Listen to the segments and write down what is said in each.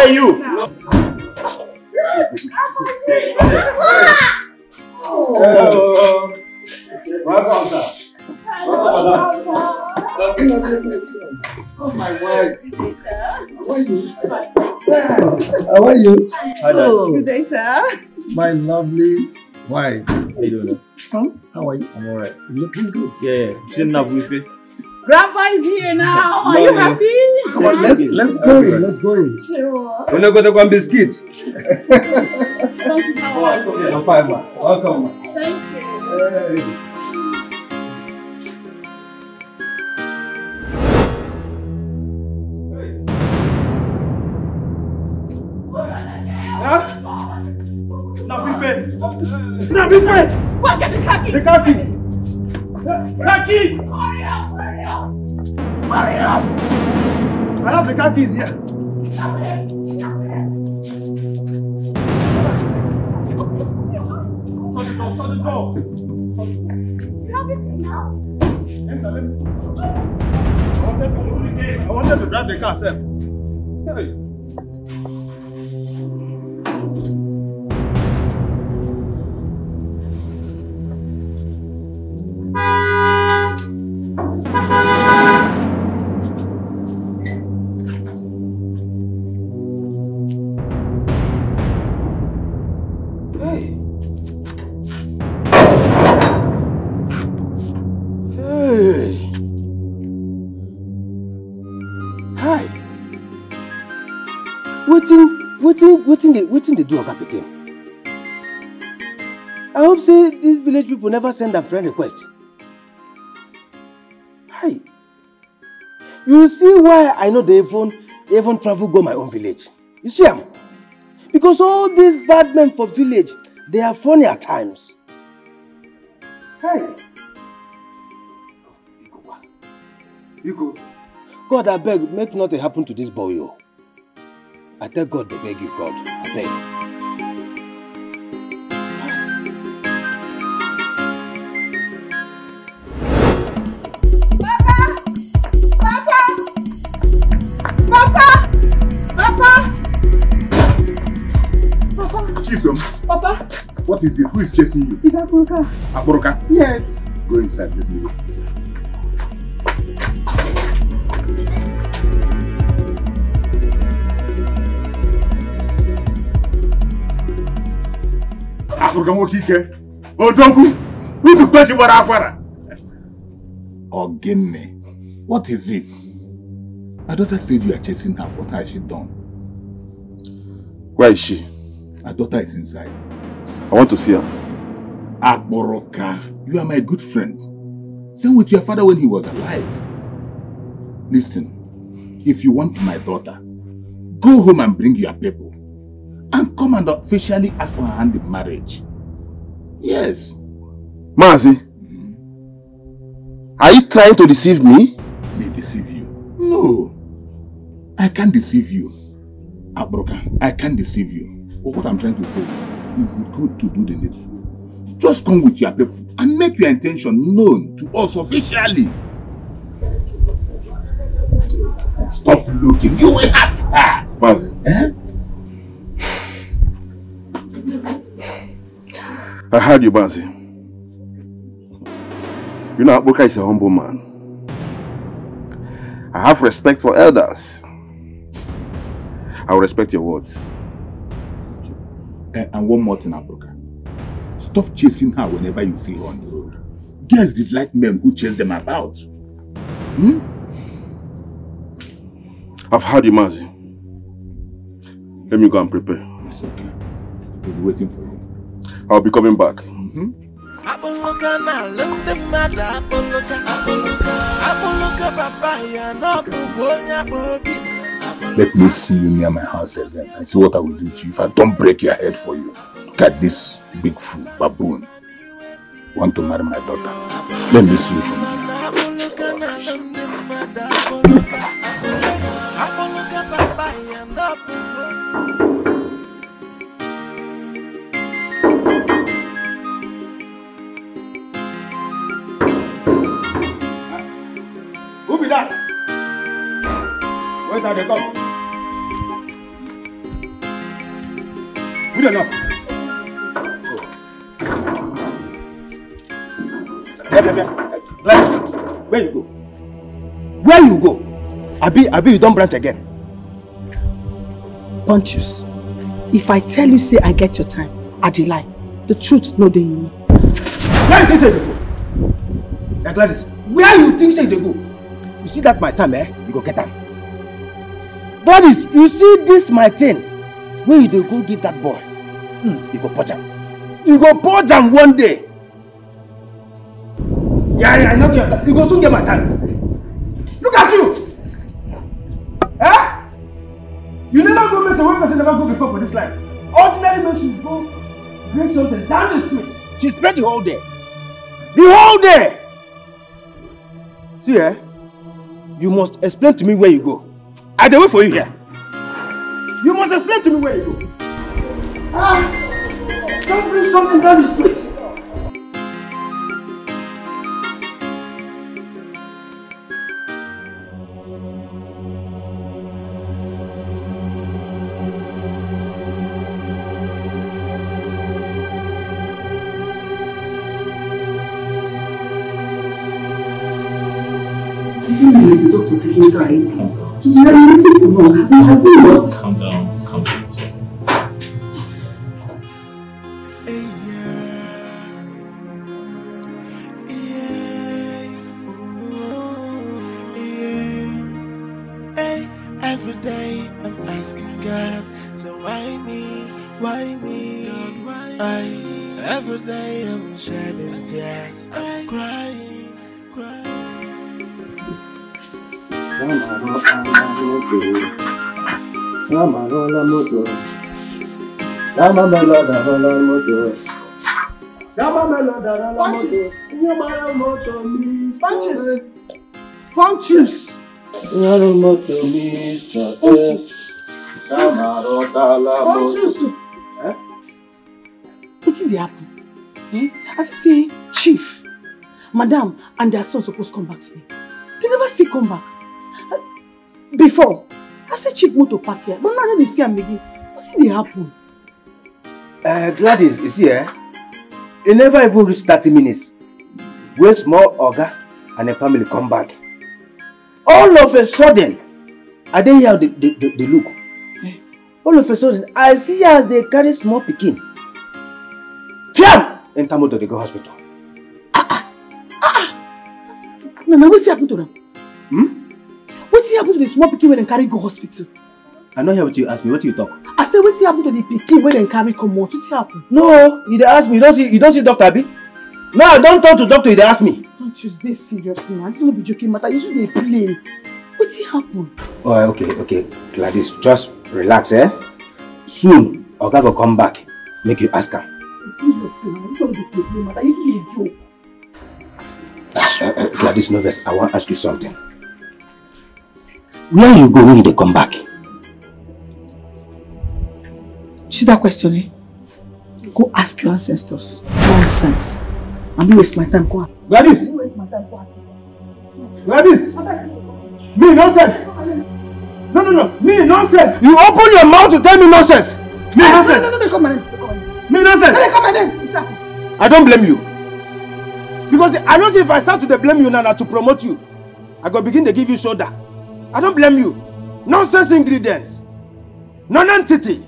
Boy, where are you? Oh. Welcome, sir. Oh my wife. How are you? How are you? Hi, Dad. Oh, Good day, sir. my lovely wife. How you doing? Son, how are you? I'm alright. You're looking good. Yeah, yeah. Sitting up with you. Grandpa is here now. Are you happy? Come on, let's let's go in. Let's go in. Sure. We're not going to go and biscuit. Francis, how are you? I'm fine, man. Welcome, man. Thank you. Hey. Nabife! Nabife! Go and get the khaki. The khaki! Khakis! Hurry up, hurry up. Hurry up. I have the khakis here. Shut the door, shut the door. Grab it now. I wanted to grab the car, sir. Hey. Wetin dey wetin dey do oga pikin? I hope say dis village people never send am friend request. Hi. You see why I no dey even even travel go my own village? You see am? Because all these bad men for village, they are funny at times. Hey. Biko, God abeg make nothing happen to this boy o. I tell God dey beg you God, abeg. Papa! Papa! What is it? Who is chasing you? Is Akuruka? Akoroka, Yes. go inside, let me look. Akoroka nwoke ike, odogwu, utu kpechi gbara akwara. Ogene, what is it? My daughter said you are chasing her. What has she done? Where is she? My daughter is inside. I want to see her. Akboroka, you are my good friend. Same with your father when he was alive. Listen, if you want my daughter, go home and bring your people. And come and officially ask for her hand in marriage. Yes. Mazi, are you trying to deceive me? Me deceive you? No. I can't deceive you. Abroka, I can't deceive you. But what I'm trying to say is it's good to do the needful. Just come with your people and make your intention known to us officially. Stop looking. You will have her. Mazi, Eh? I heard you, Mazi. You know, Akboka is a humble man. I have respect for elders. I will respect your words. Eh, and one more thing, Abroka. Stop chasing her whenever you see her on the road. Girls dislike men who chase them about. Hmm? I've heard you, Mazi. Let me go and prepare. It's okay. We'll be waiting for you. I'll be coming back. Ya na obi Let me see you near my house again and see what I will do to you if I don't break your head for you. At this big fool, baboon. Want to marry my daughter. Let me see you from here. Now, they come. Put it up. Here, here, here. Gladys, where you go? Where you go? Abi, Abi, you don't branch again. Pontius, if I tell you say I get your time, I dey lie. The truth no dey in me. Where you think say you dey go? Eh, Gladys, where you think say you dey go? You see that my time, eh? You go get am. Gladys, you see this my thing wey you dey go give that boy, hmm, you go purge am. You go purge am one day. Yeah, yeah, I get You go soon get my time. Look at you! Eh? You never go mess one person never go before for this life. Ordinary men should go bring something down the street. She spent the whole day. The whole day! See eh? You must explain to me where you go. I dey wait for you here. You must explain to me where you go. Ah! Just bring something down the street. Is the doctor taking time. You for long. Have you have you what? Calm down, calm down. Pontius! Pontius! Pontius! Wetin dey happen? Eh? I just say chief, madam and their son suppose come back today. They never still come back. Uh, Before, I say chief motor park here, but now I no dey see am again. Wetin dey happen? Uh, Gladys, you see eh? E never even reach 30 minutes. Wey small oga and the family come back. All of a sudden, I dey hear the, the, the, look. All of a sudden, I see as they carry small pikin. Fiam! Enter motor dey go hospital. ah ah ah Na na wetin happen to am? Hmm? Wetin happen to the small pikin wey dem carry go hospital? I no hear what you ask me, what you talk? I say wetin happen to the pikin wey dem carry comot? Wetin happen? No, you dey ask me, you don see, you don see doctor abi? No, I don talk to doctor, you dey ask me. Pontius dey serious now. This no be joking matter. You too dey play. Wetin happen? Oh, okay, okay, Gladys, just relax, eh? Soon, Oga go come back, make you ask am. You now. This no be play play matter. You too dey joke. Uh, uh, Gladys, no vex, I wan ask you something. Where you go when you dey come back? See that question eh? Go ask your ancestors. Nonsense. I be waste my time. Go ask. Gladys! Gladys! Me nonsense! No, no, no! Me nonsense! You open your mouth to tell me nonsense! Me No, nonsense! no, no, no, name. Come my name. Me nonsense! No, come my name. What's happened? I don't blame you. Because I know if I start to blame you now na to promote you, I go begin dey give you shoulder. I don't blame you. Nonsense ingredients. Non-entity.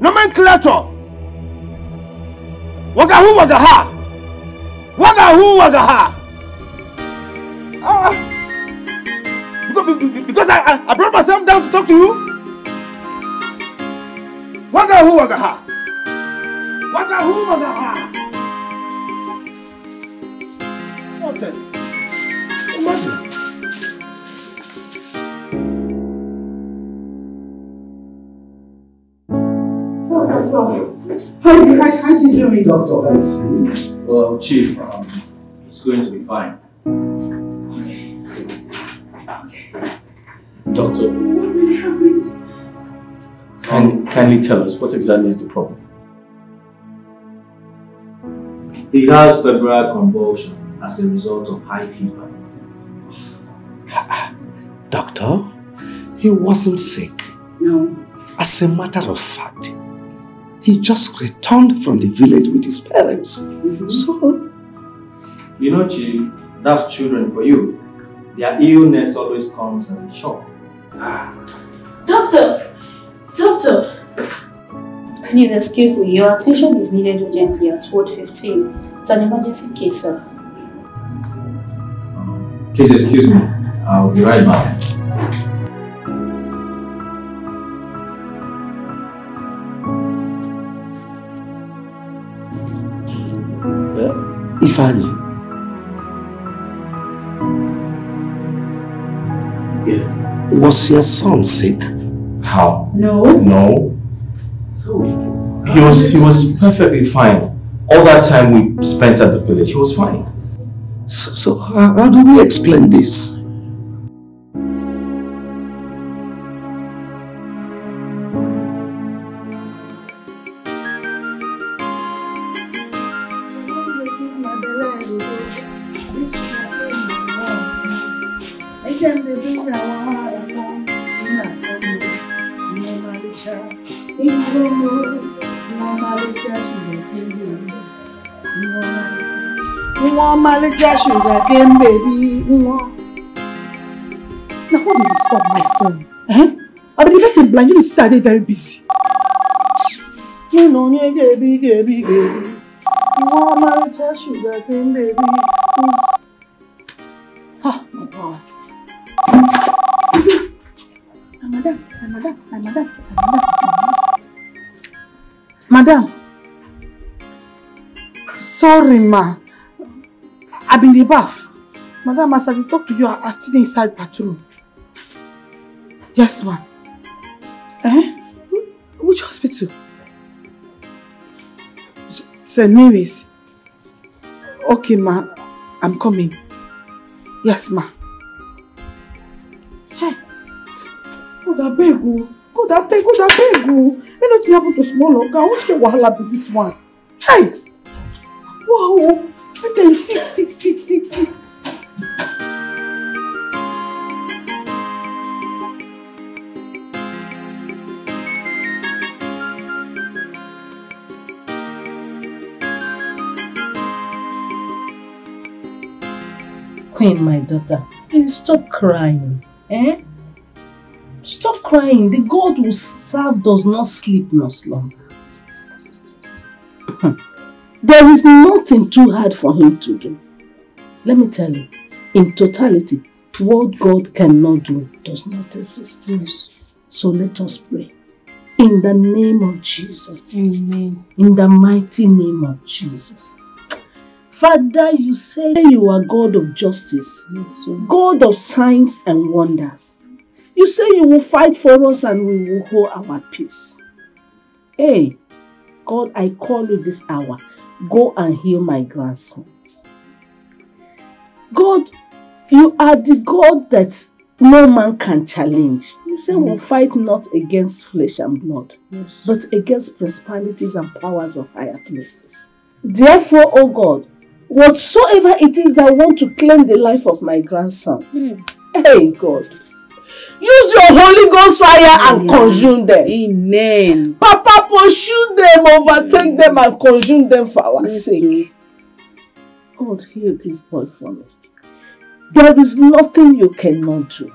Nomenclature. Waga who waga ha. Waga who waga ha. Ah. Because, be- be- because I, I, I brought myself down to talk to you. Waga who waga ha. Waga who waga ha. Nonsense. Imagine. How's he? How's he doing? Doctor, well, Chief, um, it's going to be fine. Okay. Okay. Doctor, What really happened? can, kindly tell us what exactly is the problem? He has febrile convulsion as a result of high fever. Doctor, He wasn't sick. No. As a matter of fact, he just returned from the village with his parents. Mm-hmm. So, You know, Chief, that's children for you. Their illness always comes as a shock. Doctor! Doctor! Please excuse me, your attention is needed urgently at Ward 15. It's an emergency case, sir. Please excuse me. I'll be right back. Ifani, Yeah. was your son sick? How? No. No. He was he was perfectly fine. All that time we spent at the village, he was fine. So, so how, how do we explain this? Nwa ọmalịcha sugar cane baby nwa. Na who dey disturb my phone? Eh? I be the person blind, you know say I dey very busy. Mụ na onye ga-ebi ga-ebi ga-ebi. Nwa ọmalịcha sugar cane baby. Ah, my God. My madam, my madam, my madam, my madam, my madam. Madam. Sorry, ma. I been the bath. Madam, as I talk to you, I still inside bathroom. Yes, ma. Eh? Wh- Which hospital? St. Mary's. Okay, ma. I'm coming. Yes, ma. Hey. God, I beg you. God, I beg, God, I beg you. May nothing happen to small oga. Which wahala be this one? Hey! Wow! Let them sick, sick, sick, sick, sick. Queen, my daughter, please stop crying. Eh? Stop crying. The God who serve does not sleep nor slumber. There is nothing too hard for him to do. Let me tell you, in totality, what God cannot do does not exist. So let us pray. In the name of Jesus. Amen. In the mighty name of Jesus. Father, you say you are God of justice, God of signs and wonders. You say you will fight for us and we will hold our peace. Hey, God, I call you this hour. Go and heal my grandson. God, you are the God that no man can challenge. You say we'll mm. fight not against flesh and blood, but against principalities and powers of higher places. Therefore, O God, whatsoever it is that want to claim the life of my grandson, mm. hey God, use your Holy Ghost fire and consume them. Amen. Papa, pursue them, overtake them, and consume them for our sake. God, heal this boy for me. There is nothing you cannot do.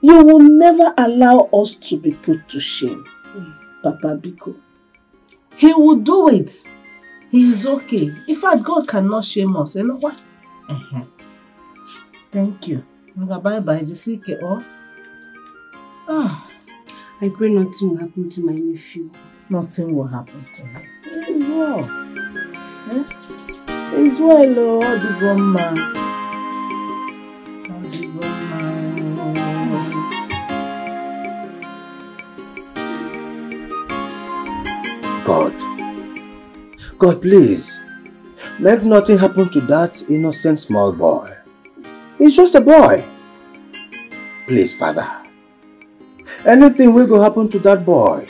You will never allow us to be put to shame. Papa Biko. He will do it. He is okay. In fact, God cannot shame us. You know what? Uh-huh. Thank you. Bye bye. Jisike. Oh. Ah. I pray nothing will happen to my nephew. Nothing will happen to him. It is well. Eh? It is well, oh, Odigoma. God. God, please. Make nothing happen to that innocent small boy. He's just a boy. Please, Father. Anything will go happen to that boy,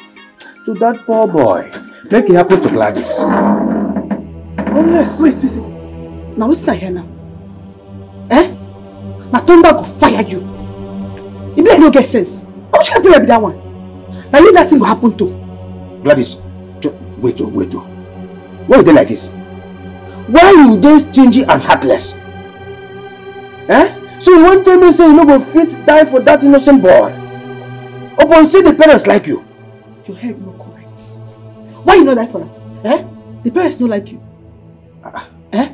to that poor boy, make it happen to Gladys. Oh yes. Wait, wait, wait. Now wetin I hear now? Eh? Thunder go fire you. E be like no get sense. Kind of prayer be that one? Now you that thing go happen to. Gladys, wait oh, wait oh. Why you dey like this? Why you dey stingy and heartless? Eh? So you wan tell me say you no go fit die for that innocent boy? Upon say the parents like you. Your head no correct. Why you not die for am? Eh? The parents no like you. Eh?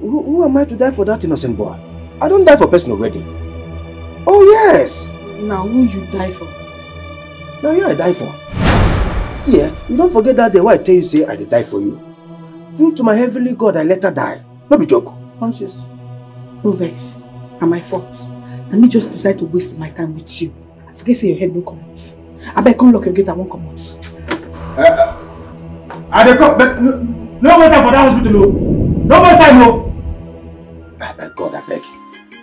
Who, who am I to die for that innocent boy? I don't die for person already. Oh yes. Now who you die for? Now you I die for. See eh, you don't forget that day why I tell you say I dey die for you. True to my heavenly God, I let her die. No be joke. Conscious. No vex. Na my fault. Let me just decide to waste my time with you. I forget say your head no correct. Abeg come lock your gate, I wan comot. I dey come, but no, no waste time for that hospital o. No waste time o. Eh, God, I beg.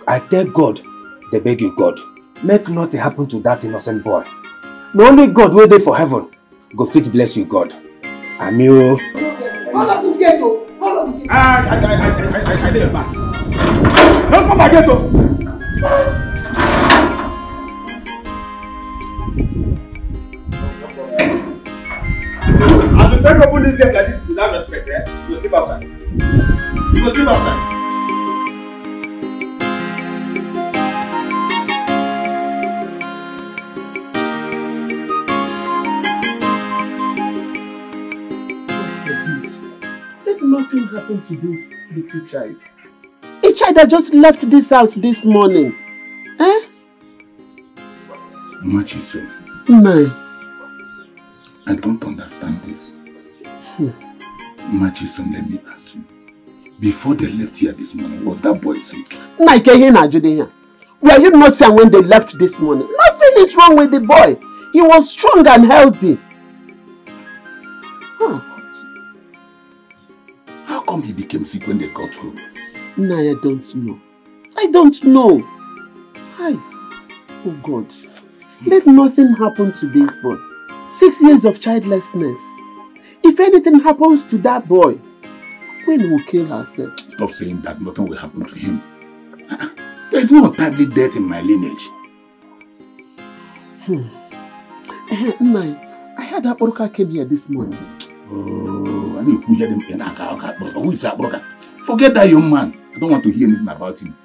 I tell God, they beg you, God, make nothing happen to that innocent boy. Na only God wey dey for heaven go fit bless you, God. Ami o. Hold up this gate o. Hold up the gate. I, I, I, I, I, I dey your back. No stop my gate o. As you take open this gate like this without respect, eh, you go sleep outside. You go sleep outside. Let nothing happen to this little child. A child that just left this house this morning. Eh? Machiso, Nai. I don't understand this. Hmm. Machiso, let me ask you. Before they left here this morning, was that boy sick? Naike here na Jude here. Were you not here when they left this morning? Nothing is wrong with the boy. He was strong and healthy. Huh. How come he became sick when they got home? Nai, I don't know. I don't know. Hi. Oh God. Let nothing happen to this boy. Six years of childlessness. If anything happens to that boy, Queen will kill herself. Stop saying that nothing will happen to him. There's no untimely death in my lineage. Hmm. Eh, Nai, I heard that Oruka came here this morning. Oh, I need to hear them. Who is that broker? Forget that young man. I don't want to hear anything about him.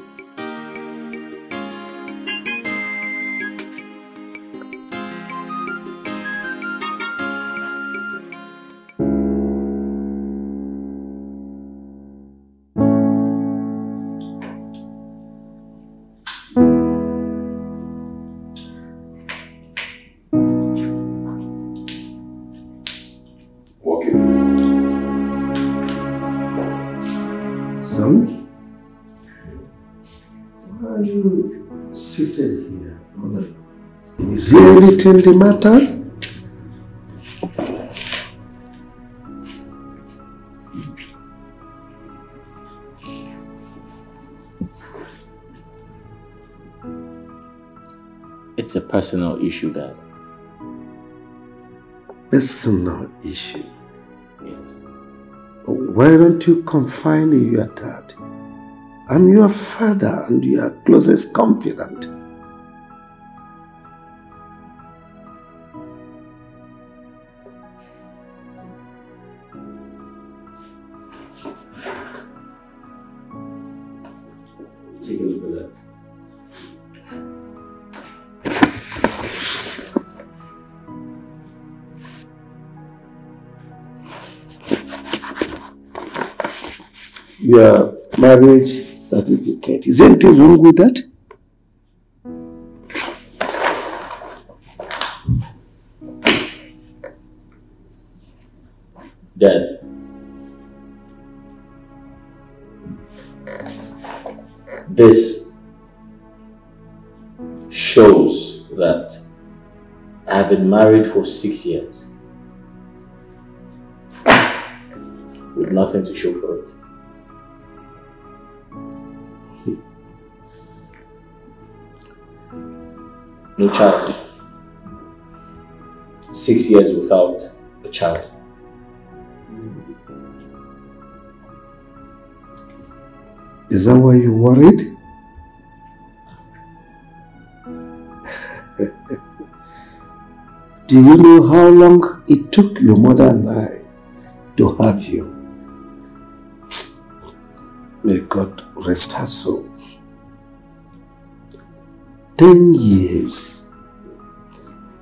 Is there anything the matter? It's a personal issue, Dad. Personal issue. Oh, why don't you confine in your dad? I'm your father and your closest confidant. Your marriage certificate. Is anything wrong with that? This shows that I have been married for six years with nothing to show for it. No child. Six years without a child. Is that why you're worried? Do you know how long it took your mother and I to have you? May God rest her soul. Ten years.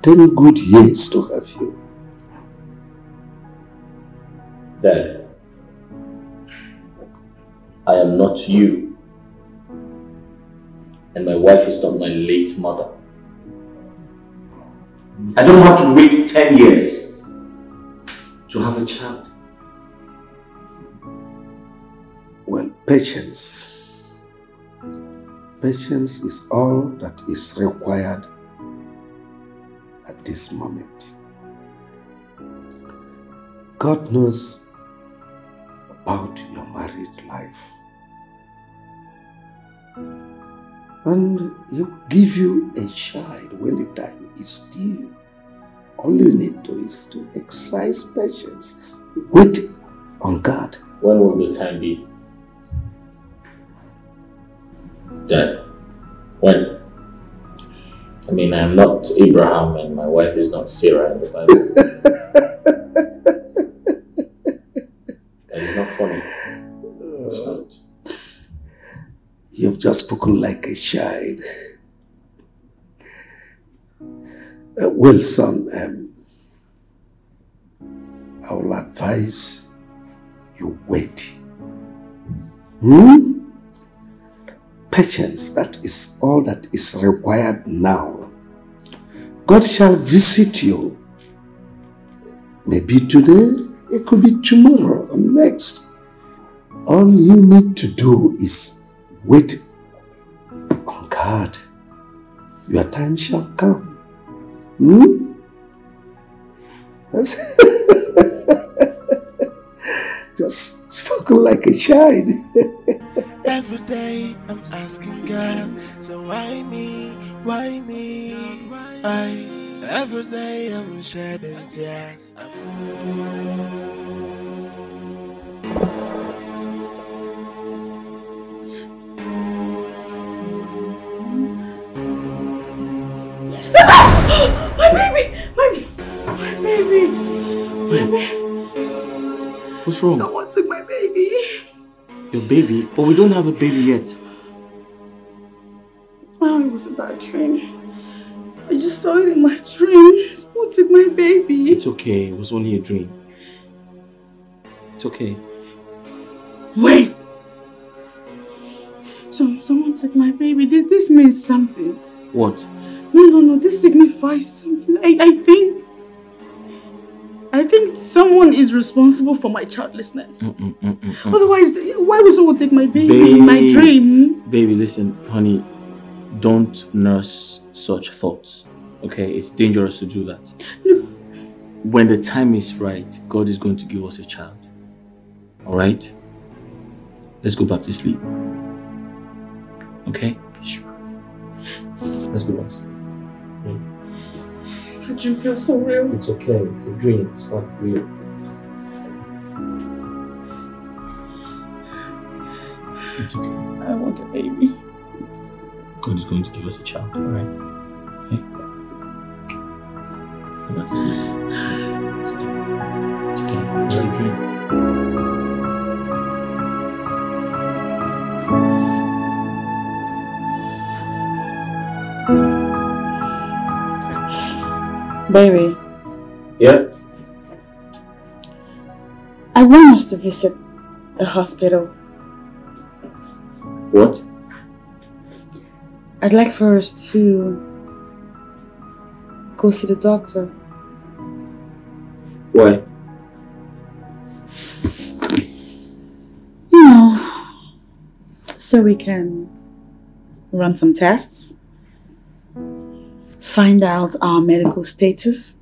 Ten good years to have you. Dad, I am not you. And my wife is not my late mother. I don't have to wait 10 years to have a child. Well, patience. Patience is all that is required at this moment. God knows about your married life. And He will give you a child when the time is due. All you need to is to exercise patience. Wait on God. When will the time be? Dad, when? I mean, I'm not Abraham and my wife is not Sarah in the Bible. You've just spoken like a child. Uh, well, son, um, I will advise you wait. Hmm? Patience, that is all that is required now. God shall visit you. Maybe today, it could be tomorrow or next. All you need to do is wait on God. Your time shall come. Hmm? That's- Just spoken like a child. Every day I'm asking God, so why me? Why me? Why? Every day I'm shedding tears. My baby! My, my baby! My baby! What's wrong? Someone took my baby. Your baby? But we don't have a baby yet. Oh, it was a bad dream. I just saw it in my dream. Someone took my baby. It's okay. It was only a dream. It's okay. Wait! So, someone took my baby. This, this means something. What? No, no, no. This signifies something. I, I think. I think someone is responsible for my childlessness. Mm, mm, mm, mm. Otherwise, why would someone take my baby in my dream? Baby, listen, honey, don't nurse such thoughts. Okay? It's dangerous to do that. When the time is right, God is going to give us a child. Alright? Let's go back to sleep. Okay? Sure. Let's go back. That dream feels so real. It's okay. It's a dream. It's not real. It's okay. I want a baby. God is going to give us a child. Alright? Okay? Go back to sleep. It's okay. It's okay. It's a dream. Baby, Yeah? I want us to visit the hospital. What? I'd like for us to go see the doctor. Why? You know, so we can run some tests, find out our medical status.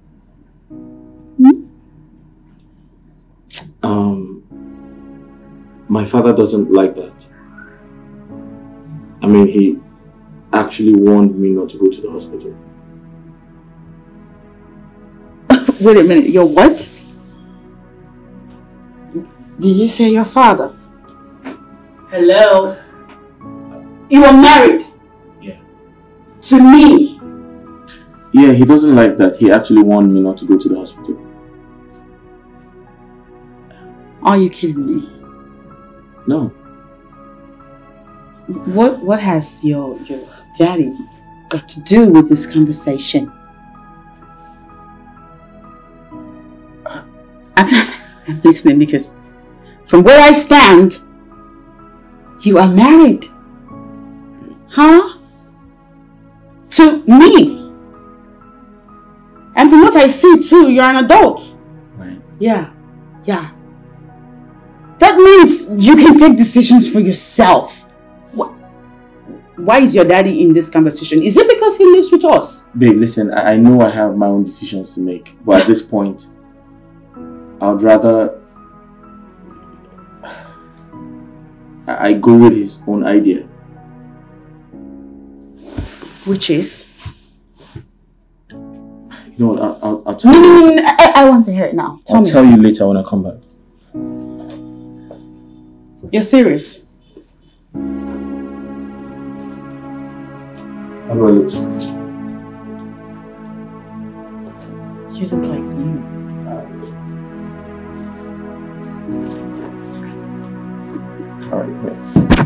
Um, my father doesn't like that. I mean, he actually warned me not to go to the hospital. Wait a minute, your what? Did you say your father? Hello? You are married? Yeah. To me? Yeah, he doesn't like that. He actually warned me not to go to the hospital. Are you kidding me? No. What what has your your daddy got to do with this conversation? I'm, I'm listening because from where I stand, you are married. Huh? To me. And from what I see too, you're an adult. Right. Yeah. Yeah. That means you can take decisions for yourself. Why is your daddy in this conversation? Is it because he lives with us? Babe, listen, I, I know I have my own decisions to make, but at this point, I'd rather I, I go with his own idea. Which is? You know what? I'll, I'll, I'll tell No, you. no, later. no, no, I, I want to hear it now. Tell I'll me. tell you later when I come back. You're serious? How do I look? You look like you. Alright, wait.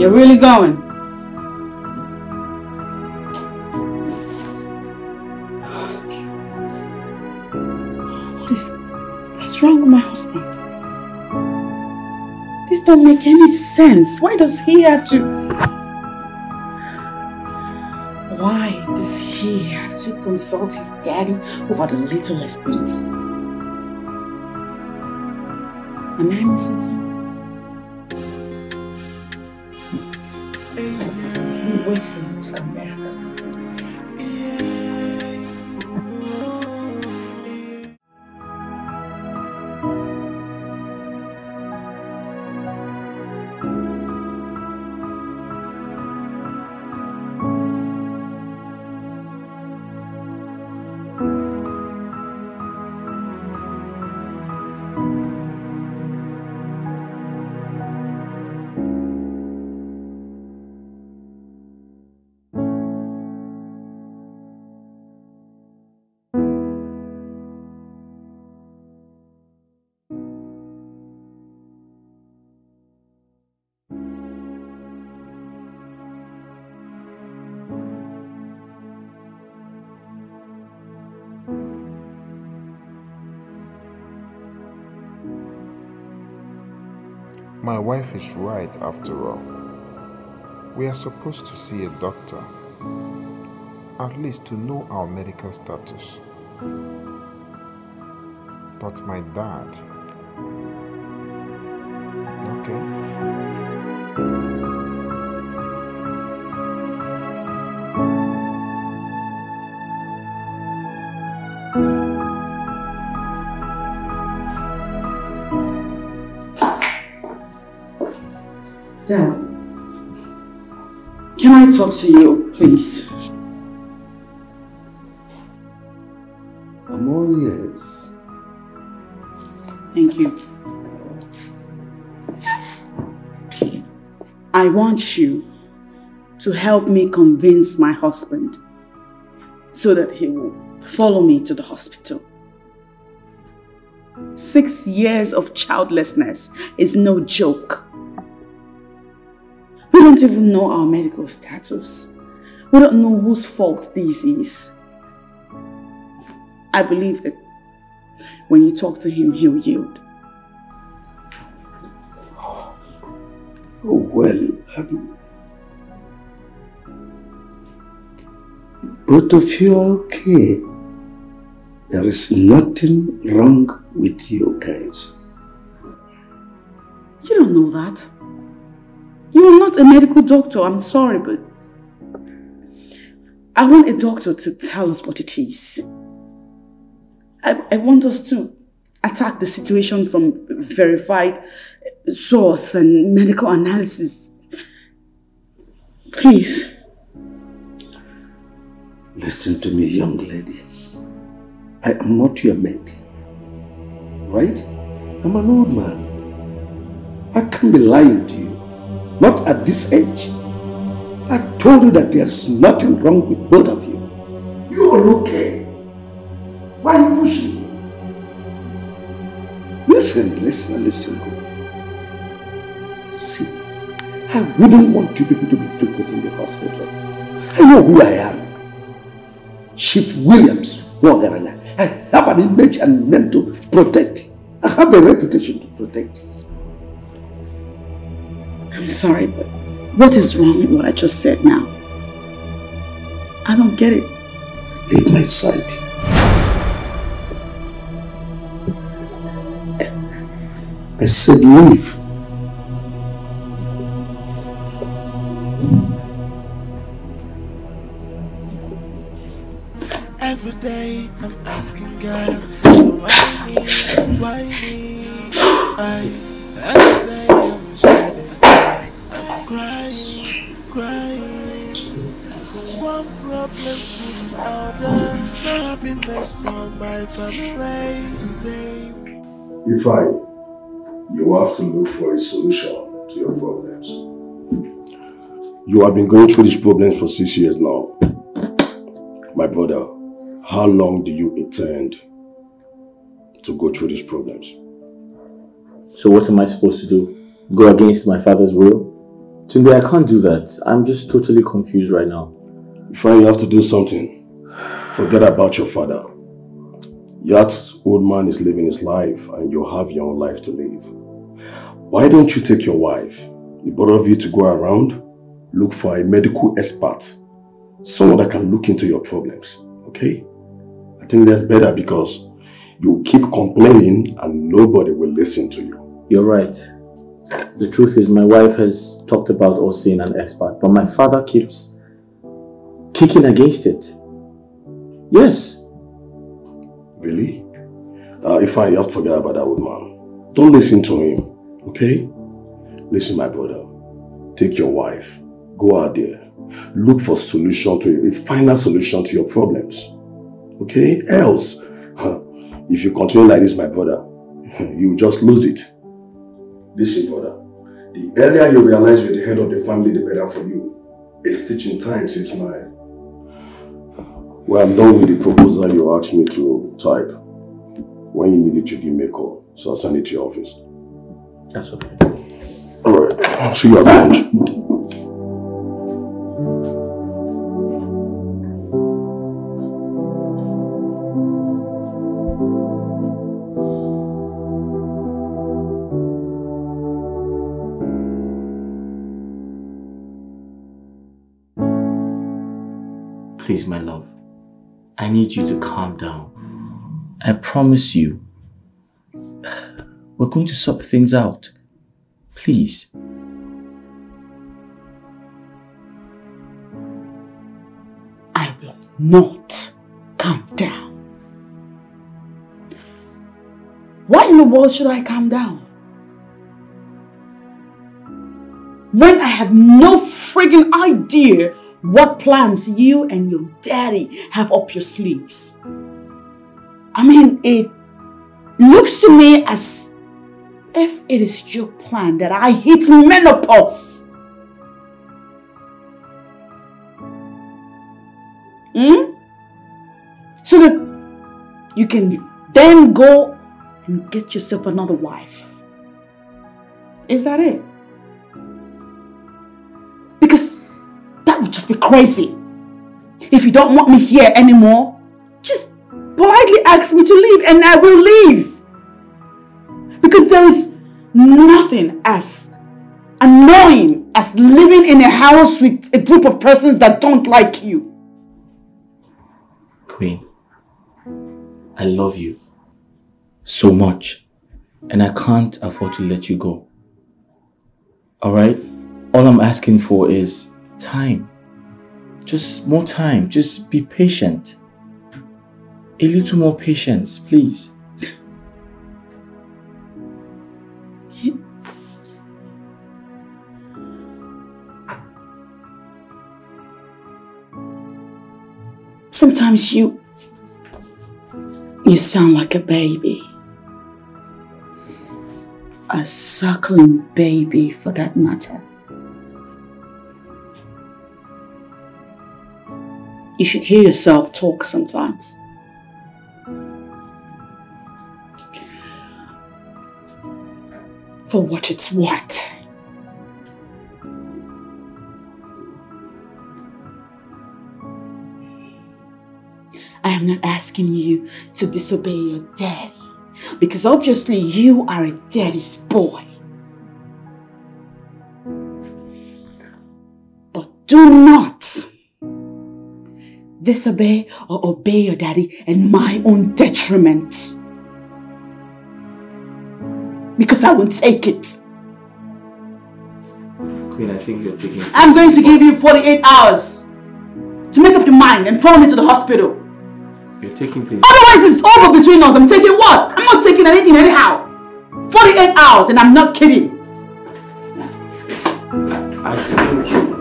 You're really going? What is... What's wrong with my husband? This don't make any sense. Why does he have to... Why does he have to consult his daddy over the littlest things? Am I missing something? I'll wait wife is right after all. We are supposed to see a doctor, at least to know our medical status. But my dad. Okay. Talk to you, please? I'm all ears. Thank you. I want you to help me convince my husband so that he will follow me to the hospital. Six years of childlessness is no joke. We don't even know our medical status. We don't know whose fault this is. I believe that when you talk to him, he'll yield. Oh, well, um, both of you are okay. There is nothing wrong with you guys. You don't know that. You are not a medical doctor, I'm sorry, but I want a doctor to tell us what it is. I, I want us to attack the situation from verified source and medical analysis. Please. Listen to me, young lady. I am not your mate. Right? I'm an old man. I can't be lying to you. Not at this age. I've told you that there is nothing wrong with both of you. You are okay. Why are you pushing me? Listen, listen, listen. See, I wouldn't want you people to be frequenting the hospital. I know who I am. Chief Williams. I have an image and name to protect. I have a reputation to protect. I'm sorry, but what is wrong with what I just said now? I don't get it. Leave my side. I said leave. Every day I'm asking God, why me, why me, why? Every day I'm shedding tears, crying, crying. From one problem to the other, no happiness for my family today. Ifeanyi, you have to look for a solution to your problems. You have been going through these problems for six years now. My brother, how long do you intend to go through these problems? So what am I supposed to do? Go against my father's will? Tunde, I can't do that. I'm just totally confused right now. Ifeanyi you have to do something, forget about your father. That old man is living his life and you have your own life to live. Why don't you take your wife, the both of you to go around, look for a medical expert, someone that can look into your problems, okay? I think that's better because you keep complaining and nobody will listen to you. You're right. The truth is my wife has talked about us seeing an expert, but my father keeps kicking against it. Yes. Really? Uh, if I have to forget about that old man. Don't listen to him, okay? Listen, my brother. Take your wife. Go out there. Look for solution to it, a final solution to your problems. Okay? Else, if you continue like this, my brother, you just lose it. Listen, brother. The earlier you realize you're the head of the family, the better for you. A stitch in time saves nine. Well, I'm done with the proposal you asked me to type. When you need it, you give me a call. So I'll send it to your office. That's okay. Alright, I'll see you at lunch. Please, my love. I need you to calm down. I promise you. We're going to sort things out. Please. I will not calm down. Why in the world should I calm down? When I have no friggin' idea what plans you and your daddy have up your sleeves. I mean, it looks to me as if it is your plan that I hit menopause. Hmm? So that you can then go and get yourself another wife. Is that it? Because would just be crazy. If you don't want me here anymore, just politely ask me to leave and I will leave. Because there is nothing as annoying as living in a house with a group of persons that don't like you. Queen, I love you so much and I can't afford to let you go. Alright? All I'm asking for is time. Just more time. Just be patient. A little more patience, please. Sometimes you you sound like a baby. A suckling baby for that matter. You should hear yourself talk sometimes. For what it's worth. I am not asking you to disobey your daddy. Because obviously you are a daddy's boy. But do not disobey or obey your daddy in my own detriment. Because I won't take it. Queen, I think you're taking... I'm going to give you 48 hours to make up your mind and follow me to the hospital. You're taking things... Otherwise it's over between us. I'm taking what? I'm not taking anything anyhow. 48 hours and I'm not kidding. I still...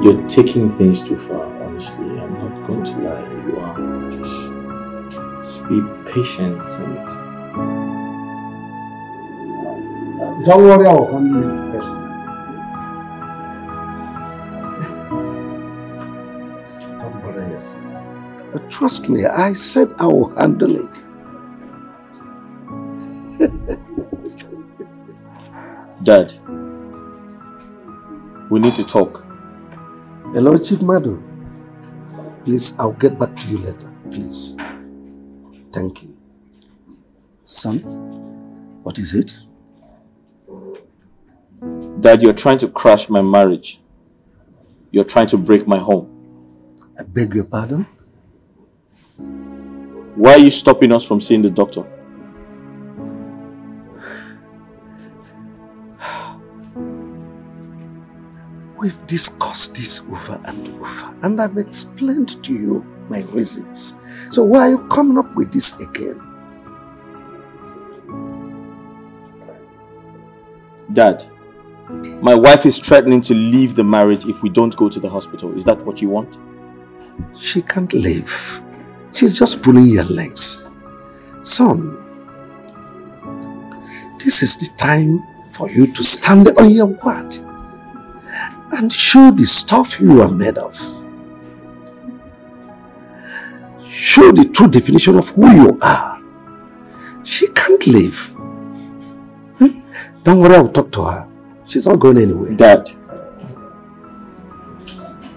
You're taking things too far, honestly. I'm not going to lie. You are. Just, just be patient and... Don't worry, I will handle it personally. Don't bother yourself. Uh, Trust me, I said I will handle it. Dad, we need to talk. Hello, Chief Madu. Please, I'll get back to you later. Please. Thank you. Son, what is it? Dad, you're trying to crash my marriage. You're trying to break my home. I beg your pardon? Why are you stopping us from seeing the doctor? We've discussed this over and over, and I've explained to you my reasons. So why are you coming up with this again? Dad, my wife is threatening to leave the marriage if we don't go to the hospital. Is that what you want? She can't leave. She's just pulling your legs. Son, this is the time for you to stand on your word and show the stuff you are made of. Show the true definition of who you are. She can't leave. Hmm? Don't worry, I'll talk to her. She's not going anywhere. Dad.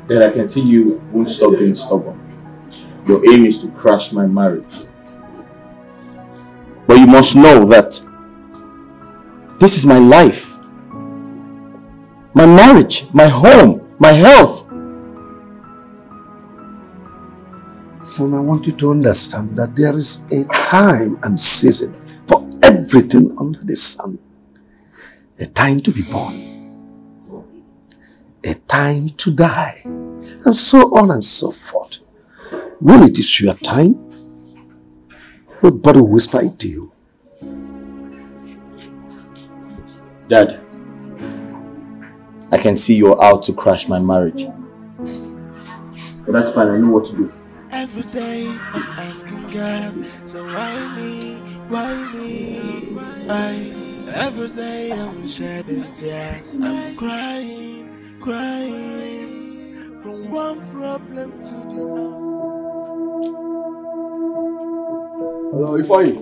Dad, I can see you won't stop being stubborn. Your aim is to crash my marriage. But you must know that this is my life. My marriage, my home, my health. Son, I want you to understand that there is a time and season for everything under the sun. A time to be born, a time to die, and so on and so forth. When it is your time, nobody will whisper it to you. Dad, I can see you're out to crash my marriage. But that's fine, I know what to do. Every day I'm asking God, so why me? Why me? Why? Every day I'm shedding tears. I'm crying, crying from one problem to the other. Hello, Ifeanyi.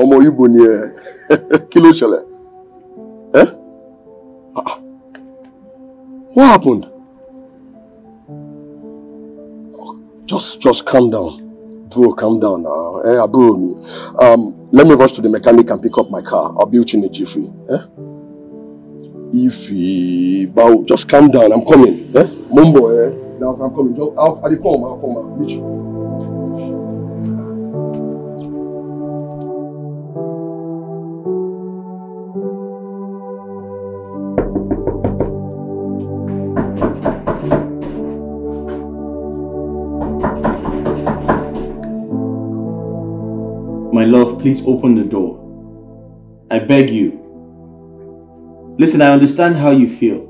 Ọmọ Igbo ni ẹ. Kí ló ṣẹlẹ̀? Eh? Ah, ah. What happened? Oh, Just, just calm down. Bro, calm down now. Eh, àbúrò mi. Um, let me rush to the mechanic and pick up my car. I'll be with you in a jiffy. Eh? Ify, bow, just calm down. I'm coming. Eh? Mumbo, eh? Now I'm coming. Just, I'll, I'll come. I'll come. I'll meet you. Please open the door. I beg you. Listen, I understand how you feel,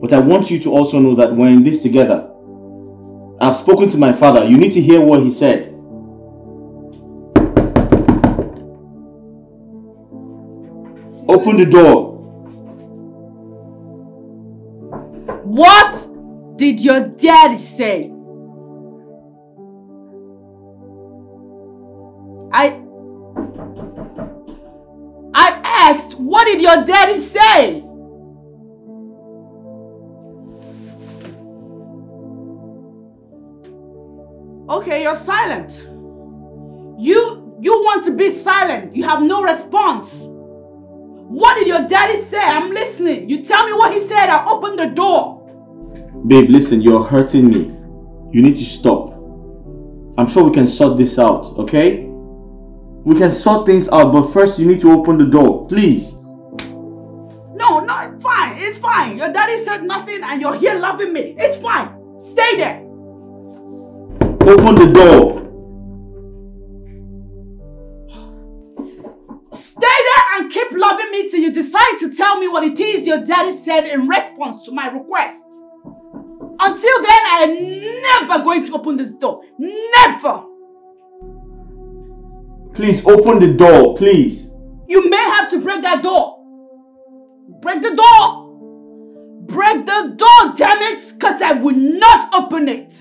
but I want you to also know that we're in this together. I've spoken to my father. You need to hear what he said. Open the door. What did your daddy say? What did your daddy say? Okay, you're silent. You you want to be silent. You have no response. What did your daddy say? I'm listening. You tell me what he said. I'll open the door. Babe, listen, you're hurting me. You need to stop. I'm sure we can sort this out, okay? We can sort things out, but first you need to open the door, please. Fine. Your daddy said nothing and you're here loving me. It's fine. Stay there. Open the door. Stay there and keep loving me till you decide to tell me what it is your daddy said in response to my request. Until then, I am never going to open this door. Never. Please open the door, please. You may have to break that door. Break the door. Break the door, damn it, because I will not open it.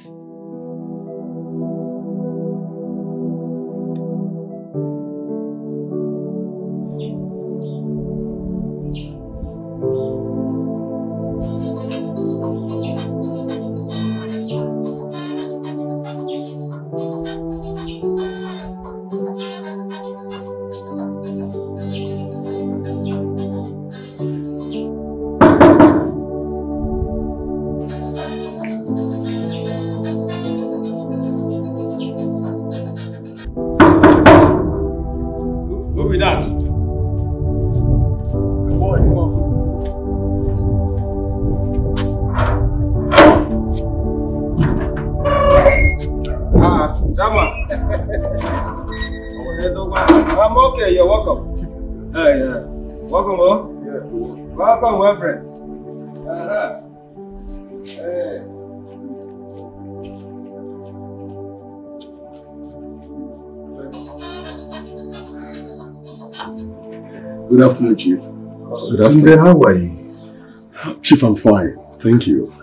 Good afternoon, Chief. Good Tunde, how are you? Chief, I'm fine. Thank you.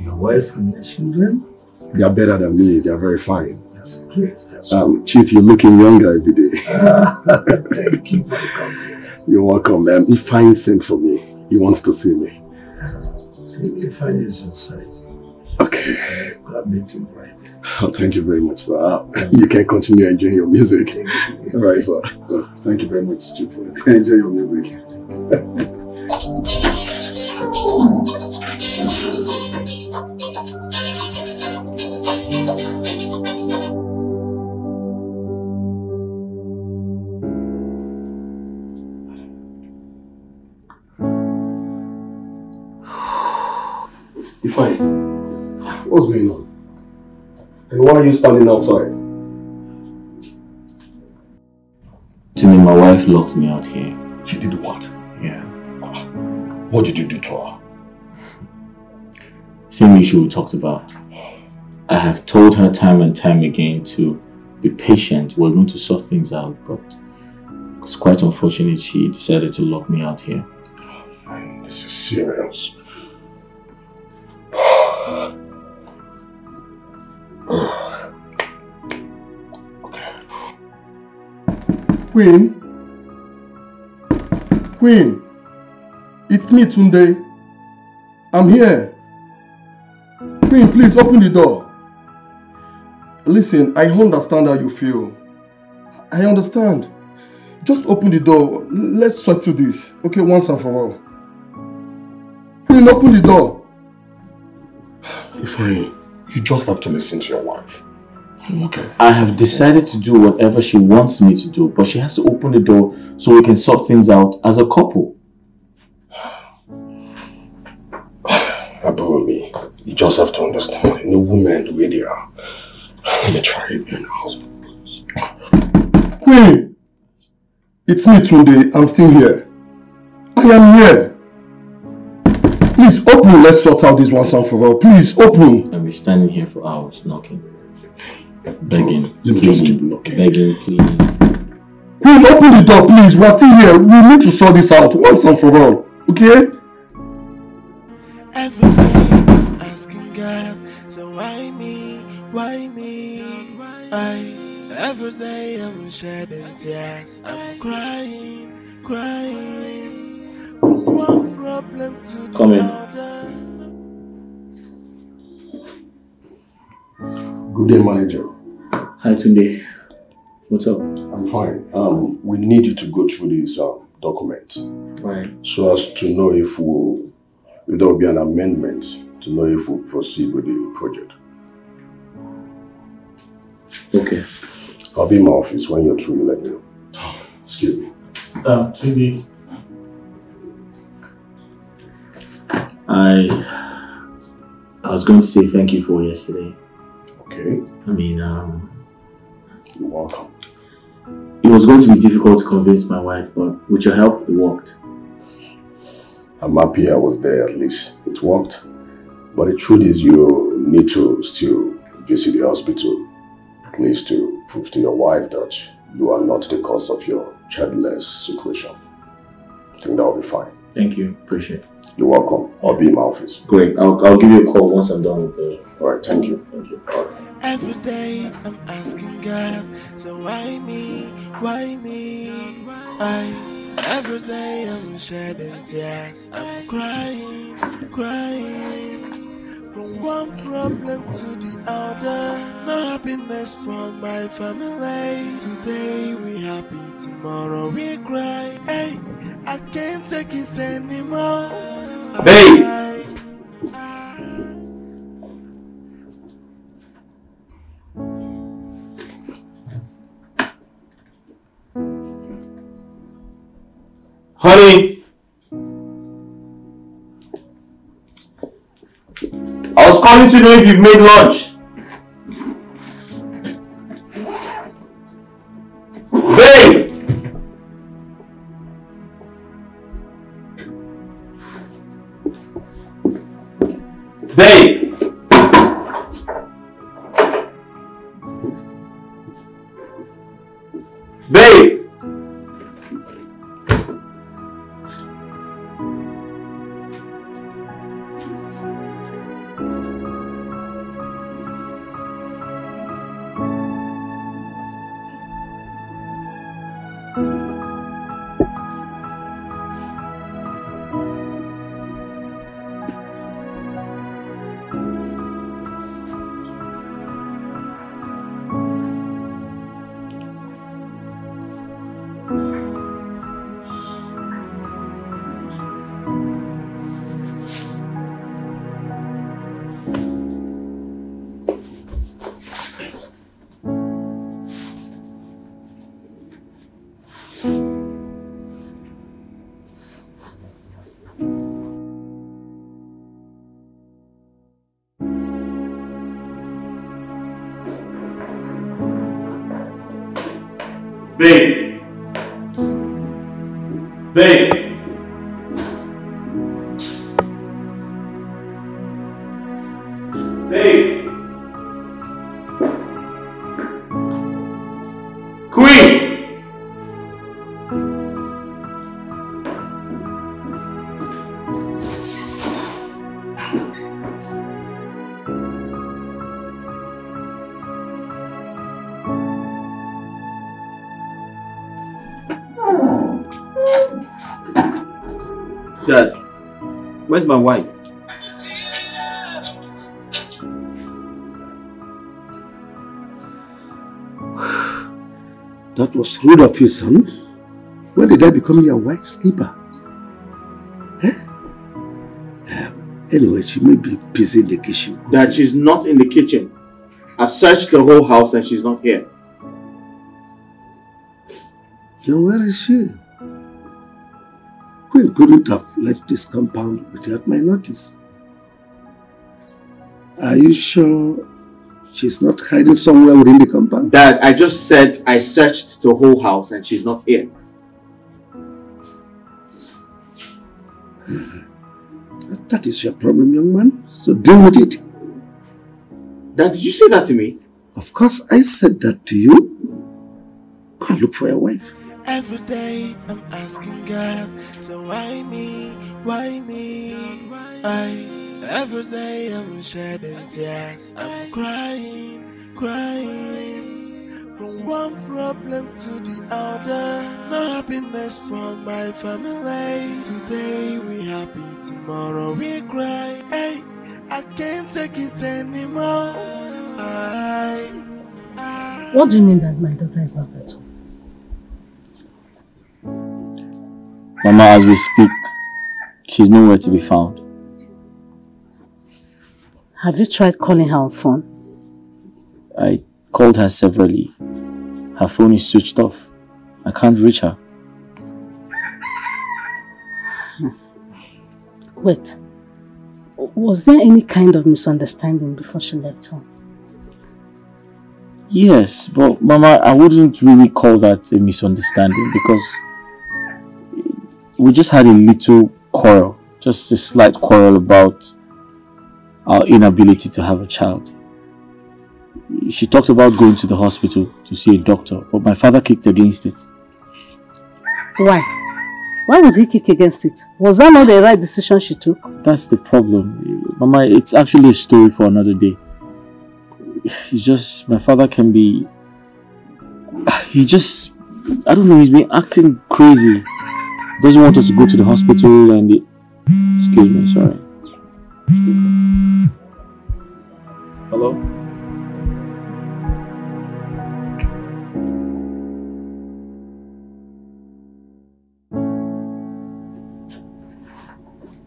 Your wife and your children? They are better than me. They are very fine. That's great. That's Um, Chief, you're looking younger every day. Thank you for the compliment. You're welcome. Um, Ifeanyi sent for me. He wants to see me. Ifeanyi is inside, Okay. I'll meet him right Oh, thank you very much, sir. Uh, You can continue enjoying your music. All right, sir. Thank you very much, Chief. Enjoy your music. Ifeanyi, what's going on? And why are you standing outside? Timmy, my wife locked me out here. She did what? Yeah. Ah, what did you do to her? Same issue we talked about. I have told her time and time again to be patient. We're going to sort things out, but it's quite unfortunate she decided to lock me out here. Man, this is serious. Queen? Queen? It's me, Tunde. I'm here. Queen, please open the door. Listen, I understand how you feel. I understand. Just open the door. Let's settle this. Okay, once and for all. Queen, open the door. Ifeanyi, you just have to listen to your wife. Okay. I have decided to do whatever she wants me to do, but she has to open the door so we can sort things out as a couple. About me, you just have to understand. You know, women, the way they are. Let me try it again. Queen! It's me, Tunde. I'm still here. I am here. Please open. Let's sort out this once and for all. Please open. I've been standing here for hours knocking. Begging. You pleading, just keep knocking. Begging, pleading. Queen, open the door, please. We are still here. We need to sort this out once and for all. Okay? Every day I'm asking God, so why me? Why me? I every day I'm shedding tears. I'm crying, crying. Come in. Good day, manager. Hi, Tunde. What's up? I'm fine. Um, we need you to go through this um, document Right. so as to know if we if there will be an amendment to know if we'll proceed with the project. Okay. I'll be in my office when you're through. Let me know. Excuse me. Um, Tunde. I I was going to say thank you for yesterday. Okay. I mean, um, You're welcome. it was going to be difficult to convince my wife, but with your help, it worked. I'm happy I was there at least. It worked. But the truth is you need to still visit the hospital at least to prove to your wife that you are not the cause of your childless situation. I think that will be fine. Thank you. Appreciate it. You're welcome. I'll be in my office. Great. I'll, I'll give you a call once I'm done with the. All right. Thank you. Thank you. Every day I'm asking God, so why me? Why me? I every day I'm shedding tears. I'm crying, crying. From one problem to the other. No happiness for my family. Today we happy, tomorrow we cry. Hey, I can't take it anymore. Babe! Honey! I was calling to know if you've made lunch. Babe! Where's my wife? That was rude of you, son. When did I become your wife's keeper? Eh? Um, anyway, she may be busy in the kitchen. Dad, she's not in the kitchen. I've searched the whole house and she's not here. Then where is she? Couldn't have left this compound without my notice. Are you sure she's not hiding somewhere within the compound? Dad, I just said I searched the whole house and she's not here. That- that is your problem, young man. So deal with it. Dad, did you say that to me? Of course, I said that to you. Go and look for your wife. Every day I'm asking God, so why me? Why me? I every day I'm shedding tears. I'm crying, crying. From one problem to the other. No happiness for my family. Today we happy, tomorrow we cry. Hey, I can't take it anymore. I, What do you mean that my daughter is not at home? Mama, as we speak, she's nowhere to be found. Have you tried calling her on phone? I called her severally. Her phone is switched off. I can't reach her. Hmm. Wait. Was there any kind of misunderstanding before she left home? Yes, but Mama, I wouldn't really call that a misunderstanding because we just had a little quarrel, just a slight quarrel about our inability to have a child. She talked about going to the hospital to see a doctor, but my father kicked against it. Why? Why would he kick against it? Was that not the right decision she took? That's the problem. Mama, it's actually a story for another day. It's just, my father can be, he just, I don't know, he's been acting crazy. Doesn't want us to go to the hospital and it, excuse me, sorry. Hello?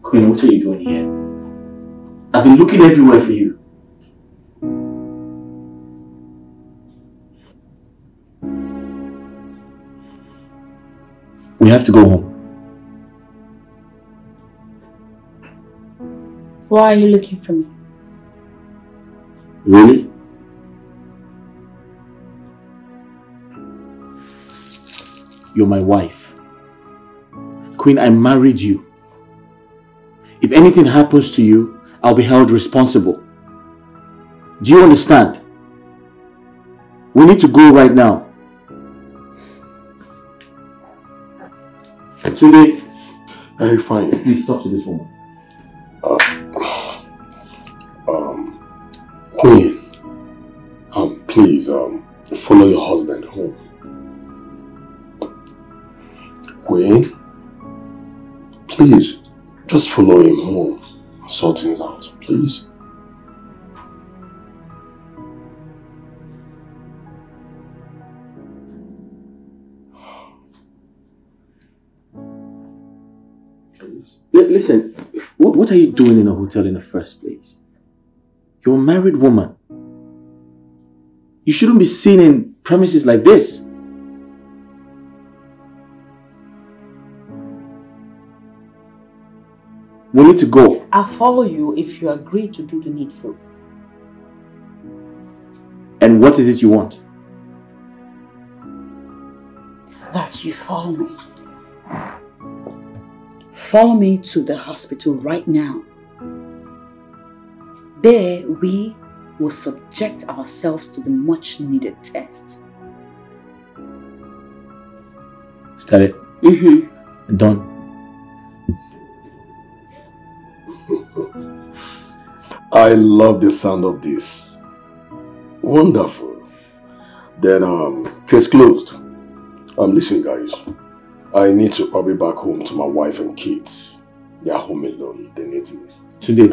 Queen, what are you doing here? I've been looking everywhere for you. We have to go home. Why are you looking for me? Really? You're my wife. Queen, I married you. If anything happens to you, I'll be held responsible. Do you understand? We need to go right now. Tunde, Hey, fine. please talk to this woman. Queen, um, please, um, follow your husband home. Queen, please, just follow him home. Sort things out, please. Li- listen, what, what are you doing in a hotel in the first place? You're a married woman. You shouldn't be seen in premises like this. We need to go. I'll follow you if you agree to do the needful. And what is it you want? That you follow me. Follow me to the hospital right now. There, we will subject ourselves to the much needed test. Is that it? Mm-hmm. Done. I love the sound of this. Wonderful. Then, um, case closed. Um, listen, guys. I need to hurry back home to my wife and kids. They are home alone. They need me. Today,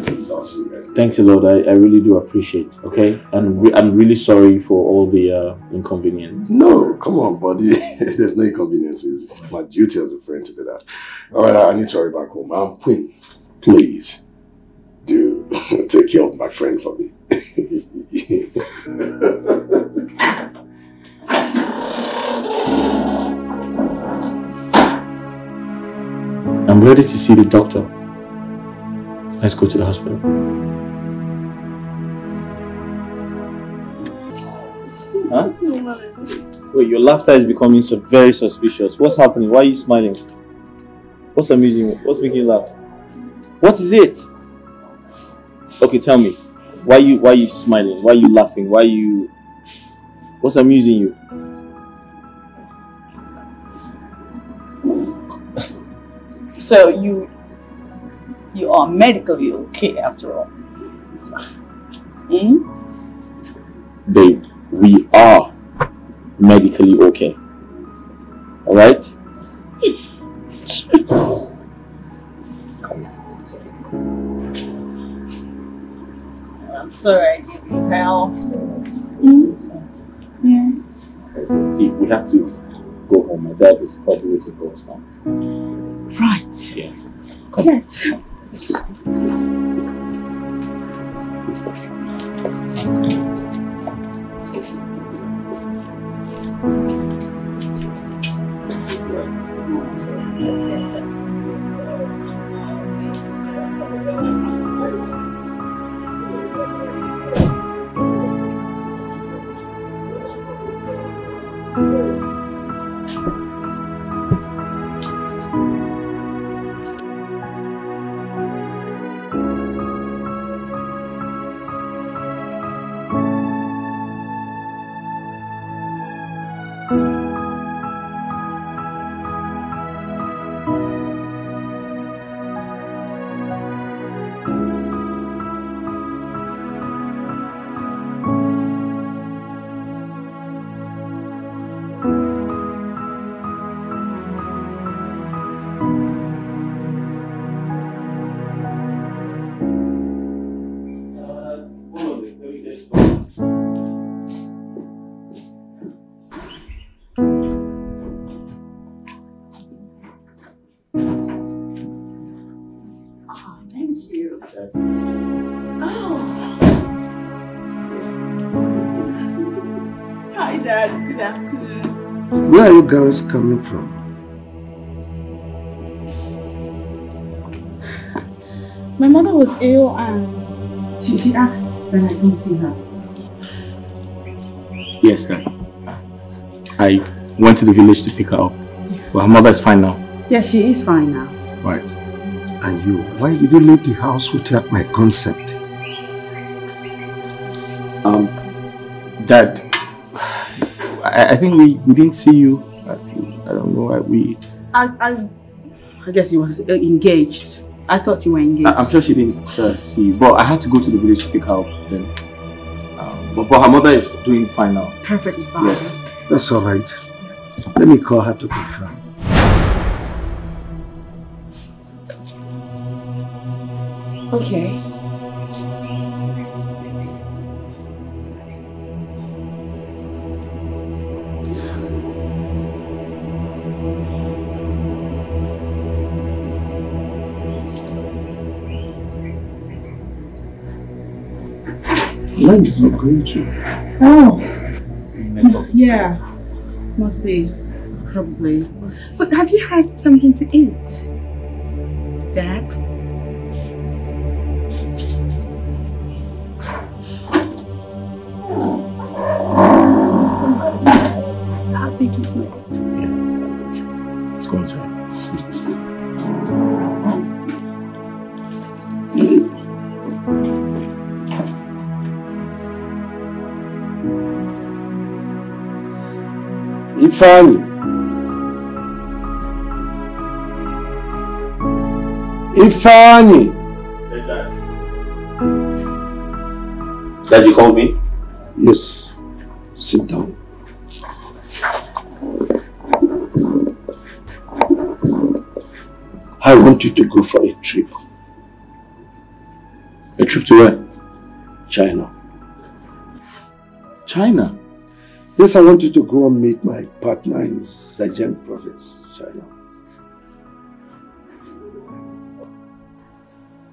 thanks a lot. I, I really do appreciate. Okay, and re- I'm really sorry for all the uh, inconvenience. No, come on, buddy. There's no inconveniences. It's my duty as a friend to do that. All right, I I need to hurry back home. I'm Queen, please do take care of my friend for me. I'm ready to see the doctor. Let's go to the hospital. Huh? Wait, your laughter is becoming so very suspicious. What's happening? Why are you smiling? What's amusing you? What's making you laugh? What is it? Okay, tell me. Why you why are you smiling? Why are you laughing? Why you What's amusing you? So you you are medically okay after all. Hmm? Babe, we are medically okay. Alright? I'm sorry I gave you hell. Yeah. See, we have to go home. My dad is probably waiting for us now. Right. Yeah. Come. Yes. Thank Where are you guys coming from? My mother was ill and she, she asked that I come see her. Yes, Dad. I went to the village to pick her up. But her mother is fine now. Yeah, she is fine now. Right. And you, why did you leave the house without my consent? Um, Dad, I, I think we, we didn't see you. I, I don't know why we... I, I, I guess he was uh, engaged. I thought you were engaged. I, am sure she didn't uh, see you, but I had to go to the village to pick her up then. Um, but, but her mother is doing fine now. Perfectly fine. Yes. That's all right. Let me call her to confirm. Okay. Line is not going to. Oh. Yeah. Must be. Probably. But have you had something to eat? Dad? Somebody. I think it's me. Let's go inside. Ifeanyi. Ifeanyi. Dad, you called me? Yes. Sit down. I want you to go for a trip. A trip to where? China. China? Yes, I want you to go and meet my partner in Zhejiang province, China.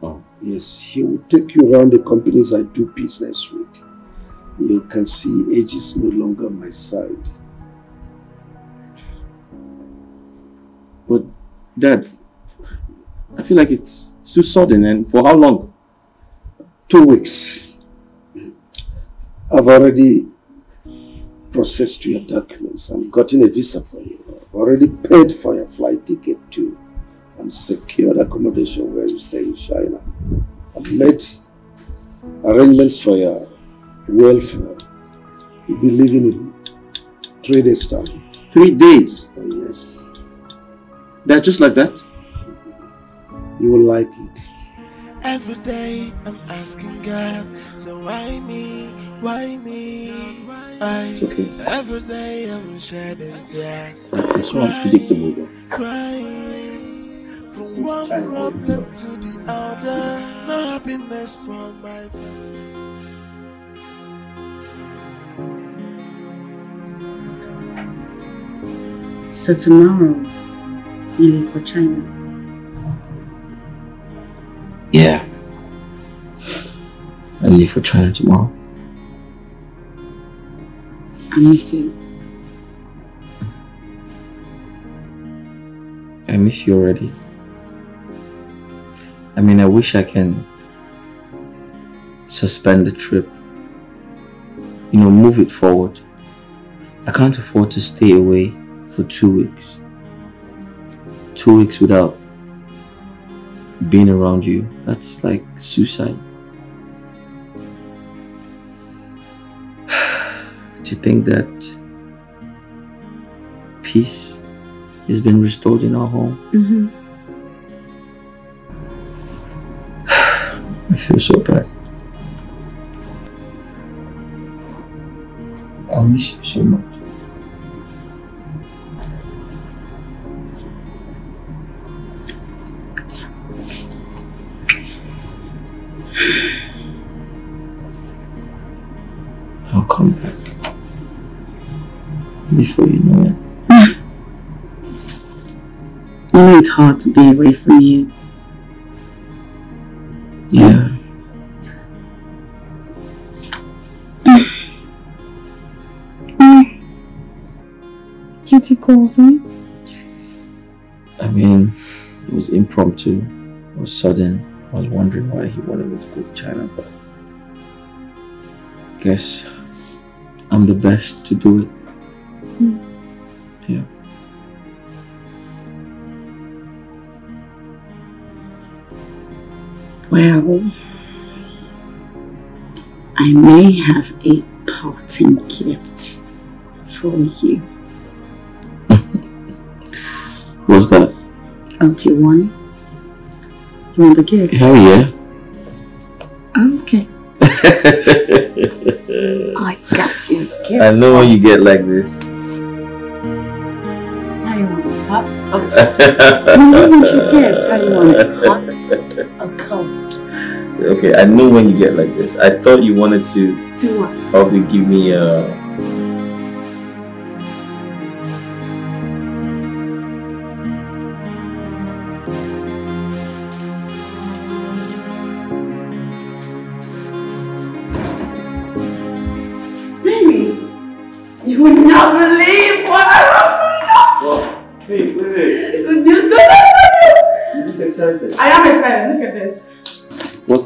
Oh. Yes, he will take you around the companies I do business with. You can see age is no longer my side. But, Dad, I feel like it's, it's too sudden and for how long? Two weeks. I've already processed to your documents and gotten a visa for you. Already paid for your flight ticket too and secured accommodation where you stay in China. I've made arrangements for your welfare. You'll be leaving in three days' time. Three days? Oh, yes. Dad, just like that? You will like it. Every day I'm asking God, so why me? Why me? Why? It's okay. Every day I'm shedding tears. I'm so unpredictable. though. Crying from one problem to the other. No happiness for my family. So tomorrow, you leave for China. Yeah. I leave for China tomorrow. I miss you. I miss you already. I mean, I wish I can suspend the trip. You know, move it forward. I can't afford to stay away for two weeks. Two weeks without being around you. That's like suicide. to think that peace has been restored in our home. Mm-hmm. I feel so bad. I miss you so much. I'll come back before you know it. You know it's hard to be away from you. Yeah. Duty calls, eh? I mean, it was impromptu, it was sudden. I was wondering why he wanted me to go to China, but guess I'm the best to do it. Hmm. Yeah. Well, I may have a parting gift for you. What's that? Oh, do you want it? You want the gift? Hell yeah. Okay. I got you gift. I know when you get like this. How you want it? Hot? Oh. no, what you get? How you want it? Hot or cold? Okay, I know when you get like this. I thought you wanted to Do what? probably give me a.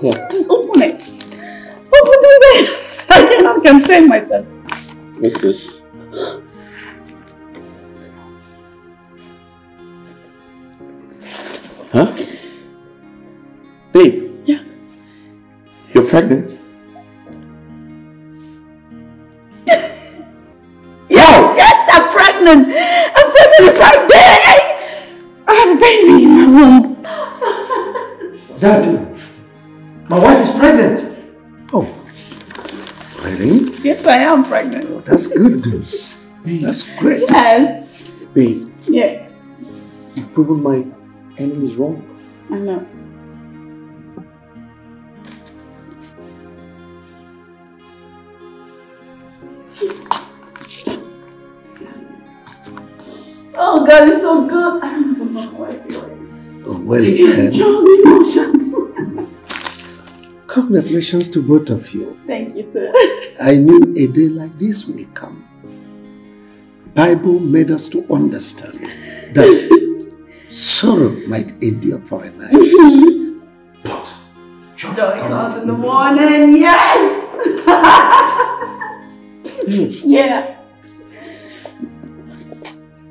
That? Just open it. Open this. I cannot contain myself. What's this? Huh? Babe. Yeah. You're pregnant? Yes, yes, I'm pregnant. I'm pregnant. It's right there. I, have a baby in my womb. Dad, my wife is pregnant. Oh, really? Yes, I am pregnant. Oh, That's good news. That's great. Yes. Babe, Yes. you've proven my enemies wrong. I know. Oh God, it's so good. I don't even know how I feel. Oh, well, um, Strong emotions. Congratulations to both of you. Thank you, sir. I knew a day like this will come. Bible made us to understand that sorrow might endure for a night. But joy comes in the morning. Yes. yeah.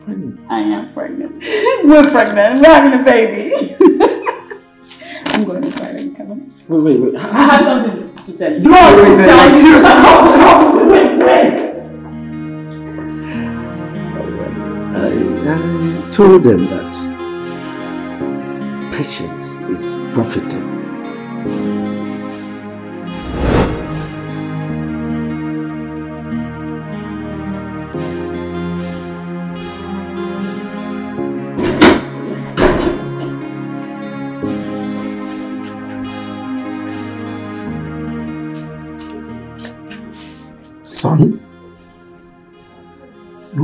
Hmm. I am pregnant. We're pregnant. We're having a baby. I'm going inside and come on. Wait, wait, wait. I have something to tell you. No, wait, wait, tell like, you. seriously, no, no, wait, wait. I, I told them that patience is profitable.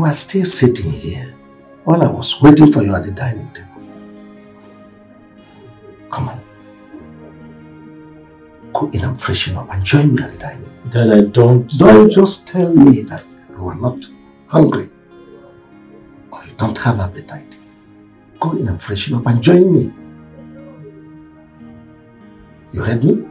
Are still sitting here while I was waiting for you at the dining table. Come on. Go in and freshen up and join me at the dining. Dad, I don't... Don't just tell me that you are not hungry or you don't have appetite. Go in and freshen up and join me. You heard me?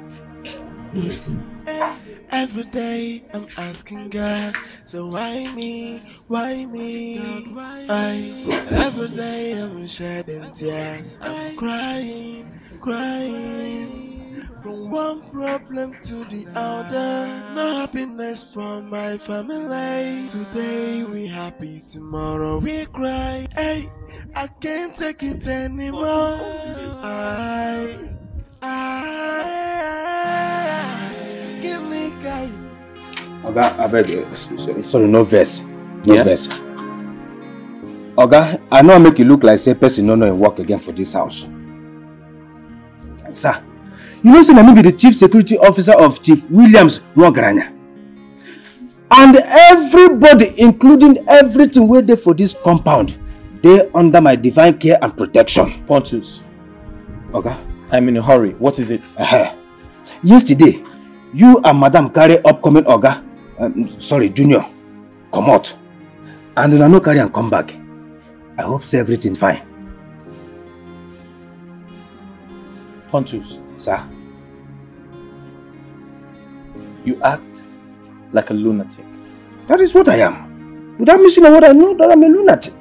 Every day I'm asking God, so why me? Why me? Why? Every day I'm shedding tears. I'm crying, crying. From one problem to the other. No happiness for my family. Today we happy, tomorrow we cry. Hey, I can't take it anymore. I, I, give me guy. Oga, abeg, eh, s- s- sorry, no verse. No Yeah? verse. Oga, I know make you look like say person no know him work again for this house. Sir, you know say na me be the chief security officer of Chief Williams Nwagaranya. And everybody, including everything wey dey for this compound, dey under my divine care and protection. Pontus. Oga? I'm in a hurry. What is it? Uh-huh. Yesterday, you and madam carry upcoming oga, um, sorry, junior, comot. And una no carry am come back. I hope say everything fine. Pontus. Sir? You act like a lunatic. That is what I am. Without missing a word, I know that I'm a lunatic.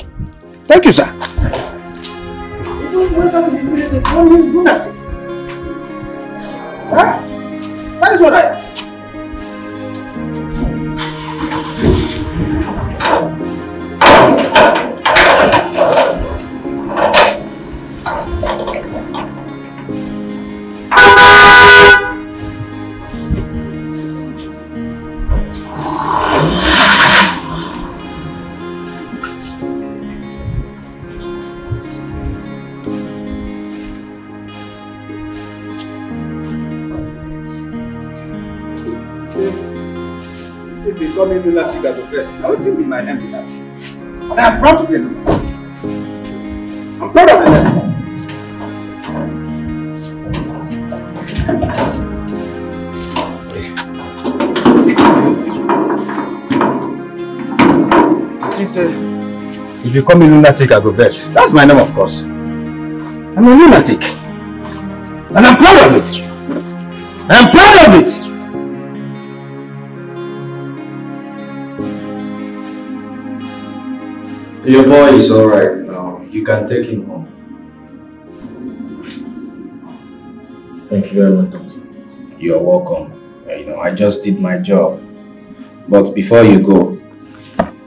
Thank you, sir. you don't wake up in the village They call me lunatic. Huh? That is what I if you call me lunatic, I go first. Now, what's in my name be that? And I'm proud to be a lunatic. I'm proud of think say, if you call me lunatic, I go vex. That's my name, of course. I'm a lunatic. And I'm proud of it. I'm proud of it. Your boy is alright now. You can take him home. Thank you very much, doctor. You're welcome. Uh, You know, I just did my job. But before you go,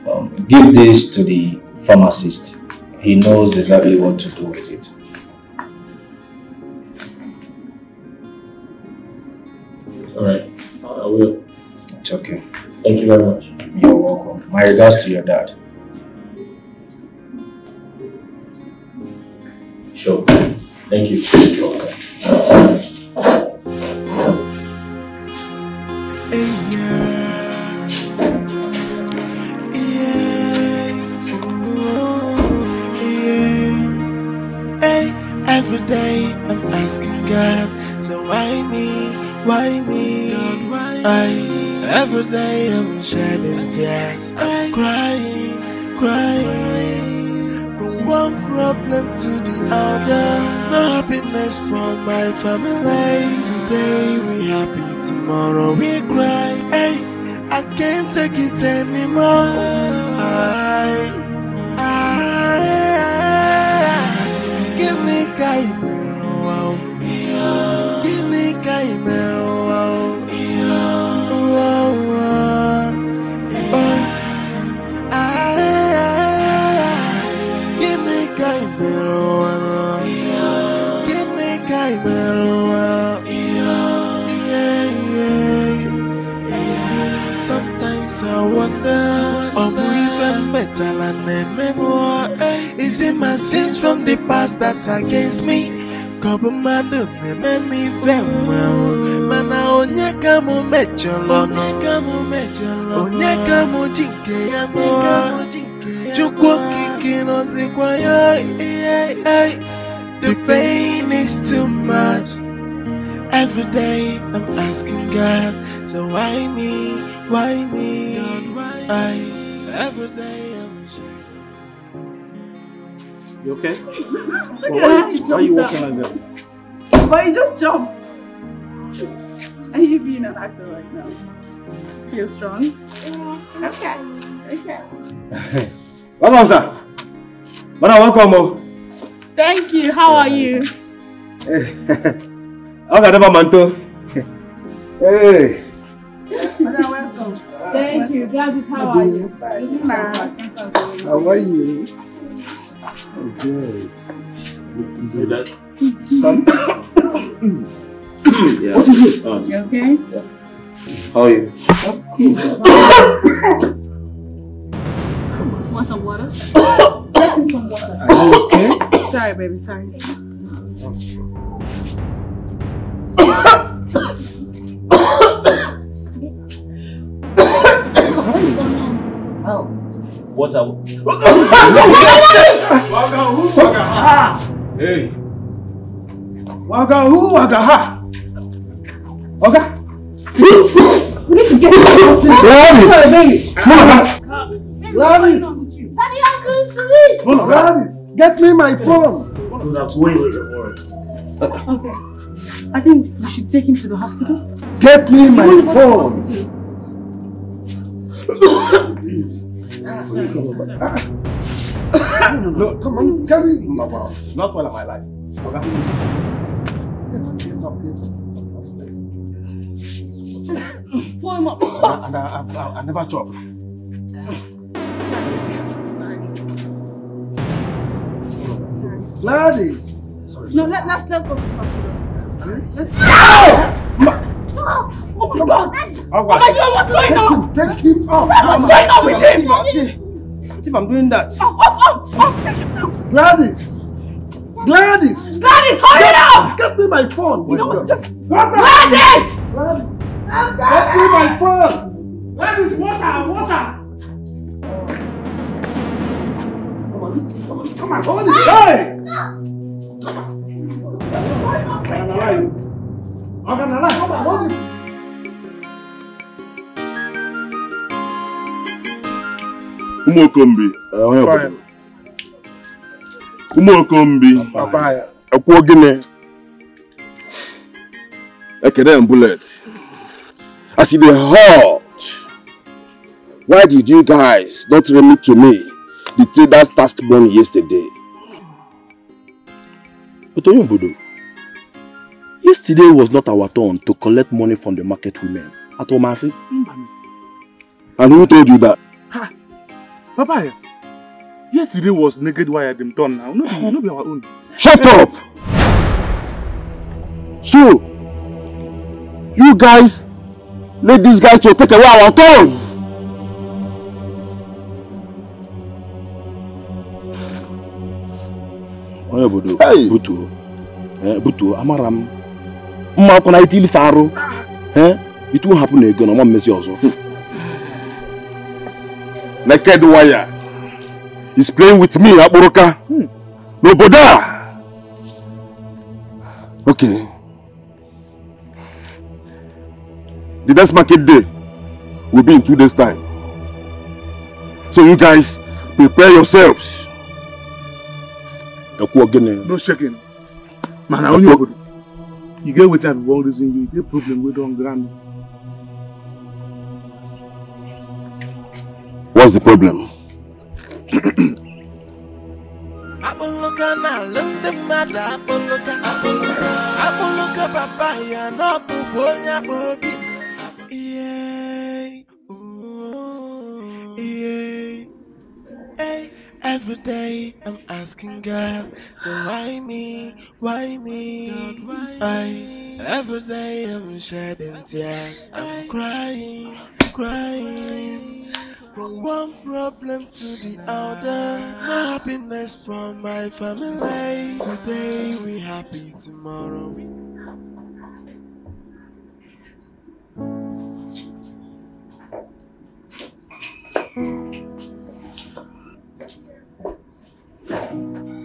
um, give this to the pharmacist. He knows exactly what to do with it. Alright. I will. It's okay. Thank you very much. You're welcome. My regards to your dad. Sure. Thank you. Every day I'm asking God, so why me? Why me? why? Every day I'm shedding tears, I'm crying, crying. One problem to the other, no happiness for my family. Today we happy, tomorrow we cry. Hey, I can't take it anymore. I, I, give me guy, wow. Putala eh, Is it my sins from the past that's against me? Kobu madu neme mi femo Mana onye ka mu mecholo Onye ka mu mecholo Onye ka mu jinke ya no. Chukwu okike nọzikwa ya yeah, eh. yeah. The pain is too much. Every day I'm asking God So why me, why me? Why Every day You okay? Well, why, why are you jumped walking up. like that? But he just jumped. And you being an actor right now. You're strong? Okay. Okay. Welcome, sir. Madam, welcome. Thank you. How are you? Okay, never manto. Hey. Madam, welcome. Thank you. Gladys, how are you? How are you? Okay. Son. yeah. What is it? Um, You okay? how are you? Yes. Want some water? Get him some water. Are you okay? Sorry, baby. Sorry. What are Hey. Waga who? Waga ha. Waga. We need to get him to the hospital. Gladys. Sorry, baby. Gladys. Gladys. Daddy, I'm going to sleep. Gladys, get me my phone. Okay. I think we should take him to the hospital. Get me my You wanna go to the phone. No, come on, carry. Not all of my life. Waga. Pull him up. And I, I, I, I never chop. Gladys. No, let, let's let's go to the hospital. Let's... Oh my God! Oh my God! What's going on? Take him up. What's going on with him? If I'm doing that. Oh, oh, oh, oh, take him down. Gladys. Gladys. Gladys, hurry Get- up! Get me my phone. You know what? Just Water. Gladys! Gladys. Get me my phone. Gladys, water, water. Come on, hold it. Hey! Organala, come on, hold it. ụmụ okombi eh, onye obodo ụmụ okombi ekwuo gịnị? Ekene m bullet. As e dey hot, why did you guys not remit to me the traders task money yesterday? Otoyo Obodo, yesterday was not our turn to collect money from the market women. At Omasi. And who told you that? Ha! Papa, yesterday was naked wire them turn now. No, be- no be our own. Shut up! So, you guys let these guys to take away our turn. Onye obodo, butuo. Eh, butuo, amara m. Mma akwụkwọ na ite ilife arụ. Eh, itu hapụ na ego na ọma mmezi ọzọ. Naked wire is playing with me, Akburuka. N'obodo a. Okay. The next market day will be in two days' time. So you guys prepare yourselves. Ekwu ogene. No shaking. Man, I only obodo. You get wetin I be wan reason you, get problem wey don ground. Ooh, the problem? Every day I'm asking God, so why me, why me, why? Every day I'm shedding tears, I'm crying, crying. From one problem to the other. No happiness for my family. Today we happy, tomorrow we.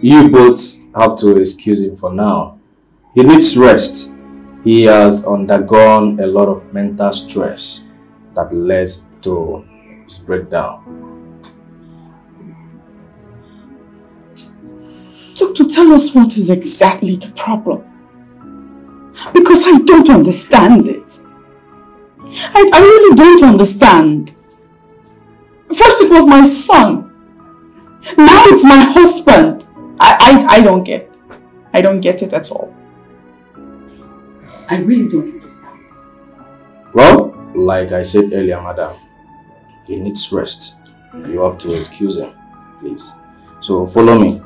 You both have to excuse him for now. He needs rest. He has undergone a lot of mental stress that led to his breakdown. Doctor, tell us what is exactly the problem. Because I don't understand this. I, I really don't understand. First it was my son. Now it's my husband. I, I, I don't get it. I don't get it at all. I really don't understand. Well, like I said earlier, madam, he needs rest. You have to excuse him, please. So follow me.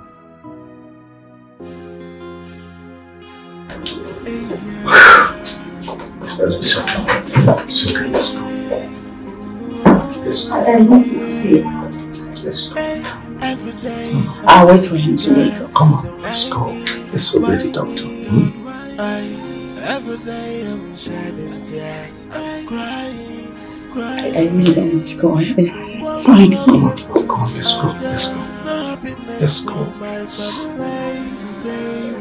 Let's go. It's okay, let's go. Let's go. I want to. Let's go. I'll wait for him to wake up. Come on, let's go. Let's obey the doctor. Hmm? Every day I'm shedding tears. I'm crying, I. I really don't want to go. I, I, fine here. Come on, let's go. Let's go. Let's go. My family today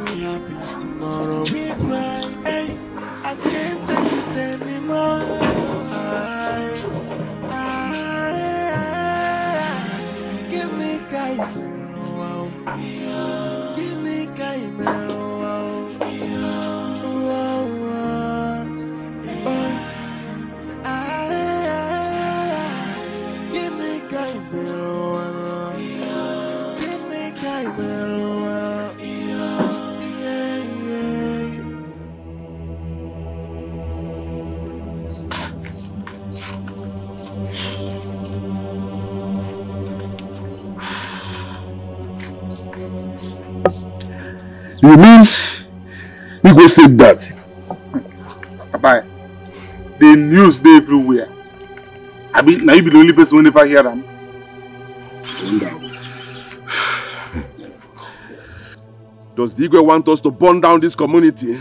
You mean Igwe said that? Papa, the news dey everywhere. I be, now you be the only person who never hear them. Does the Igwe want us to burn down this community?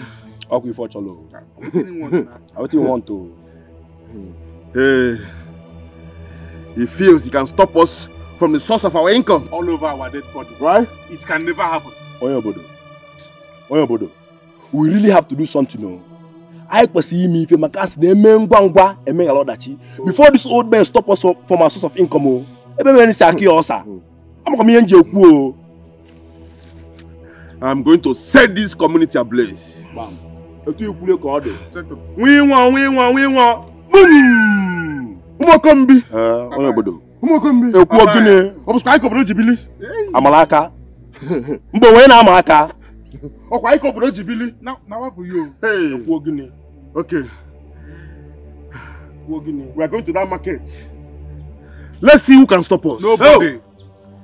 Ọkụ ife ọchọlọ. What do you want to? Hey, he feels he can stop us from the source of our income. All over our dead body. Right? It can never happen. Onye obodo. Onye obodo. We really have to do something o. Anyị kwesịrị ime ife maka asị na eme ngwa ngwa emeghara ọdachi. Before this old man stop us from our source of income o. Ebe mere si akị ya ọsa. Amakwa m ihe m ji ekwu o. I'm going to set this community ablaze. Etu ikwule ka ọ dị. Nwa ịnwa nwa ịnwa nwa ịnwa. Boom! Ụmụokombi. Onye obodo. Ụmụokombi. Ekwuo gịnị? Ọ bụ sọ anyị ka obodo ji bili. Amala aka. Mgbe onye na-ama aka. Ọkwa anyị ka obodo ji bili. Okay. We are going to that market. Let's see who can stop us. Nobody.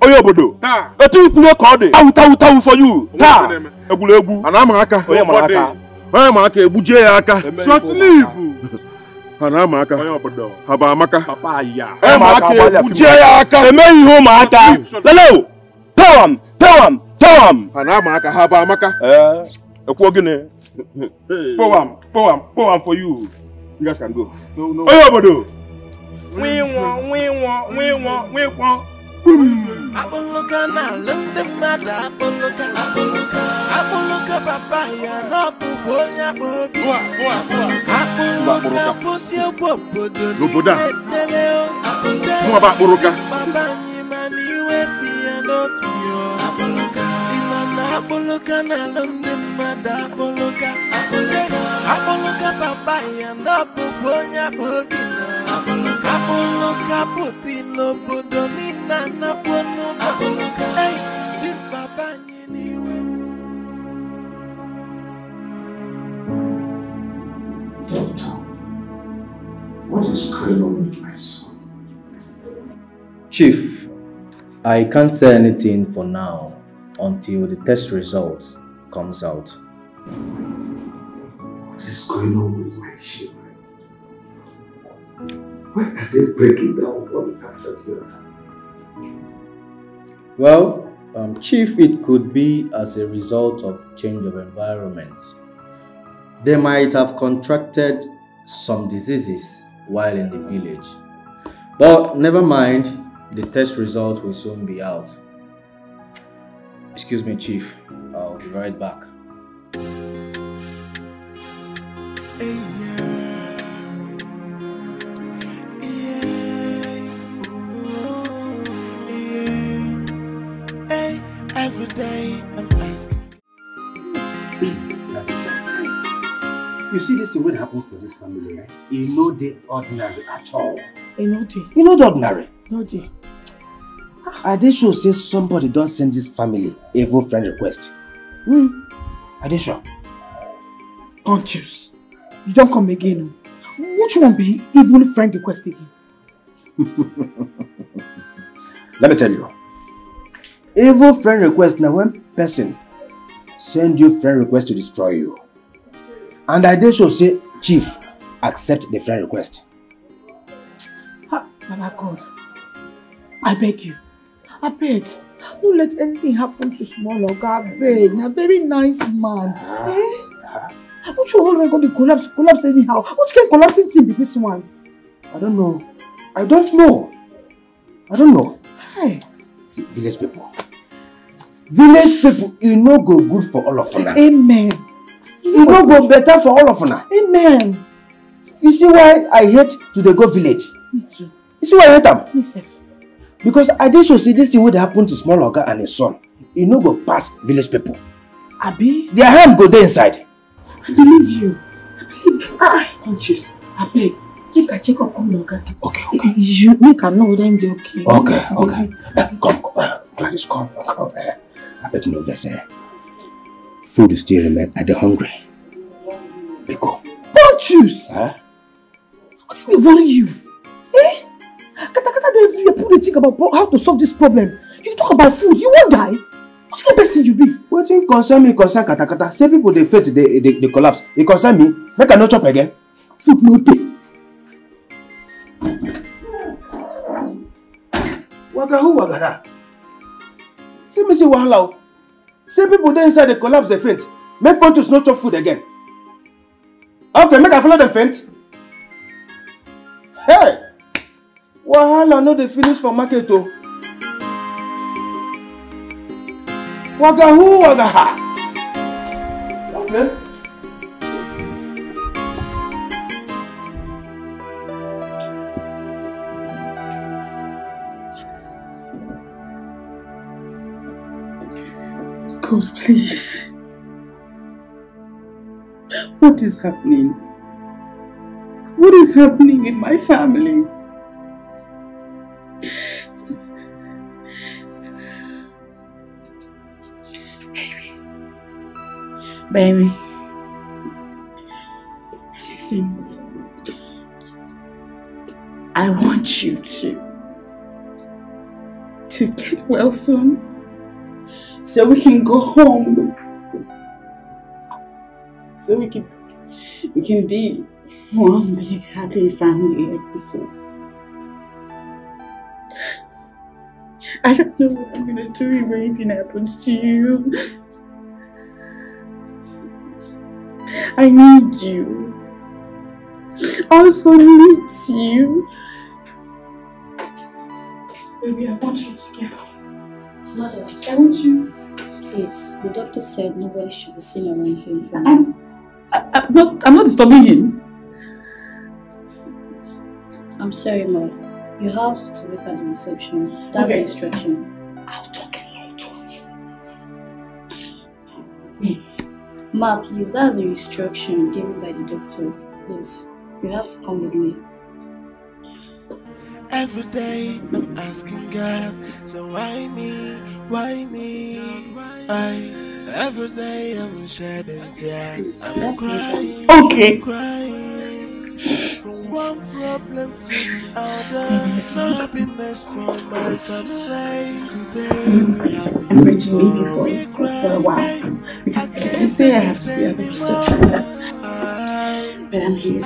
Onye obodo. Etu ikwule ka ọ dị. Tawu tawu tawu for you. Taa. Egwuregwu. A na-ama aka. Onye mara aka. Onye ma aka egbujie ya aka. Short leave. Ha na-ama aka. Ha bụ amaka. Papa ya. Onye ma aka egbujie ya aka. Emeghị ihe ụmụaka. Lele o. Tell am. Tell am. Tell am. Ha na-ama aka. Ha bụ amaka. Ee. Ekwuo gịnị? Kpow am. Kpow am. Kpow am for you. You guys can go. No, no. Onye obodo. Nwịnwọ nwịnwọ nwịnwọ nwịkwọ. Akpụlụka na-alụ ndị mmadụ akpụlụka akpụlụka papa ya na ọbụbụ onye akpa obi akpụlụka kwụsị obodo a. na-edere o akpụrụka. papa anyị mana iwe dị ya n'obi o ịma na akpụlụka na-alụ ndị mmadụ akpụlụka akpụlụka papa. Ya na ọbụbụ onye akpa obi na akpụlụka pụtị n'obodo niile anapụ n'ụlọ Ei, papa anyị n'iwe Doctor, what is going on with my son? Chief, I can't say anything for now until the test result comes out. What is going on with my children? Why are they breaking down one after the other? Well, um, Chief, it could be as a result of change of environment. They might have contracted some diseases while in the village. But never mind, the test result will soon be out. Excuse me, Chief. I'll be right back. Every day I'm asking. You see this thing wey happen for this family, eh? E no dey ordinary at all. E no dey. E no dey ordinary. No dey. Sure say somebody don send this family evil friend request. Hmm. Sure. Pontius, you don come again o. Which one be evil friend request again? Let me tell you. Evil friend request na when person send you friend request to destroy you. And dey say chief accept the friend request. Baba God, I beg you, I beg, no let anything happen to small oga, abeg, na very nice man. Eh? Which one wey go dey collapse, collapse anyhow? Which kind collapsing thing be this one? I don't know. I don't know. I don't know. Hey. See, village people. Village people, e no go good for all of una. Amen. E no go better for all of una. Amen. You see why I hate to dey go village? Me too. You see why I hate am? Me sef. Because I sure say this thing wey dey happen to small oga and his son, e no go pass village people. Abi? Their hand go dey inside. I believe you. I believe you. Ah, conscious. Abeg, make I check up on oga. Okay, okay. You make I know whether him dey okay. Okay, okay. Eh, come, come, uh, Gladys, come, come. Uh, abeg no vex. Eh. Food still remain. I dey hungry. Biko. Pontius! Huh? What dey worry you? Eh? Katakata dey everywhere. People dey think about how to solve this problem. You dey talk about food. You wan die? Which kind person you be? Wetin concern me concern katakata. Say people dey faint dey dey dey collapse. E concern me. Make I no chop again. Food no dey. Waga who waga that? See me see wahala o. Say people dey inside dey collapse dey faint. Make Pontus no chop food again. Okay, make I follow dem faint. Hey! Wahala no dey finish for market o. Waga who waga ha? Okay. God, please. What is happening? What is happening in my family? Baby. Baby. Listen. I want you to to get well soon so we can go home. So we can we can be one big happy family like before. I don't know what I'm gonna do if anything happens to you. I need you. I also need you. Baby, I want you to get home. Mother, I want you. please. The doctor said nobody should be seen around him from I'm, I, I'm not. I'm not disturbing him. I'm sorry, Ma. You have to wait at the reception. That's Okay. the instruction. I'll talk a lot once. Hmm. Ma, please, that's the instruction given by the doctor. Please, you have to come with me. Every day I'm asking God, so why me? Why me? Why? Every day I'm shedding tears. I'm crying. Okay. Crying. One problem to the other. No happiness for my family. Today I'm going to leave you for, for, for a while because they say I have to be at the reception. But I'm here.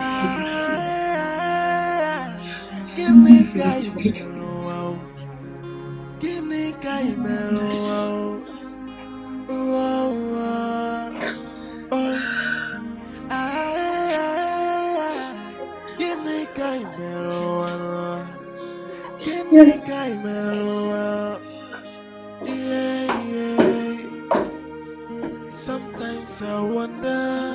imerụ ahụ? Gịnị ka imerụ ahụ? Oh, oh, oh. Sometimes I wonder.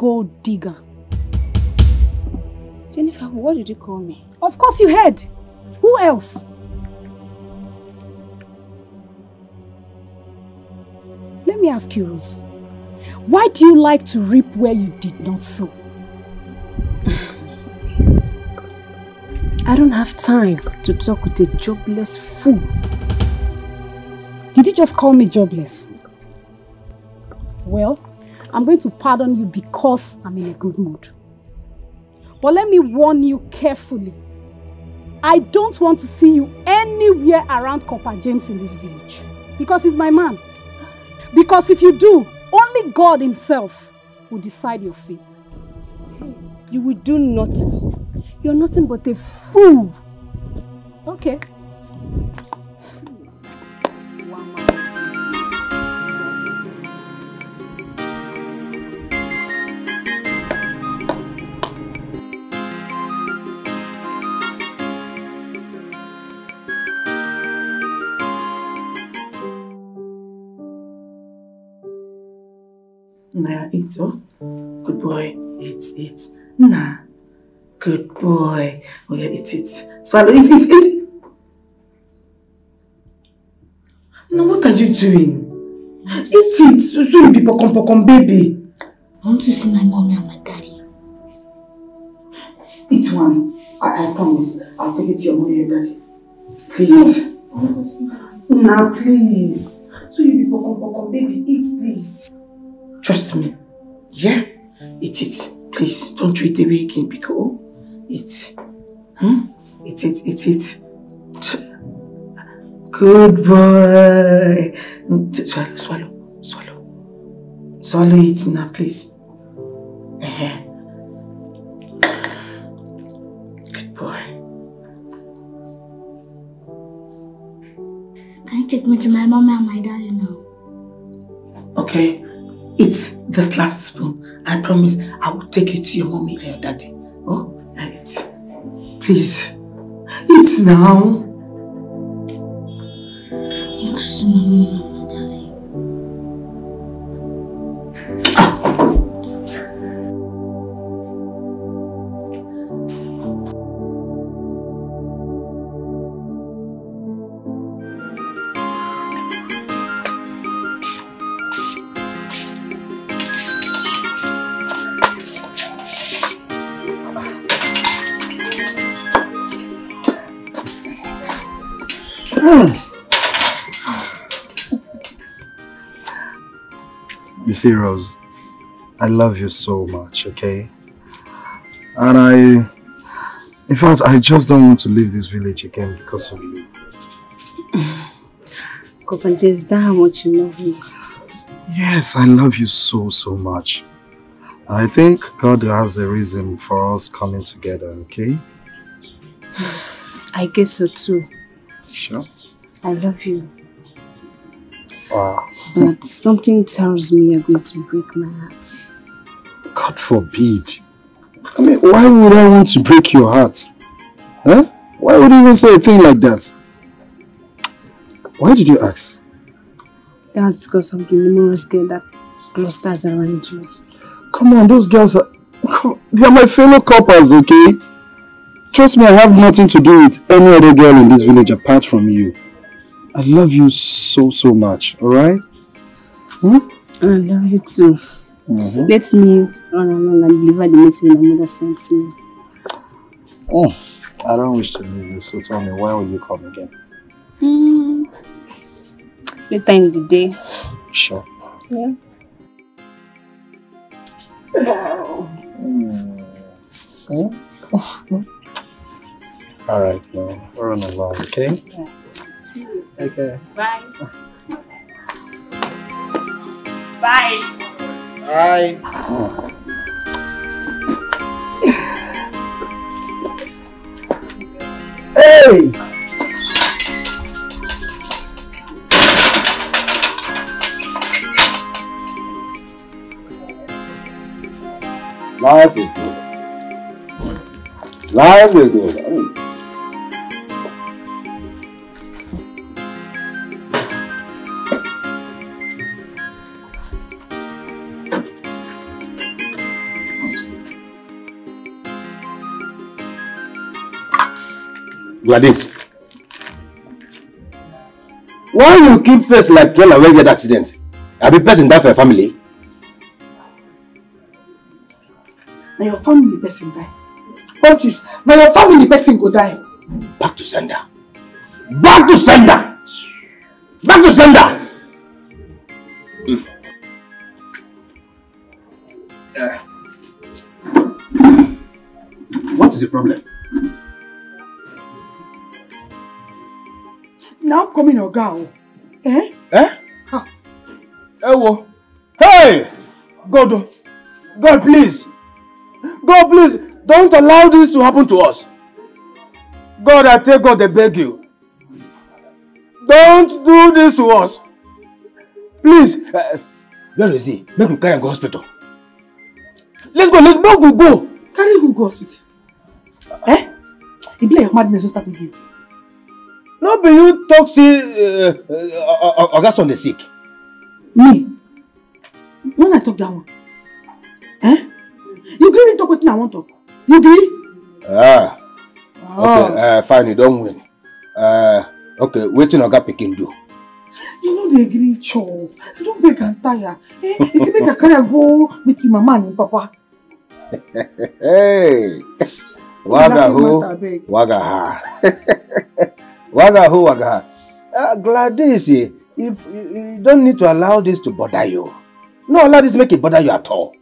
Gold digger. Jennifer, what did you call me? Of course you heard. Who else? Let me ask you, Rose. Why do you like to reap where you did not sow? I don't have time to talk with a jobless fool. Did you just call me jobless? Well, I'm going to pardon you because I'm in a good mood. But let me warn you carefully. I don't want to see you anywhere around Copper James in this village. Because he's my man. Because if you do, only God himself will decide your fate. You will do nothing. You're nothing but a fool. Okay. Nah, eat, oh. Good boy. Eat, eat. Nah. Good boy. Oh yeah, eat it. Swallow, eat, eat, eat. Now what are you doing? Eat it, so, you be pokon pokon baby. I want to see my mommy and my daddy. Eat one. I, I promise. I'll take it to your mommy and daddy. Please. I want to see Nah, please. So you be pokon pokon baby. Eat, please. Trust me. Yeah? Eat it. Please. Don't throw it away again, because Eat. Hmm? Eat it, eat it. Good boy. Swallow, swallow, swallow. Swallow it now, please. Uh-huh. Good boy. Can you take me to my mommy and my daddy now? Okay? This last spoon. I promise I will take you to your mommy and your daddy. Oh, eat. Please. Eat now. You I love you so much, okay? And I, in fact, I just don't want to leave this village again because of you. Kopanje, is that how much you love me? Yes, I love you so, so much. And I think God has a reason for us coming together, okay? I guess so too. Sure. I love you. Wow. But something tells me you're going to break my heart. God forbid. I mean, why would I want to break your heart? Huh? Why would you even say a thing like that? Why did you ask? That's because of the numerous girls that clusters around you. Come on, those girls are... They are my fellow corpers, okay? Trust me, I have nothing to do with any other girl in this village apart from you. I love you so, so much, alright? Hmm? I love you too. Mm-hmm. Let me run along and deliver the message my mother sent to me. Oh, I don't wish to leave you, so tell me, when will you come again? Mm. Later in the day. Sure. Yeah. All right, now run along, okay? Yeah. See you. Take care. Bye. Bye. Bye. Hey! Life is good. Life is good. Mm. Gladys, why you keep face like trailer wey get accident? I be person die for your family? Na your family person die. Pontius, na your family person go die. Back to sender. Back to sender! Back to sender! Mm. Uh, what is the problem? Na upcoming oga o. Eh? Eh? Ewo. Hey! God. God, please. God, please, don't allow this to happen to us. God, I take God, I beg you. Don't do this to us. Please. Uh, where is he? Make him carry him go hospital. Let's go, let's go, go, go. Carry who go hospital? Eh? E be like your madness don start again. No be you talk say uh, uh, Oga son dey sick. Me? When I talk that one? Eh? You gree me talk wetin I wan talk? You gree? Ah. Okay, uh, fine, you don win. Uh, okay, wetin Oga pikin do? You no dey gree chop. I don beg am tire. Eh? You say make I carry am go meet him mama and him papa. hey, waga who, waga ha. waga who, waga. Uh, Gladys, if you, don't need to allow this to bother you. No, allow this make it bother you at all.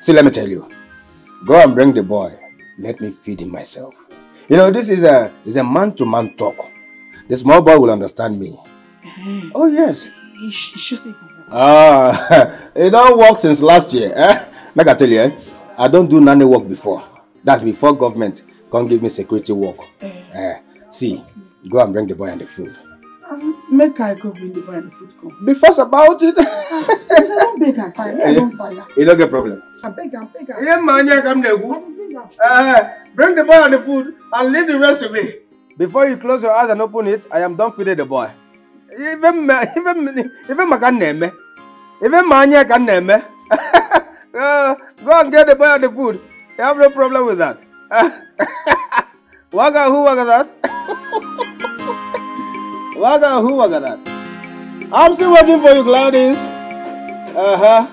See, let me tell you. Go and bring the boy. Let me feed him myself. You know, this is a is a man-to-man talk. The small boy will understand me. Oh yes. Sure say you go work? Ah, it don't work since last year. Eh? Make I tell you, eh? I don't do nanny work before. That's before government can't give me security work. Eh, see, go and bring the boy and the food. Um, make I go bring the boy and the food come. Be fast about it. Because I don beg am tire. I don tire. You don't get problem. I beg am, beg am. Yeah, man, yeah, come there. Uh, bring the boy and the food and leave the rest to me. Before you close your eyes and open it, I am done feeding the boy. Even even even maka neme. Even manya can name. Go and get the boy and the food. You have no problem with that. waga who waga that? waga who waga that? I'm still waiting for you, Gladys. Uh huh.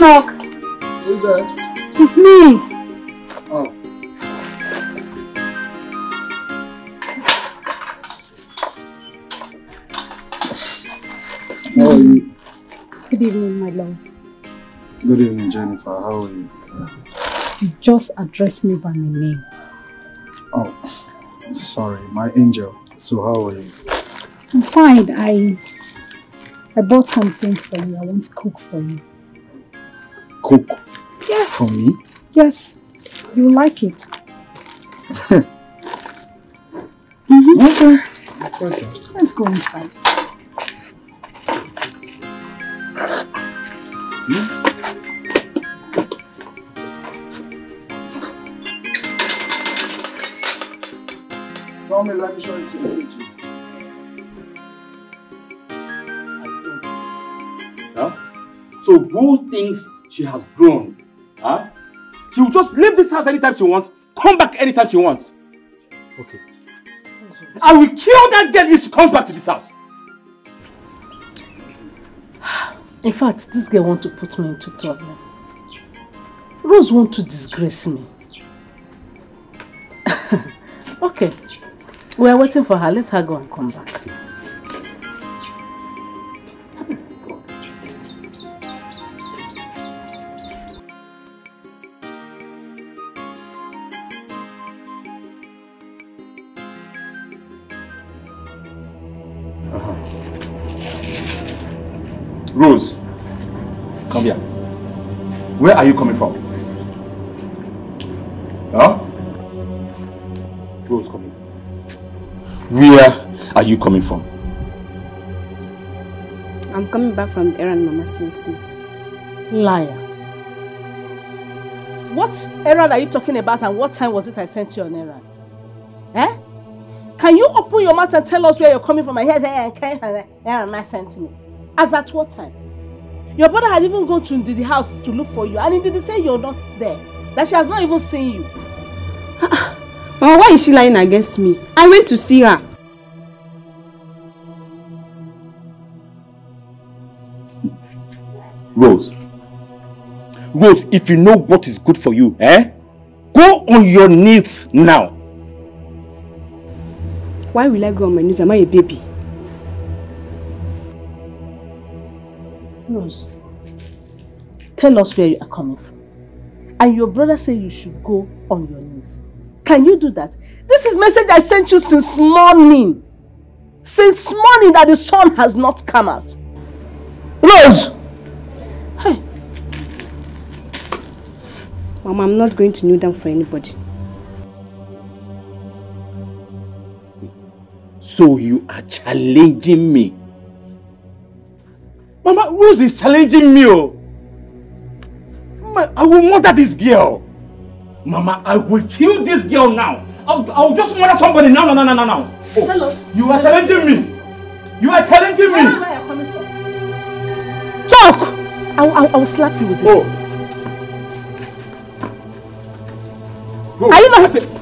Knock. Who's that? It's me. Oh. How are you? Good evening, my love. Good evening, Jennifer. How are you? You just addressed me by my name. Oh, sorry, my angel. So how are you? I'm fine. I I bought some things for you. I want to cook for you. Cook Yes. for me? Yes. You like it. Mm-hmm. Mm-hmm. Okay. It's okay. Let's go inside. Mm-hmm. Tell me, let me show it to you. Huh? So who thinks she has grown? Huh? She will just leave this house anytime she wants, come back anytime she wants. Okay. I will kill that girl if she comes back to this house. In fact, this girl want to put me into problem. Rose want to disgrace me. okay. We are waiting for her. Let her go and come back. Rose, come here. Where are you coming from? Huh? Rose, come here. Where are you coming from? I'm coming back from the errand Mama sent me. Liar. What errand are you talking about and what time was it I sent you on errand? Eh? Can you open your mouth and tell us where you're coming from? I heard hey, and came and errand I sent me. As at what time? Your brother had even gone to the house to look for you and he didn't say you're not there. That she has not even seen you. Mama, why is she lying against me? I went to see her. Rose. Rose, if you know what is good for you, eh? Go on your knees now. Why will I go on my knees? Am I a baby? Rose, tell us where you are coming from. And your brother said you should go on your knees. Can you do that? This is message I sent you since morning. Since morning that the sun has not come out. Rose! Hey. Mama, I'm not going to kneel down for anybody. So you are challenging me? Mama, Rose is challenging me. Oh. Mama, I will murder this girl. Mama, I will kill this girl now. I'll, I'll just murder somebody now, no, no, no, no, no. Oh, Tell us. You are challenging me. You are challenging Where me. am I coming from? Talk! I, will- I, will- I will slap you with this. Oh. Go. Are you not?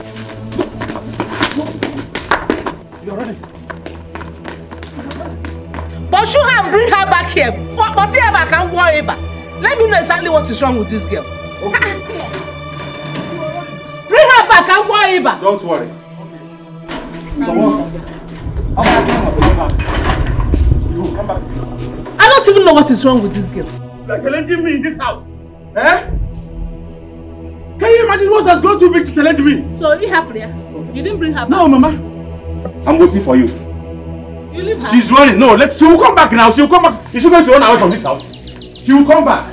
Back here. But whatever can worry about. Let me know exactly what is wrong with this girl. Bring her back and worry about. Don't worry. I don't even know what is wrong with this girl. You are challenging me in this house. Eh? Can you imagine what has gone too big to challenge me? So you happy? yeah? You didn't bring her back? No, Mama. I'm waiting for you. You leave her. She's running. No, let's. She will come back now. She will come back. Is she going to run away from this house? She will come back.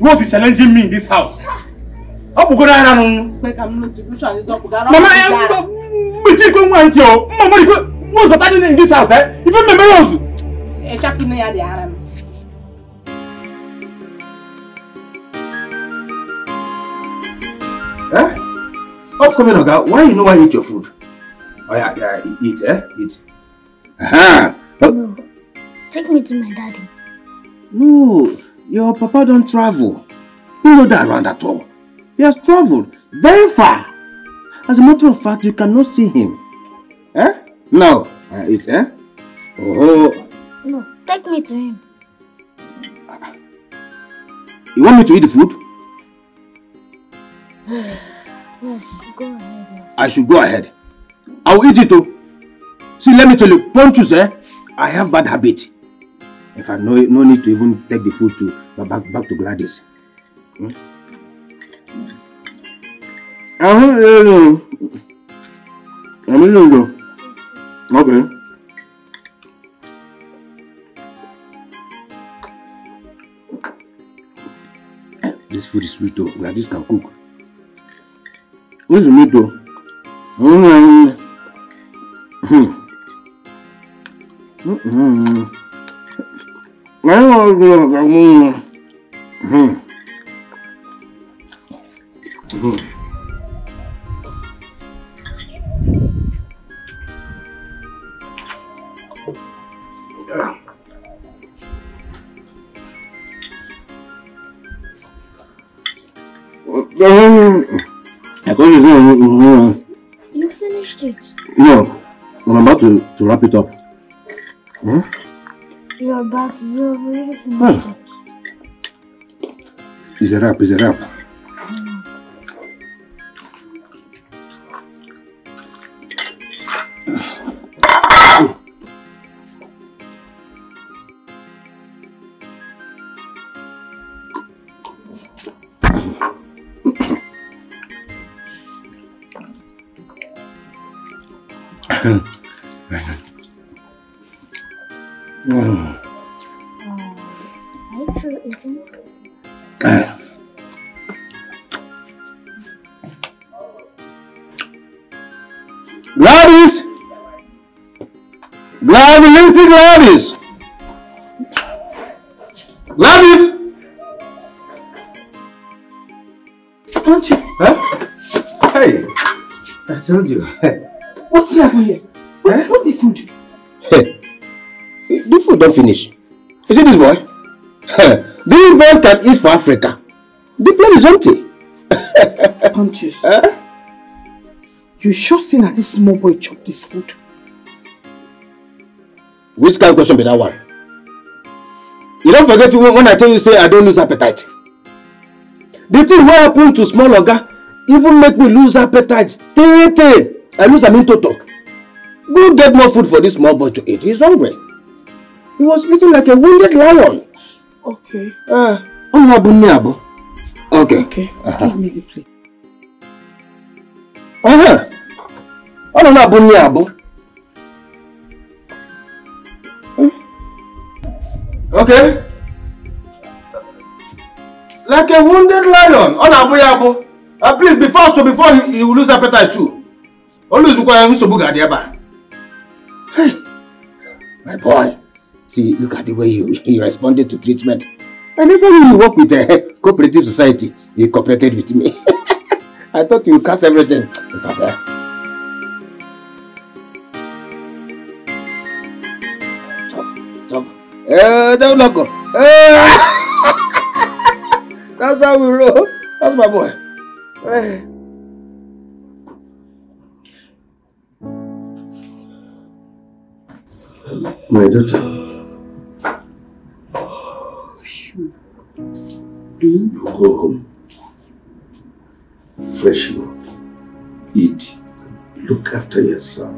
Rose is challenging me in this house. Bụ gona ya nụ. Make am know to one is up. Mama, eh, mmeti ikwe nwa ntị o. Mama, ikwe Rose bata in this house, eh? Ife mmemme Rose. Echapụ na ya dị ara m. Eh? Upcoming Oga, why you know why eat your food? Oh yeah, yeah, eat, eh? Eat. Aha. No. Take me to my daddy. No, your papa don't travel. You know that around at all. He has traveled very far. As a matter of fact, you cannot see him. Eh? No. Uh, eat, eh? Oh, No, take me to him. you want me to eat the food? yes, go ahead. I should go ahead. I will eat it too. See, let me tell you, Pontus, eh? I have bad habit. In fact, no, no need to even take the food to back, back to Gladys. Hmm? Uh-huh. I'm in go. Okay. This food is sweet though. Gladys can cook. Where's the meat though? Mm. Hmm. Want to go back home. Hmm. Hmm. I told you. You finished it. No, I'm about to, to wrap it up. Hmm? You're about to. You have already finished it. It's a wrap, it's a wrap. Mm. You. What's happening here? What, eh? what the food? Hey, the food don't finish. You see this boy? this boy can eat for Africa. The plate is empty. Pontius. Eh? You sure say that this small boy chop this food? Which kind of question be that one? You don't forget when when I tell you say I don't lose appetite. The thing what happened to small oga even make me lose appetite tey tey. I lose am in total. Go get more food for this small boy to eat. He's hungry. He was eating like a wounded lion. Okay. Ah, ọmọ abu ní àbọ̀. Okay. Okay. Uh-huh. Give me the plate. Náà bú ní àbọ̀. Okay. Like a wounded lion. Ọ na-abụ ya abụ. Uh, please be fast o before he, he lose appetite too. O lose ya nsogbu ga-adị ebe a. Hey, my boy. See, look at the way you, you responded to treatment. I never knew you work with a cooperative society. You cooperated with me. I thought you cast everything. In fact, uh, chop, chop. Eh, don't look. Eh. That's how we roll. That's my boy. My daughter. You go home. Freshen up. Eat. Look after yourself.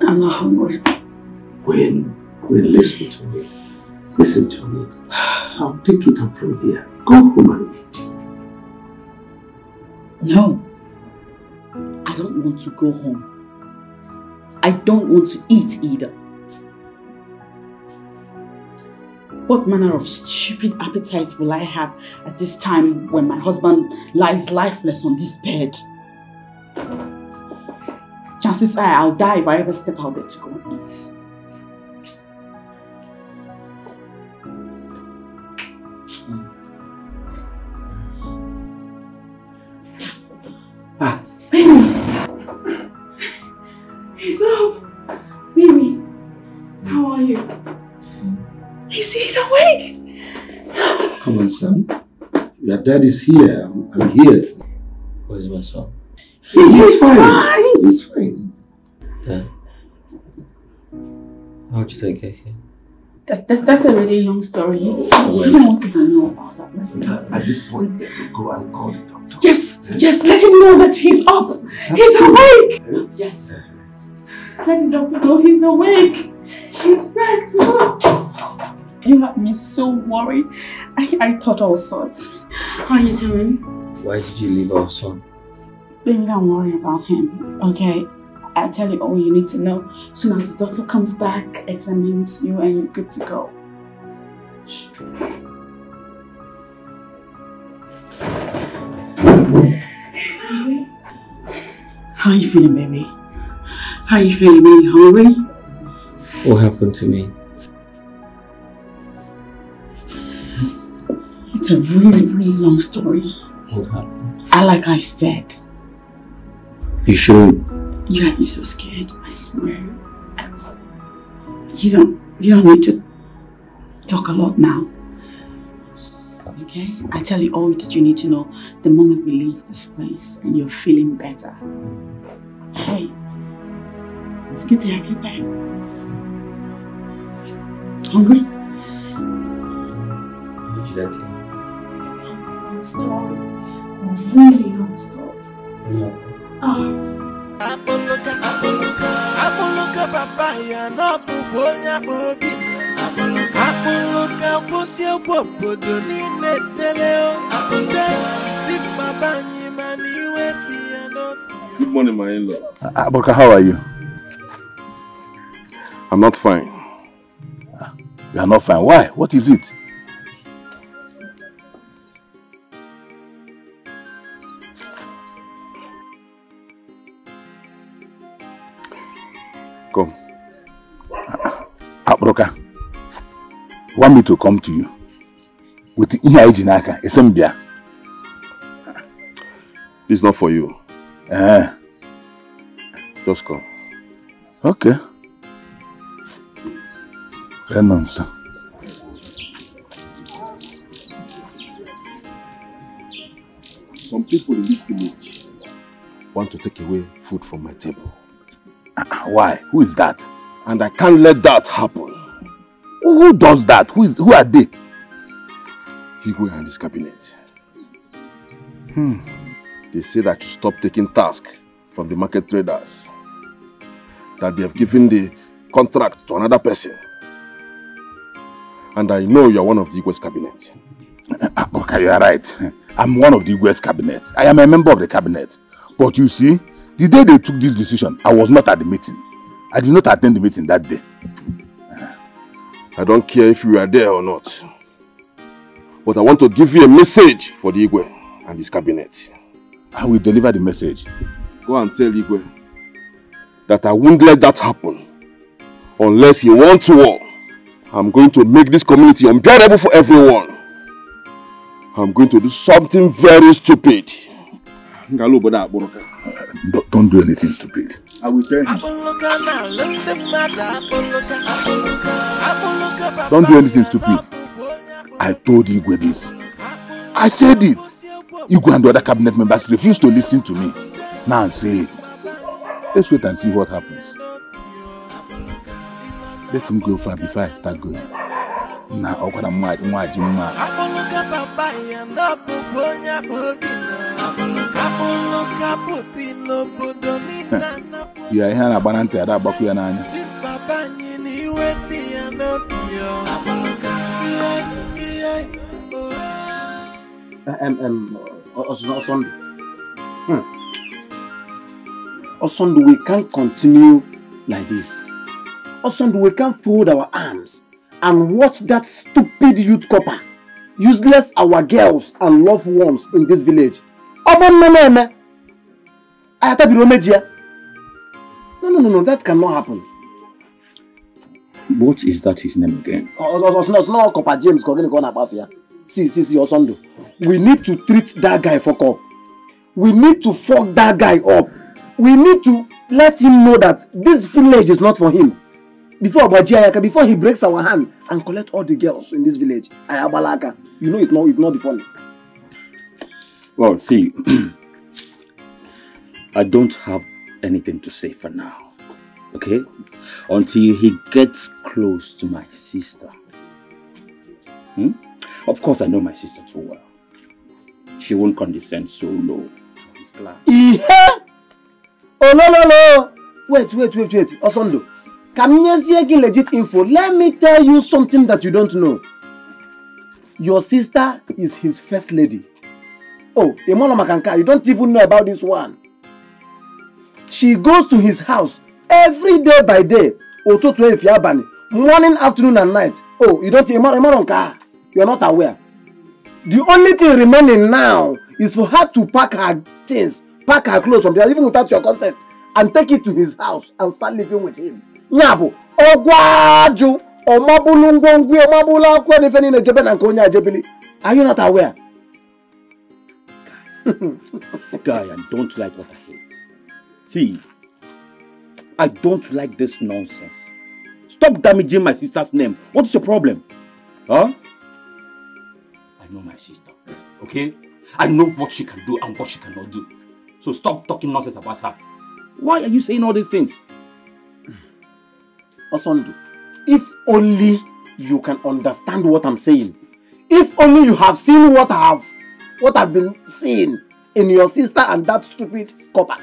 I'm not hungry. When, when, listen to me. Listen to me. I'll take it up from here. Go home and eat. No. I don't want to go home. I don't want to eat either. What manner of stupid appetite will I have at this time when my husband lies lifeless on this bed? Chances are I'll die if I ever step out there to go and eat. He's, he's awake! Come on, son. Your dad is here. I'm, I'm here. Where's my son? He's fine. He's fine. Dad. How did I get here? That, that, that's a really long story. You, you don't want to know about that. right? At this point, let me go and call the doctor. Yes, yes, let him know that he's up. He's awake. Yes. Let the doctor know he's awake. He's back to us. You had me so worried. I, I thought all sorts. How are you doing? Why did you leave our son? Baby, don't worry about him, okay? I'll tell you all you need to know. Soon as the doctor comes back, examines you, and you're good to go. How are you feeling, baby? How are you feeling? Are you hungry? What happened to me? It's a really, really long story. What happened? I like I said. You shouldn't. You had me so scared, I swear. You don't you don't need to talk a lot now. Okay? I tell you all that you need to know the moment we leave this place and you're feeling better. Hey, it's good to have you back. Hungry? Would you like it? Long story. A really long story. Ah. No. Oh. Apoloka, apoloka, apoloka papaya na bụbụ onye akpa obi apoloka kwụsị egwu obodo niile dele o je dị mma banye ma n'iwe dị ya n'obi Good morning, my in-law. Uh, uh, Abuka, how are you? I'm not fine. Ah, you are not fine. Why? What is it? Come. Abroka, want me to come to you with ihe anyị ji n'aka ese m bịa This is not for you. Eh, Just come. okay. Nonso. Some people in this village want to take away food from my table. Ah, why? Who is that? And I can't let that happen. Who, does that? Who is? Who are they? Igwe and his cabinet. Hmm. They say that you stop taking task from the market traders. That they have given the contract to another person. And I know you are one of the Igwe's cabinet. Ah, ah, okay, you are right. I'm one of the US cabinet. I am a member of the cabinet. But you see, the day they took this decision, I was not at the meeting. I did not attend the meeting that day. I don't care if you are there or not. But I want to give you a message for the Igwe and his cabinet. I will deliver the message. Go and tell Igwe that I won't let that happen unless he wants war. I'm going to make this community unbearable for everyone. I'm going to do something very stupid. Don't, don't do anything stupid. I will tell him. Don't do anything stupid. I told Igwe this. I said it. Igwe and the other cabinet members refused to listen to me. Now I say it. Let's wait and see what happens. Let him go far before I start going. Na ọkwara mma nwa ji mma. apoloka papa ya na bụbụ onye akpa obi na Ya ihe a na-agba na ntị ada agbakwu ya n'anya. um, um, Osondu. Hmm. We can't continue like this. Osondu, we can't fold our arms and watch that stupid youth corper useless our girls and loved ones in this village. Ọmọ mme eme. Ayatabiri omeji ya. No, no, no, no, that cannot happen. What is that his name again? Osondu, Copper James ka ọ gịnị ka ọ na-akpafe ya. See, see, see, Osondu. We need to treat that guy fuck up. We need to fuck that guy up. We need to let him know that this village is not for him. Before Obaji Ayaka, before he breaks our hand and collect all the girls in this village, Ayabalaka, you know it's not, it's not be funny. Well, see, I don't have anything to say for now. Okay? Until he gets close to my sister. Hmm? Of course, I know my sister too well. She won't condescend so low to his class. Ihe! Oh, no, no, no! Wait, wait, wait, wait. Osondu, ka m nyezie gị legit info. Let me tell you something that you don't know. Your sister is his first lady. Oh, Imono Makanka, you don't even know about this one. She goes to his house every day by day. Ụtụtụ efi abalị, morning, afternoon and night. Oh, you don't Imono Imono nke a. You are not aware. The only thing remaining now is for her to pack her things pack her clothes from there even without your consent and take it to his house and start living with him ya bụ ọgwaju ọmabulu ngwongwo ọmabulu akwụkwọ na ife niile ejebe na nke onye ajebili are you not aware Guy, I don't like what I hate. See, I don't like this nonsense. Stop damaging my sister's name. What is your problem? Huh? I know my sister, okay? I know what she can do and what she cannot do. So stop talking nonsense about her. Why are you saying all these things? Hmm. Osondu, if only you can understand what I'm saying. If only you have seen what I have, what I've been seeing in your sister and that stupid copper,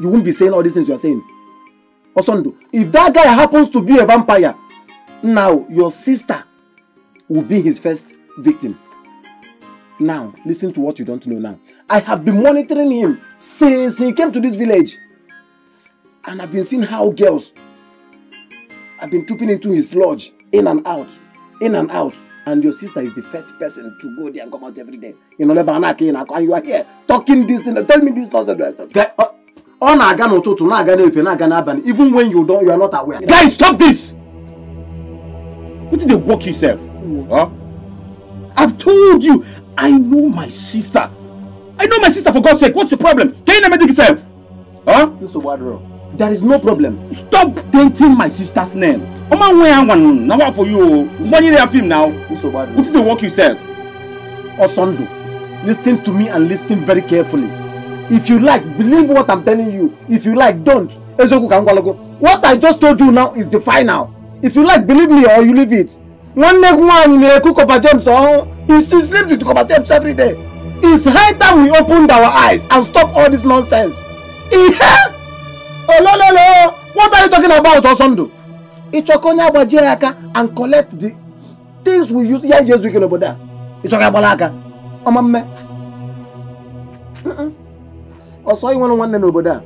you won't be saying all these things you're saying. Osondu, if that guy happens to be a vampire, now your sister will be his first victim. Now, listen to what you don't know now. I have been monitoring him since he came to this village. And I've been seeing how girls I've been trooping into his lodge, in and out, in and out. And your sister is the first person to go there and come out every day. You know, and you are here talking this thing. Tell me this nonsense. Guy, ọ na-aga n'ụtụtụ na-aga n'efe na-aga n'abalị even when you don't you are not aware. Guys, stop this! What did they work yourself? Huh? I've told you, I know my sister. I know my sister for God's sake. What's the problem? Can you name it yourself? Huh? There is no problem. Stop denting my sister's name. Oma nwe ya nwan na wa for you. Mbonye ya film now. What did they work yourself? Osondo, listen to me and listen very carefully. If you like, believe what I'm telling you. If you like, don't. Ezoku ka ngwalago. What I just told you now is the final. If you like, believe me or you leave it. Nwanne nwaanyị na-eku Copper James ọhụụ. He still sleeps with Copper James every day. It's high time we opened our eyes and stop all this nonsense. Ihe! Olololo! What are you talking about, Osondo? Ịchọka onye agbajie ya aka and collect the things we use ya eji ezu ike n'obodo a. Ịchọka agbala aka. Ọma mme. Ọsọ inwere nwanne n'obodo a.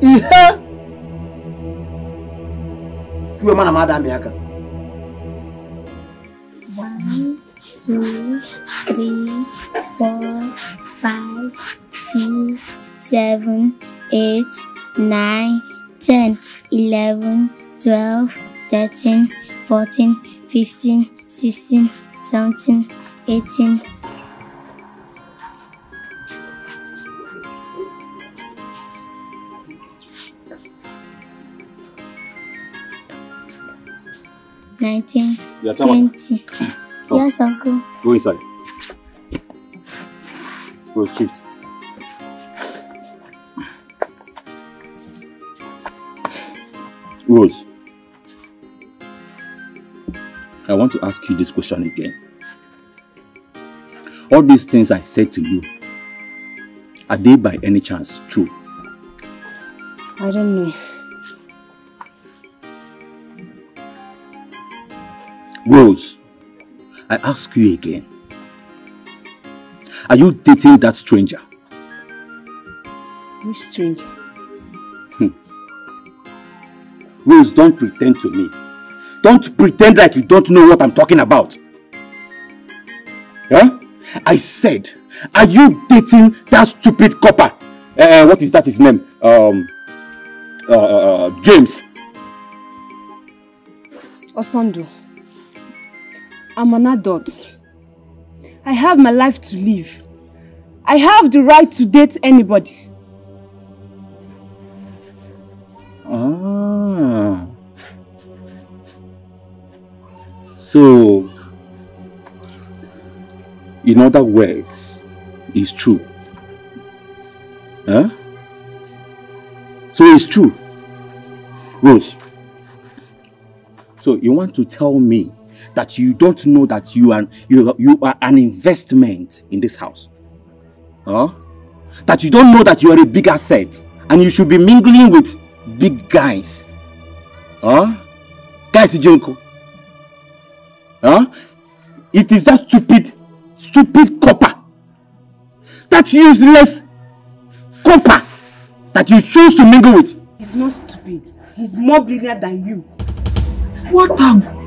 Ihe! Iwe mana m ada amị aka. Two, five, six, seven, eight, nine, ten, eleven, twelve, thirteen, fourteen, fifteen, sixteen, seventeen, eighteen. Nineteen, Yeah, someone- twenty. Oh. Yes, uncle. Go inside. Go shift. Rose, I want to ask you this question again. All these things I said to you, are they by any chance true? I don't know. Rose, I ask you again. Are you dating that stranger? Which stranger? Rose, don't pretend to me. Don't pretend like you don't know what I'm talking about. Huh? I said, are you dating that stupid corper? Uh, what is that his name? Um, uh, uh, James. Osondu, I'm an adult. I have my life to live. I have the right to date anybody. Ah. So, in other words, it's true. Huh? So it's true. Rose. So you want to tell me that you don't know that you are you, you are an investment in this house? Huh? That you don't know that you are a big asset and you should be mingling with big guys. Huh? Guys, Jonko. Huh? It is that stupid, stupid corper. That useless corper that you choose to mingle with. He's not stupid. He's more brilliant than you. What a...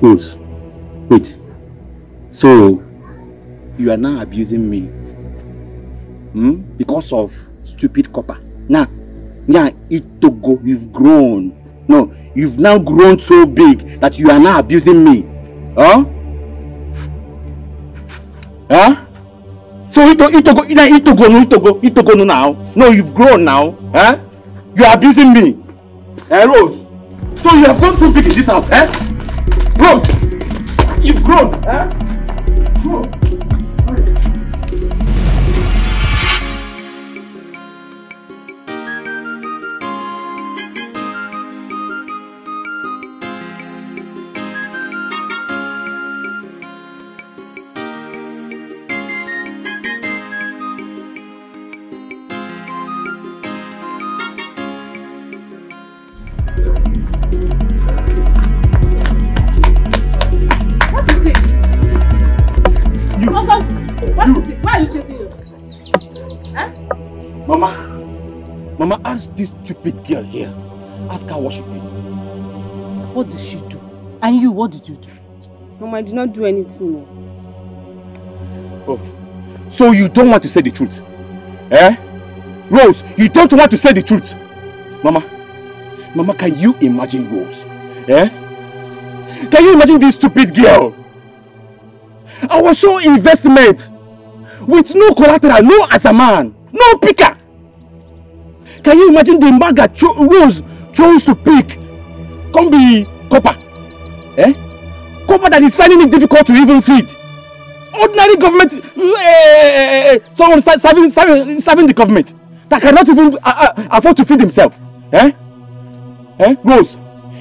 Rose, wait. So, you are now abusing me? Hmm? Because of stupid copper? Now, now, Itogo, you've grown. No, you've now grown so big that you are now abusing me. Huh? Huh? So Ito, Itogo, now Itogo, no Itogo, Itogo no now. No, you've grown now. Huh? You are abusing me. Eh, Rose? So you have grown too big in this house, eh? Rose, you've grown, eh? Mama, ask this stupid girl here. Ask her what she did. What did she do? And you, what did you do? Mama, I did not do anything. Oh, so you don't want to say the truth? Eh? Rose, you don't want to say the truth? Mama, Mama, can you imagine Rose? Eh? Can you imagine this stupid girl? Our show investment with no collateral, no as a man, no picker. Can you imagine the man cho Rose chose to pick? Come be copper. Eh? Copper that is finding it difficult to even feed. Ordinary government, uh, someone serving, serving, serving the government that cannot even uh, uh, afford to feed himself. Eh? Eh? Rose,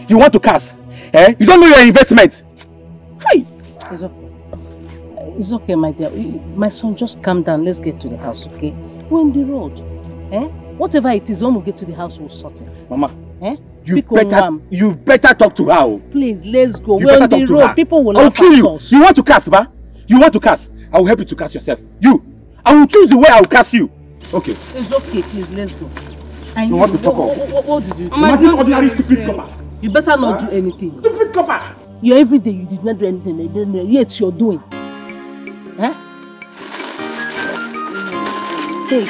you want to cast? Eh? You don't know your investment. Hi. It's okay. It's okay, my dear. My son, just calm down. Let's get to the house, okay? We're on the road. Eh? Whatever it is, when we get to the house, we'll sort it. Mama, Eh? you Pick better, you better talk to her. oh. Please, let's go. You We're better on the road. her. People will I will laugh kill at you. us. You want to cast, ba? You want to cast? I will help you to cast yourself. You. I will choose the way I will cast you. Okay. It's okay, please, let's go. And You want to talk what, what, what, did you do? Imagine ordinary stupid copper. You better not do anything. Stupid copper. You every day you did not do anything, and then yet you're doing. Eh? Hey,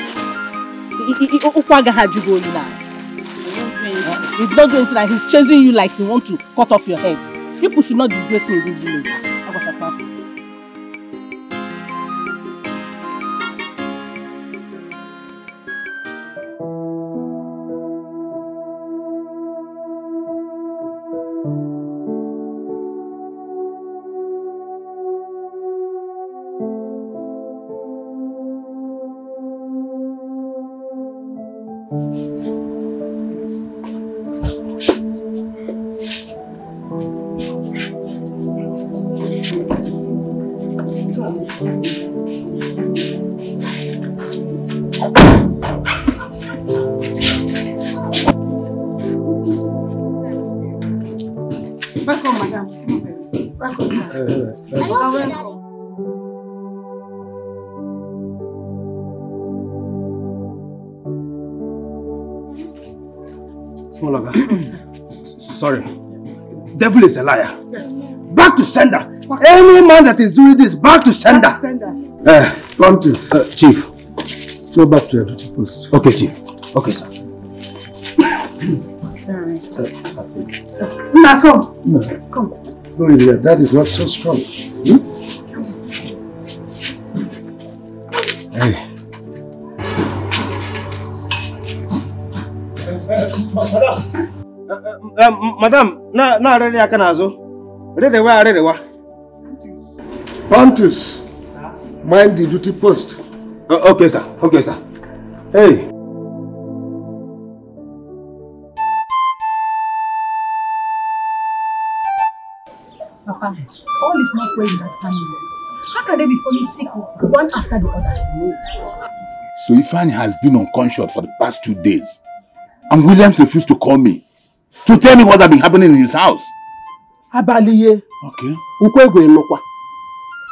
You going now. He did not do anything, and he's chasing you like he want to cut off your head. People should not disgrace me in this village. Sorry. Devil is a liar. Yes. Back to sender. Any man that is doing this, back to sender. Sender. Uh, Pontus. Uh, Chief. Go back to your duty post. Okay, Chief. Okay, sir. Sorry. Now come. No. Come. Go in there. That is not so strong. Hmm? Hey. Madam, na na rere aka n'azụ. Rerewa rerewa. Pontus. Mind the duty post. Uh, okay, sir. Okay, sir. Hey. Papa, all is not well in that family. How can they be falling sick one after the other? So Ifeanyi has been unconscious for the past two days. And Williams refused to call me to tell me what had been happening in his house. Abaliye. Okay. Nkwegwe Nokwa.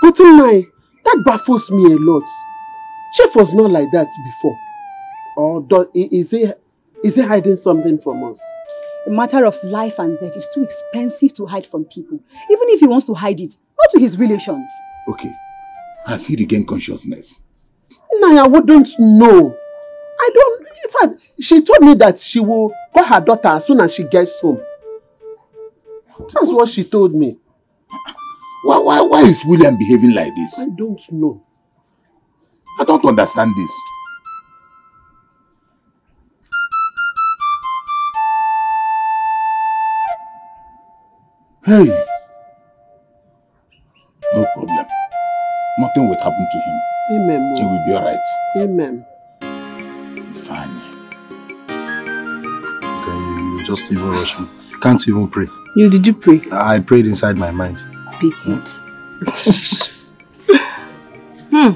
But in mind, that baffles me a lot. Chief was not like that before. Or do, is he is he hiding something from us? a matter of life and death is too expensive to hide from people. Even if he wants to hide it, not to his relations. Okay. Has he regained consciousness? Naya wouldn't know. I don't, in fact, she told me that she will call her daughter as soon as she gets home. That's what she told me. Why, why, why is William behaving like this? I don't know. I don't understand this. Hey. No problem. Nothing will happen to him. Amen. He will be alright. Amen. Just even rush me. Can't even pray. You did you pray? I prayed inside my mind. Big it. hmm.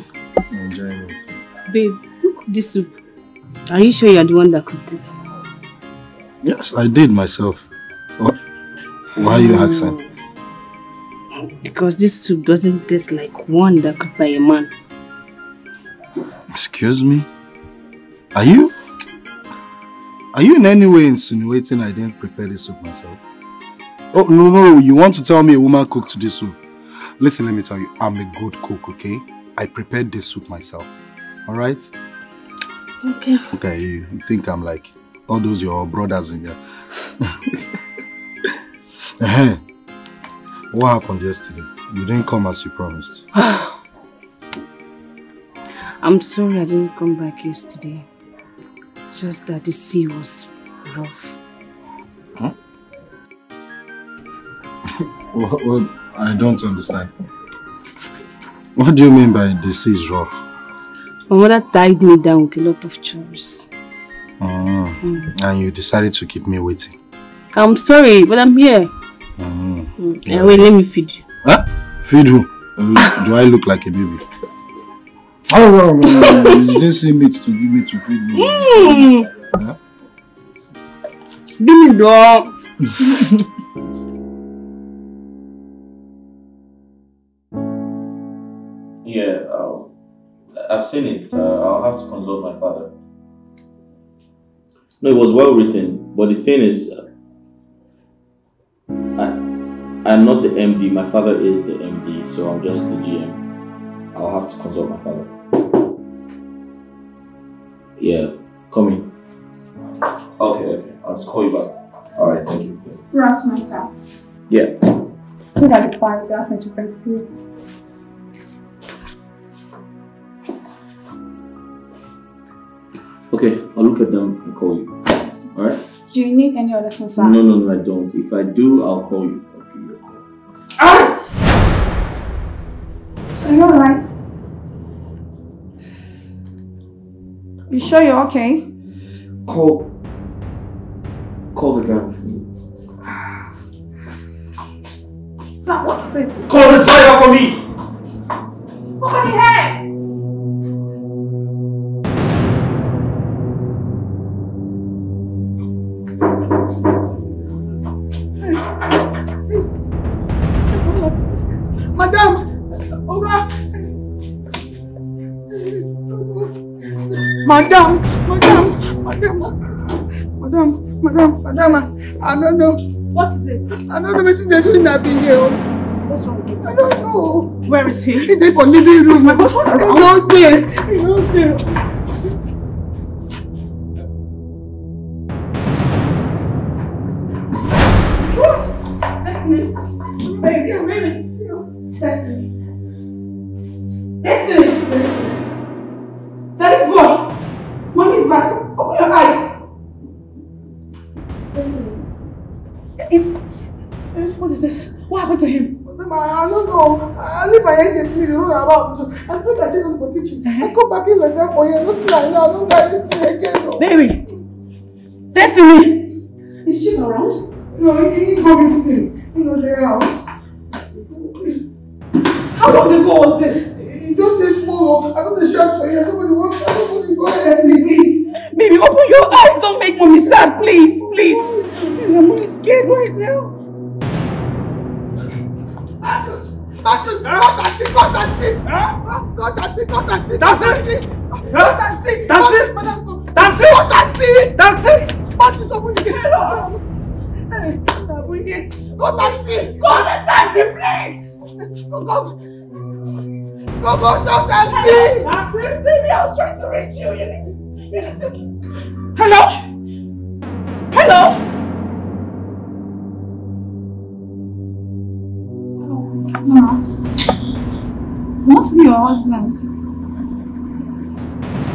Enjoying it. Babe, who cooked this soup? Are you sure you are the one that cooked it? Yes, I did myself. What? Why are you asking? Because this soup doesn't taste like one that cooked by a man. Excuse me? Are you? Are you in any way insinuating I didn't prepare this soup myself? Oh, no, no, you want to tell me a woman cooked this soup? Listen, let me tell you, I'm a good cook, okay? I prepared this soup myself. Alright? Okay. Okay, you, you think I'm like all those your brothers in there. uh What happened yesterday? You didn't come as you promised. I'm sorry I didn't come back yesterday. Just that the sea was rough. Huh? What, what, I don't understand. What do you mean by the sea is rough? My mother tied me down with a lot of chores. Mm. Mm. And you decided to keep me waiting. I'm sorry, but I'm here. Mm. Mm. Yeah. Wait, let me feed you. Huh? Feed who? Do I look like a baby? Oh, no, no, no, no. You didn't see meat to give me to feed me. Mm. Huh? Give me dog. Yeah, um, I've seen it. Uh, I'll have to consult my father. No, it was well written, but the thing is, uh, I, I'm not the MD. My father is the MD, so I'm just the GM. I'll have to consult my father. Yeah, come in. Okay, okay. I'll just call you back. All right, thank you. Good afternoon, sir. Yeah. These are the files you asked me to print you. Okay, I'll look at them and call you. All right? Do you need any other things, sir? No, no, no, I don't. If I do, I'll call you. I'll give you a call. Ah! So you're alright? You sure you're okay? Call. Call the driver for me. Sir, what is it? Call the driver for me! Somebody here! Madam! Madam! Madam! Madam! Madam! Madam! I don't know. What is it? I don't know what they're doing that being here. What's wrong with him? I don't know. Where is he? In the living room. Is my boyfriend around? He's not there. He's not there. That for you. I don't see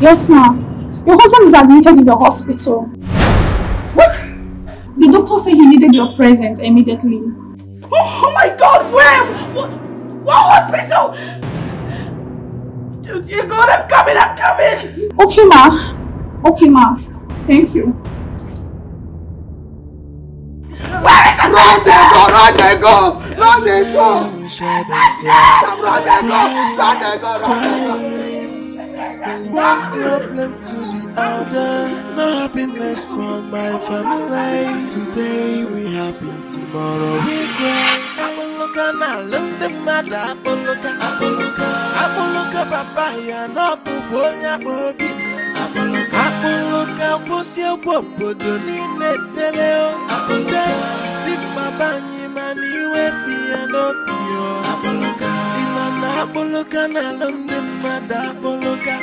Yes, ma. Your husband is admitted in the hospital. What? The doctor said he needed your presence immediately. Oh, oh my God, where? What, what hospital? Dude, you God, I'm coming, I'm coming! Okay, ma. Okay, ma. Thank you. Where is the Run, they go, run, they go! Run, they go! Run, they go! Run, they go, run, they go! One problem to the other, no happiness for my family. Today we happy, tomorrow we cry. Apoloka na lunde mada, apoloka, apoloka, apoloka papaya, no pupo ya bobi. Apoloka, apoloka, kwụsị egwu obodo niile dele o. Apoloka, dị mma banye dị ya n'obi o. Apoloka, ịma na apoloka na lunde mada, apoloka.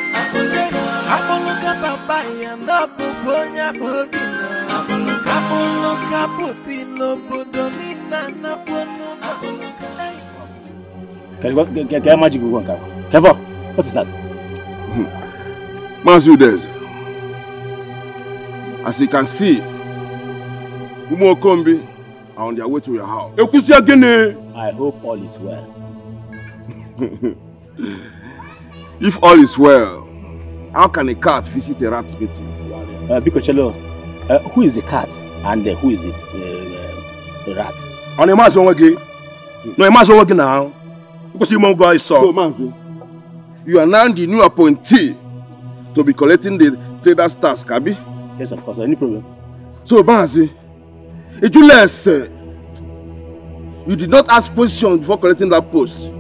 Apoloka papaya na bụbu onye akpọbi na Apoloka pụti n'obodo niile na-apụ Can you get, get magic go Kevo, Kevo, what is that? Mazi Udeze, as you can see, Umo Kombi are on their way to your house. Ekusi Agene! I hope all is well. If all is well, how can a cat visit a rat's meeting? Uh, Bikochelo, uh, who is the cat and uh, who is the, uh, the rat? On a man's own again. No, a man's own again now. Because you won't go saw. So, Manzi, you are now the new appointee to be collecting the trader's task, Abi? Yes, of course. Any problem? So, Manzi, it you less. Uh, you did not ask position before collecting that post.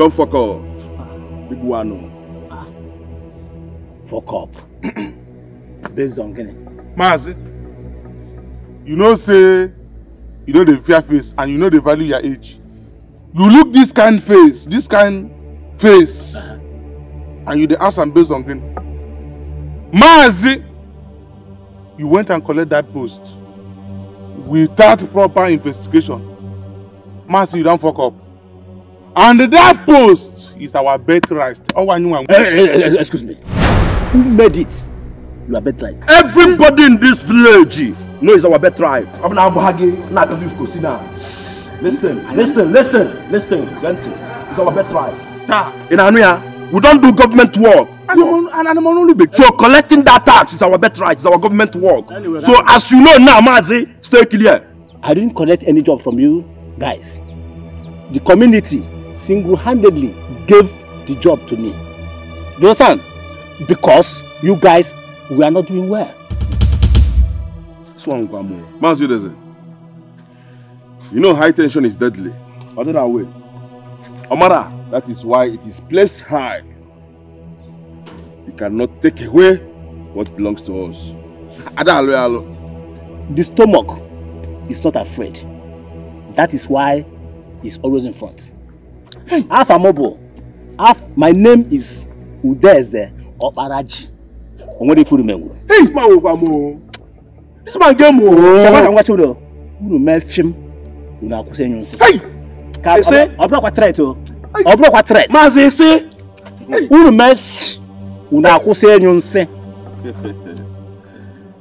Don't fuck up. Big one. Fuck up. Based on Guinea. Mazi, you know say you know the fear face and you know the value your age. You look this kind face, this kind face, uh -huh. and you dey ask am based on Guinea. Mazi, you went and collect that post without proper investigation. Mazi, you don fuck up. And that post is our birthright. Oh, I hey, hey, hey, excuse me. Who made it? Your birthright. Everybody in this village knows our birthright. I'm now Bahagi, not going to see now. Listen, listen, listen, listen. It's our birthright. In Anuya, we don't do government work. So collecting that tax is our birthright, it's our government work. Anyway, so as you know now, Mazi, stay clear. I didn't collect any job from you guys. The community single-handedly gave the job to me. You understand? Because you guys were not doing well. Swangwamo. Mazi Udeze, you know high tension is deadly. Other than way. Omara, that is why it is placed high. You cannot take away what belongs to us. The stomach is not afraid. That is why it's always in front. Hey. Half Amobo. Half my name is Udeze Oparaji. Onwere ifuru mengu. Hey, this man Obamo. This man game o. Chama ka ngwa chudo. Unu me film. Unu akwụsị enyo nsi. Hey. Ka ọ bụrụ kwa threat o. Ọ bụrụ kwa threat. Maazị ese. Unu me unu akwụsị enyo nsi.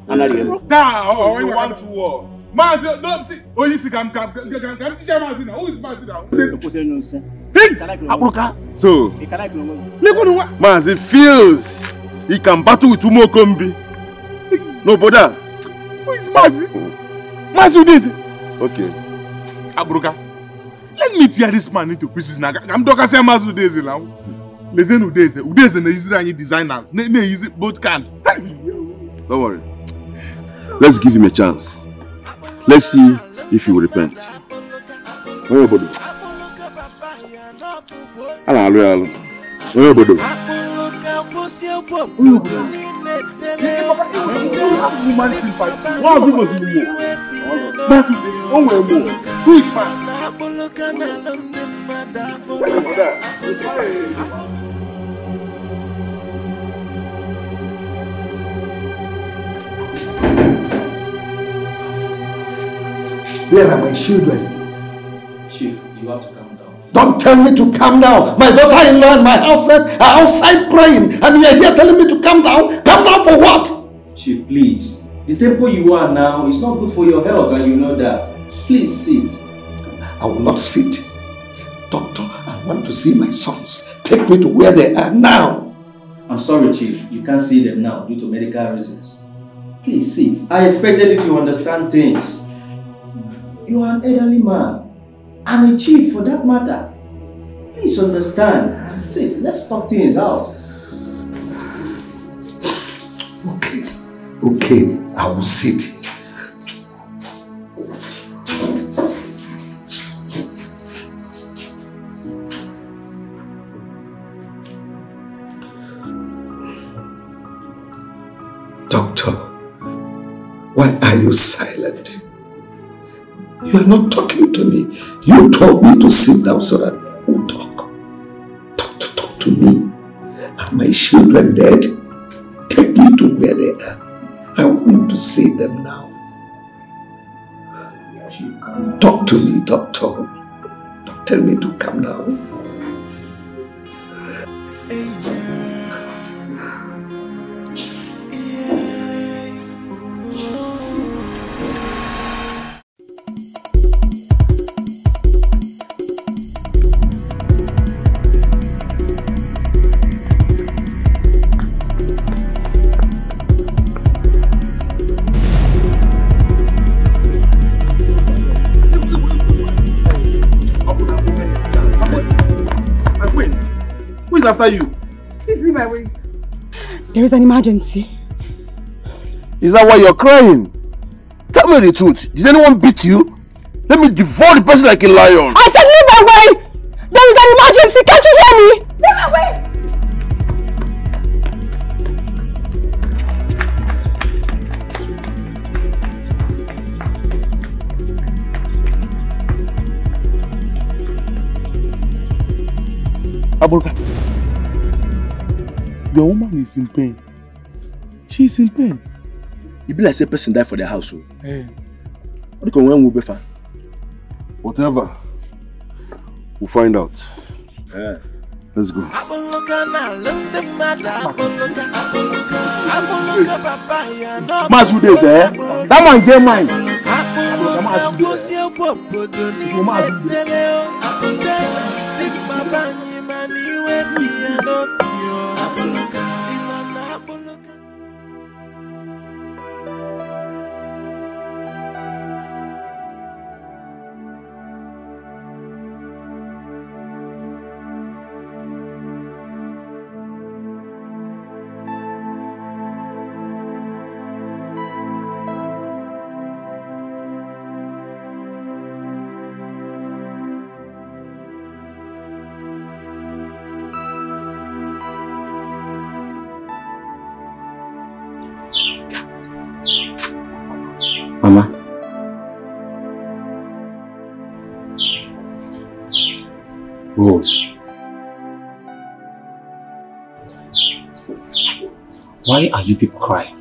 Anaghị eme. Daa, ọ ọ want to war. Maazị, don't see. Onye isi ka m ka m ka m teacher Maazị na. Who is Maazị na? Akwụsị enyo nsi. Akpụrụka. So, Maazị feels he can battle with Umokombi. N'obodo a. Who is Maazị? Maazị Udeze. Okay. Akpụrụka. Let me tear this man into pieces na ka m dọkasịa Maazị Udeze na. Lezienụ Udeze. Udeze na-eyiziri anyị designers. Na-eyizi both kind. Don't worry. Let's give him a chance. Let's see if he will repent. Onye obodo. a na-alụ ya alụ onye obodo Where are my children? Chief, you have to come. Don't tell me to calm down. My daughter-in-law and my house are outside crying, and you are here telling me to calm down. Calm down for what? Chief, please. The temple you are now is not good for your health and you know that. Please sit. I will not sit. Doctor, I want to see my sons. Take me to where they are now. I'm sorry, Chief. You can't see them now due to medical reasons. Please sit. I expected you to understand things. You are an elderly man. And a chief for that matter. Please understand and sit. Let's talk things out. Okay, okay, I will sit. Doctor, why are you silent? You are not talking to me. You told me to sit down so that we talk. Doctor, talk to me. Are my children dead? Take me to where they are. I want to see them now. Talk to me, doctor. Don't tell me to come down. After you? Please leave my way. There is an emergency. Is that why you're crying? Tell me the truth. Did anyone beat you? Let me devour the person like a lion. I said leave my way! There is an emergency! Can't you hear me? Leave my way! Abuka, your woman is in pain. She is in pain. E be like say person die for their house. o. Hey. What do you when we be far? Whatever. We'll find out. Yeah. Let's go. Mazu dey there. That man get mind. Mama. Rose. Why are you people crying?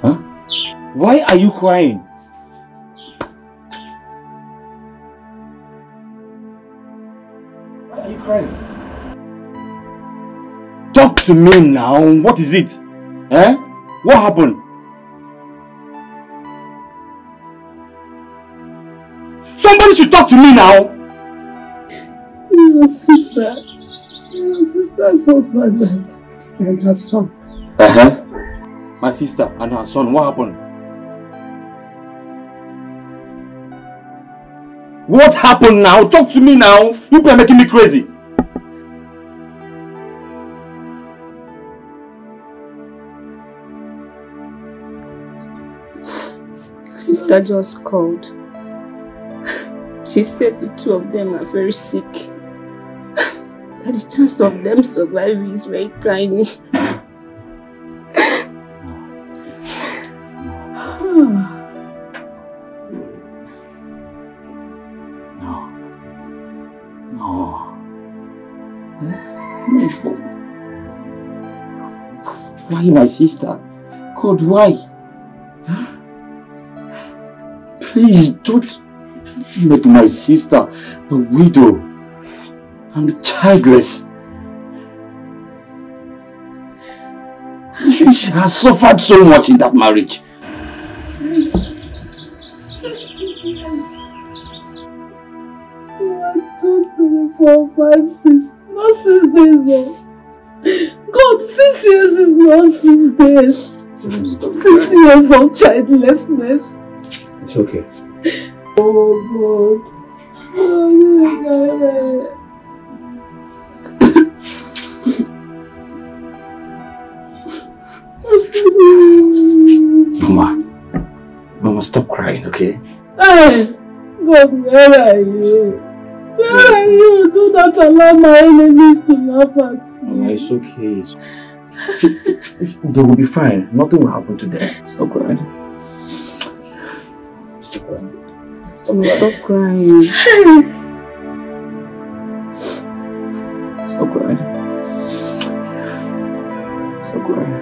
Huh? Why are you crying? Why are you crying? Talk to me now. What is it? Eh? What happened? Somebody should talk to me now. Your sister, your sister's husband and, and her son. Uh-huh. My sister and her son, what happened? What happened now? Talk to me now. You people are making me crazy. Sister just called. She said the two of them are very sick. that the chance of them surviving is very tiny. Why, my sister? God, why? Please, don't make my sister a widow and childless. She, she has suffered so much in that marriage. Six, six years. One, two, three, four, five, six. Not six days, no. God, six years is not six days. Six years of childlessness. It's okay. Oh God. Oh, God. Mama, Mama, stop crying, okay? Hey, God, where are you? Where are you? Do not allow my enemies to laugh at me. Mama, it's okay. See, they will be fine. Nothing will happen to them. Stop crying. Stop crying. Stop crying. Stop crying. Stop crying.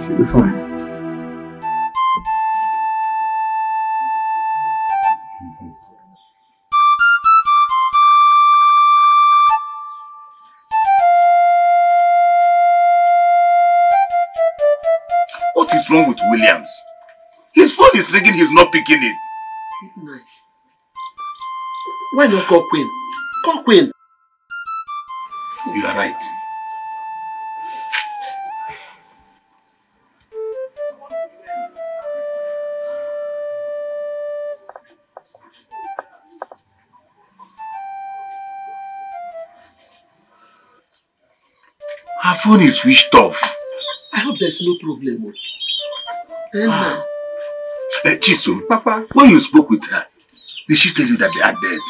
She'll be fine. Wrong with Williams? His phone is ringing, he's not picking it. Why not call Queen? Call Queen. You are right. Her phone is switched off. I hope there's no problem. Uh, Chisom, Papa, when you spoke with her, did she tell you that they are dead?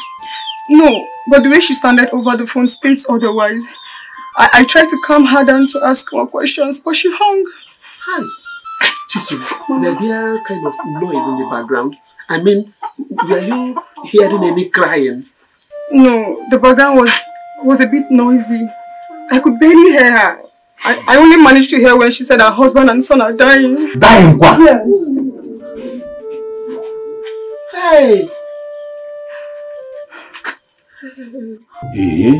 No, but the way she sounded over the phone states otherwise. I, I tried to calm her down to ask more questions, but she hung. Hi. Chisom, were there kind of noise in the background? I mean, were you hearing any crying? No, the background was was a bit noisy. I could barely hear her. I, I only managed to hear when she said her husband and son are dying. Dying what? Yes. Hey! Eh?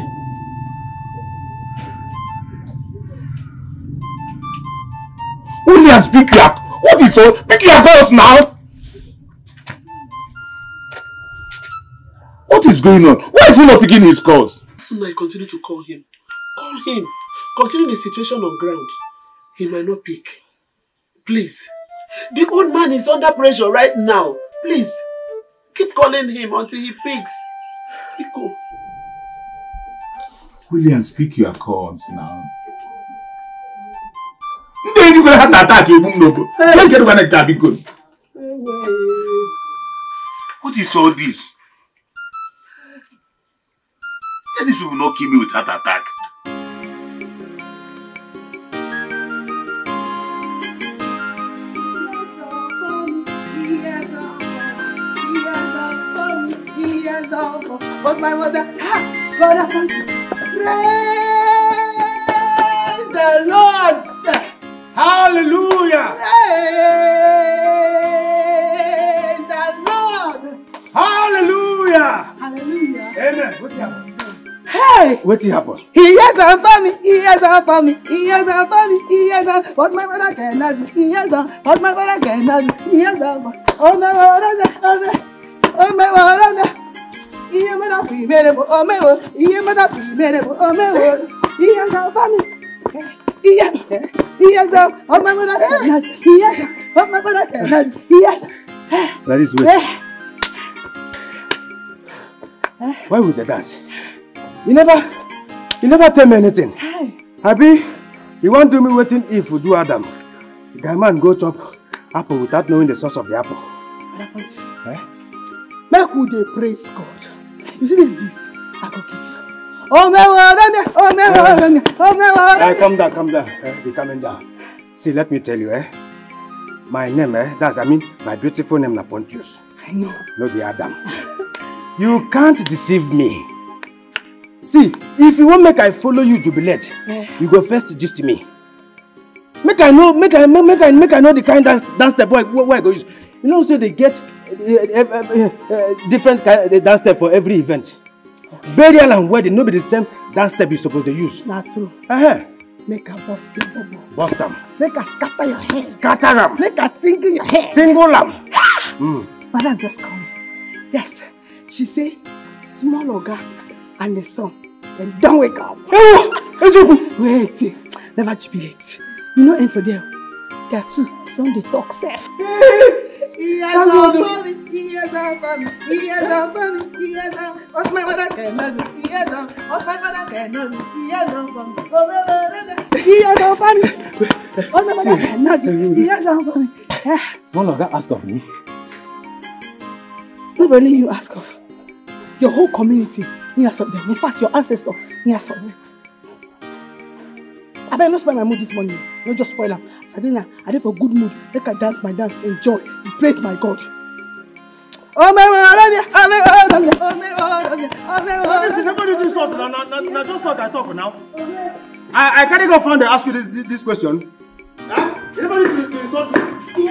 Williams, pick your What is all? Pick your calls now! What is going on? Why is he not picking his calls? Soon I continue to call him. Call him. Considering the situation on ground, he might not pick. Please. The old man is under pressure right now. Please. Keep calling him until he picks. Pico. Williams, pick your calls now. Ndị enyi gwara ha na-attack ebu m n'obo. Ihe nke dịkwa na nke a biko. What is all this? Let these people not kill me with heart attack. But my mother, I want to praise the Lord. Hallelujah. Praise the Lord. Hallelujah. Hallelujah. Amen. What's happening? Hey! Wetin happen? He has for me, he has for me, he has for me, he has done what my mother cannot do, he has done what my mother cannot do, he has done for oh my mother, oh my, oh my mother, he has done for me, my word, he has done for me, my word, he has done for me. He has, he has done what my mother cannot do, he has done what my mother cannot do, he has That is wait. Why would they dance? You never, you never tell me anything. Abi, you want do me waiting if you do Adam. Guy man go chop apple without knowing the source of the apple. Eh? Make we dey praise God. You see this gist? I go give you. Oh my word, oh my, oh my word, oh my, oh my word. Eh, calm down, calm down. Eh, be calming down. See, let me tell you, eh? My name, eh? That's, I mean, my beautiful name na Pontius. I know. No be Adam. you can't deceive me. see if you wan make i follow you jubilate you go first gist me make i know make i make i make i know the kind dance dance step wey wey i go use you know so they get uh, uh, uh, different dance step for every event burial and wedding no be the same dance step you suppose to use. na true. Uh -huh. make i burst your bubble. burst am make i scatter your head. scatter am make i tingle your head. tingle am. Mm. madam just call me yes she say small oga and the son don't wake up. eziokwu. wait never jubilate you no end for there o there two don dey talk sef. Yes, I'm mommy. Yes, I'm mommy. Yes, I'm mommy. Yes, I'm. What my mother cannot do. Yes, I'm. What my mother cannot do. Yes, I'm mommy. Oh, baby, baby. Yes, I'm mommy. What my mother cannot do. Yes, I'm mommy. small oga ask of me. No be only you ask of. Your whole community hears of them. In fact, your ancestor hears of them. Abeg no spoil my mood this morning no just spoil am sadina i dey for good mood make i dance my dance enjoy praise my god. omewo ọrọbịa omewo ọrọbịa omewo ọrọbịa omewo ọrọbịa. listen nobody do na na na just talk i talk now i i carry go phone dey ask you this this, this question. Huh? nobody to to insult me.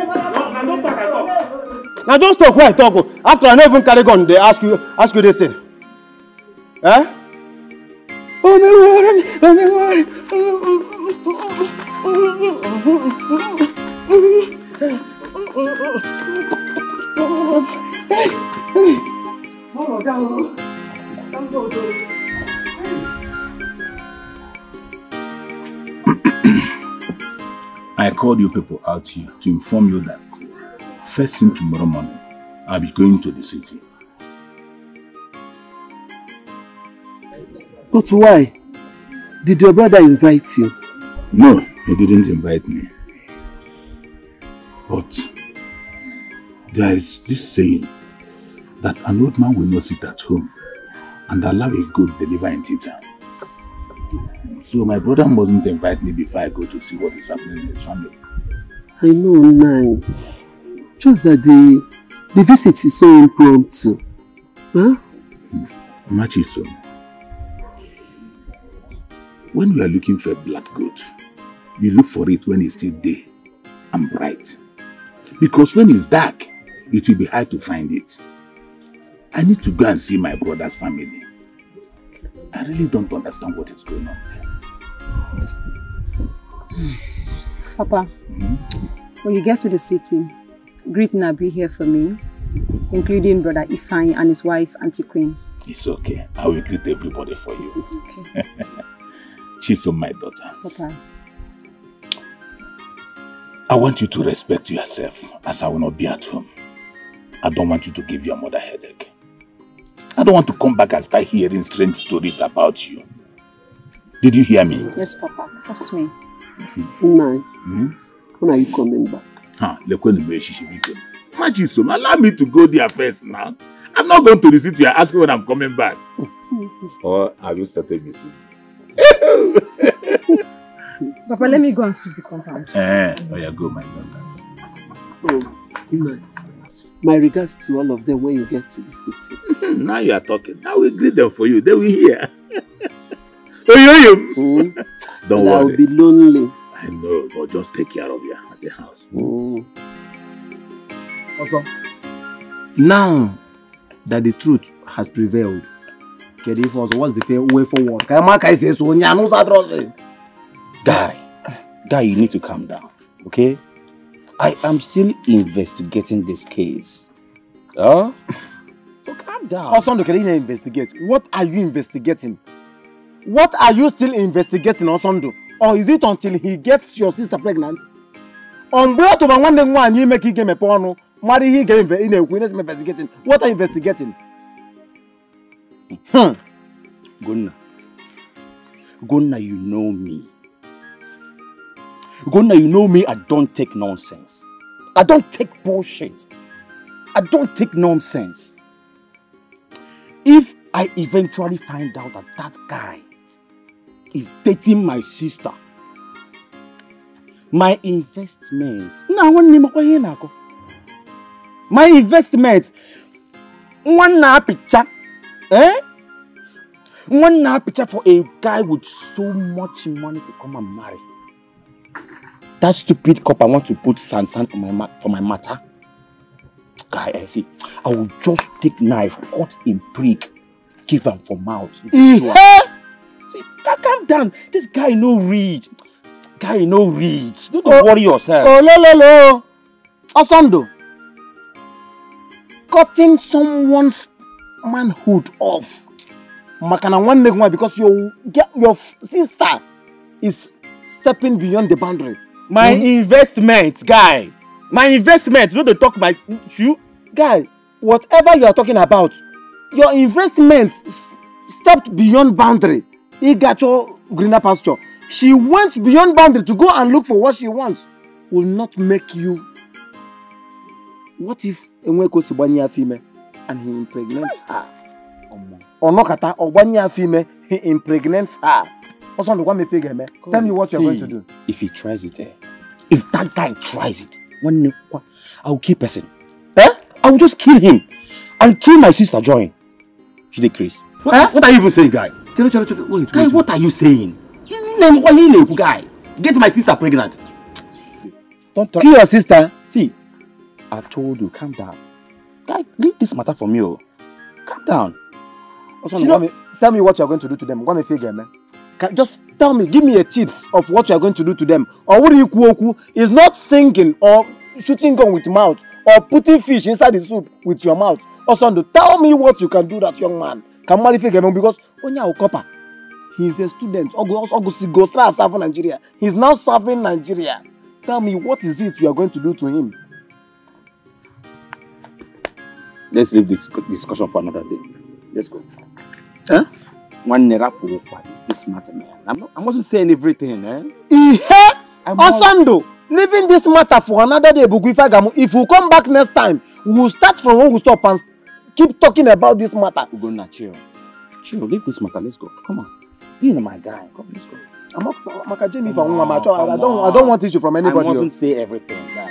na just talk i talk. na just talk wey i talk o after i no even carry gun dey ask you ask you this thing. Eh? Omewo ọrọbịa omewo I called you people out here to inform you that first thing tomorrow morning, I'll be going to the city. But why? Did your brother invite you? No, he didn't invite me. But there is this saying that an old man will not sit at home and allow a good deliver in tita. So my brother mustn't invite me before I go to see what is happening in his family. I know, Nine. Just that the, the visit is so impromptu. Huh? Machiso, when you are looking for a black goat, you look for it when it's still day and bright. Because when it's dark, it will be hard to find it. I need to go and see my brother's family. I really don't understand what is going on there. Papa, hmm? when you get to the city, greet Nabi here for me, including brother Ifeanyi and his wife, Auntie Queen. It's okay. I will greet everybody for you. Okay. She's my daughter. Papa. I want you to respect yourself as I will not be at home. I don't want you to give your mother headache. I don't want to come back and start hearing strange stories about you. Did you hear me? Yes, Papa. Trust me. Nine. Hmm? When are you coming back? Huh, Lekwe me Shishibiko. Imagine so, allow me to go there first now. I'm not going to the city and asking when I'm coming back. or have you started missing? Papa, let me go and sweep the compound. Eh, oh yeah, go, my daughter. So. My regards to all of them when you get to the city. now you are talking. I will greet them for you. They will hear. oh, yo, yo. Mm. Don't And I will worry. be lonely. I know, but just take care of you at the house. Mm. Also, now that the truth has prevailed, kedu ife ọzọ what's the fair way forward ka ma ka esi eso onye anụ ụzọ adrọsị Guy, guy, you need to calm down, okay? I am still investigating this case. Huh? So calm down. Oh, Osondu, can you investigate? What are you investigating? What are you still investigating, Osondu? Or is it until he gets your sister pregnant? On board to nwanne m nwaanyị ime ka ị ga-emepe ọnụ mara ihe ị ga-inve- ị na-ekwu ị na-esi investigating. What are you investigating? Hmm. Gunna. Gunna, you know me. Gunna, you know me, I don't take nonsense. I don't take bullshit. I don't take nonsense. If I eventually find out that that guy is dating my sister, my investment. My investment, nwanne apịcha, eh? One now picture for a guy with so much money to come and marry. That stupid copper want to put sand sand for my for my matter. Guy, I see. I will just take knife, cut him prick, give him for mouth. Eh? See, calm down. This guy no rich. Guy no rich. Don't worry yourself. Oh, lo, lo, lo. Osondo. Cutting someone's manhood off. Makana one nigga why because your your sister is stepping beyond the boundary. My investment, guy. My investment. You know they talk my shoe? Guy, whatever you are talking about, your investment stepped beyond boundary. He got your greener pasture. She went beyond boundary to go and look for what she wants. Will not make you. What if Enweko si gbanye afọ ime and he impregnates her? Ọnọkata ọgbanye afọ ime he impregnates her. Ọsọ ndụ gwa m ife ị ga-eme. Tell me what you are going to do. If he tries it, eh? If that guy tries it, kwa- I will kill person. Eh? I will just kill him and kill my sister join. She dey craze. What, what are you even saying, guy? Chelo. Wait, Guy, what are you saying? Name one name, guy. Get my sister pregnant. Don't talk. Kill your sister. See, I've told you, calm down. Guy, leave this matter for me, oh. Calm down. Ọsọ ndụ gwa m- Tell me what you are going to do to them. Gwa m ife ị ga-eme. Ca- Just tell me, give me a tips of what you are going to do to them. Or what ikwu okwu is not singing or shooting gun with mouth or putting fish inside the soup with your mouth. Osondo, tell me what you can do that young man. Mmadụ ife ga-eme because ahụ copper. He is a student. Ogu Ogu si go start serving Nigeria. He is now serving Nigeria. Tell me what is it you are going to do to him? Let's leave this discussion for another day. Let's go. Huh? One naira per this matter, man. I'm not, I wasn't saying everything, eh? Ihe! Not- Osondo, leaving this matter for another day, Bugu Ifagamu. If you come back next time, we will start from where we stop and keep talking about this matter. We're gonna chill. Chill, leave this matter. Let's go. Come on. You know my guy. Come, let's go. I'm up, Maka Jamie, if I want, I don't, I don't want issue from anybody. I mustn't say everything, guy.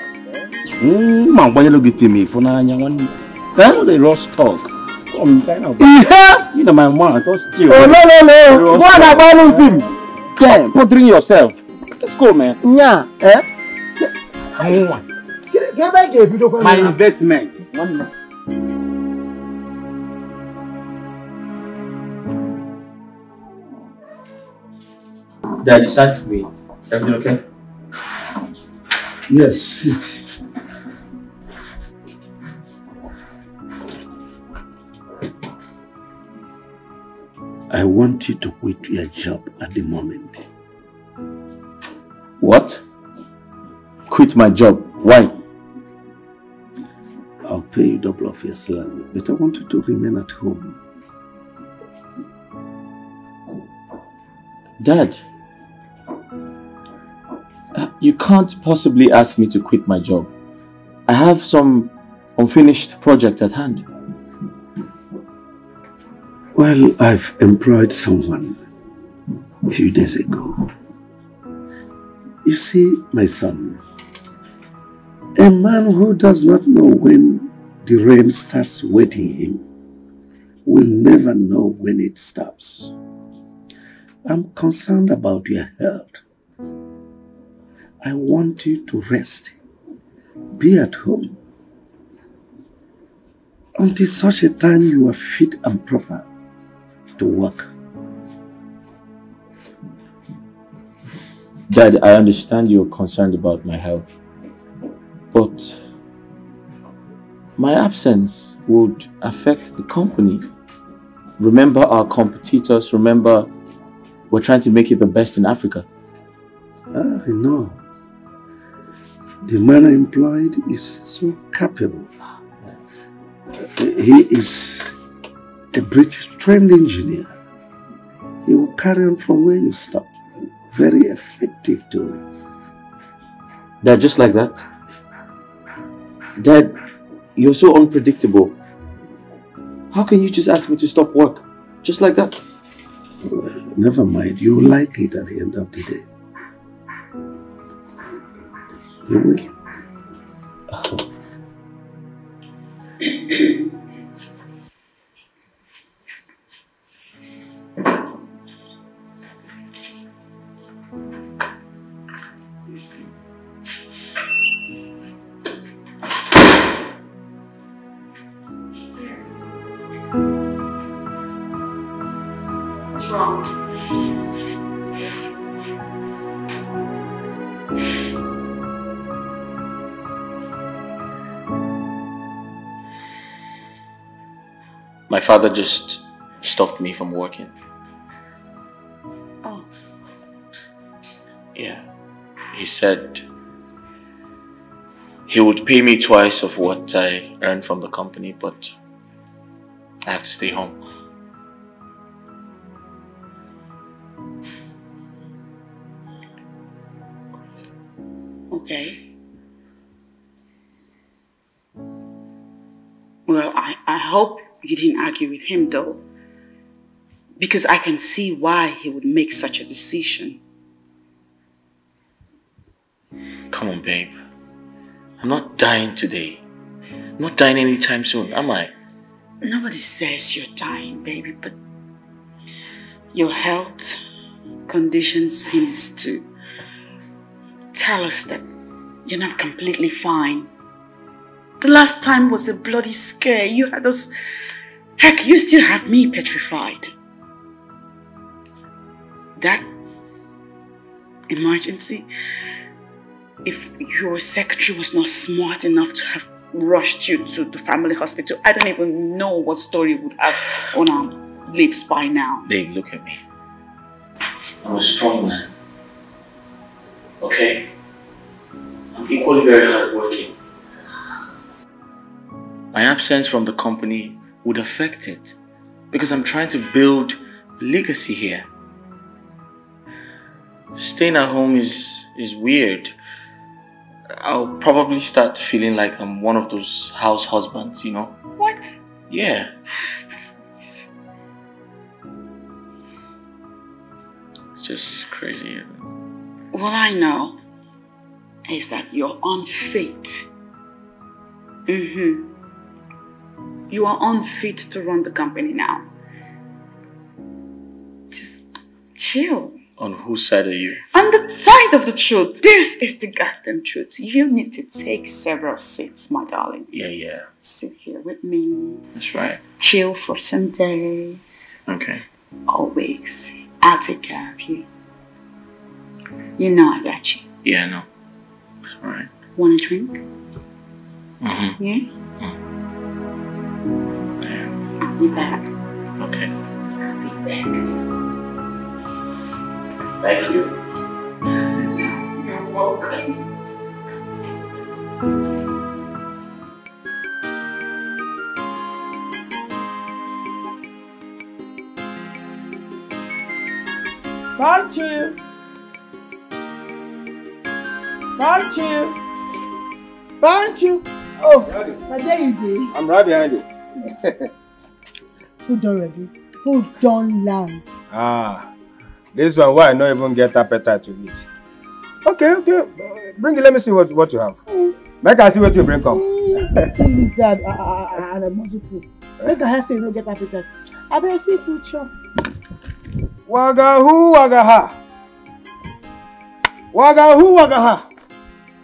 Hmm, man, why you look at me? For now, you want that rush talk. Come, guy, now. You know my man. So still. Oh, no, no, no. Go on about him. Damn. Bothering yourself. Let's go, man. Yeah. Eh? My investment. One minute. Dad, you sat to me. Everything okay? Yes, sit. I want you to quit your job at the moment. What? Quit my job. Why? I'll pay you double of your salary, but I want you to remain at home. Dad, uh, you can't possibly ask me to quit my job. I have some unfinished project at hand. Well, I've employed someone a few days ago. You see, my son, a man who does not know when the rain starts wetting him will never know when it stops. I'm concerned about your health. I want you to rest. Be at home. Until such a time you are fit and proper to work. Dad, I understand you're concerned about my health, but my absence would affect the company. Remember our competitors, remember we're trying to make it the best in Africa. Ah, I know. The man I employed is so capable. He is a British trained engineer. He will carry on from where you stop. Very effective too. Dad, just like that. Dad, you're so unpredictable. How can you just ask me to stop work? Just like that. Never mind, you will like it at the end of the day. You will. wrong? father just stopped me from working. Oh. Yeah. He said he would pay me twice of what I earned from the company, but I have to stay home. Okay. Well, I, I hope you didn't argue with him though. Because I can see why he would make such a decision. Come on, babe. I'm not dying today. I'm not dying anytime soon, am I? Nobody says you're dying, baby, but your health condition seems to tell us that you're not completely fine. The last time was a bloody scare. You had us. Heck, you still have me petrified. That emergency, if your secretary was not smart enough to have rushed you to the family hospital, I don't even know what story would have on our lips by now. Babe, look at me. I'm a strong man. Okay? I'm equally very hardworking. My absence from the company would affect it because I'm trying to build legacy here. Staying at home is is weird. I'll probably start feeling like I'm one of those house husbands, you know? What? Yeah. It's just crazy. What I know is that you're unfit. Mm-hmm. You are unfit to run the company now. Just chill. On whose side are you? On the side of the truth, this is the goddamn truth. You need to take several seats, my darling. Yeah, yeah. Sit here with me. That's right. Chill for some days. Okay. Always. I'll take care of you. You know I got you. Yeah, no. It's alright. Want a drink? Mm-hmm. Yeah? I'll be back. Okay. I'll be back. Thank you. You're welcome. Bantu! Bantu! Bantu! Oh, so there you do. I'm right behind you. Food done ready. Food done land. Ah, this one why I not even get appetite to eat. Okay, okay. Bring it. Let me see what what you have. Make I see what you bring come. See lizard uh, uh, and a muzzle. Make I hear say you no get appetite. I better see food chop. Wagahu wagaha. Wagahu wagaha.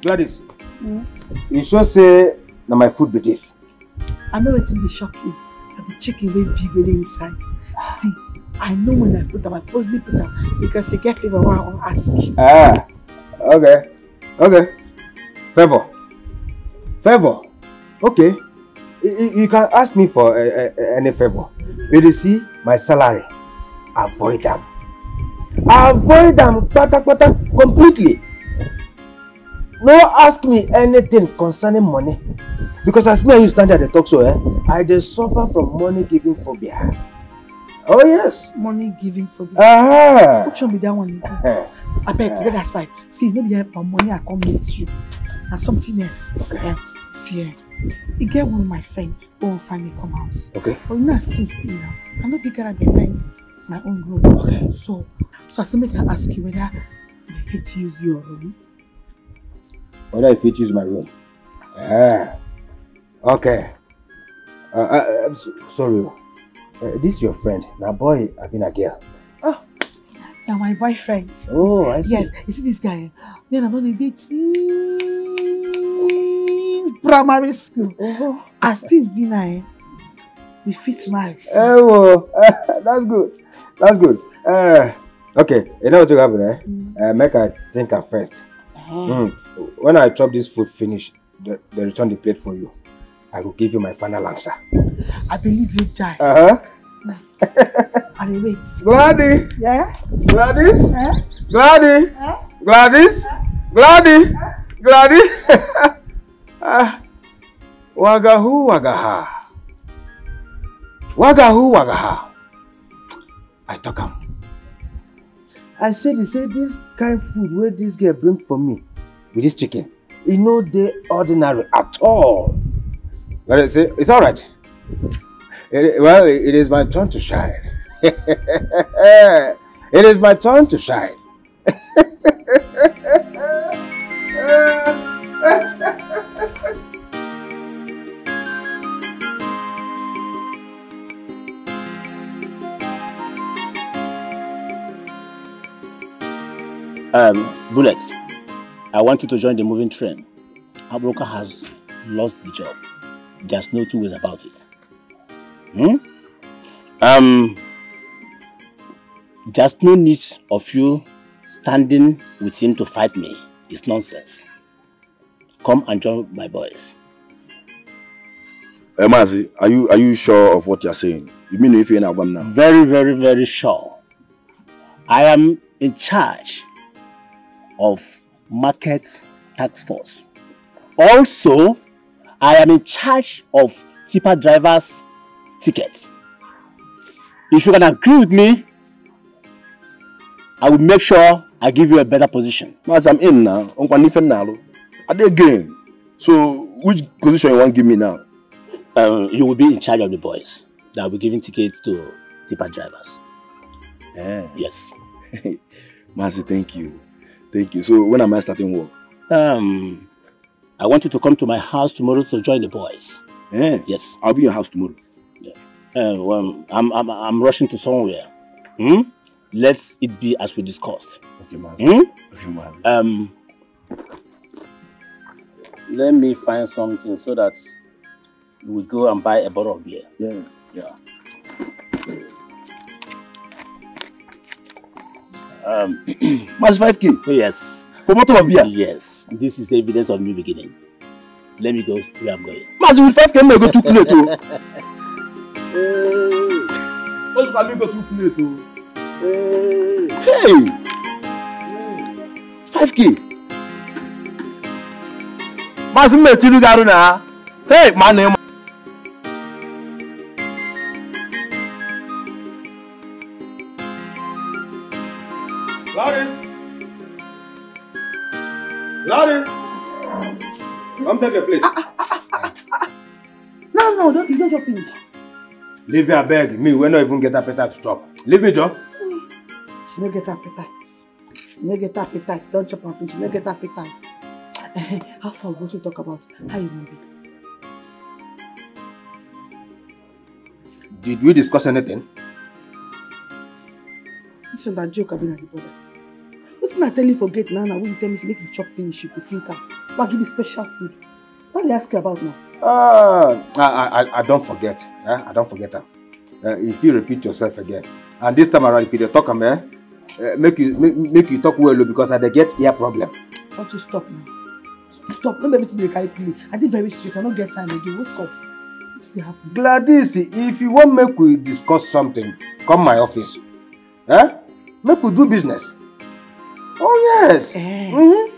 Gladys, Mm. you sure say na my food be this? I know wetin dey shock you. The chicken wey big wey inside. See, I know when I put am, I purposely put am because e get flavour wey I wan ask. Ah, okay, okay. Favor, favor. Okay, you, you- can ask me for uh, uh, any favor. But you see, my salary, avoid them. Avoid them, pata pata, completely. No ask me anything concerning money. Because as me and you stand there dey talk so, eh, I dey suffer from money giving phobia. Oh yes. Money giving me. Ah. Which one be that one again? abeg forget that side see no be help money i come meet you na something else yeah. see eh e get one of my friend wan find me come house Okay. but you know as things be now i no fit carry am dey enter my own room okay. so so i say make i ask you whether you fit use your room Whether I fit use my room. Ah, okay. Uh, uh, I'm so, sorry. oh. Uh, this your friend. Now boy, I been a girl. na my boyfriend Oh, I see. yes you see this guy eh me and am don dey date since primary school as things be now eh we fit marry soon. Oh, well, that's good. That's good. Uh, okay, you know what you have there? Uh, make I think at first. Mm. When I chop this food finish, the, the return the plate for you. I will give you my final answer. I believe you die. Uh-huh. I wait. Gladys! Yeah? Gladys! Eh? Gladys! Gladys! Gladys! Gladys! Ah, Wagahu wagaha. Wagahu wagaha. I talk am. I said, he said this kind food where this girl bring for me with this chicken, e no dey ordinary at all. But I say, it's all right. It- well, it is my turn to shine. it is my turn to shine. Um, Bullet, I want you to join the moving train. Our broker has lost the job. There's no two ways about it. Hmm? Um, there's no need of you standing with him to fight me. It's nonsense. Come and join my boys. Eh, Mazi, are you are you sure of what you're saying? You mean if you're in Agwam now? Very, very, very sure. I am in charge of market tax force. Also, I am in charge of tipper drivers' tickets. If you can agree with me, I will make sure I give you a better position. Mazi, I'm in now. Nifen now. Are they again? So, which position you want to give me now? Um, you will be in charge of the boys that will be giving tickets to tipper drivers. Eh. Yes. Mazi, thank you. Thank you. So, when am I starting work? Um, I want you to come to my house tomorrow to join the boys. Eh? Yes. I'll be in your house tomorrow. Yes. Uh, well, I'm, I'm, I'm rushing to somewhere. Hmm? Let it be as we discussed. Okay, man. Hmm? Okay, man. Um, let me find something so that we go and buy a bottle of beer. Yeah. Yeah. Um, Mas 5k? Yes. For bottle of beer? Yes. This is the evidence of me beginning. Let me go where I'm going. Mazi, with 5k, I'm go too plate, oh. What's can go too plate, oh? Hey! 5k? Mazi, me tilu garu na. Hey, man, Gladys! Gladys! Come take a plate. No, no, don't, you don't just finish. Leave me, I beg. Me, we not even get appetite to chop. Leave me, John. She no get appetite. She no get appetite. Don't chop and finish. She no get appetite. How far we to talk about how you be? Did we discuss anything? One that joke I been at the border. Wetin I tell you forget now now when you tell me say make you chop finish you go think am. But I give you special food. What dey ask you about now? Uh, I, I, I don't forget. Eh? I don't forget. am. Uh, if you repeat yourself again, and this time around, if you dey talk am, eh, uh, make you make, make you talk well oh, because I dey get ear problem. Want to stop now? Stop. No be everything dey carry play. I dey very serious. I no get time again. What's up? Wetin dey happen? Gladys, if you wan make we discuss something, come my office. Eh? Make we do business. Oh yes. Eh. Mm-hmm.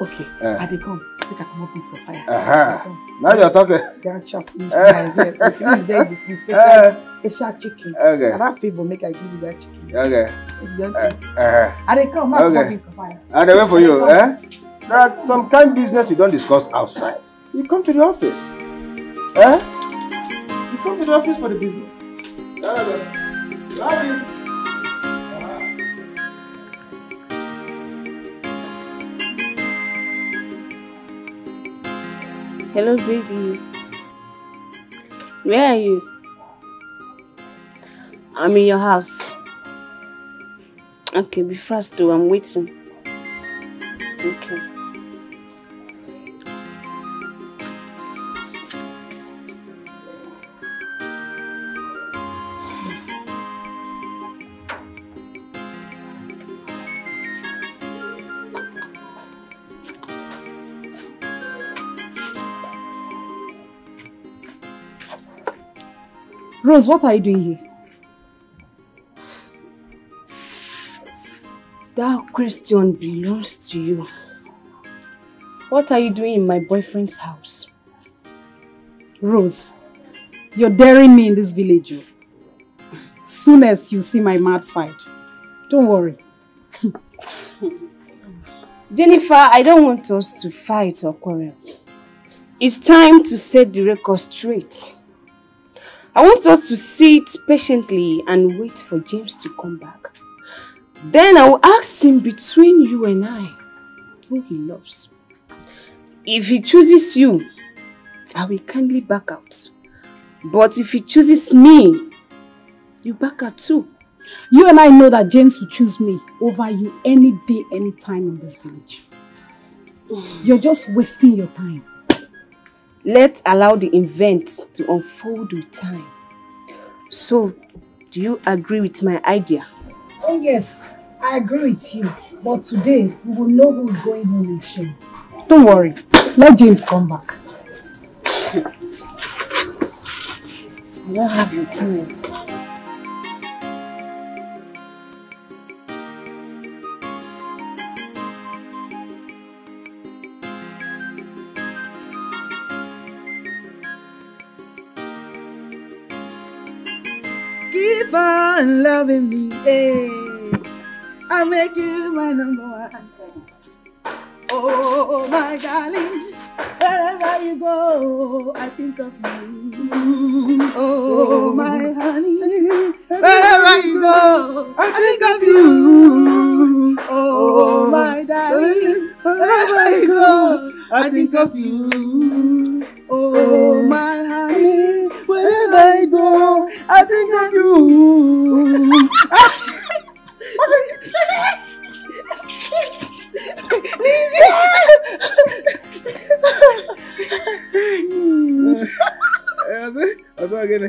Okay, Eh. I dey come. Make I comot beans for fire. Uh-huh. Now you're talking. Then chop. Eh. Yes, yes. You enjoy the food. Special, special chicken. Okay. Na that favour make I give you that chicken. Okay. If you don't Uh, take. uh, I dey come. Make I comot okay. beans for fire. I dey wait for you. come. Eh? There are some kind business you don't discuss outside. You come to the office. Eh? You come to the office for the business. Gladys. Hello, baby. Where are you? I'm in your house. Okay, be fast though. I'm waiting. Okay. Rose, what are you doing here? That question belongs to you. What are you doing in my boyfriend's house? Rose, you're daring me in this village. oh. Soon as you see my mad side. Don't worry. Jennifer, I don't want us to fight or quarrel. It's time to set the record straight. I want us to sit patiently and wait for James to come back. Then I will ask him between you and I who he loves. If he chooses you, I will kindly back out. But if he chooses me, you back out too. You and I know that James will choose me over you any day, any time in this village. You're just wasting your time. Let's allow the event to unfold with time. So, do you agree with my idea? Oh yes, I agree with you. But today, we will know who's going home in shame. Don't worry. Let James come back. I don't have the time. On loving me, eh. I'll make you my number one. Oh, my darling, wherever you go, I think of you. Oh, my honey, wherever you go, I think of you. Oh, my darling, wherever you go, I think of you. Oh, my honey, wherever I go, I think of you. Ọsọ gịnị?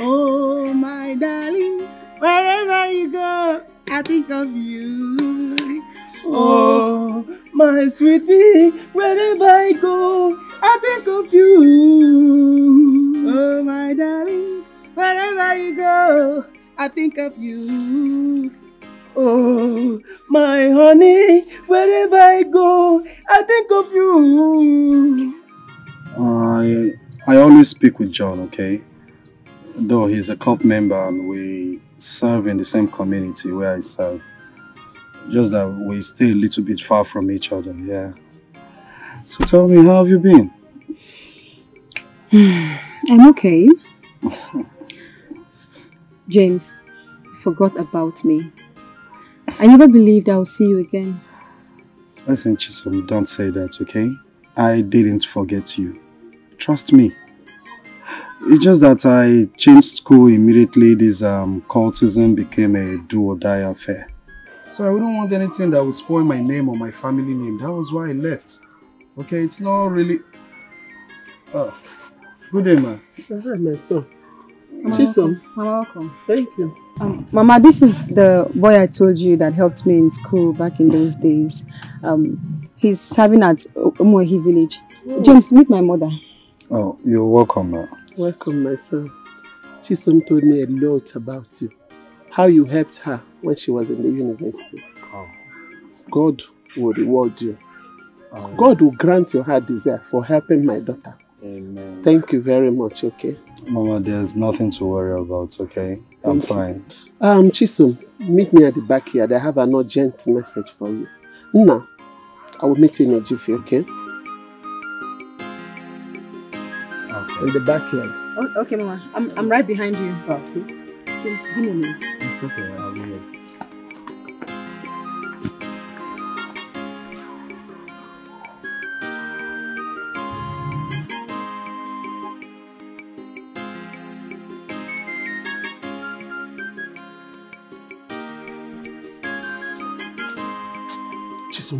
Oh, my darling, wherever you go, I think of you. Oh, my sweetie, wherever I go, I think of you. Oh, my darling, wherever you go, I think of you. Oh, my honey, wherever I go, I think of you. I I always speak with John, okay? Though he's a corps member and we serve in the same community where I serve. Just that we stay a little bit far from each other, yeah. So tell me, how have you been? I'm okay. James, you forgot about me. I never believed I would see you again. Listen, Chisom, don't say that, okay? I didn't forget you. Trust me. It's just that I changed school immediately. This um, cultism became a do or die affair. So I wouldn't want anything that would spoil my name or my family name. That was why I left. Okay, it's not really. Oh, good day, man. Hi, my son. Mama, Chisom. welcome. Mama, welcome. Thank you. Um, Mama, this is the boy I told you that helped me in school back in those days. Um, he's serving at Umuahi village. James, meet my mother. Oh, you're welcome, man. Welcome, my son. Chisom told me a lot about you. How you helped her when she was in the university. Oh. God will reward you. God will grant your heart desire for helping my daughter. Amen. Thank you very much, okay? Mama, there's nothing to worry about, okay? I'm fine. Um, Chisom, meet me at the backyard. I have an urgent message for you. Now, I will meet you in a jiffy, okay? In the backyard. Oh, okay, Mama. I'm, I'm right behind you. Okay. James, give me a minute. It's okay, I'll be here.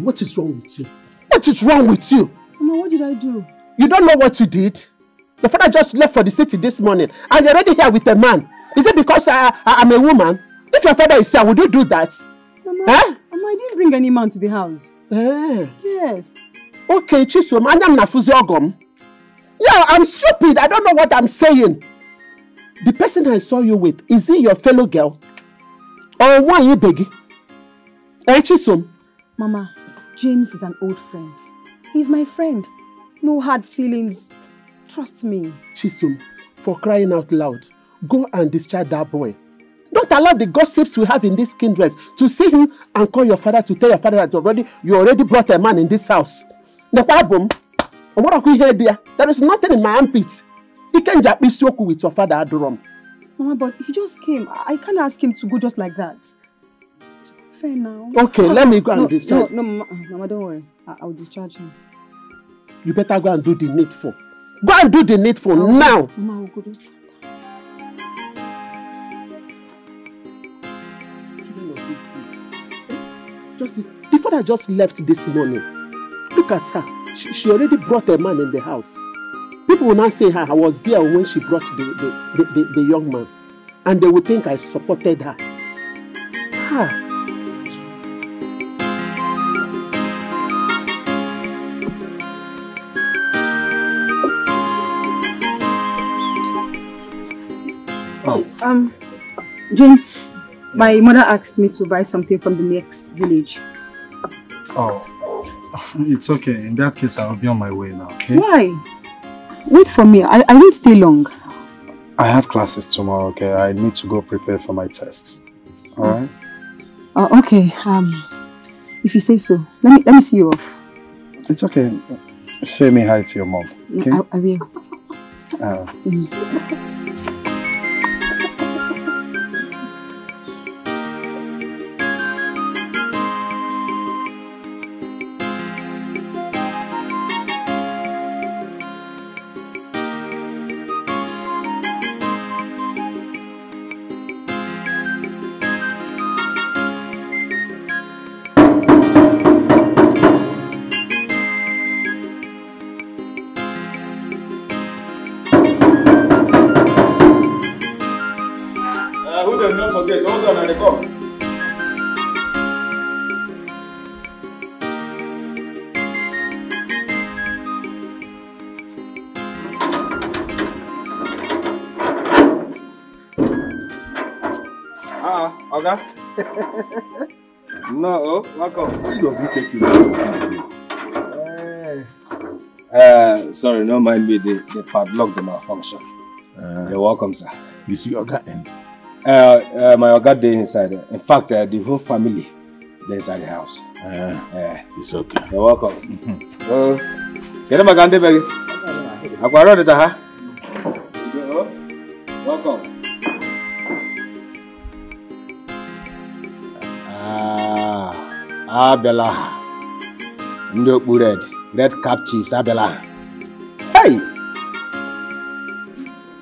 What is wrong with you? What is wrong with you? Mama, what did I do? You don't know what you did? Your father just left for the city this morning and you're already here with a man. Is it because I, I, am a woman? If your father is here, would you do that? Mama, Eh? Mama, I didn't bring any man to the house. Eh. Yes. Okay, Chisom, anya m na-afụzi ọgọ m. Yeah, I'm stupid. I don't know what I'm saying. The person I saw you with, is he your fellow girl? Or why are you begging? Eh, Chisom? Mama, James is an old friend. He's my friend. No hard feelings. Trust me. Chisom, for crying out loud, go and discharge that boy. Don't allow the gossips we have in this kindred to see him and call your father to tell your father that already you already brought a man in this house. Nekwabum, what are we here there? There is nothing in my armpit. He can't just be so cool with your father Adoram. Mama, but he just came. I can't ask him to go just like that. Fair now. Okay, let me go and no, discharge. No, no, Mama, ah, Mama, don't worry. I, I'll discharge him. You better go and do the needful. Go and do the needful oh, now. Mama, I'll go just... Just this, the father just left this morning. Look at her. She, she already brought a man in the house. People will now say "Hi, I was there when she brought the, the, the, the, the young man. And they will think I supported her. Ha! Um, James, my mother asked me to buy something from the next village. Oh, it's okay. In that case, I'll be on my way now, okay? Why? Wait for me. I, I won't stay long. I have classes tomorrow, okay? I need to go prepare for my tests. Alright? Oh, okay. Um, if you say so. Let me let me see you off. It's okay. Say me hi to your mom, okay? I, I will. Uh, Mm. Sorry, no mind me. The, the padlock the malfunction. You're welcome, sir. You see Oga in? Uh, uh, my Oga dey inside. In fact, uh, the whole family dey inside the house. Uh, uh, it's okay. You're welcome. uh, kedu maka ndị be gị? Akwa arụ dịcha ha? Oh, Welcome. Ah. Ndị okpu red, red cap chiefs abịala ha. Hey!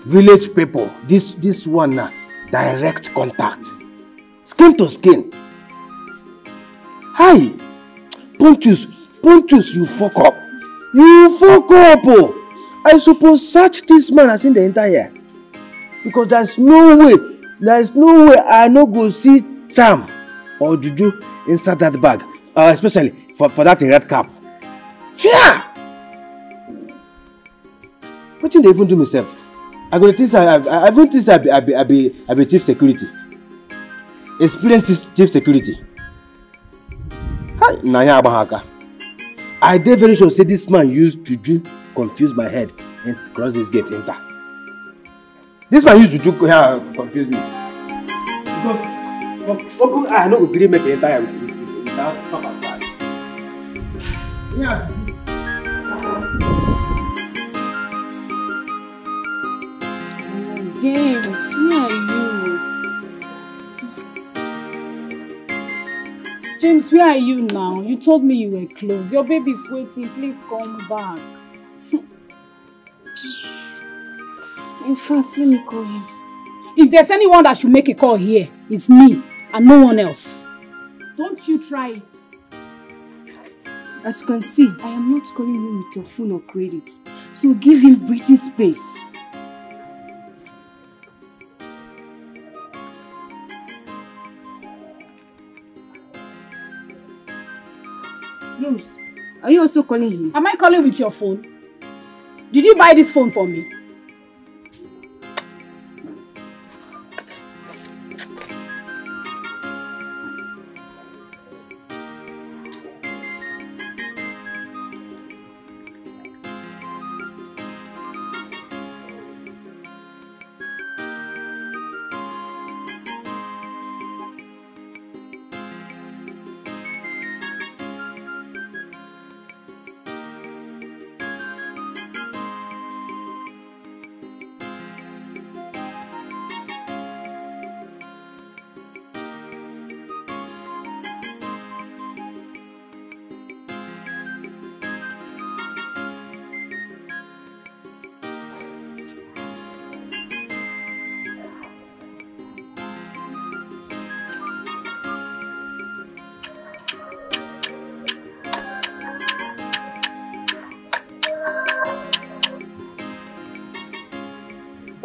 Village people, this this one na direct contact. Skin to skin. Hi! Pontius, Pontius, you fuck up. You fuck up! Oh. I suppose search this man as in the entire. Because there's no way, there's no way I no go see charm or juju inside that bag. Uh, especially for, for that red cap. Fear! Wetin dey even do myself? I go dey think say I, I, even think say I be, I be, I be, I be chief security. Experienced chief security. Hi, na ya agba. I dey very sure say this man use juju confuse my head and cross this gate enter. This man use juju confuse me. Because open eye no go gree make e enter without stop aside. Yeah, James, where are you? James, where are you now? You told me you were close. Your baby's waiting. Please come back. In fact, let me call him. If there's anyone that should make a call here, it's me and no one else. Don't you try it. As you can see, I am not calling him with your phone or credit. So give him breathing space. Rose, are you also calling him? Am I calling with your phone? Did you buy this phone for me?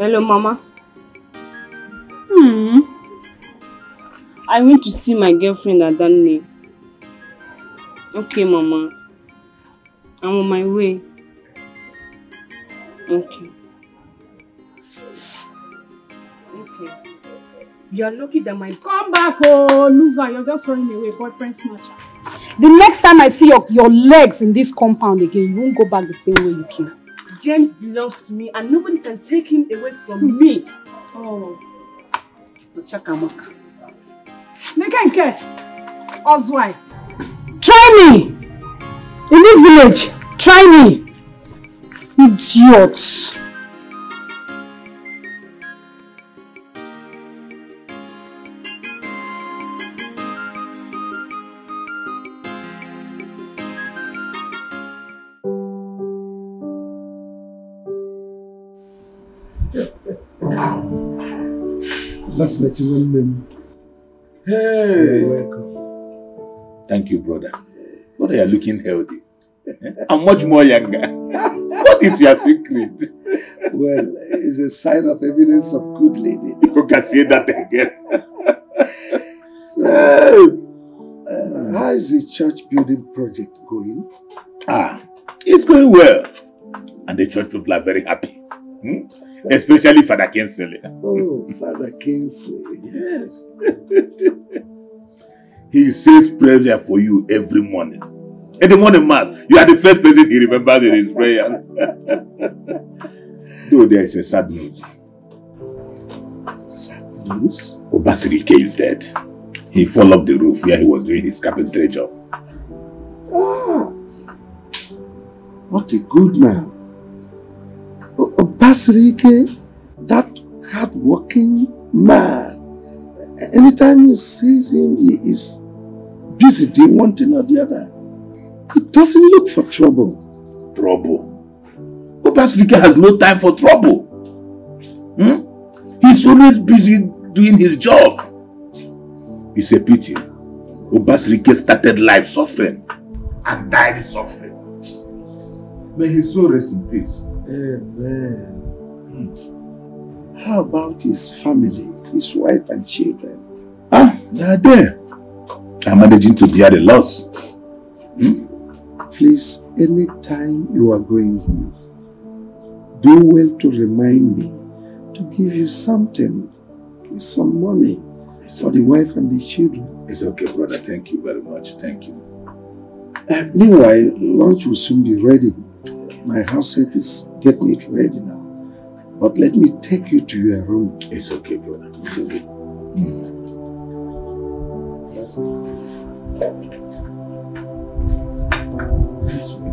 Hello, Mama. Hmm. I went to see my girlfriend at Danley. Okay, Mama. I'm on my way. Okay. Okay. You are lucky that my Come back, oh, loser. You're just running away, boyfriend snatcher. The next time I see your, your legs in this compound again, you won't go back the same way you came. James belongs to me and nobody can take him away from me. Oh. Chakamaka. Nekenke. Ozwai. Try me! In this village, try me! Idiots! Let's let you in them. Hey. You're welcome. Thank you, brother. Brother, you're looking healthy. I'm much more younger. What is your secret? Well, it's a sign of evidence of good living. You can say that again. So, uh, how is the church building project going? Ah, it's going well. And the church people are very happy. Hmm? Especially Father Kingsley. Oh, Father Kingsley. Yes. He says prayers there for you every morning. In the morning mass, you are the first person he remembers in his prayers. Though there is a sad news. Sad news? Obasirike is dead. He fell off the roof where he was doing his carpentry job. Ah, what a good man. O- Obasirike, that hard-working man. Anytime you see him, he is busy doing one thing or the other. He doesn't look for trouble. Trouble? Obasirike has no time for trouble. Hmm? He's always busy doing his job. It's a pity. Obasirike started life suffering and died suffering. May his soul rest in peace. Amen. How about his family, his wife and children? Ah, they are there. Are managing to bear the loss. Please, anytime you are going home, do well to remind me to give you something, some money for the wife and the children. It's okay, brother. Thank you very much. Thank you. Uh, meanwhile, lunch will soon be ready. My house help is getting it ready now. But let me take you to your room. It's okay, brother. It's okay. This way.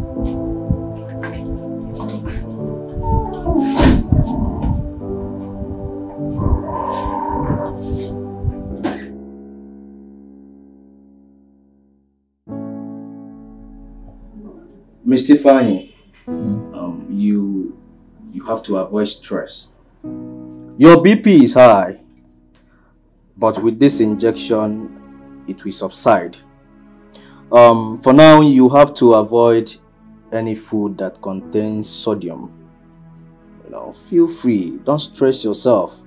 Mr. Fanny, um, you you have to avoid stress. Your BP is high, but with this injection, it will subside. Um, for now, you have to avoid any food that contains sodium. You know, feel free. Don't stress yourself,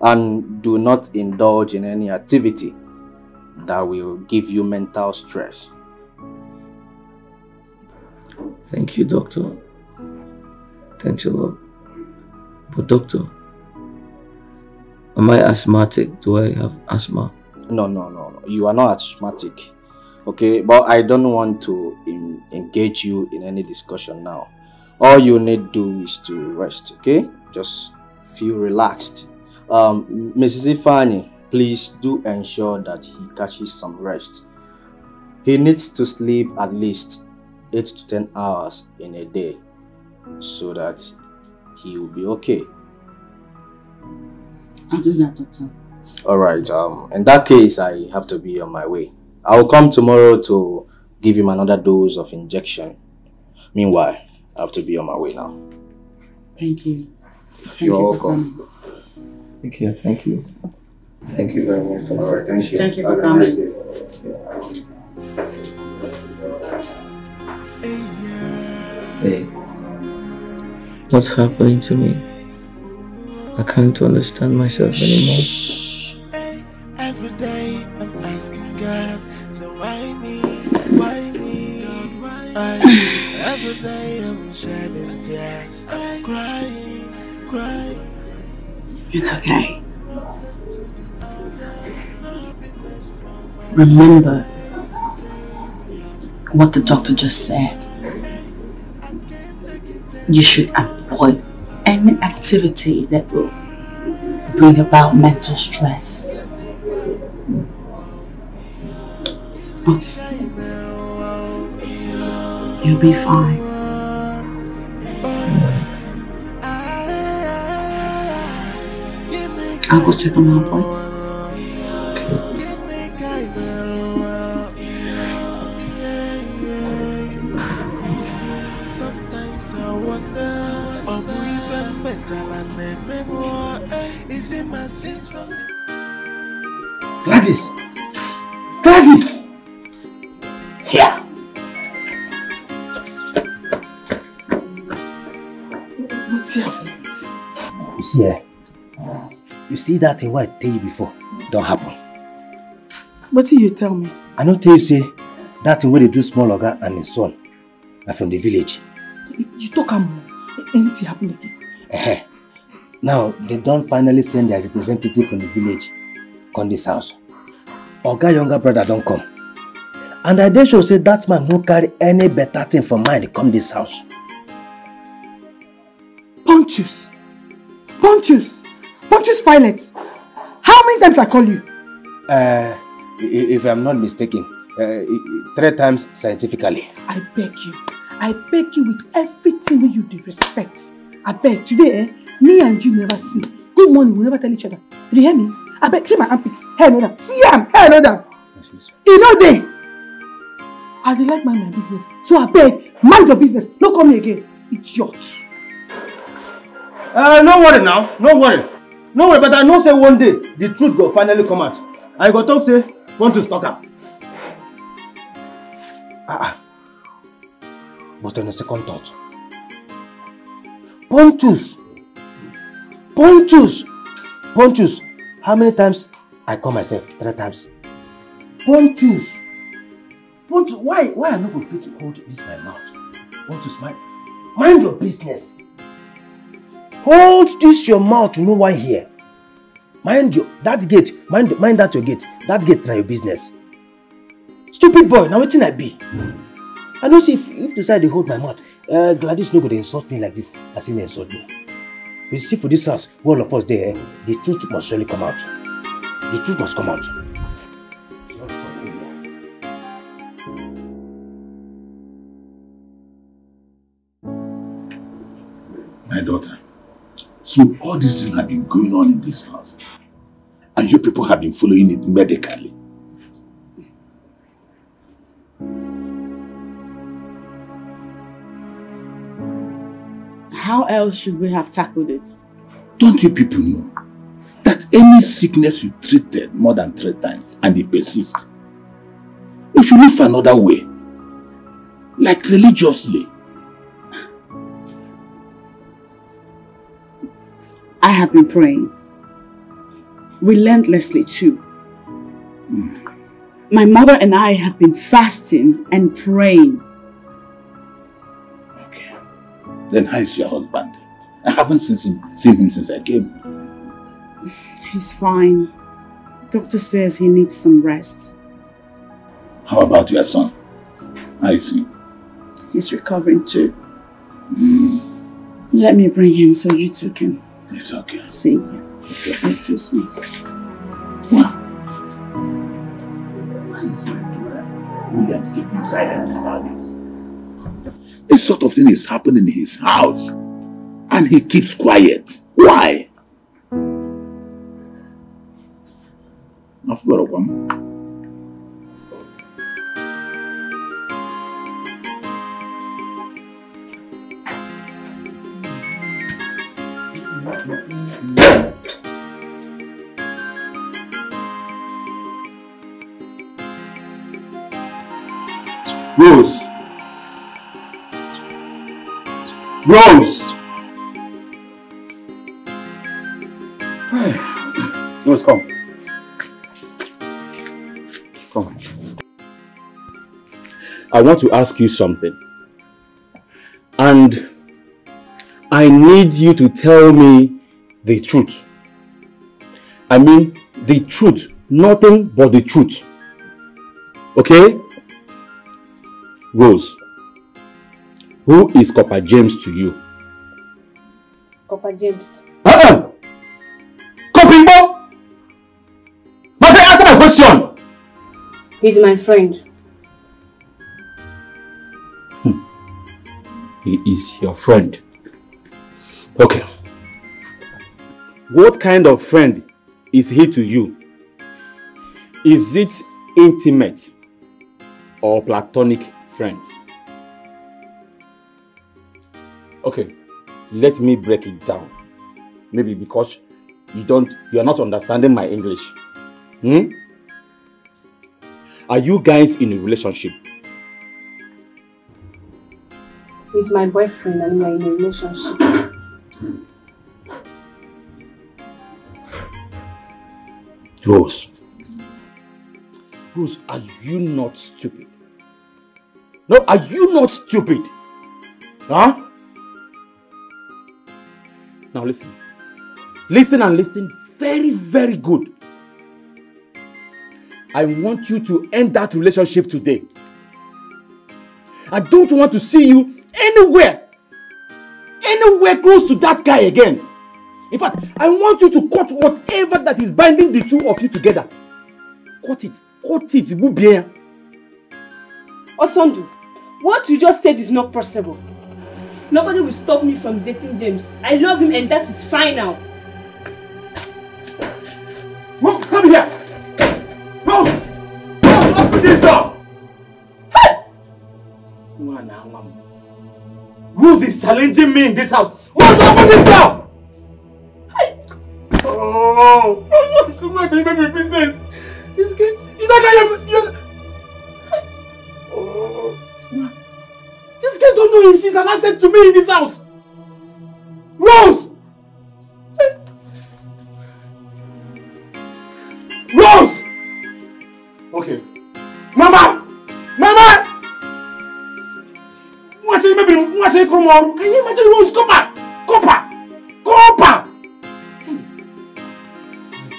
and do not indulge in any activity that will give you mental stress. Thank you, doctor. Thank you, Lord. But doctor, am I asthmatic? Do I have asthma? No, no, no, no. You are not asthmatic. Okay, but I don't want to engage you in any discussion now. All you need do is to rest, okay? Just feel relaxed. Um, Mrs. Ifeanyi, please do ensure that he catches some rest. He needs to sleep at least 8 to 10 hours in a day so that he will be okay. I'll do that, doctor. All right. Um, in that case, I have to be on my way. I will come tomorrow to give him another dose of injection. Meanwhile, I have to be on my way now. Thank you. Thank You're you welcome. Thank you. Thank you. Thank you very much. All right. Thank you. Thank you for Have nice coming. Day. What's happening to me? I can't understand myself anymore. Every day I'm asking God, so why me? Why me? Why? Every day I'm shedding tears, crying, crying. It's okay. Remember what the doctor just said. You should avoid any activity that will bring about mental stress. Okay. You'll be fine. I'll go check on my boy. Gladys! Here! What's happening? You see, eh? You see that thing what I tell you before don't happen. Did you tell me? I don't tell you say that thing where they do small oga and his son are from the village. You talk am anything happen again. Eh, Now they don't finally send their representative from the village come this house. Oga younger brother don't come. And I dey sure say that man no carry any better thing for mind come this house. Pontius! Pontius! Pontius Pilate! How many times I call you? Uh, if I'm not mistaken, uh, three times scientifically. I beg you. I beg you with everything wey you dey respect. I beg today eh, me and you never see. Good morning, we never tell each other. You hear me? I beg, see my armpit, hair no down. See am, hair no down. E no dey. I dey like mind my business. So I beg, mind your business. No call me again. Idiot. Uh, no worry now, no worry. No worry, but I know say one day the truth go finally come out. I go talk say, want to stalk am. Ah, ah. but on a second thought, Pontus, Pontus, Pontus, how many times I call myself? Three times. Pontius, Pontius, why, why I no go fit hold this my mouth? Pontius, mind, mind your business. Hold this your mouth, know why here. Mind your, that gate, mind, mind that your gate. That gate na your business. Stupid boy, na wetin I be? I know say if, if to say I hold my mouth, uh, Gladys no go dey insult me like this as he dey insult me. You see for this house, all of us dey, eh, the truth must surely come out. The truth must come out. My daughter, so all these things have been going on in this house. And you people have been following it medically. How else should we have tackled it? Don't you people know that any sickness you treated more than three times and it persists, you should look for another way. Like religiously. I have been praying. Relentlessly too. Hmm. My mother and I have been fasting and praying. Then how is your husband? I haven't seen him, seen him since I came. He's fine. Doctor says he needs some rest. How about your son? How is he? He's recovering too. Hmm. Let me bring him so you two can It's okay. see him. Excuse me. Why is my brother William keeping silent about this? This sort of thing is happening in his house. And he keeps quiet. Why? After all, Rose. Rose. Rose, come. Come. I want to ask you something. And I need you to tell me the truth. I mean, the truth. Nothing but the truth. Okay? Rose, who is Corper James to you? Corper James. Uh-uh! Kopimbo! My friend, answer my question! He's my friend. Hmm. He is your friend. Okay. What kind of friend is he to you? Is it intimate or platonic friends? Okay, let me break it down. Maybe because you don't you are not understanding my English. Hmm? Are you guys in a relationship? He's my boyfriend and we're in a relationship. Rose. Rose, are you not stupid? No, are you not stupid? Huh? Now listen. Listen and listen very, very good. I want you to end that relationship today. I don't want to see you anywhere, anywhere close to that guy again. In fact, I want you to cut whatever that is binding the two of you together. Cut it. Cut it. Ibu bien. Osondu, what you just said is not possible. Nobody will stop me from dating James. I love him and that is fine now. Mom, come here. Rose! Rose, open this door. Hey! Rose is challenging me in this house. Rose, open this door. Hey! Oh, Rose, what is going on to you baby business? This kid, you don't know your, don't know she's an asset to me in this house. Rose! Rose! Okay. Mama! Mama! Watch it, maybe watch it come on. Can you imagine Rose? Copper! Copper! Copper!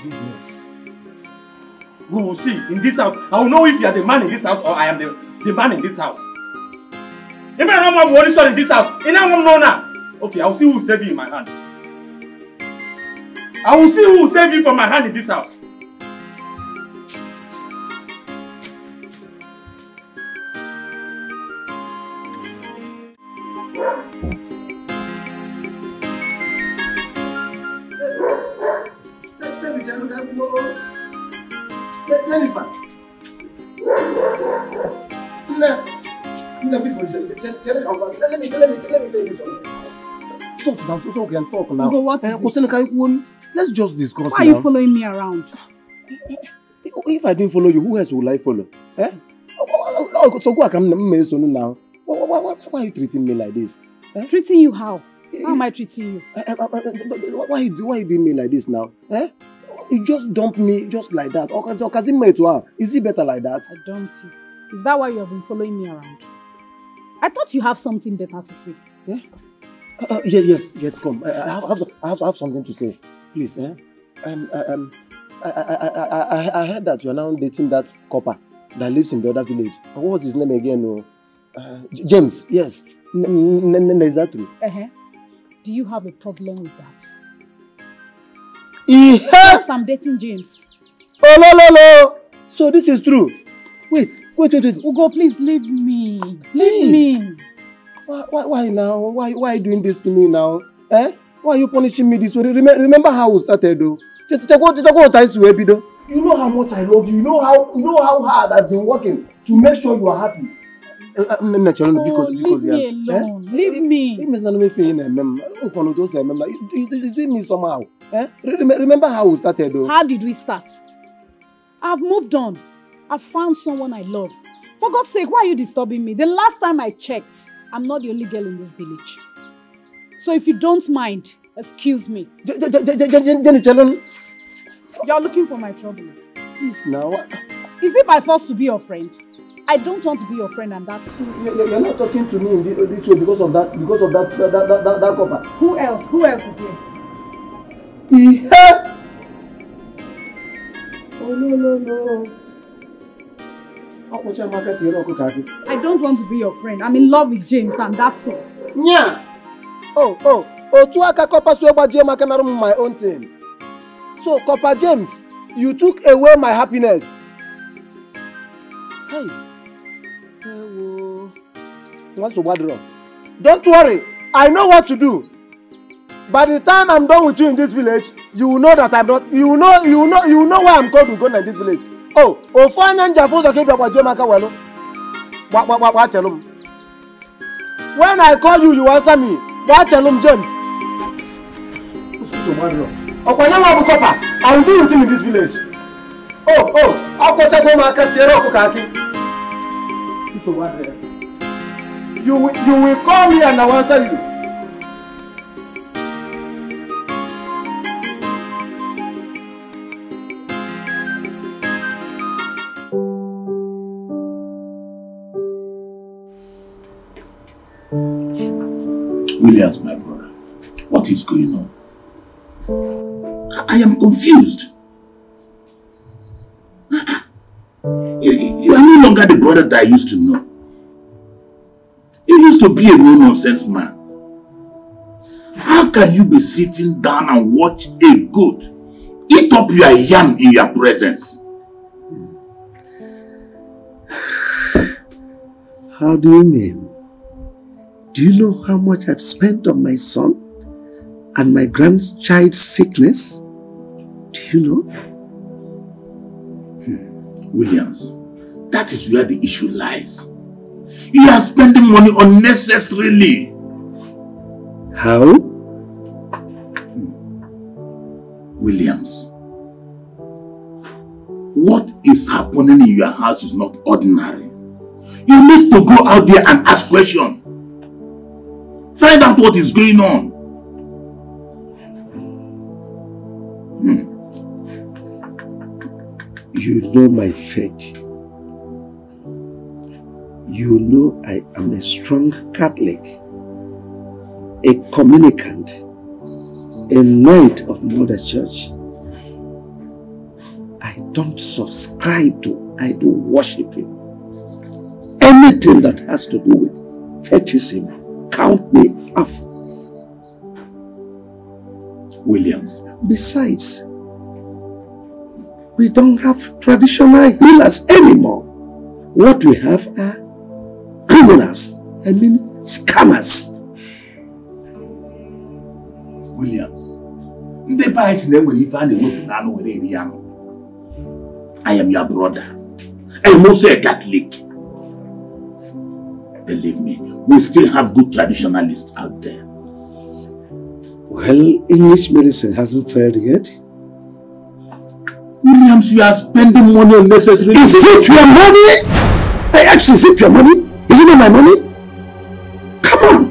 Business. We will see in this house. I will know if you are the man in this house or I am the, the man in this house. You may not want one son in this house. You know what now? Okay, I will see who will save you in my hand. I will see who will save you from my hand in this house. Now, so, we can talk now. Ugo, what is Eh, this? Anyị kwuo n- Let's just discuss Why are you following me around? If I didn't follow you, who else will I follow? Eh? Oh, So go come now. Why, why, why, why are you treating me like this? Treating you how? How am I treating you? Why you do why you doing me like this now? Eh? You just dump me just like that. Her. Is it better like that? I dumped you. Is that why you have been following me around? I thought you have something better to say. Yeah? Uh, yeah, yes, yes, come. I, I, have, I, have, I, have, something to say. Please, eh? Um, I, um, I, I, I, I, I heard that you are now dating that corper that lives in the other village. Uh, What was his name again? Oh, uh, James, yes. N- n- n- is that true? Uh-huh. Do you have a problem with that? He Yes, I'm dating James. Oh, no, no, no. So this is true. Wait, wait, wait, wait. Ugo, please leave me. Leave me. Why, why, why now? Why, why are you doing this to me now? Eh? Why are you punishing me this way? Remember, remember how we started though? Chitakwa chitakwa ties to Ebido. You know how much I love you. You know how you know how hard I've been working to make sure you are happy. Uh, mm, Nacholo, because because leave me alone. Leave me. It means not me feeling. Ukono don't say mem. It's doing me somehow. Eh? Remember, remember how we started though? How did we start? I've moved on. I've found someone I love. For God's sake, why are you disturbing me? The last time I checked, I'm not the only girl in this village. So if you don't mind, excuse me. Jenny Chalon. You're looking for my trouble. Please now. Is it by force to be your friend? I don't want to be your friend and that's You're, you're not talking to me in this, this way because of that because of that that that, that, that, that copper. Who else? Who else is here? Ihe. Oh no no no. Akị. I don't want to be your friend. I'm in love with James and that's all. Nya! Oh, oh, otu aka Copper so gbajie maka nara m my own thing. So, Copper James, you took away my happiness. Hey. Ewo. Nwa nsogbu adịrọ. Don't worry, I know what to do. By the time I'm done with you in this village, you will know that I'm not, you will know, you will know, you will know why I'm called Ugonna in this village. Oh, ofu anya njafụ ụzọ ka ị bịa gbajie m aka welu. Gba gba gba gbachelụ m. When I call you, you answer me. Gbachelụ m James. Ọkwa nye nwa bụ kọpa, I will deal with him in this village. Oh, oh, akwụchago m aka tiere ọkụkọ akị. You will, you will call me and I will answer you. Williams, my brother, what is going on? I, am confused. Ah, ah. You, you are no longer the brother that I used to know. You used to be a no-nonsense man. How can you be sitting down and watch a goat eat up your yam in your presence? How do you mean? Do you know how much I've spent on my son and my grandchild's sickness? Do you know? Hmm. Williams, that is where the issue lies. You are spending money unnecessarily. How? Hmm. Williams, what is happening in your house is not ordinary. You need to go out there and ask questions. Find out what is going on. Hmm. You know my faith. You know I am a strong Catholic, a communicant, a knight of Mother Church. I don't subscribe to idol worshiping. Anything that has to do with fetishism, count me off. Williams. Besides, we don't have traditional healers anymore. What we have are criminals, I mean scammers. Williams, ndị be anyị na enwere ife a na-ewepụ n'anụ were eri anụ. I am your brother. I am also a Catholic. Believe me, we still have good traditionalists out there. Well, English medicine hasn't failed yet. Williams, you are spending money unnecessarily. Is it your money? I actually, is it your money? Is it not my money? Come on.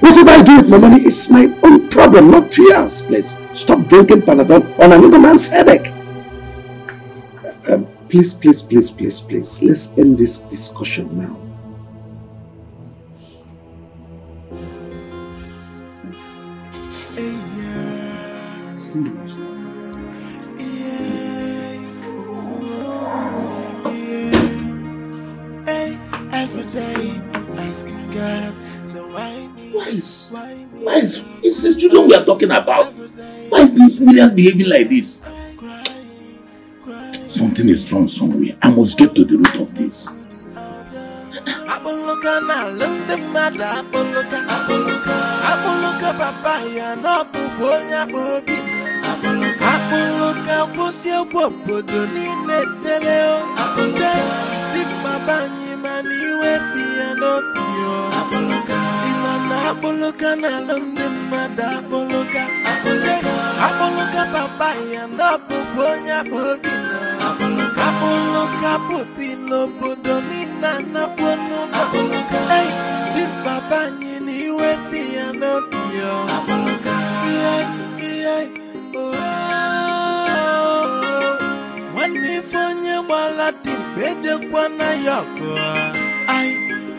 Whatever I do with my money is my own problem, not yours, please. Stop drinking Panadol on another man's headache. Um, please, please, please, please, please. Let's end this discussion now. Why is, is, it's the children we are talking about? Why is William behaving like this? Something is wrong somewhere. I must get to the root of this. Apoloka na lunde mada apoloka apoloka apoloka papaya na pupo ya bobi apoloka apoloka kwụsị egwu obodo niile tele o je dị mma banye mana iwe dị ya n'obi o apoloka Apoloka na londe apoloka apoloka apoloka papa ya na ọbụbụ onye obi na. Apologa. Pụta n'obodo niile anapụ n'ụlọ di papa anyị oh. na iwe dị ya n'obi ya nwanne ife onye gbara dimkpa ejekwana na ọgụ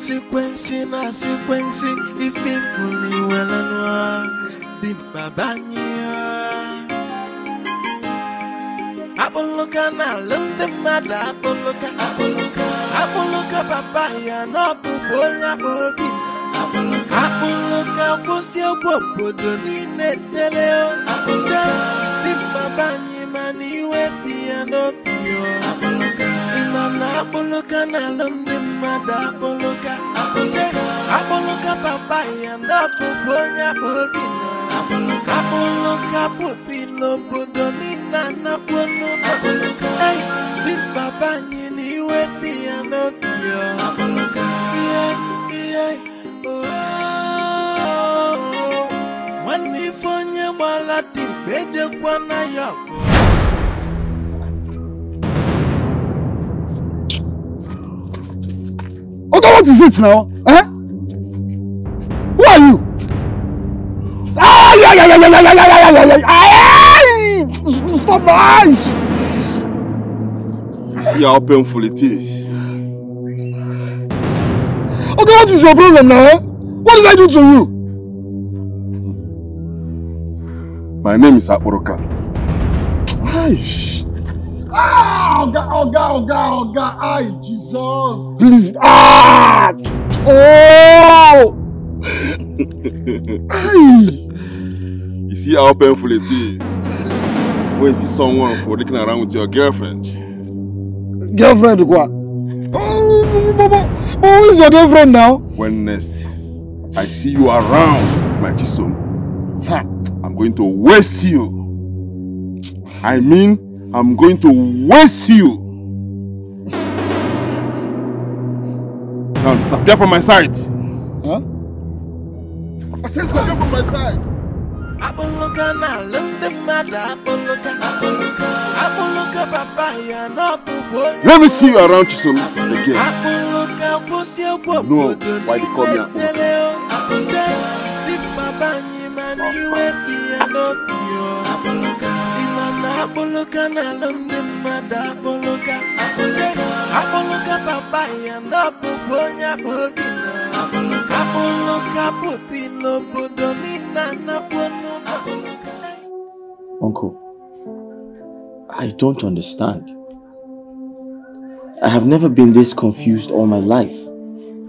Sequencing na sequencing ifefuni welanwa di babanya Apoloka na lende mada apoloka apoloka apoloka papaya na popo ya bobi. Apoloka apoloka kwusi ogbo obodo niile tele o oh. apoloka di babanya ma n'iwe ya n'obi o apoloka Apoloka na akpọloka n'ala Apoloka mmadụ apoloka akpọloka papa ya na abụbụ onye akpọbi na akpọloka pụta n'obodo niile anapụ n'ụlọ dị papa anyị oh, oh, oh. na iwe dị ya n'obi ihe ihe nwanne ife onye gbara dị mkpa ejekwa na ya ọkụ Okay, what is it now? Eh? Who are you? Ah, yeah, yeah, yeah, yeah, yeah, yeah, yeah, yeah, yeah, Stop eyes! See how painful it is. Okay, what is your problem now? Eh? What did I do to you? My name is Akporoka. Aish. Ah, Oga, Oga, Oga, Oga. Ay, Jesus. Please. Ah! Oh! you see how painful it is when you see someone frolicking around with your girlfriend. Girlfriend, what? Oh, but, but, but who is your girlfriend now? When next I see you around with my chisom, I'm going to waste you. I mean, I'm going to waste you. Now disappear from my sight. Huh? I said disappear from my sight. Apologa na lende mada apologa apologa apologa baba ya na bugo. Let me see you around Chisom again. Apologa kusi obo. No, why you call me apologa? Di baba ni mani wedi anopi. Na mada papaya na na na Uncle, I don't understand. I have never been this confused all my life.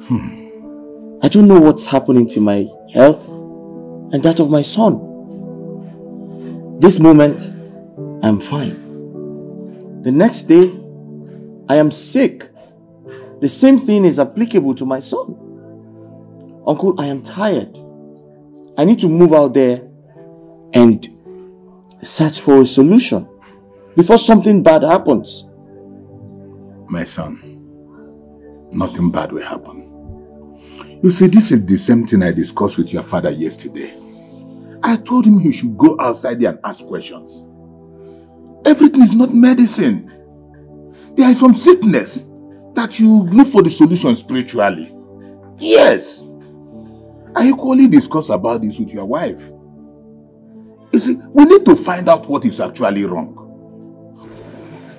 Hmm. I don't know what's happening to my health and that of my son. This moment, I'm fine. The next day, I am sick. The same thing is applicable to my son. Uncle, I am tired. I need to move out there and search for a solution before something bad happens. My son, nothing bad will happen. You see, this is the same thing I discussed with your father yesterday. I told him he should go outside there and ask questions. Everything is not medicine. There is some sickness that you look for the solution spiritually. Yes. I equally discuss about this with your wife. You see, we need to find out what is actually wrong.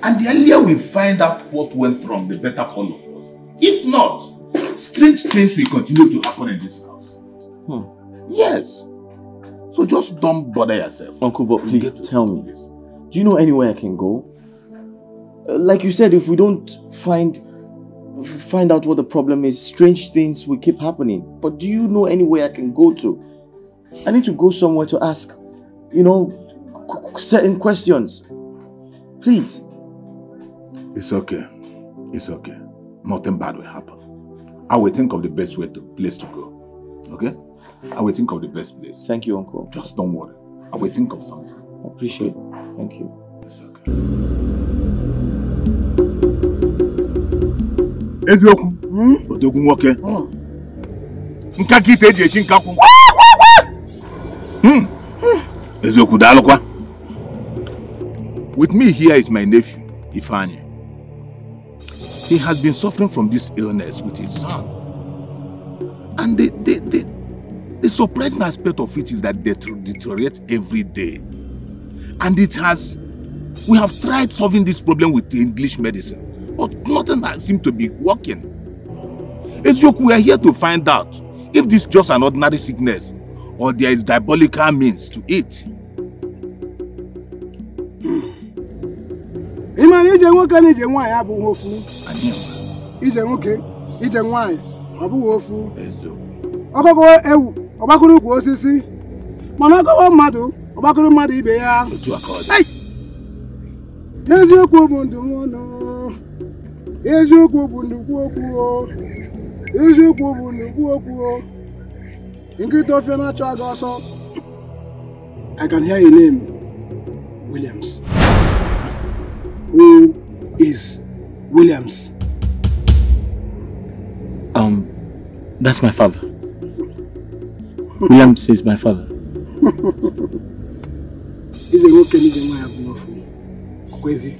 And the earlier we find out what went wrong, the better for all of us. If not, strange things will continue to happen in this house. Hmm. Yes. So just don't bother yourself. Uncle, but please tell me. Do you know anywhere I can go? Uh, Like you said, if we don't find find out what the problem is, strange things will keep happening. But do you know anywhere I can go to? I need to go somewhere to ask, you know, certain questions. Please. It's okay. It's okay. Nothing bad will happen. I will think of the best way to place to go. Okay? I will think of the best place. Thank you, Uncle. Just don't worry. I will think of something. I appreciate it. Thank you. Eziokwu odogwu nwoke nka ka ite eji echi nkakwụ Hmm. eziokwu daalụkwa with me here is my nephew Ifeanyi. He has been suffering from this illness with his son. And the the the, the surprising aspect of it is that they deteriorate every day and it has we have tried solving this problem with the english medicine but nothing has seemed to be working. Ezioku, we are here to find out if this is just an ordinary sickness or there is diabolical means to it. ị ma na ije nwoke na ije nwaanyị abụghị ofu. Ije nwoke ije nwaanyị ọ bụghị ofu. Ọgọgọ ewu ọgbakụrụ ukwu osisi. Mana ọgọgọ mmadụ ọgbakụrụ mmadụ ibe ya. Eziokwu bụ ndụmọdụ eziokwu bụ nnukwu okwu eziokwu bụ nnukwu okwu nkịta ofe na-achọ aga ọsọ. I can hear your name Williams. Who is Williams? Um, that's my father. Williams is my father. ije nwoke na ije nwaanyị abụghị ofu ọkwezi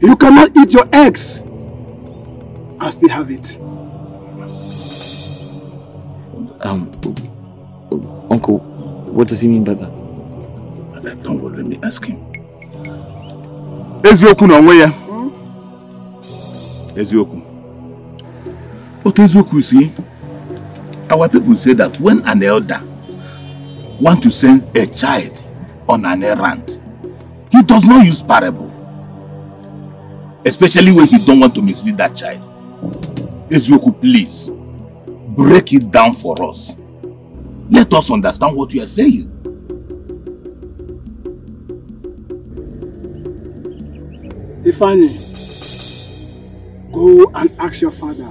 you cannot eat your eggs and still have it Um, Uncle, what does he mean by that? Don't worry, let me ask him. Eziokwu na onwe ya. Eziokwu. But Eziokwu, see, our people say that when an elder want to send a child on an errand, he does not use parable. Especially when he don't want to mislead that child. Eziokwu, please, break it down for us. Let us understand what you are saying. Ifeanyi, go and ask your father.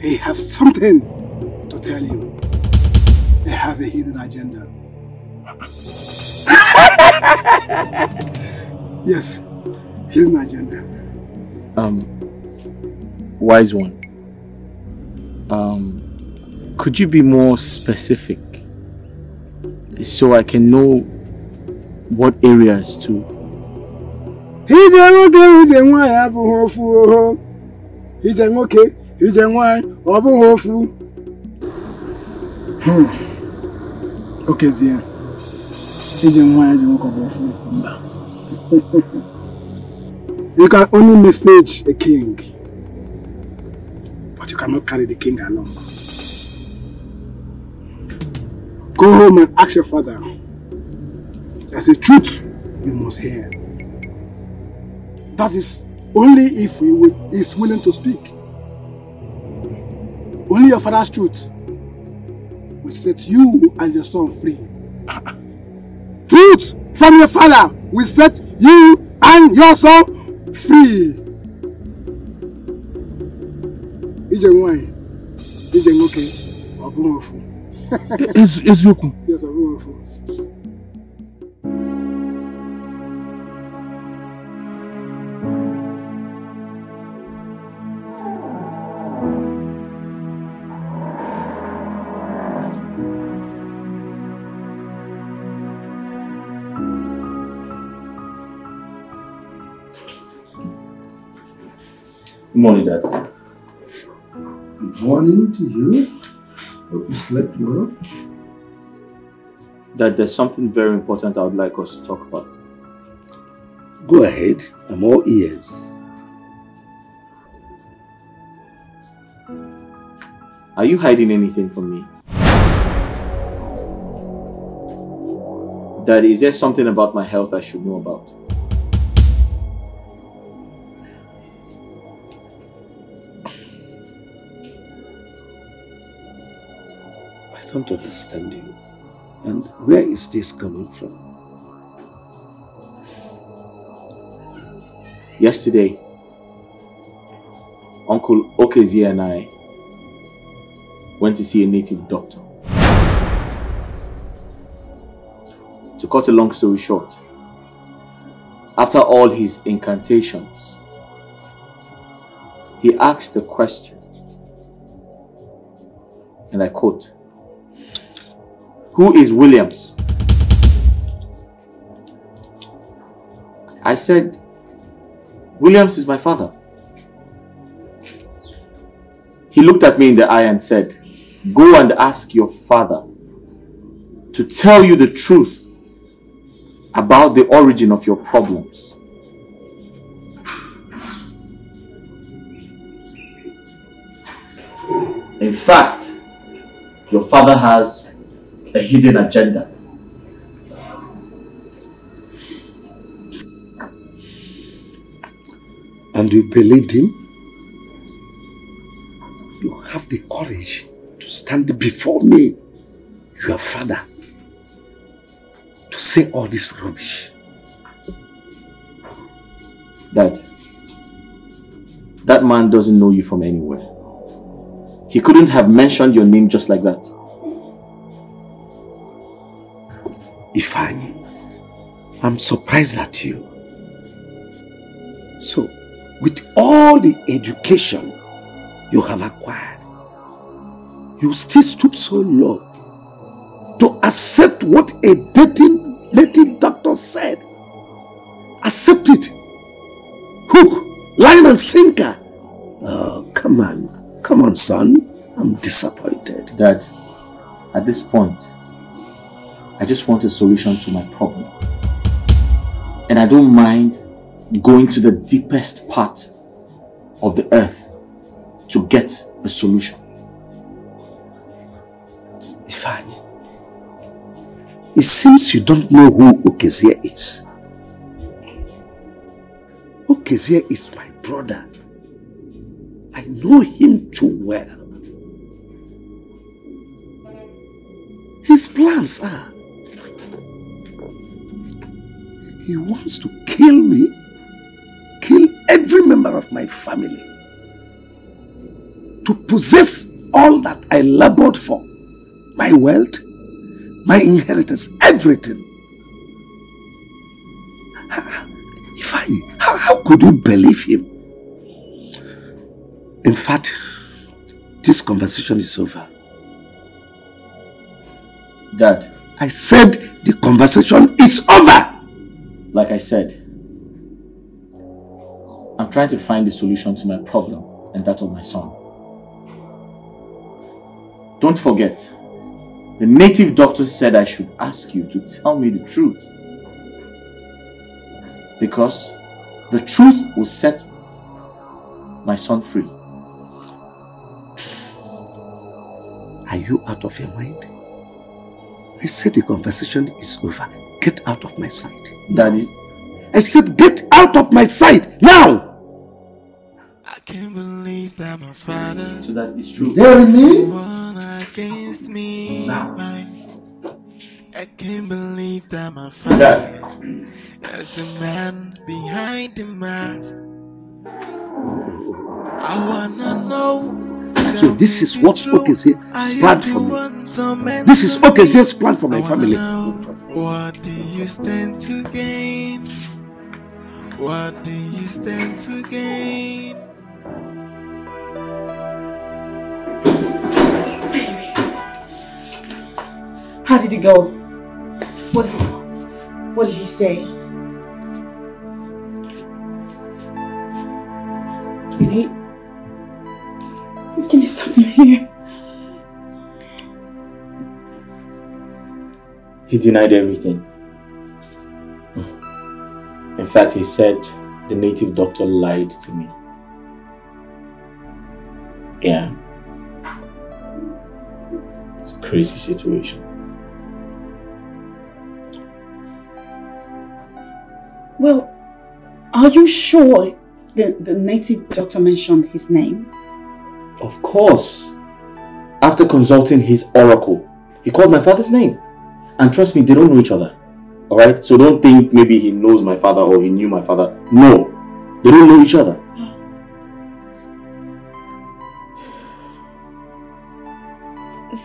He has something to tell you. Has a hidden agenda. yes, hidden agenda. Um, wise one. Um, could you be more specific so I can know what areas to? Ije nwoke ije nwaanyị abụghị ofu oho. Ije nwoke ije nwaanyị ọ bụghị ofu. Hmm. Okezie. Ije nwaanyị ije nwoke ọ bụ ofu. You can only message a king, but you cannot carry the king along. Go home and ask your father. There's a truth you must hear. That is only if he is willing to speak. Only your father's truth will set you and your son free. Truth from your father will set you and your son free. Ije nwanyị, ije nwoke, ọ bụghị ofu. Eziokwu. Yes, ọ bụghị ofu. Good morning, Dad. Good morning to you. Hope you slept well. Dad, there's something very important I would like us to talk about. Go ahead. I'm all ears. Are you hiding anything from me? Dad, is there something about my health I should know about? Don't understand you. And where is this coming from? Yesterday, Uncle Okezie and I went to see a native doctor. To cut a long story short, after all his incantations, he asked the question, and I quote, Who is Williams? I said, Williams is my father. He looked at me in the eye and said, Go and ask your father to tell you the truth about the origin of your problems. In fact, your father has a hidden agenda. And you believed him? You have the courage to stand before me, your father, to say all this rubbish. Dad, that man doesn't know you from anywhere. He couldn't have mentioned your name just like that. Ifeanyi, I'm surprised at you. So, with all the education you have acquired, you still stoop so low to accept what a dating native doctor said. Accept it. Hook, line and sinker. Oh, come on. Come on, son. I'm disappointed. Dad, at this point, I just want a solution to my problem. And I don't mind going to the deepest part of the earth to get a solution. Ifeanyi, it seems you don't know who Okezie is. Okezie is my brother. I know him too well. His plans are he wants to kill me, kill every member of my family, to possess all that I labored for my wealth, my inheritance, everything. If I, how, how could you believe him? In fact, this conversation is over. Dad. I said the conversation is over. Like I said, I'm trying to find a solution to my problem and that of my son. Don't forget, the native doctor said I should ask you to tell me the truth. Because the truth will set my son free. Are you out of your mind? I said the conversation is over. Get out of my sight. Daddy. I said get out of my sight now! I can't believe that my father So that is true. Hear me? One against me. Now. I can't believe that my father is the man behind the mask. I wanna know. So this is what Okezie has planned for me. This is Okezie's plan for my family. What do you stand to gain? What do you stand to gain? Baby, How did it go? What, what did he say? Give me something here. He denied everything. In fact, he said the native doctor lied to me. Yeah. It's a crazy situation. Well, are you sure the, the native doctor mentioned his name? Of course. After consulting his oracle, he called my father's name. And trust me, they don't know each other. Alright? So don't think maybe he knows my father or he knew my father. No. They don't know each other.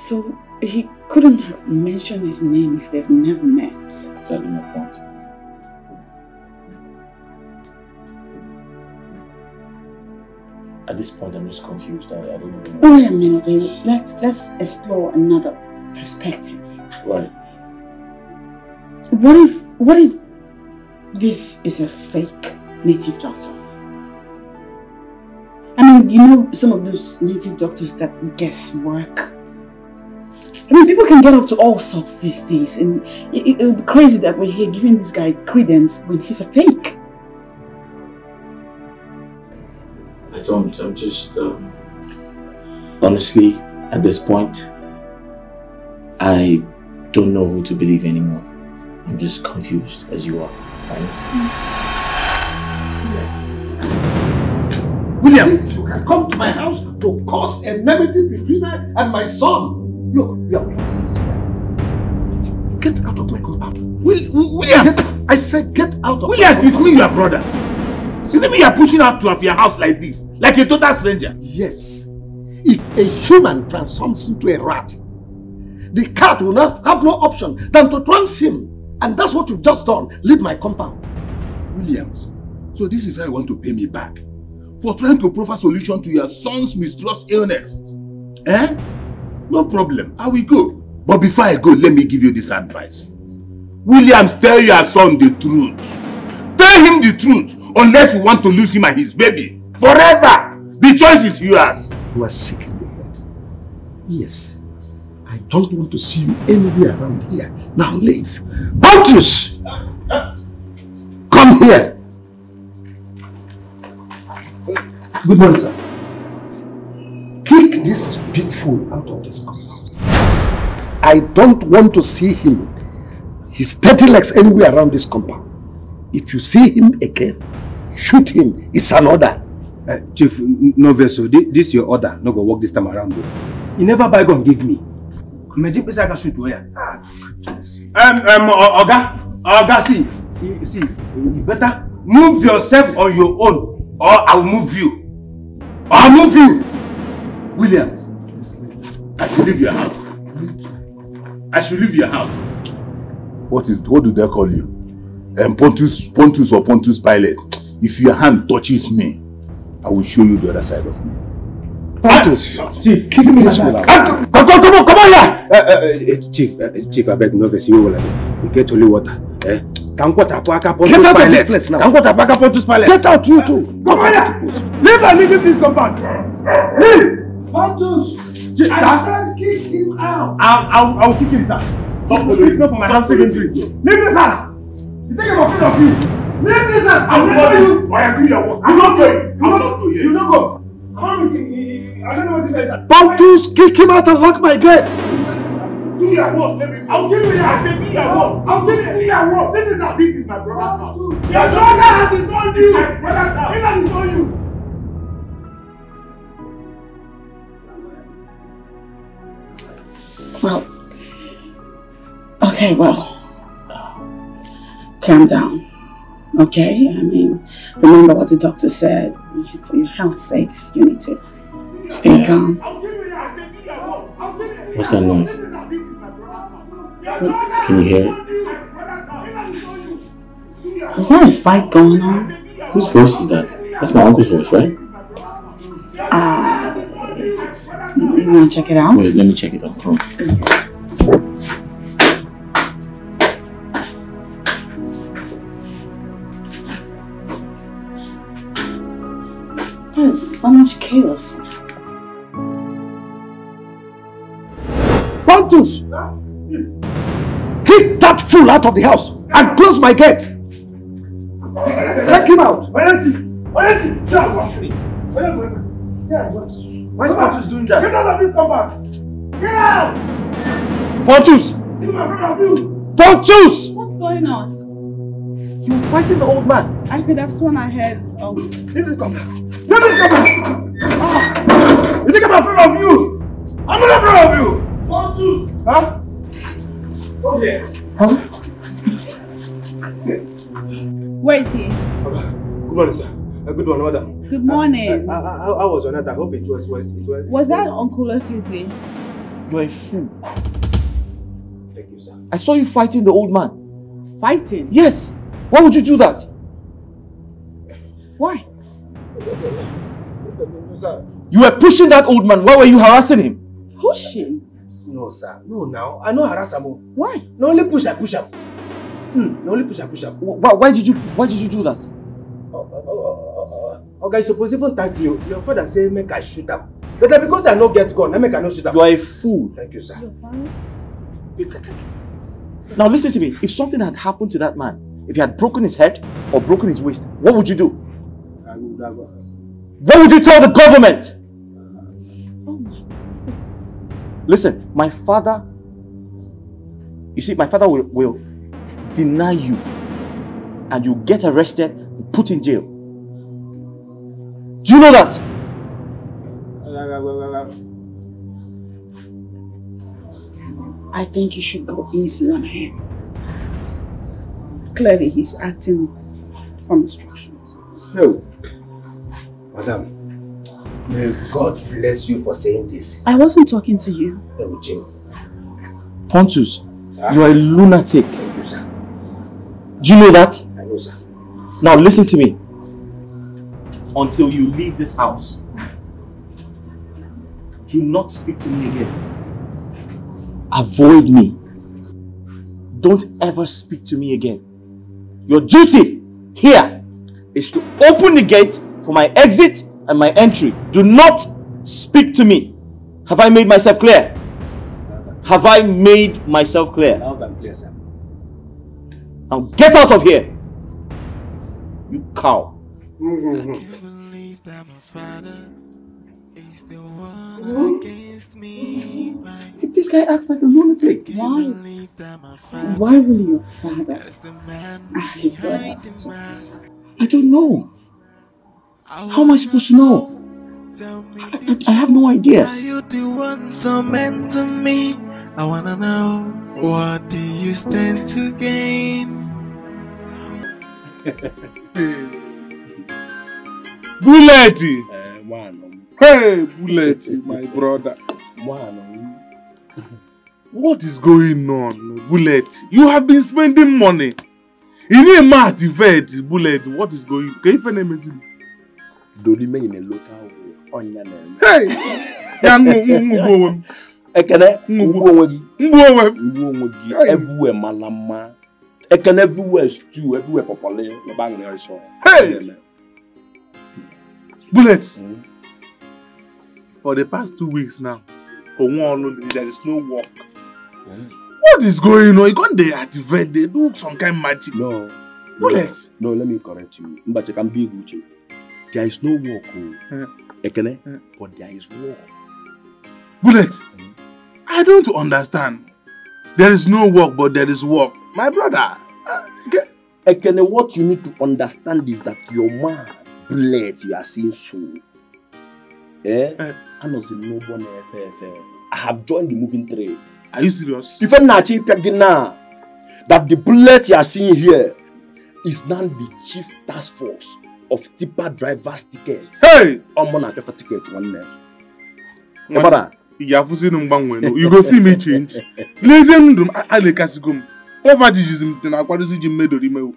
So he couldn't have mentioned his name if they've never met. Exactly my point. At this point, I'm just confused. I, I don't know. Wait a minute, baby. Let's let's explore another perspective. Right. What if what if this is a fake native doctor? I mean, you know some of those native doctors that guess work. I mean, people can get up to all sorts these days, and it, it, would be crazy that we're here giving this guy credence when he's a fake. I don't. I'm just. Um, honestly, at this point, I don't know who to believe anymore. I'm just confused as you are. Hmm. William, you can come to my house to cause enmity between her and my son. Look, we are places. Get out of my compound. Will, William! Get, I said get out of William, my it's me, your brother. Is it me you're pushing out of your house like this? Like a total stranger? Yes. If a human transforms into a rat, the cat will not have no option than to trance him. And that's what you've just done. Leave my compound. Williams, so this is how you want to pay me back? For trying to provide solution to your son's mistrust illness? Eh? No problem, I will go. But before I go, let me give you this advice. Williams, tell your son the truth. Tell him the truth, unless you want to lose him and his baby. Forever! The choice is yours. You are sick in the head. Yes. I don't want to see you anywhere around here. Now leave. Pontius! Come here. Good morning, sir. Kick this big fool out of this compound. I don't want to see him. His dirty legs anywhere around this compound. If you see him again, shoot him. It's an order. Uh, Chief, no vessel. This, this your order. No go work this time around. You never buy gun give me. Imagine person I can shoot to here. Um, um, Oga, Oga, see, you- see, you better move yourself on your own, or I will move you. I'll move you. Williams, I should leave your house. I should leave your house. What is what do they call you? Um, Pontius, Pontius or Pontius Pilate. If your hand touches me, I will show you the other side of me. Pontius, Chief, kick this fool out. Come, come, come, come on, come on here. Uh, uh, uh, chief, uh, Chief, I beg no vex. You will You get holy water. Eh? Can water paka Pontius Get out of this place now. Can water Pontius Pilate. Get out, you two. Come on here. Leave and leave this compound. Leave. Pontius, Chief, I said kick him out. I'll, I'll, I'll kick him, sir. But please not for my secondary. Leave this house. You think I'm afraid of you? Leave this house. I'm not you. Why are you your work? I'm not going. I'm not going. You don't go. I'm, I don't know what you guys are. Pontius, kick him out and lock my gate. Do your work, let me I'll give you your I said do your work. I'll give you your work. This is house. This is my brother's house. Your brother has disowned you. My brother's house. He has disowned you. Well, okay, well, calm down. Okay? I mean, remember what the doctor said. For your health's sakes, you need to stay calm. What's that noise? Can you hear it? Is not a fight going on? Whose voice is that? That's my uncle's voice, right? Uh, you want to check it out? Wait, let me check it out. Come on. There's so much chaos. Pontius! kick that fool out of the house and close my gate. Take him out. Where is he? Where is he? Get out. Where- where- Yeah, what? Why is Pontius doing that? Get out of this compound. Get out. Pontius! Give my brother of you. Pontius, What's going on? He was fighting the old man. I could have sworn I heard. Um, Leave this come back. Leave this come back. Ah. You think I'm afraid of you? I'm not afraid of you. One, two. Huh? Okay. Huh? Where is he? Good morning, sir. Uh, good morning, madam. Good morning. Uh, uh, how, how was your night? I hope it was, was it was. Was that Uncle Okuze? You're a fool. Thank you, sir. I saw you fighting the old man. Fighting? Yes. Why would you do that? Why? Sir. You were pushing that old man. Why were you harassing him? Pushing? No, sir. No, now. I know harass him. Why? No only push I push him. Hmm. No only push I push him. Why, why did you Why did you do that? Okay, you suppose even thank you. Your father say make I shoot him. But na because I no get gun, I make I no shoot him. You are a fool. Thank you, sir. Your father? Now listen to me. If something had happened to that man, if he had broken his head or broken his waist, what would you do? I would have. Uh, what would you tell the government? Oh Listen, my father, you see, my father will, will deny you and you get arrested and put in jail. Do you know that? I think you should go easy on him. Clearly, he's acting from instructions. No. Madam, may God bless you for saying this. I wasn't talking to you. Oh, Jim. Pontius, Sir? you are a lunatic. Thank you, sir. Do you know that? I know, sir. Now listen to me. Until you leave this house, do not speak to me again. Avoid me. Don't ever speak to me again. Your duty here is to open the gate for my exit and my entry. Do not speak to me. Have I made myself clear? Have I made myself clear? Loud and clear, sir. Now get out of here. You cow. If this guy acts like a lunatic. Why? Why will your father ask his brother? I don't know. How am I supposed to know? I, I, I have no idea. Are you the one tormenting me? I wanna know what do you stand to gain? Bullet! Eh, hey, Bullet, my brother. What is going on, Bullet? You have been spending money. In a mat, vet, Bullet, what is going on? Can you find a message? Dorime in a local way. Na-eme. Hey! Ekene, ngwu onwe gị. Ngwu onwe m. Ngwu onwe gị. Everywhere mara mma. Ekene everywhere stew, everywhere popole. N'ebe na-eso. Hey! Bullet. Hmm? For the past two weeks now, onwe ọlụ there is no work. What is going on? You can't dey activate, dey do some kind magic. No. Bullet. No, let me correct you. Mbache ka m bie gị uche. There is no work o. Ekene, but there is work. Bullet. I don't understand. There is no work, but there is work. My brother. Ekene, what you need to understand is that your man, Bullet, you are seeing so. Eh? Anọzi n'ụgbọ na-efe efe. I have joined the moving trade. Are you serious? Ife na-achọ ịpịa gị na that the bullet you are seeing here is now the chief task force of tipper drivers ticket. Hey! Ọmọ na-apịafa ticket nwanne. Ịgbara? Ị ga-afụsị m mgbanwe no. You go see me change. Listen, I'm Lezie ndụ m. Povertyism dị na-akwadozi ji mmedori imewu.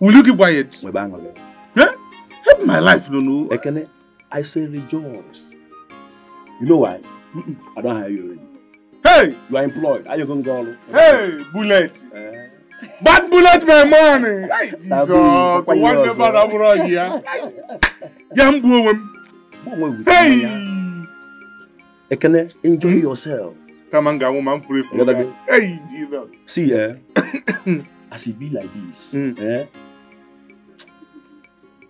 Will you keep quiet? Eh? Help my life, no, no. Ekene, I say rejoice. You know why? I don't hire you already. Hey! You are employed. Are you going to go? Hey, bullet. Bad bullet, my man. Hey, Jesus. kwa One yozo. never abụrụ gị ya. Ya mgbu onwe m. Hey! Ekene, enjoy yourself. Kama m ga-anwụ ma m pụrụ efu. You gotta go. Hey, Jesus. See, eh? as it be like this, eh?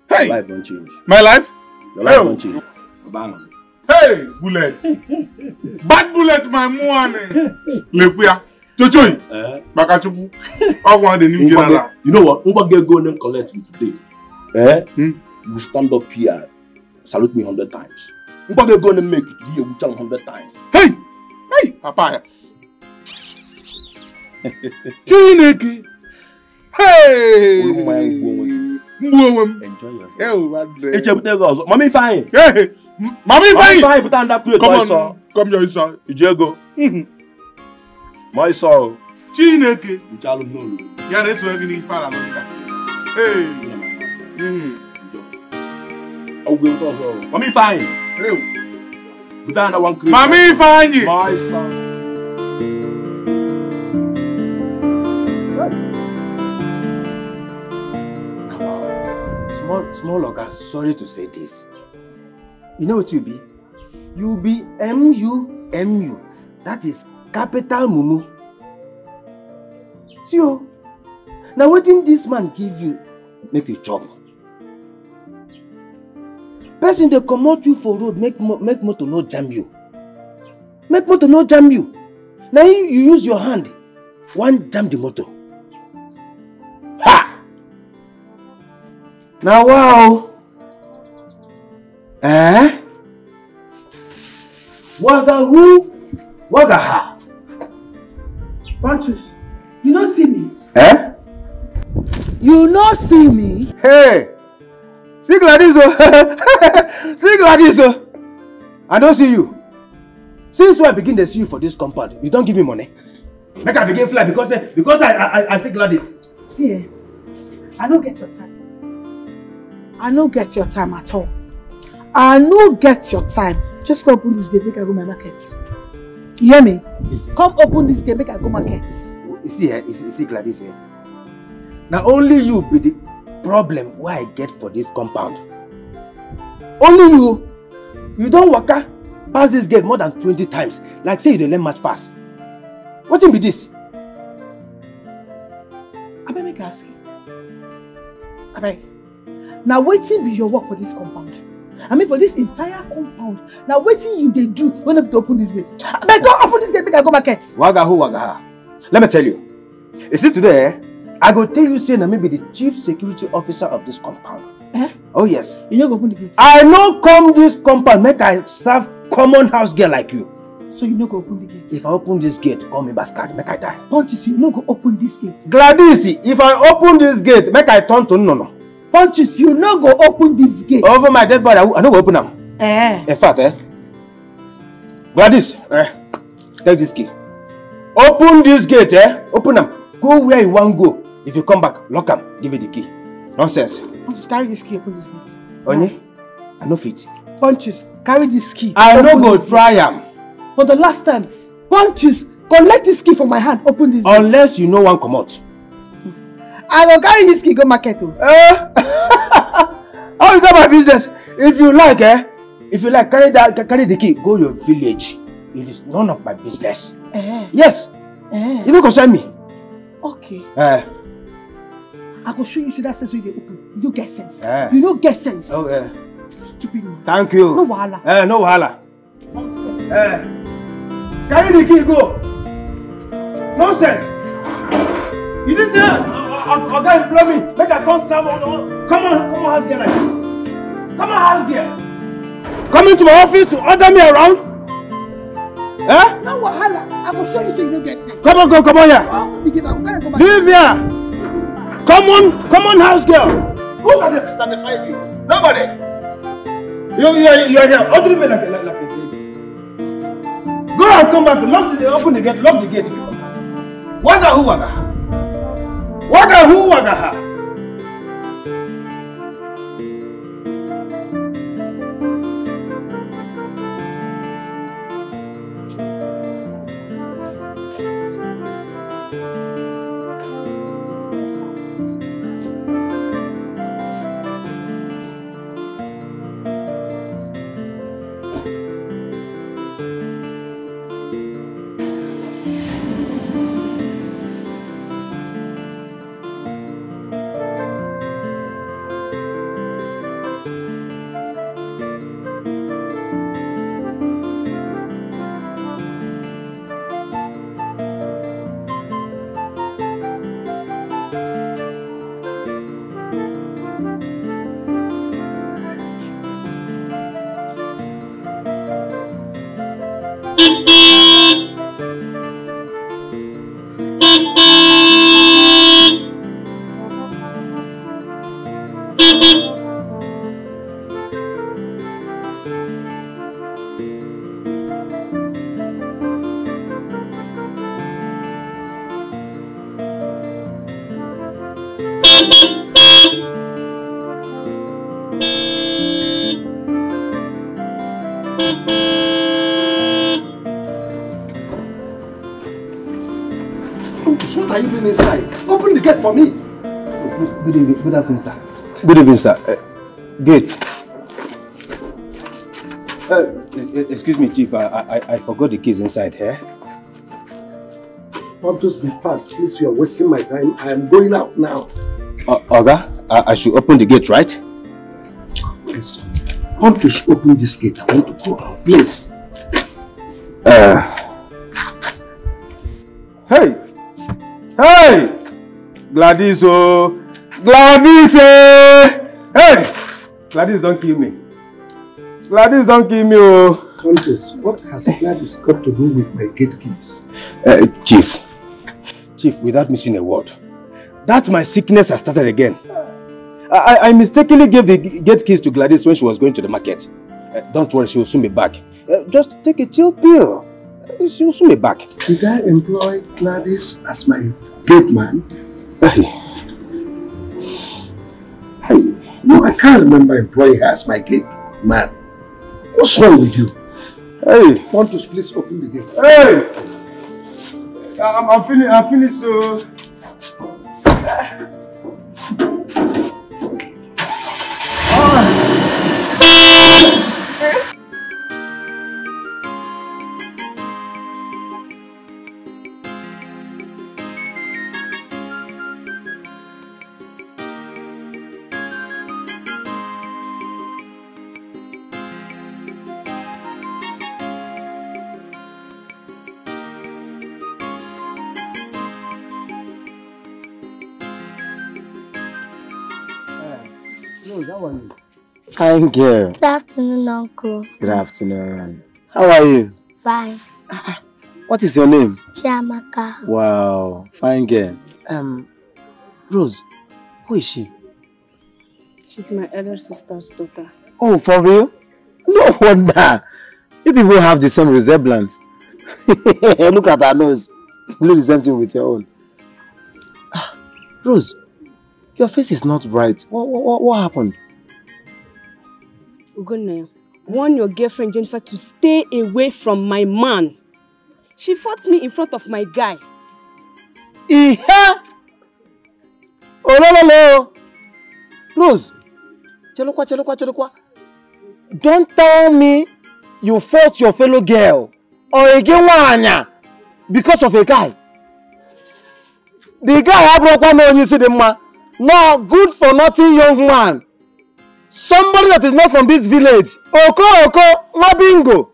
Hey! Life don't change. My life? Your life Oh. don't change. Bang. Hey, bullet. Bad bullet, my man. Lekwe ya. Chochoy. Eh? Makachukwu. Ọgwụ the new Ngwa general. ge- You know what? Ngwa get go and collect me today. Eh? You stand up here, salute me hundred times. Ngwa get go and make it be a wuchang hundred times. Hey! Hey! Papa. Chineke. Hey! Olu mmanya mgbu onwe gị. Mgbu onwe m. Enjoy yourself. Eh, madre. Echebute gị ọzọ. Mama Ifeanyi. Hey! Mama Ifeanyi! Mama Ifeanyi pụta nda plate Come ọsọ. on. Come here, sir. Iji ego. Ma ịsọ o. Chineke. Nchalụ m n'olu. Ya na-eso gị n'ife ala nọ nka. Hey! Mm. Ọgwụ ego ọzọ o. Mama Ifeanyi. Hey! Pụta nda one crate. Mama Ifeanyi! Ma ịsọ. Small, small oga, sorry to say this. You know what you be? You be M-U-M-U. That is capital mumu. See o, na wetin dis man give you make you chop. Person dey comot you for road make make motor no jam you. Make motor no jam you. Na you you use your hand wan jam the motor. Ha! Na wow! Eh? Waga who? Waga ha? Pontius, you don't see me? Eh? You no see me? Hey! See Gladys oh! see Gladys oh! I don't see you. Since when I begin to see you for this compound, you don't give me money. Make I begin fly because eh, because I I, I see Gladys. See I don't get your time. I don't get your time at all. I no get your time. Just come open this gate make I go my market. You hear me? Come open this gate make I go market. See eh, you see, Gladys eh? Na only you be the problem wey I get for this compound. Only you. You don waka pass this gate more than twenty times like say you dey learn match pass. What Wetin be this? abeg make i ask you abeg na wetin be your work for dis compound i mean for this entire compound na wetin you dey do when I to open this gate abeg go open this gate make i go market. Waga who waga ha? Let me tell you. You see today I go tell you say na me be the chief security officer of this compound. Eh? Oh yes. you no go open the gate. I no come this compound make I serve common house girl like you. so you no go open the gate. If I open this gate, call me bastard, make I die. Pontius, you no go open dis gate. Gladys, if I open this gate, make I turn to nnono. Pontius, you no go open dis gate. Over my dead body, I no go open am. Eh. In fact, eh, Gladys, eh, take this key. Open this gate, eh? Open am. Go where you wan go. If you come back, lock am, give me the key. Nonsense. Pontius, carry dis key open dis gate. Onye, I no fit. Pontius, carry dis key. I no go try am. For the last time, Pontius, collect dis key from my hand, open dis gate. Unless you no wan comot. I go carry this key go market o. How is that my business? If you like, eh? If you like, carry that, carry the key, go your village. It is none of my business. Eh. Yes. Eh. You no concern me. Okay. Eh. I go show you say that sense wey you dey open. You no get sense. Eh. You no get sense. Oh, eh. Stupid man. Thank you. No wahala. Eh, no wahala. Nonsense. Eh. Carry the key, go. Nonsense. You didn't say, Oga employ me, make I come serve. on- Come on, come on, house girl like this. Come on, house girl. Come into my office to order me around? Eh? No wahala. I go show you say you no get sense. Come on, go, come on here. Back. Leave here. Come on, come on, house girl. Who's at the sanctified you? Nobody. You, you, are, you are here. Open me like, a- like, like a baby. Go and come back. Lock the, open the gate. Lock the gate. Waga who waga ha? Waga afternoon, sir. Good evening, sir. Uh, gate. Uh, excuse me, Chief. I, I, I forgot the keys inside here. Pontius, be fast. Please, you are wasting my time. I am going out now. Uh, Oga, I, I should open the gate, right? Yes. Pontius, open this gate. I want to go out. Please. Uh, hey! Hey! Gladys, oh! Gladys, eh! Hey! Gladys, don't kill me. Gladys, don't kill me, oh! Pontius, what has Gladys got to do with my gate keys? Uh, Chief. Chief, without missing a word. That my sickness has started again. I, I- I mistakenly gave the gate keys to Gladys when she was going to the market. Uh, don't worry, she will soon be back. Uh, just take a chill pill. Uh, She will soon be back. Did I employ Gladys as my gate man? Hey, no, I can't remember employing her as my gate man. What's wrong with you? Hey! Pontus, please open the gate. Hey! I'm, I'm feeling, I'm feeling so. Fine girl. Good afternoon, Uncle. Good afternoon. How are you? Fine. What is your name? Chiamaka. Wow, fine girl. Um, Rose, who is she? She's my elder sister's daughter. Oh, for real? No wonder. You people have the same resemblance. Look at her nose. You do the same thing with your own. Ah, Rose, your face is not bright. What, what, what happened? Ugonaya, warn your girlfriend Jennifer to stay away from my man. She fought me in front of my guy. Ihe! No. Rose, chelokwa, chelokwa, chelokwa. Don't tell me you fought your fellow girl or again nwanya because of a guy. The guy abụrụkwa na onye isi dị mma. No good for nothing young man. Somebody that is not from this village. Oko oko nwa bingo.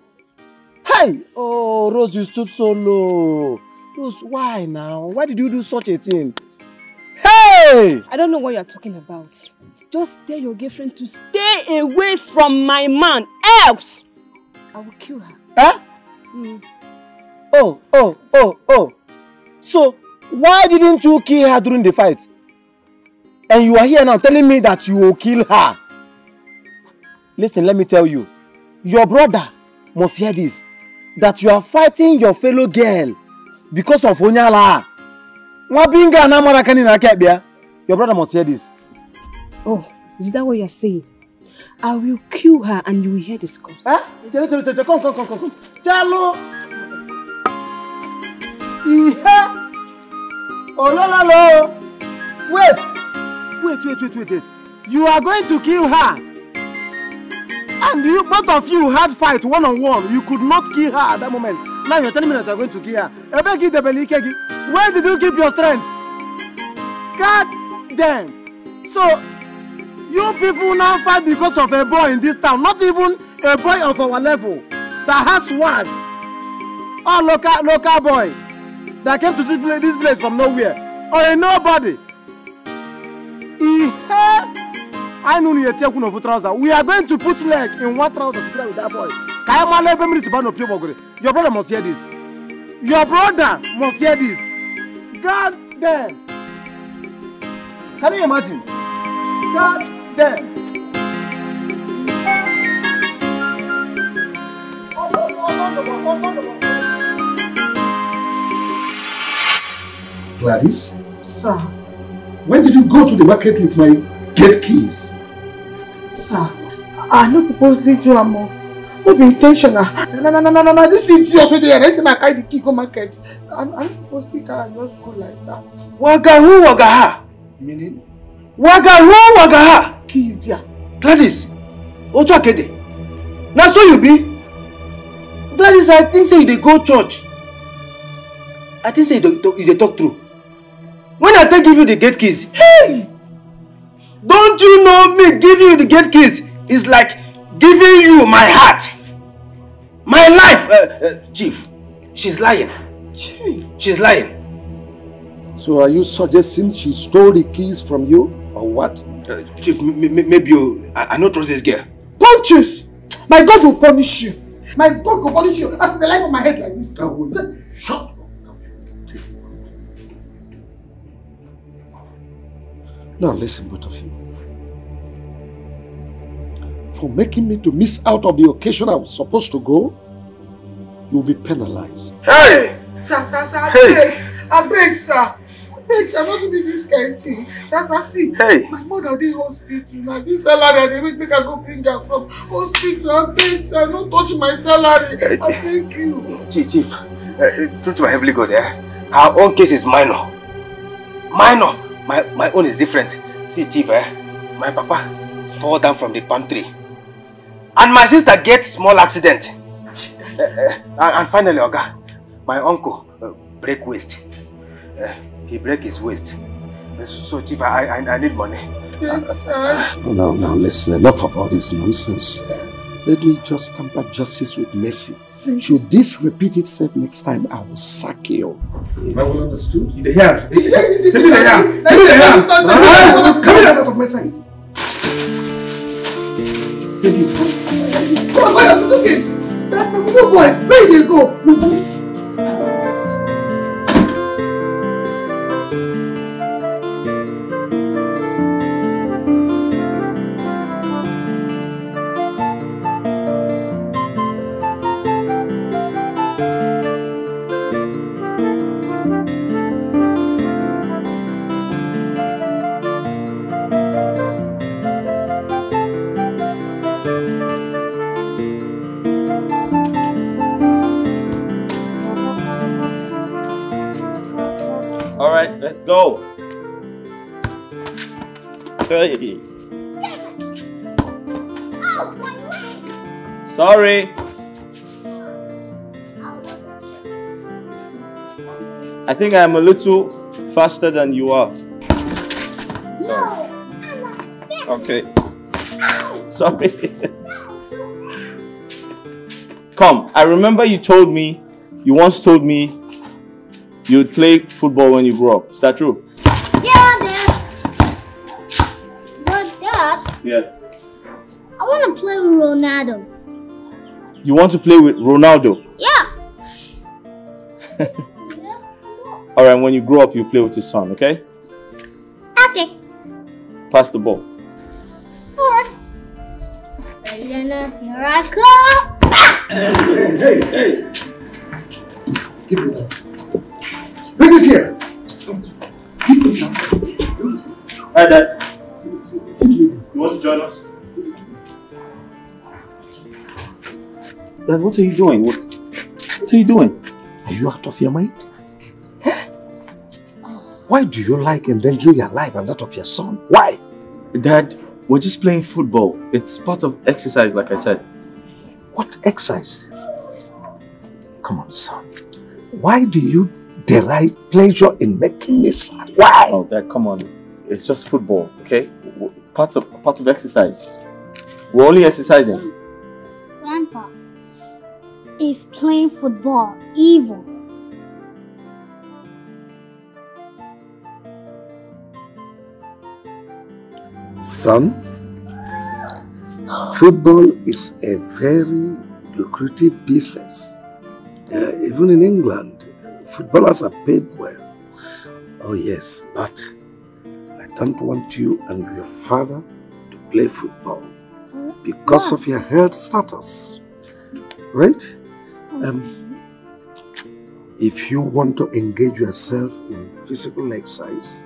Hey! Oh, Rose, you stood so low. Rose, why now? Why did you do such a thing? Hey! I don't know what you're talking about. Just tell your girlfriend to stay away from my man, else I will kill her. Huh? Mm. Oh, oh, oh, oh. So, why didn't you kill her during the fight? And you are here now telling me that you will kill her. Listen, let me tell you. Your brother must hear this. That you are fighting your fellow girl because of Onyala. Nwabinga na marakani na kebia. Your brother must hear this. Oh, is that what you're saying? I will kill her and you will hear this curse. Huh? Come, come, come, come, come, come. Chalo! Ihe! Ololalo! Wait! Wait, wait, wait, wait, wait. You are going to kill her. And you, both of you had fight one on one. You could not kill her at that moment. Now you're telling me that you're going to kill her. Ebeki Debeli Ikegi, Where did you keep your strength? God damn. So, you people now fight because of a boy in this town. Not even a boy of our level that has swag. Oh, local, local boy that came to this village, this village from nowhere. Or a nobody. Ihe! I know you take one of trouser. We are going to put leg in one trouser together with that boy. Kaya male be minutes ba no pio bogore. Your brother must hear this. Your brother must hear this. God damn. Can you imagine? God damn. Gladys, Sir, when did you go to the market with my gate keys? sir, I no purposely do am o. no be intentional. Na na na na na na this idiot wey dey here. Na say I carry the key go market. I I no suppose take am and just go like that. Waga who waga ha? Meaning? Waga who waga ha? Kill you there. Gladys, Ojo Akede. Na so you be? Gladys, I think say you dey go church. I think say you dey talk- you dey talk true. When I take give you the gate keys, hey! Don't you know me giving you the gate keys is like giving you my heart, my life, uh, uh, chief. She's lying. She's lying. So are you suggesting she stole the keys from you or what? Uh, chief, maybe you, I, I don't trust this girl. Punches! My God will punish you. My God will punish you. That's the life of my head like this. Shut Now listen, both of you. For making me to miss out of the occasion I was supposed to go, you'll be penalized. Hey! Sir, sir, sir, I Hey. beg. I beg, sir. I beg, sir, not to be this kind of thing. Sir, sir, see. Hey. My mother dey hospital now. This salary I dey make I go bring her from hospital. I beg, sir, no touch my salary. I beg you. Chief, chief, uh, true to my heavenly God, eh? Our own case is minor. Minor. My my own is different. See, chief, eh? My papa fall down from the palm tree, and my sister get small accident. Uh, uh, and, and finally, Oga, my uncle uh, break waist. Uh, he break his waist. So, chief, I I, I need money. Beg, sir. No, no, now listen, enough of all this nonsense. Let me just tamper justice with mercy. Should this repeat itself next time, I will sack you. Am I well understood? In dey hear? Send me the yam. Send me the yam. Come here out of my sight. Thank you. Come on, go, it's okay. Sir, no boy, where you dey go? Sorry. I think I'm a little faster than you are. Sorry. Okay. Sorry. Come, I remember you told me, you once told me you'd play football when you grow up. Is that true? Yeah, Dad. But Dad, Yeah. I want to play with Ronaldo. You want to play with Ronaldo? Yeah. All right, when you grow up, you play with his son, okay? Okay. Pass the ball. Alright. Here I come. Hey, hey, hey. Give me that. Bring it here. Give me that. Hi, Dad. You want to join us? Dad, what are you doing? What, what are you doing? Are you out of your mind? Why do you like endangering your life and that of your son? Why? Dad, we're just playing football. It's part of exercise, like I said. What exercise? Come on, son. Why do you derive pleasure in making me sad? Why? Oh, Dad, come on. It's just football, okay? Part of part of exercise. We're only exercising. Is playing football evil. Son, football is a very lucrative business. Uh, even in England, footballers are paid well. Oh, yes, but I don't want you and your father to play football because of your health status. Right? Um, if you want to engage yourself in physical exercise,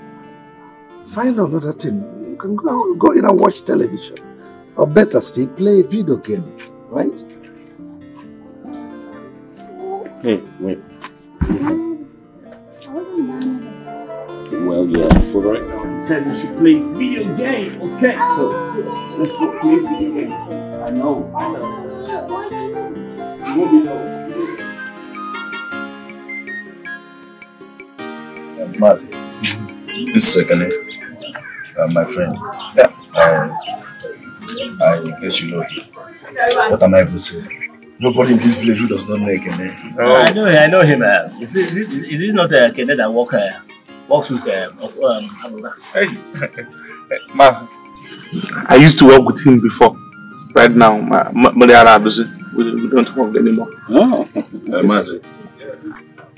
find another thing. You can go, go in and watch television. Or better still, play a video game. Right? Hey, wait. Listen. Well, yeah. For right now, he said we should play video game. Okay, so let's go play video game. I know. I know. You won't be long. Mark, this is Ekene, uh, my friend. Yeah. Uh, I guess you know him. What am I able to say? Nobody in this village who does not know Ekene. I know, I know him. Uh, is, this, is, this, is this not a uh, Kenneth that walk, uh, walks with um, Abula? Hey, Mas, I used to work with him before. Right now, my Mariana we, we don't work anymore. Oh, uh, Mazi,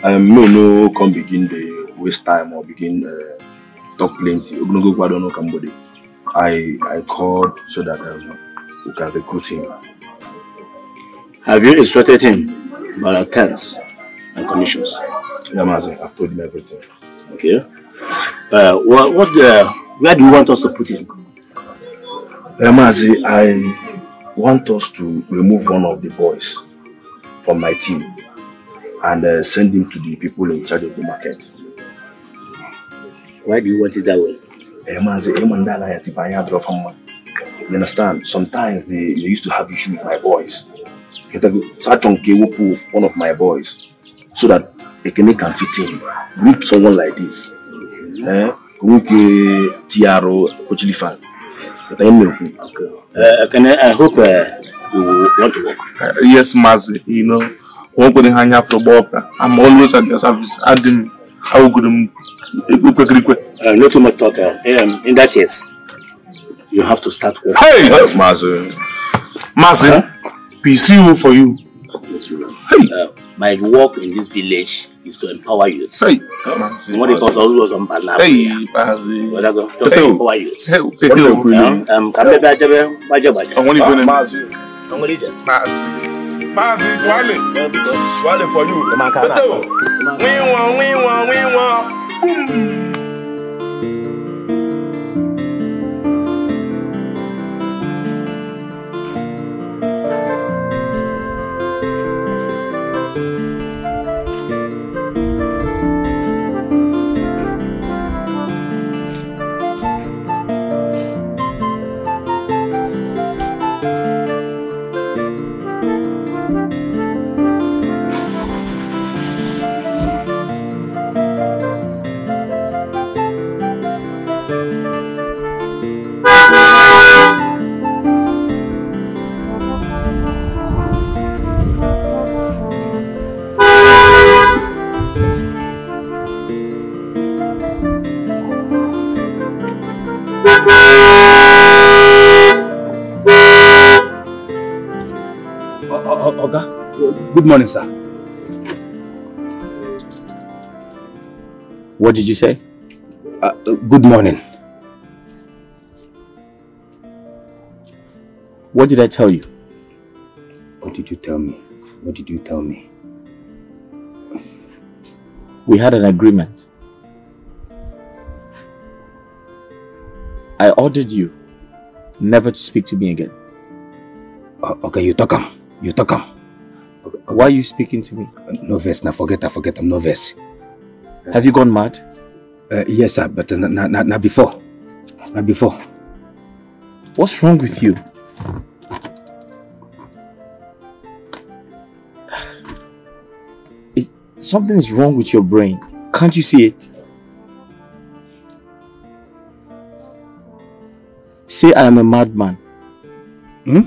um, no, no, come begin the waste time or begin uh, talk plenty. Ognogo Gwado no Kambodi. I I called so that um, we can recruit him. Have you instructed him about our terms and conditions? Yeah, Mazi, I've told him everything. Okay. Uh, what, what uh, where do you want us to put him? Yeah, Mazi, I want us to remove one of the boys from my team and uh, send him to the people in charge of the market. Why do you want it that way? Eh, Mazi, eh, man, that I think I had rough man. You understand? Sometimes they, they used to have issue with my boys. Will one of my boys so that Ekene can fit in. Group someone like this. Eh? Kunke Tiaro Kochilifan. But I. Uh, I, I hope uh, you want to work. Uh, yes, Mazi, you know, one couldn't hang out for Bob. I'm always at your service. I didn't. how good uh, not too much talk. Uh, um, in that case, you have to start work. Hey, Mazi. Mazi, huh? PCU for you. Uh, my work in this village is to empower youths. Hey, what it calls always on banana. Hey, Mazi. What I go? Just Hey. empower youths. Hey, hey, hey, Um, um, come back, back, back, back, back. I want to go in Mazi. I'm gonna just. Mazi, Wale. Wale for you. Tete. Win one, win one, win one. O- good morning, sir. What did you say? Uh, uh, good morning. What did I tell you? What did you tell me? What did you tell me? We had an agreement. I ordered you never to speak to me again. okay, you talk am. You talk am. Why are you speaking to me? No verse, now forget, I forget, I'm no verse. Have you gone mad? Uh, yes, sir, but uh, na, na, na before. Na before. What's wrong with you? It, something is wrong with your brain. Can't you see it? Say I am a madman. Hmm?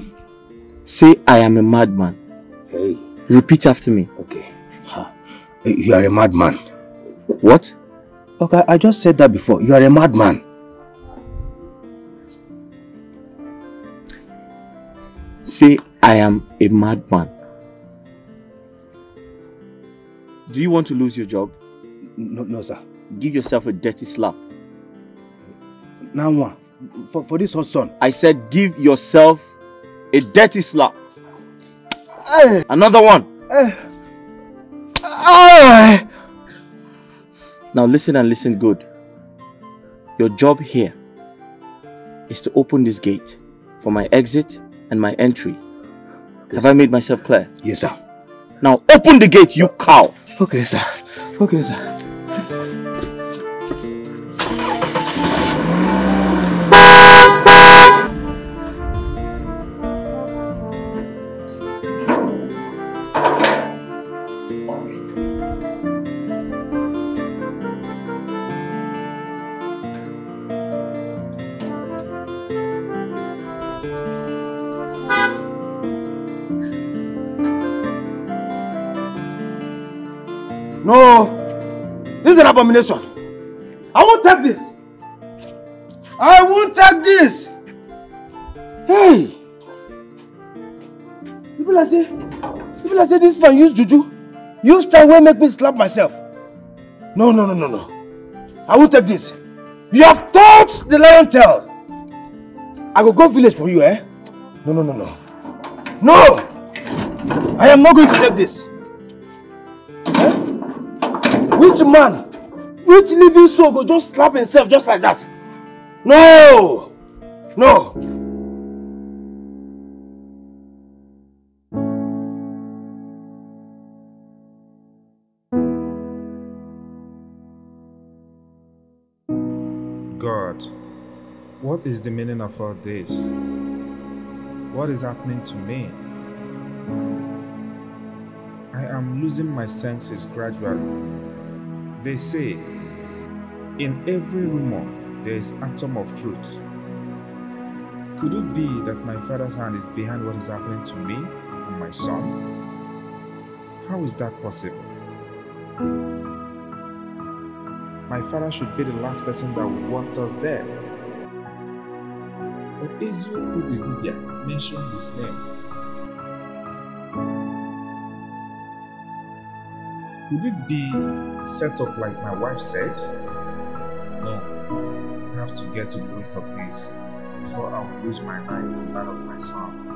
Say I am a madman. Hey. Repeat after me. Okay. Ha. Eh, you are a madman. What? Okay, I just said that before. You are a madman. Say I am a madman. Do you want to lose your job? No, no, sir. Give yourself a dirty slap. Now what? For, for this hot sun. I said give yourself a dirty slap. Another one. Now listen and listen good. Your job here is to open this gate for my exit and my entry. Have I made myself clear? Yes, sir. Now open the gate, you cow. Okay, sir. Okay, sir. Abomination. I won't take this. I won't take this. Hey, people are say, people are say this man use juju, use time make me slap myself. No, no, no, no, no. I won't take this. You have taught the lion tales. I go go village for you, eh? No, no, no, no. No! I am not going to take this. Eh? Which man, which living soul go just slap himself just like that? No! No! God, what is the meaning of all this? What is happening to me? I am losing my senses gradually. They say, in every rumor there is atom of truth. Could it be that my father's hand is behind what is happening to me and my son? How is that possible? My father should be the last person that would want us dead. But Ezu Udidibia mentioned his name. Could it be set up like my wife said? Have to get to the root of this before I will lose my life and that of my son.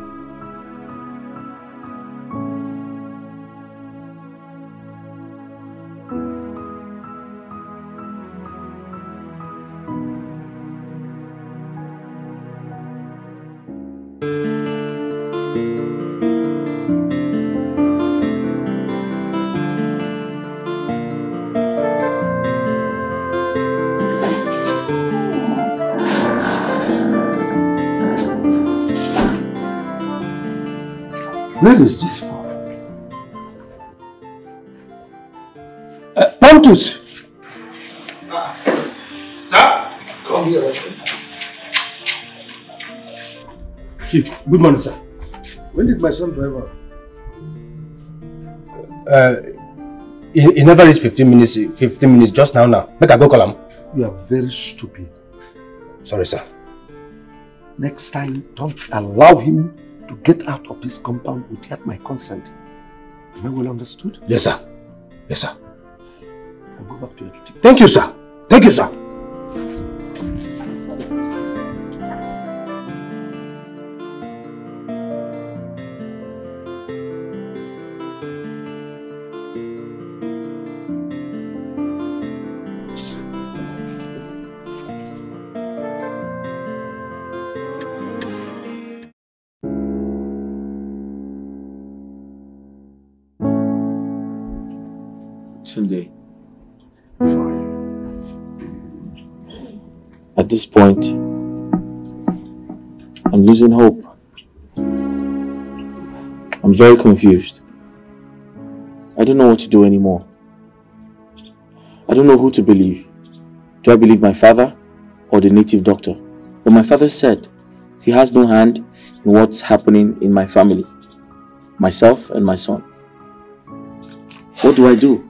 Is this for? Uh, Pontius! Sir? Come here. Chief, good morning, sir. When did my son drive out? Uh, he, he never reached 15 minutes, 15 minutes just now now. Make I go call him. You are very stupid. Sorry, sir. Next time, don't allow him to get out of this compound without my consent. Am I well understood? Yes, sir. Yes, sir. And go back to your duty. Thank you, sir. Thank you, sir. I'm losing hope. I'm very confused. I don't know what to do anymore. I don't know who to believe. Do I believe my father or the native doctor? But my father said he has no hand in what's happening in my family, myself and my son. What do I do?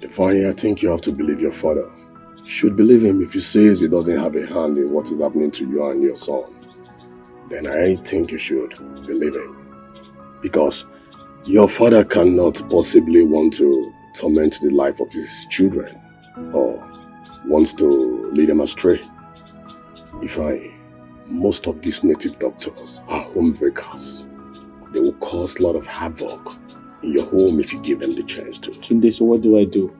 Ifeanyi, I uh, think you have to believe your father. You should believe him if he says he doesn't have a hand in what is happening to you and your son. Then I think you should believe him. Because your father cannot possibly want to torment the life of his children or wants to lead them astray. If I, most of these native doctors are homebreakers. They will cause a lot of havoc in your home if you give them the chance to. Tunde, so what do I do?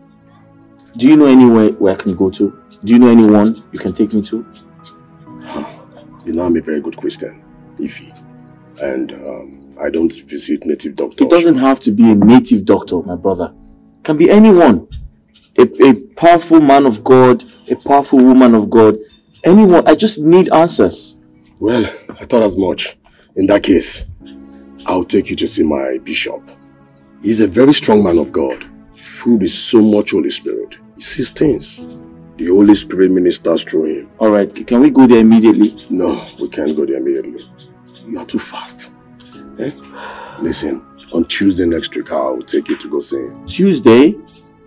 Do you know anywhere where I can go to? Do you know anyone you can take me to? You know I'm a very good Christian, Ify. And um, I don't visit native doctors. It doesn't have to be a native doctor, my brother. It can be anyone. A, a powerful man of God, a powerful woman of God. Anyone. I just need answers. Well, I thought as much. In that case, I'll take you to see my bishop. He's a very strong man of God, filled with so much Holy Spirit. He sees things. The Holy Spirit ministers through him. Alright, can we go there immediately? No, we can't go there immediately. You are too fast. Eh? Listen, on Tuesday next week, I'll take you to go see him. Tuesday?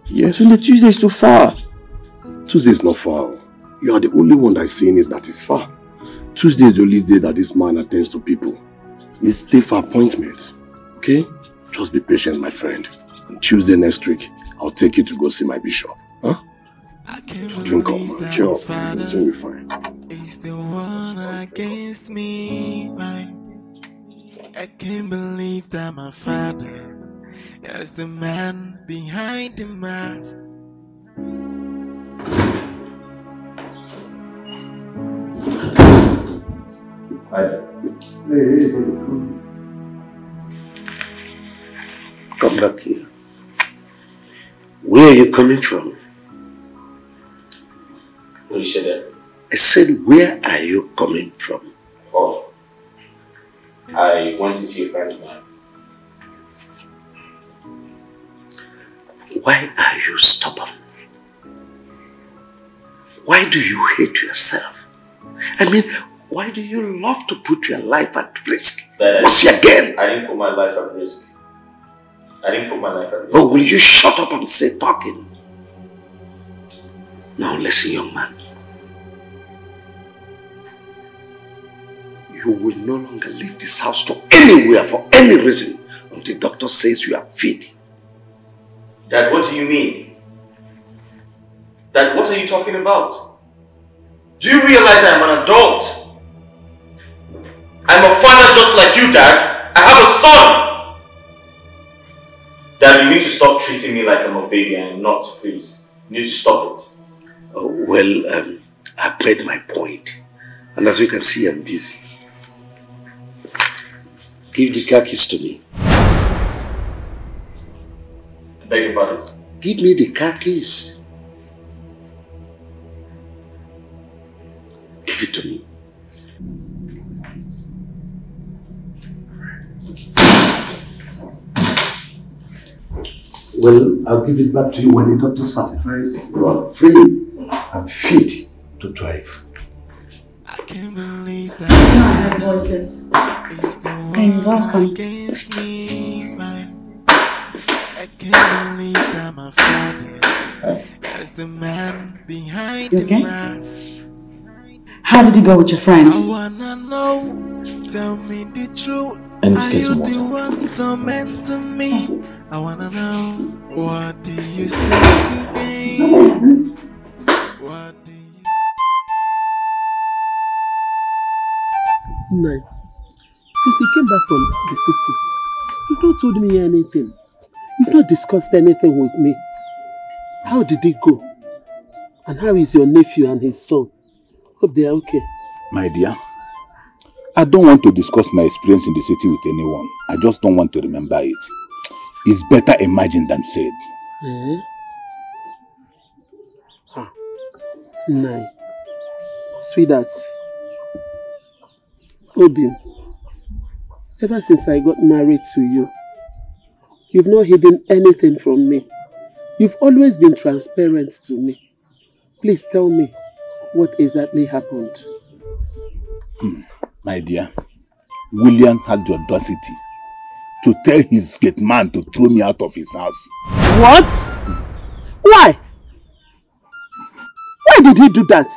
Yes. the Tuesday is too far. Tuesday is not far. You are the only one that's seeing it that is far. Tuesday is the only day that this man attends to people. It's day for appointment. Okay? Just be patient, my friend. On Tuesday next week, I'll take you to go see my bishop. Huh? Drink up, man. Cheer up. Everything will be fine. Is the one against me, right? I can't believe that my father is the man behind the mask. Hey, hey, come. Come back here. Where are you coming from? I said, where are you coming from? Oh. I went to see a friend of mine. Why are you stubborn? Why do you hate yourself? I mean, why do you love to put your life at risk? Once didn't- again. I didn't put my life at risk. I didn't put my life at risk. Oh, will you shut up and say talking? Now listen, young man. You will no longer leave this house to anywhere for any reason until the doctor says you are fit. Dad, what do you mean? Dad, what are you talking about? Do you realize I'm an adult? I'm a father just like you, Dad. I have a son! Dad, you need to stop treating me like I'm a baby and I'm not, please. You need to stop it. Oh, well, um, I've made my point. And as you can see, I'm busy. Give the car keys to me. I beg your pardon. Give me the car keys. Give it to me. Well, I'll give it back to you when the doctor certifies you are free and fit to drive. I can't believe that My voices. is the And one welcome. against me, right? I can't believe that my father is the man behind You the okay? mask. How did it go with your I friend? wanna know, tell me the truth. I need to Are get some you the water. one tormenting me? I wanna know, what do you stand to gain? What Nine. Since he came back from the city, you've not told me anything. You've not discussed anything with me. How did it go? And how is your nephew and his son? Hope they are okay. My dear, I don't want to discuss my experience in the city with anyone. I just don't want to remember it. It's better imagined than said. Eh? Ah. Nine. Sweetheart. Obi, ever since I got married to you, you've not hidden anything from me. You've always been transparent to me. Please tell me what exactly happened. Hmm, my dear, William has the audacity to tell his gate man to throw me out of his house. What? Why? Why did he do that?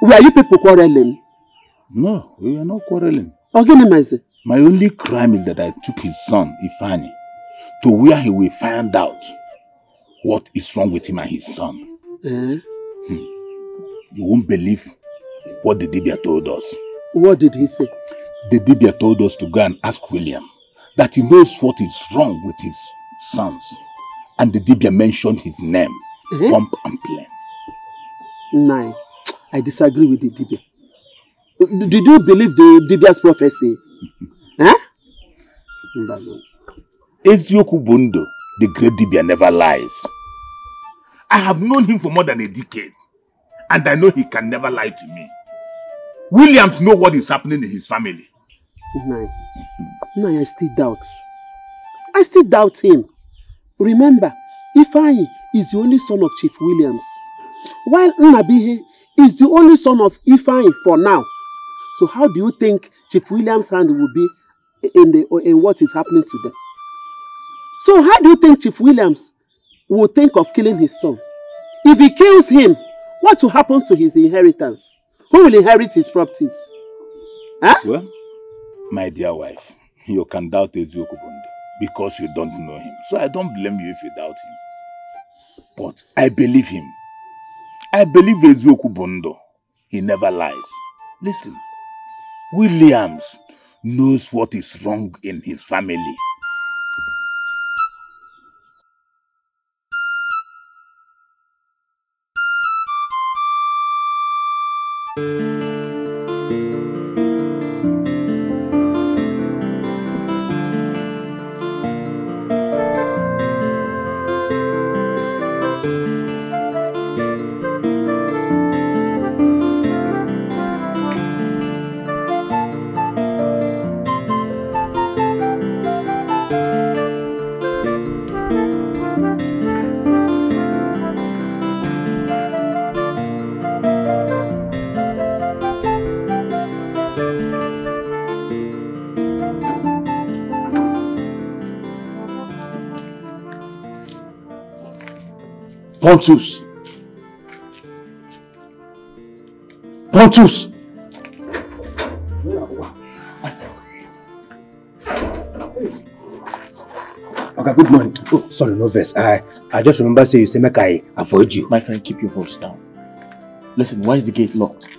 Were you people quarreling? No, we are not quarreling. Organize My only crime is that I took his son, Ifeanyi, to where he will find out what is wrong with him and his son. Eh? You won't believe what the Dibia told us. What did he say? The Dibia told us to go and ask William that he knows what is wrong with his sons. And the Dibia mentioned his name, Eh? Pump and Plain. Nine. I disagree with the Dibia. Did you believe the Dibia's prophecy? huh? Eziokwu Bundo, the great Dibia never lies. I have known him for more than a decade, and I know he can never lie to me. Williams know what is happening in his family. Nai, Nai, I still doubt. I still doubt him. Remember, Ifai is the only son of Chief Williams, while Nnabihe is the only son of Ifai for now. So how do you think Chief Williams' hand will be in, the, in what is happening to them? So how do you think Chief Williams will think of killing his son? If he kills him, what will happen to his inheritance? Who will inherit his properties? Huh? Well, my dear wife, you can doubt Eziokwu Bundo because you don't know him. So I don't blame you if you doubt him. But I believe him. I believe Eziokwu Bundo. He never lies. Listen, Williams knows what is wrong in his family. Pontius. Pontius. Okay, good morning. Oh, sorry, no verse. I, I just remember say you say make I avoid you. My friend, keep your voice down. Listen, why is the gate locked?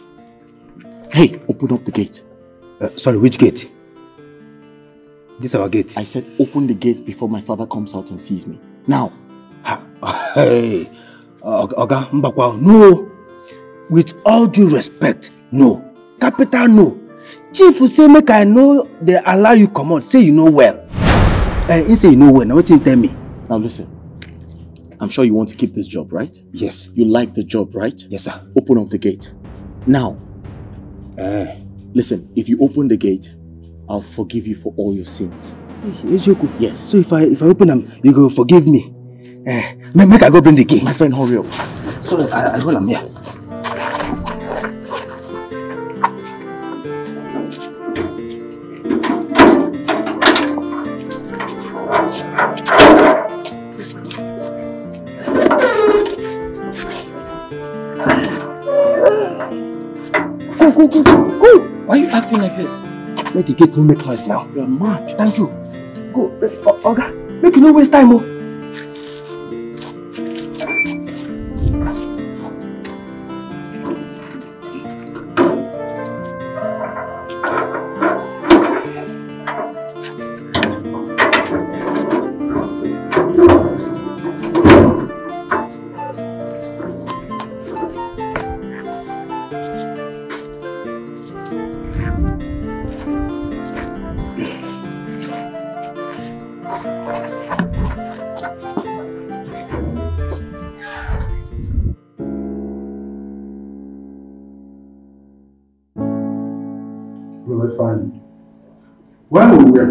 Hey, open up the gate. Uh, sorry, which gate? This our gate. I said open the gate before my father comes out and sees me. Now. Hey, uh, Oga Mbakwa, no. With all due respect, no. Capital no. Chief will say make I know they allow you come out. Say you know well. Uh, he say you know well. Now what you tell me? Now listen. I'm sure you want to keep this job, right? Yes. You like the job, right? Yes, sir. Open up the gate. Now. Uh, listen, if you open the gate, I'll forgive you for all your sins. Eziokwu? Yes. So if I if I open them, you go forgive me. Uh, make, I go bring the key. My friend, hurry up. Sorry, I, I hold am here. Go, go, go, go. Why are you acting like this? Make the gate no make noise now. You are mad. Thank you. Go, uh, Oga. Make you no waste time, oh.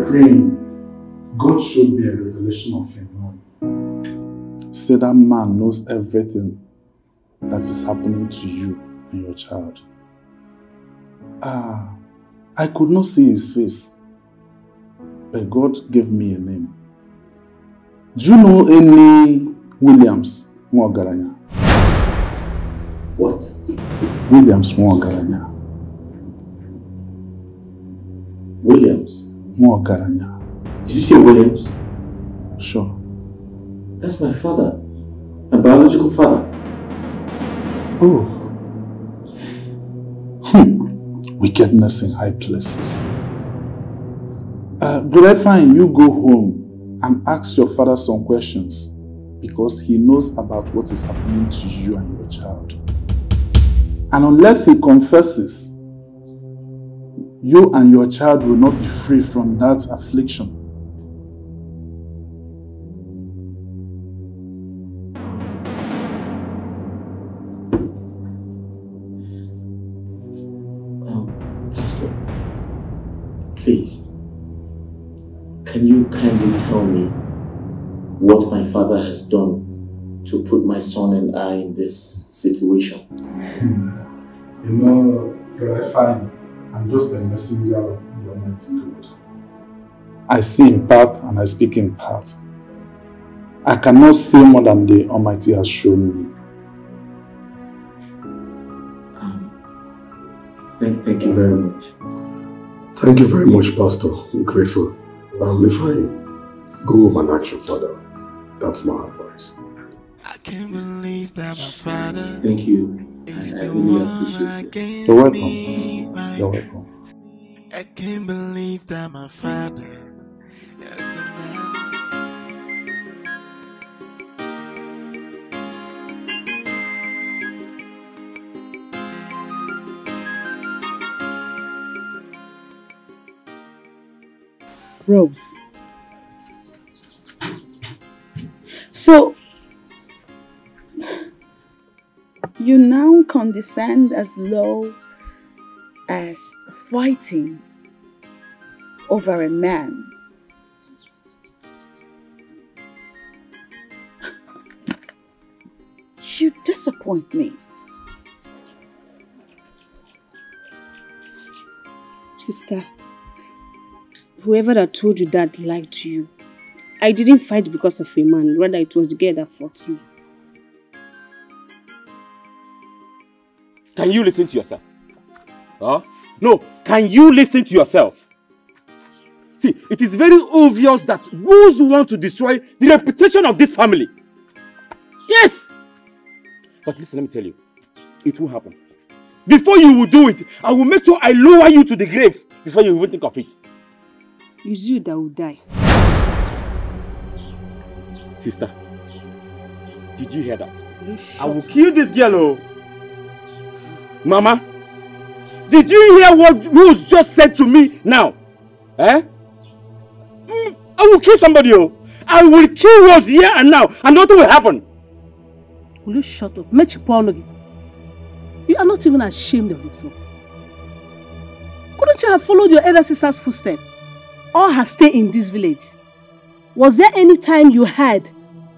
Praying, God showed me a revelation of Him. Said that man knows everything that is happening to you and your child. Ah, I could not see his face, but God gave me a name. Do you know any Williams Mwagaranya? What? Williams Mwagaranya. Williams? Mwagaranya. Did you say Williams? Sure. That's my father. My biological father. Oh. Hmm. Wickedness in high places. Uh, Brother Fine, you go home and ask your father some questions because he knows about what is happening to you and your child. And unless he confesses, you and your child will not be free from that affliction. Um, please, can you kindly tell me what my father has done to put my son and I in this situation? Hmm. you know, Brother Fine, I'm just a messenger of the Almighty God. I see in part and I speak in part. I cannot say more than the Almighty has shown me. Thank, thank you very much. Thank you very much, Pastor. I'm grateful. Um, if I go home and ask your father, that's my advice. I can't believe that my father Thank you. Is I the really one appreciate against You're welcome. me. You're welcome. I can't believe that my father is the man. Rose. So, you now condescend as low as fighting over a man. You disappoint me. Sister, whoever that told you that lied to you. I didn't fight because of a man, rather it was the girl that fought me. Can you listen to yourself? Huh? No, can you listen to yourself? See, it is very obvious that those who want to destroy the reputation of this family. Yes! But listen, let me tell you, it will happen. Before you will do it, I will make sure I lower you to the grave before you even think of it. It's you that will die. Sister, did you hear that? You I will kill this girl, oh. Mama, did you hear what Rose just said to me now? Eh? Mm, I will kill somebody, oh. I will kill Rose here and now, and nothing will happen. Will you shut up? Mechiponogi. You are not even ashamed of yourself. Couldn't you have followed your elder sister's footsteps? Or her stay in this village? Was there any time you heard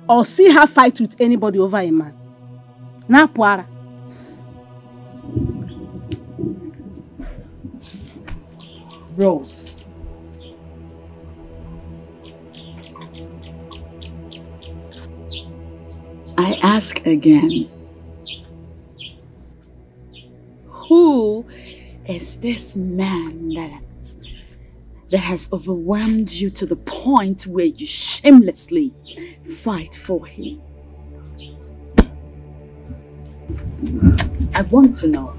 or see her fight with anybody over a man? Na puara. Rose. I ask again. Who is this man that that has overwhelmed you to the point where you shamelessly fight for him? I want to know.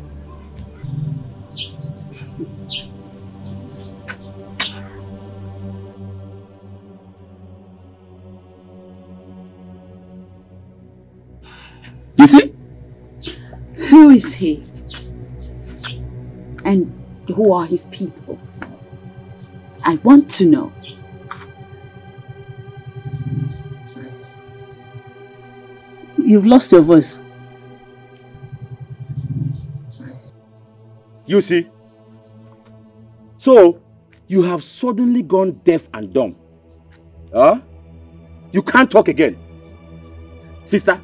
You see? Who is he? And who are his people? I want to know. You've lost your voice. You see? So, you have suddenly gone deaf and dumb. Huh? You can't talk again. Sister,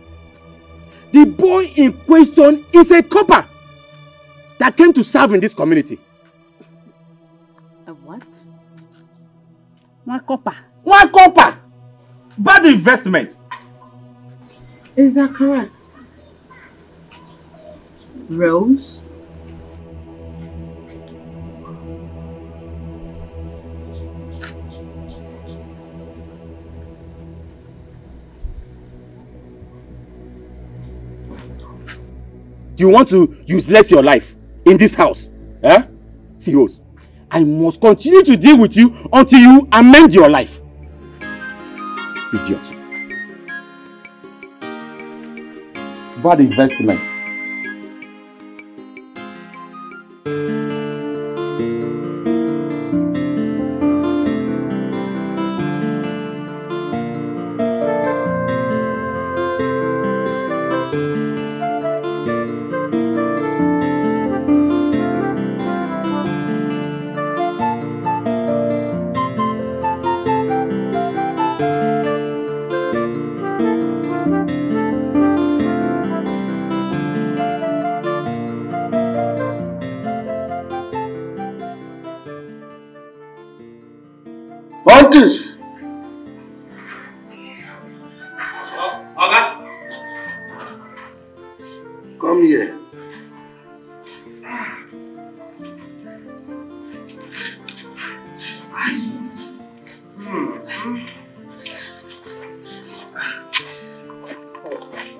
the boy in question is a copper that came to serve in this community. A what? One copper. One copper! Bad investment. Is that correct? Rose? You want to useless your life in this house? Eh? Rose, I must continue to deal with you until you amend your life. Idiot. Bad investment. This? Oga. Come here.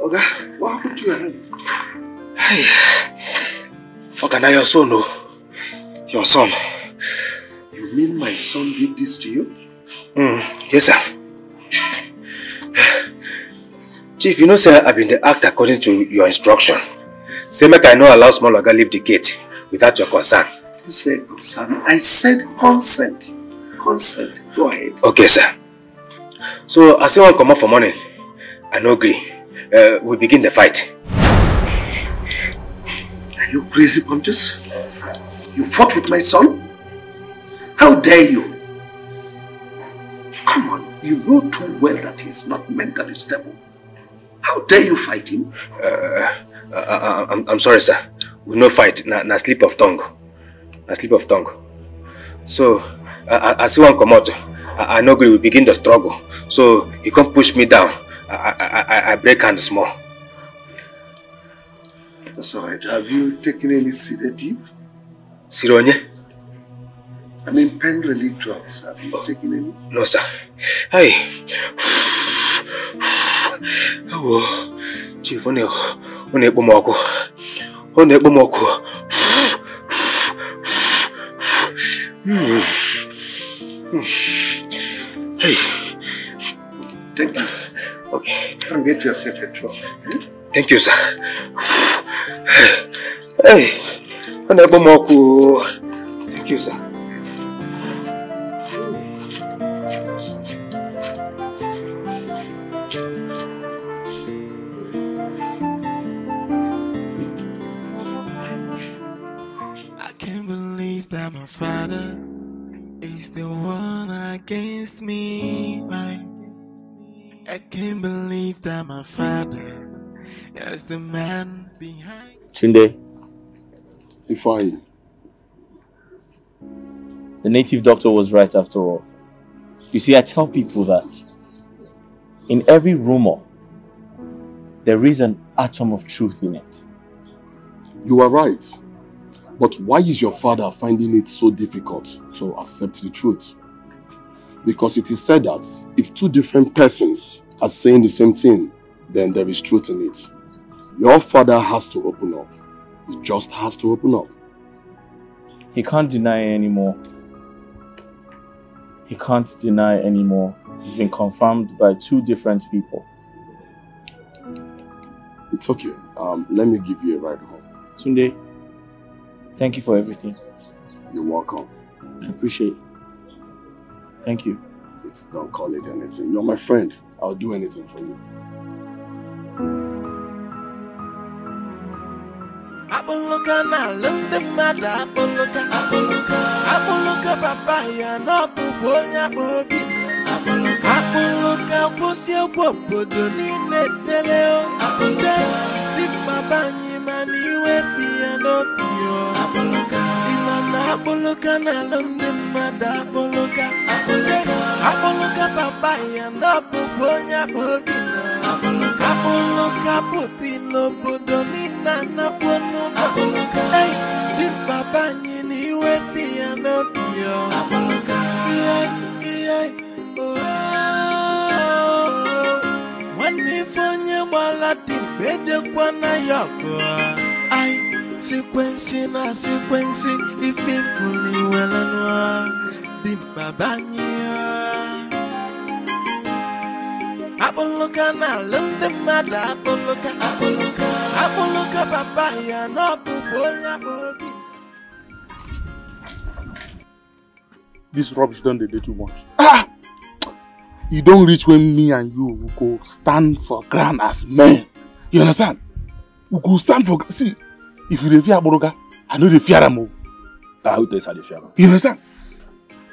Oga, what happened to your ring? Hey. Oga, now your son, oh. Your son. You mean my son did this to you? Mm, yes, sir. Chief, you know, sir, I've been the act according to your instruction. Say, make I no allow small Oga leave the gate without your consent. You said consent. I said consent. Consent. Go ahead. Okay, sir. So, as you want come up for morning, I no agree. Uh, we begin the fight. Are you crazy, Pontius? You fought with my son? How dare you? Come on, you know too well that he's not mentally stable. How dare you fight him? Uh, uh, uh, I'm, I'm sorry, sir. We no fight. Na, na slip of tongue. Na slip of tongue. So, uh, as you want come out, I, I no agree. We begin the struggle. So, he come push me down. I, I, I, I break hand small. That's alright. Have you taken any sedative? Sironye? I mean, pain relief drugs. Have you taken any? No, sir. Hey. Oh, Chief, ọ na- ọ na-ekpo m ọkụ. Ọ na-ekpo m ọkụ. Hmm. Hmm. Hey. Take this. Okay. And get yourself a drug. Thank you, sir. Hey. Na-ekpo m ọkụ. Thank you, sir. Believe that my father is the one against me. Right? I can't believe that my father is the man behind. Tunde, Ifeanyi, the native doctor was right after all. You see, I tell people that in every rumor, there is an atom of truth in it. you are right. But why is your father finding it so difficult to accept the truth? Because it is said that if two different persons are saying the same thing, then there is truth in it. Your father has to open up. He just has to open up. He can't deny anymore. He can't deny anymore. He's been confirmed by two different people. It's okay. Um, let me give you a ride home. Tunde, thank you for everything. You're welcome. I appreciate it. Thank you. It's don't call it anything. You're my friend. I'll do anything for you. Akpụlụka n'ala ndị mmadụ akpụlụka akpụlụka papa ya na ọ bụkwa onye akpa obi akpụlụka kwụsị egwu obodo niile dele o je dị baba anyị mana iwe dị ya n'obi ịma na akpụlụka akpụlụka je akpụlụka papa ya na ọ bụkwa onye obi na akpụlụka pụtị n'obodo niile anapụ n'ụlọ baba anyị na iwe dị ya n'obi ife onye gbara dị mgbe ejekwana ya ọgụ ai sekwensi na sekwensi ife furu iwere nụọ dị baba anyị akpụlụka n'ala ndị mmadụ akpụlụka akpụlụka papa ya na ọ bụkwa onye akpa obi This rubbish done dey dey too much. Ah! E don reach when me and you we go stand for ground as men. You understand? We go stand for see if you dey fear Agboroga, I no dey fear am o. Ah, who I dey fear am? You understand?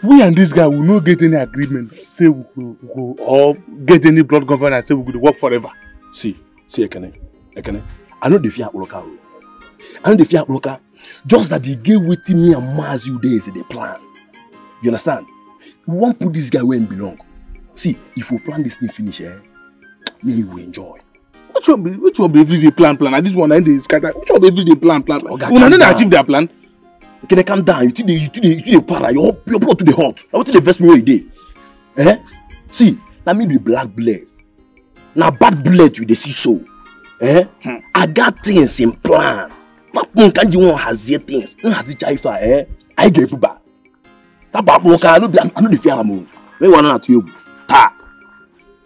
We and this guy we no get any agreement say we go we go or get any blood governance say we go dey work forever. See, see Ekene, Ekene, I no dey fear Akpoloka o. I no dey fear Akpoloka. Just that e get wetin me and Mazi Udeze dey plan. You understand? we wan put this guy where him belong see if we plan this thing finish eh me you will enjoy. Which one be which one be everyday plan plan? And this one and dey scatter. Which one be everyday plan plan? plan? Una no dey achieve their plan. okay then calm down. You too dey you too dey you too dey para. Your your blood too dey hot. Na wetin dey vex me where you dey? Eh? See na me be black blood na bad blood you dey see so. Eh? I got things in plan. Kpakpo nka nji wan hazie things. Nhazicha ife a eh? Anyị ga-ebuba taba akpụ nka no be i no dey fear am o. Wey wana na-atụ egwu taa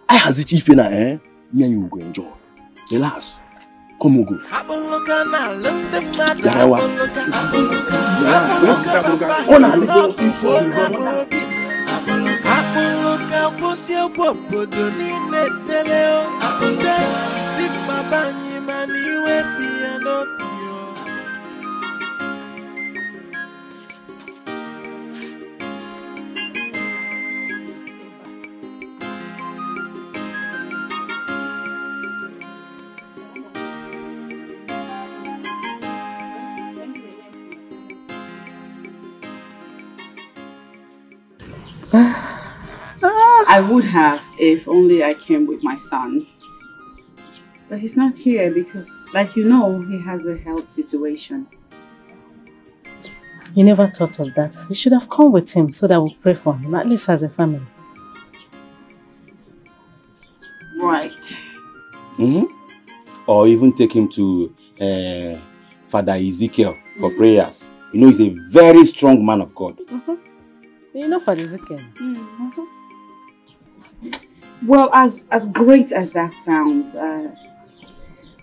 anyị hazicha ife na eh? Me and you go enjoy. Relax. Come ogo Abụlụka na alụmdị mmadụ Yarawa. abụlụka abụlụka abụlụka papa Ọ na-alụ n'ọbụ onye bụ obi abụlụka kwụsị egwu obodo niile dele o. Je dị mma be anyị mana iwe dị ya n'obi I would have if only I came with my son. But he's not here because, like you know, he has a health situation. You never thought of that. You should have come with him so that we'll pray for him, at least as a family. Right. Mm-hmm. Or even take him to uh, Father Ezekiel for prayers. You know, he's a very strong man of God. Mm-hmm. You know, Father Ezekiel. Well, as as great as that sounds, uh,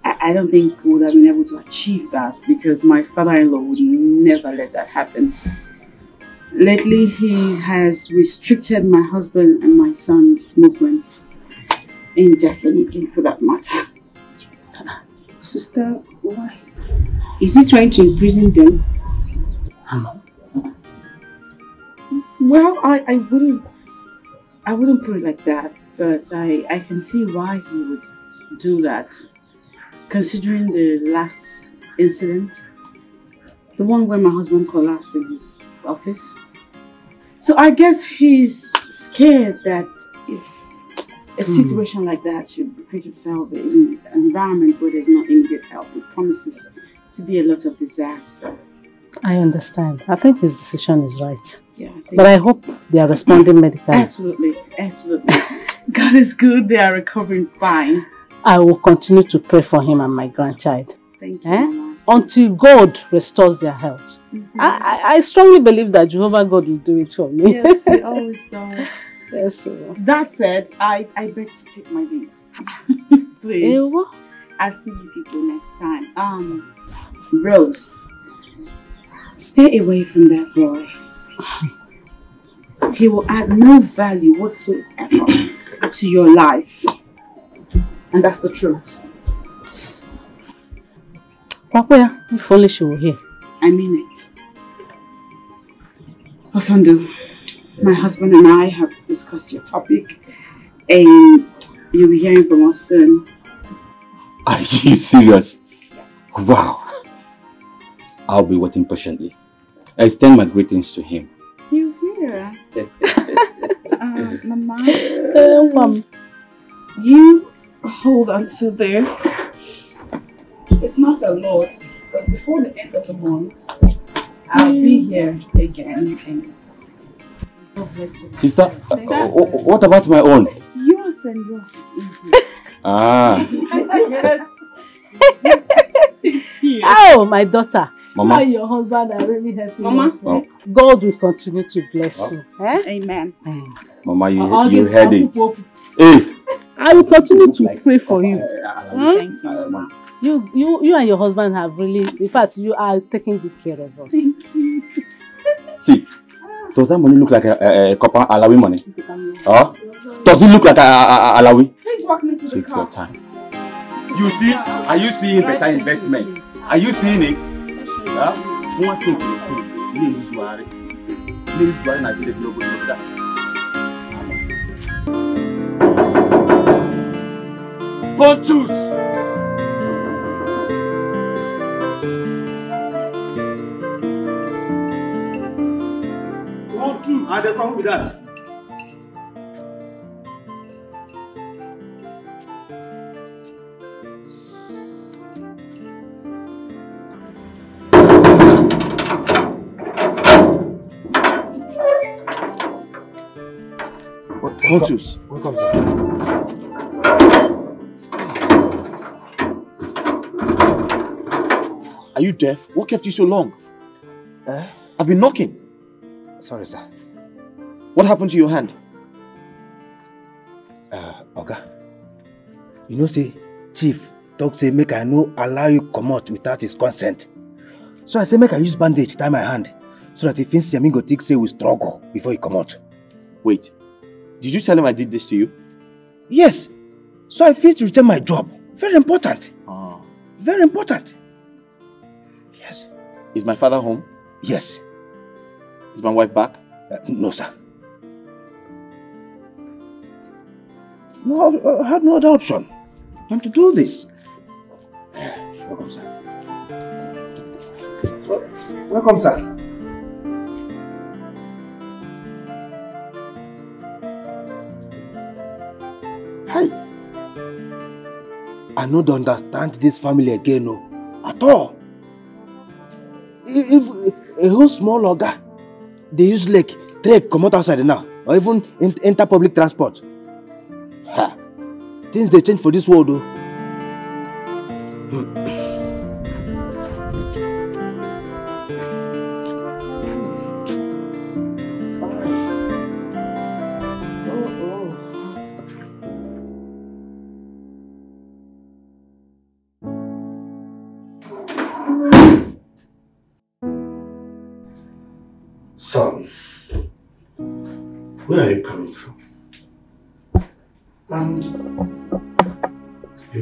I, I don't think we would have been able to achieve that because my father-in-law would never let that happen. Lately, he has restricted my husband and my son's movements indefinitely, for that matter. Sister, why? Is he trying to imprison them? Well, I, I wouldn't I wouldn't put it like that, but I, I can see why he would do that. Considering the last incident, the one where my husband collapsed in his office. So I guess he's scared that if a Hmm. situation like that should repeat itself in an environment where there's no immediate help, it promises to be a lot of disaster. I understand. I think his decision is right. Yeah, I think- But I hope they are responding medically. Absolutely, absolutely. God is good. They are recovering fine. I will continue to pray for him and my grandchild. Thank you. Eh? Until God restores their health. I, I, I strongly believe that Jehovah God will do it for me. Yes, he always does. yes, sir. That said, I, I beg to take my leave. Please. Ewa. I'll see you people next time. Um, Rose, stay away from that boy. He will add no value whatsoever to your life. And that's the truth. Papoya, if only she were here. I mean it. Osondu, my husband and I have discussed your topic, and you'll be hearing from us soon. Are you serious? Wow. I'll be waiting patiently. I extend my greetings to him. You here? Mama, mom. you hold on to this. It's not a lot, but before the end of the month, I'll be here again. And God bless you. Sister, uh, uh, what about my own? Yours and yours is in here. Ah, yes. it's here. Oh, my daughter. Mama. How your husband are really helping Mama. us, eh? God will continue to bless you. Eh? Amen. Mama, you, I'll you heard it. give. Hey, I will continue to pray for you. Hmm? Thank you, Mama. You, you, you and your husband have really, in fact, you are taking good care of us. see, does that money look like a, a, a corper Alawi money? Huh? Does it look like a, a, a Alawi? Please walk me to the Take car. your time. You see? Are you seeing better investments? Are you seeing it? Huh? One thing, thing, me Zuari. Me Zuari na vile global global. Pontius! I dey come with that. Pontius. Welcome, sir. Are you deaf? What kept you so long? Eh? I've been knocking. Sorry, sir. What happened to your hand? Uh, Oga, you know say chief talk say make I no allow you comot without his consent. So I say make I use bandage tie my hand so that if he see am, he go think say we struggle before he comot. Wait, did you tell him I did this to you? Yes, so I feel to return my job. Very important. Ah. Very important. Yes. Is my father home? Yes. Is my wife back? Uh, no, sir. No, I had no other option than to do this. Welcome, sir. Welcome, sir. I no dey understand this family again, no, at all. If a whole small oga dey use leg trek comot outside now, or even en- enter public transport, ha, things dey change for this world, o. Son,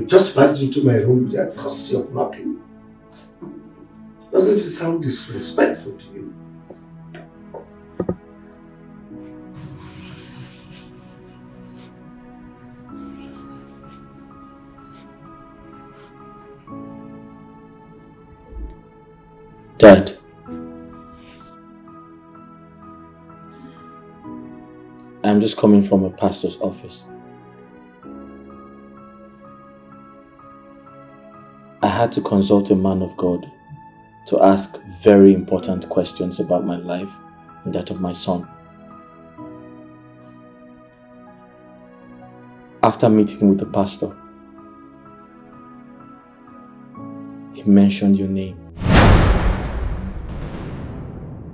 just barged into my room with a courtesy of knocking. Doesn't it sound disrespectful to you? Dad. I'm just coming from a pastor's office. Had to consult a man of God to ask very important questions about my life and that of my son. After meeting with the pastor, he mentioned your name.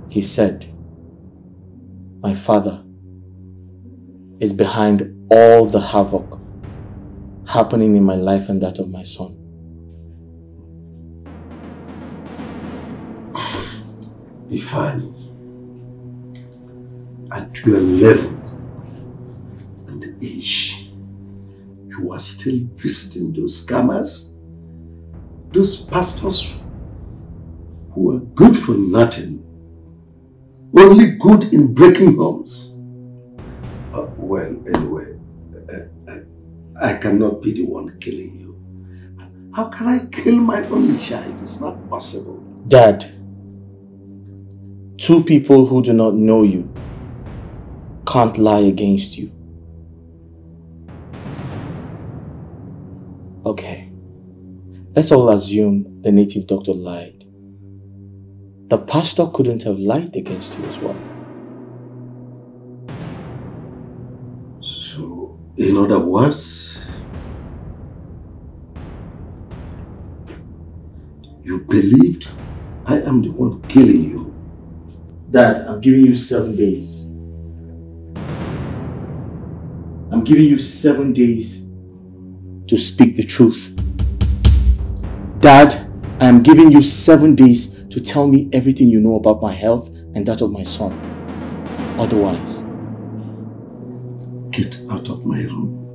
He said, My father is behind all the havoc happening in my life and that of my son. Ifeanyi, at your level and age, you are still visiting those scammers, those pastors who are good for nothing, only good in breaking homes. Uh, well, anyway, uh, uh, I cannot be the one killing you. How can I kill my only child? It's not possible. Dad, two people who do not know you can't lie against you. Okay, let's all assume the native doctor lied. The pastor couldn't have lied against you as well. So, in other words, you believed I am the one killing you. Dad, I'm giving you seven days. I'm giving you seven days to speak the truth. Dad, I am giving you seven days to tell me everything you know about my health and that of my son. Otherwise, Get out of my room.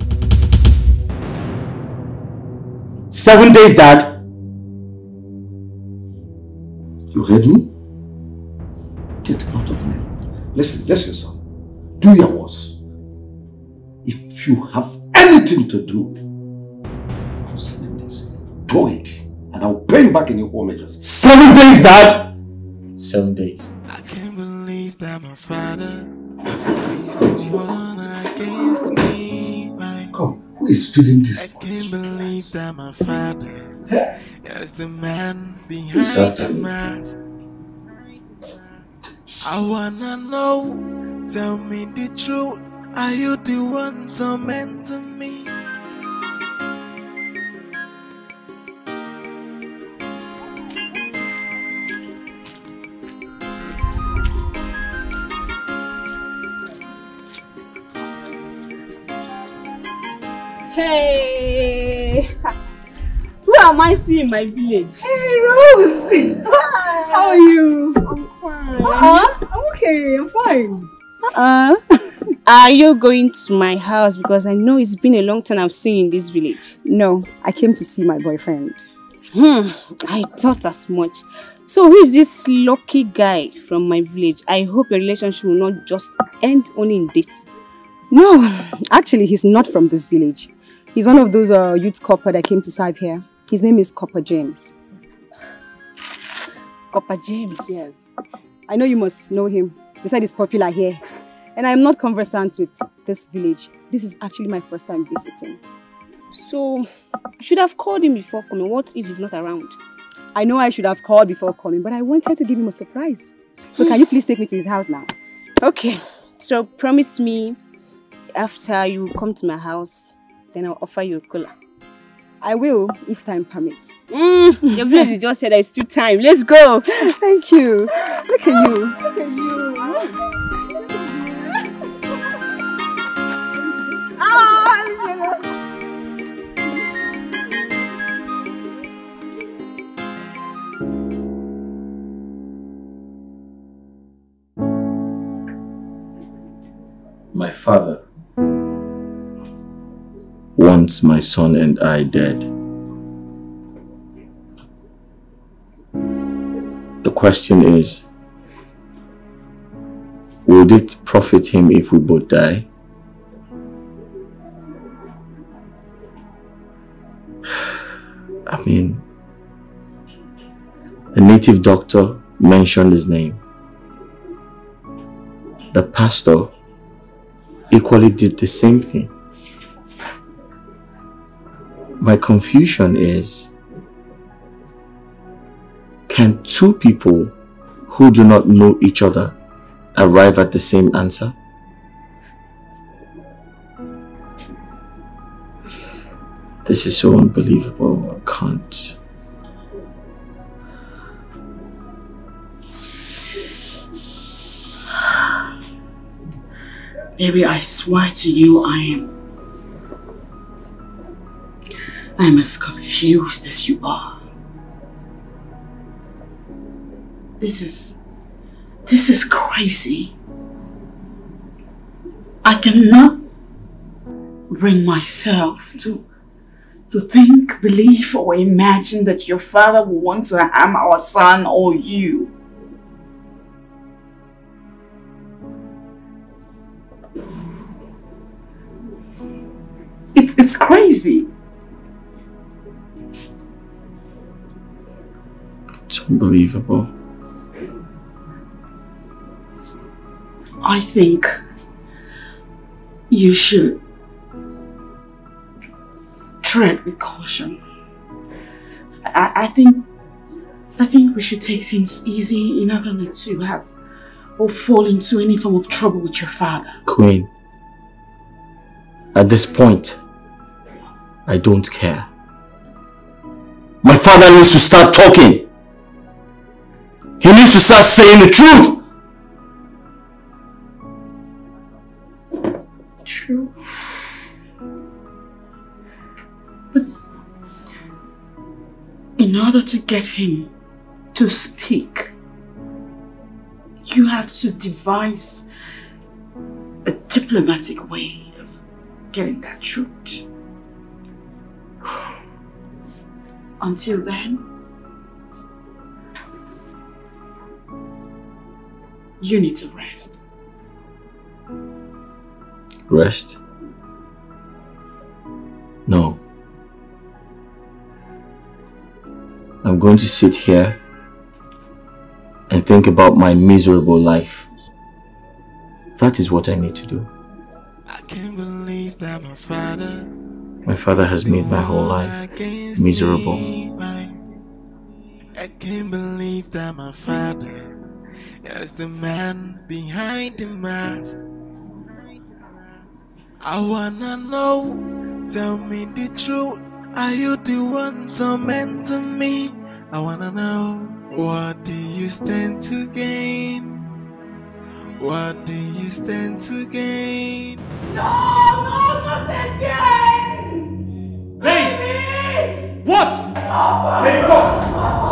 seven days, Dad. You heard me? Get out of my room. Listen, listen, son. Do your worst. If you have anything to do concerning this, do it. And I'll pay you back in your home address. Seven days, Dad! Seven days. I can't believe that my father is the one against me. Right? Come, who is feeding this I can't believe that my father is the man behind the me? mask. I wanna know, tell me the truth. Are you the one tormenting me? Hey! Who am I seeing in my village? Hey, Rose! Hi. How are you? I'm fine. Uh-uh. I'm okay. I'm fine. Uh, are you going to my house? Because I know it's been a long time I've seen you in this village. No, I came to see my boyfriend. Hmm, I thought as much. So who is this lucky guy from my village? I hope your relationship will not just end only in this. No, actually, he's not from this village. He's one of those uh, youth corper that came to serve here. His name is Corper James. Corper James? Yes. I know you must know him. They said he's popular here. And I'm not conversant with this village. This is actually my first time visiting. So, you should have called him before coming. What if he's not around? I know I should have called before coming, but I wanted to give him a surprise. So can you please take me to his house now? Okay. So promise me after you come to my house, then I'll offer you a cola. I will, if time permits. Mm, your village just said that it's too time. Let's go. Thank you. Look at you. Look at you. My father wants my son and I dead. The question is, would it profit him if we both die? I mean, the native doctor mentioned his name. The pastor equally did the same thing. My confusion is, can two people who do not know each other arrive at the same answer? This is so unbelievable. I can't. Baby, I swear to you, I am. I am as confused as you are. This is. This is crazy. I cannot bring myself to to think, believe, or imagine that your father will want to harm our son or you. It's, it's crazy. It's unbelievable. I think you should tread with caution. I, I think I think we should take things easy in order not to have or fall into any form of trouble with your father. Queen, at this point, I don't care. My father needs to start talking. He needs to start saying the truth. True. But in order to get him to speak, you have to devise a diplomatic way of getting that truth. Until then, you need to rest. Rest? No. I'm going to sit here and think about my miserable life. That is what I need to do. I can't believe that my father My father has made my whole life miserable. I can't believe that my father is the man behind the mask. I wanna know, tell me the truth. Are you the one tormenting me? I wanna know, what do you stand to gain? What do you stand to gain? No, no, not again! Hey! What? No, Hey,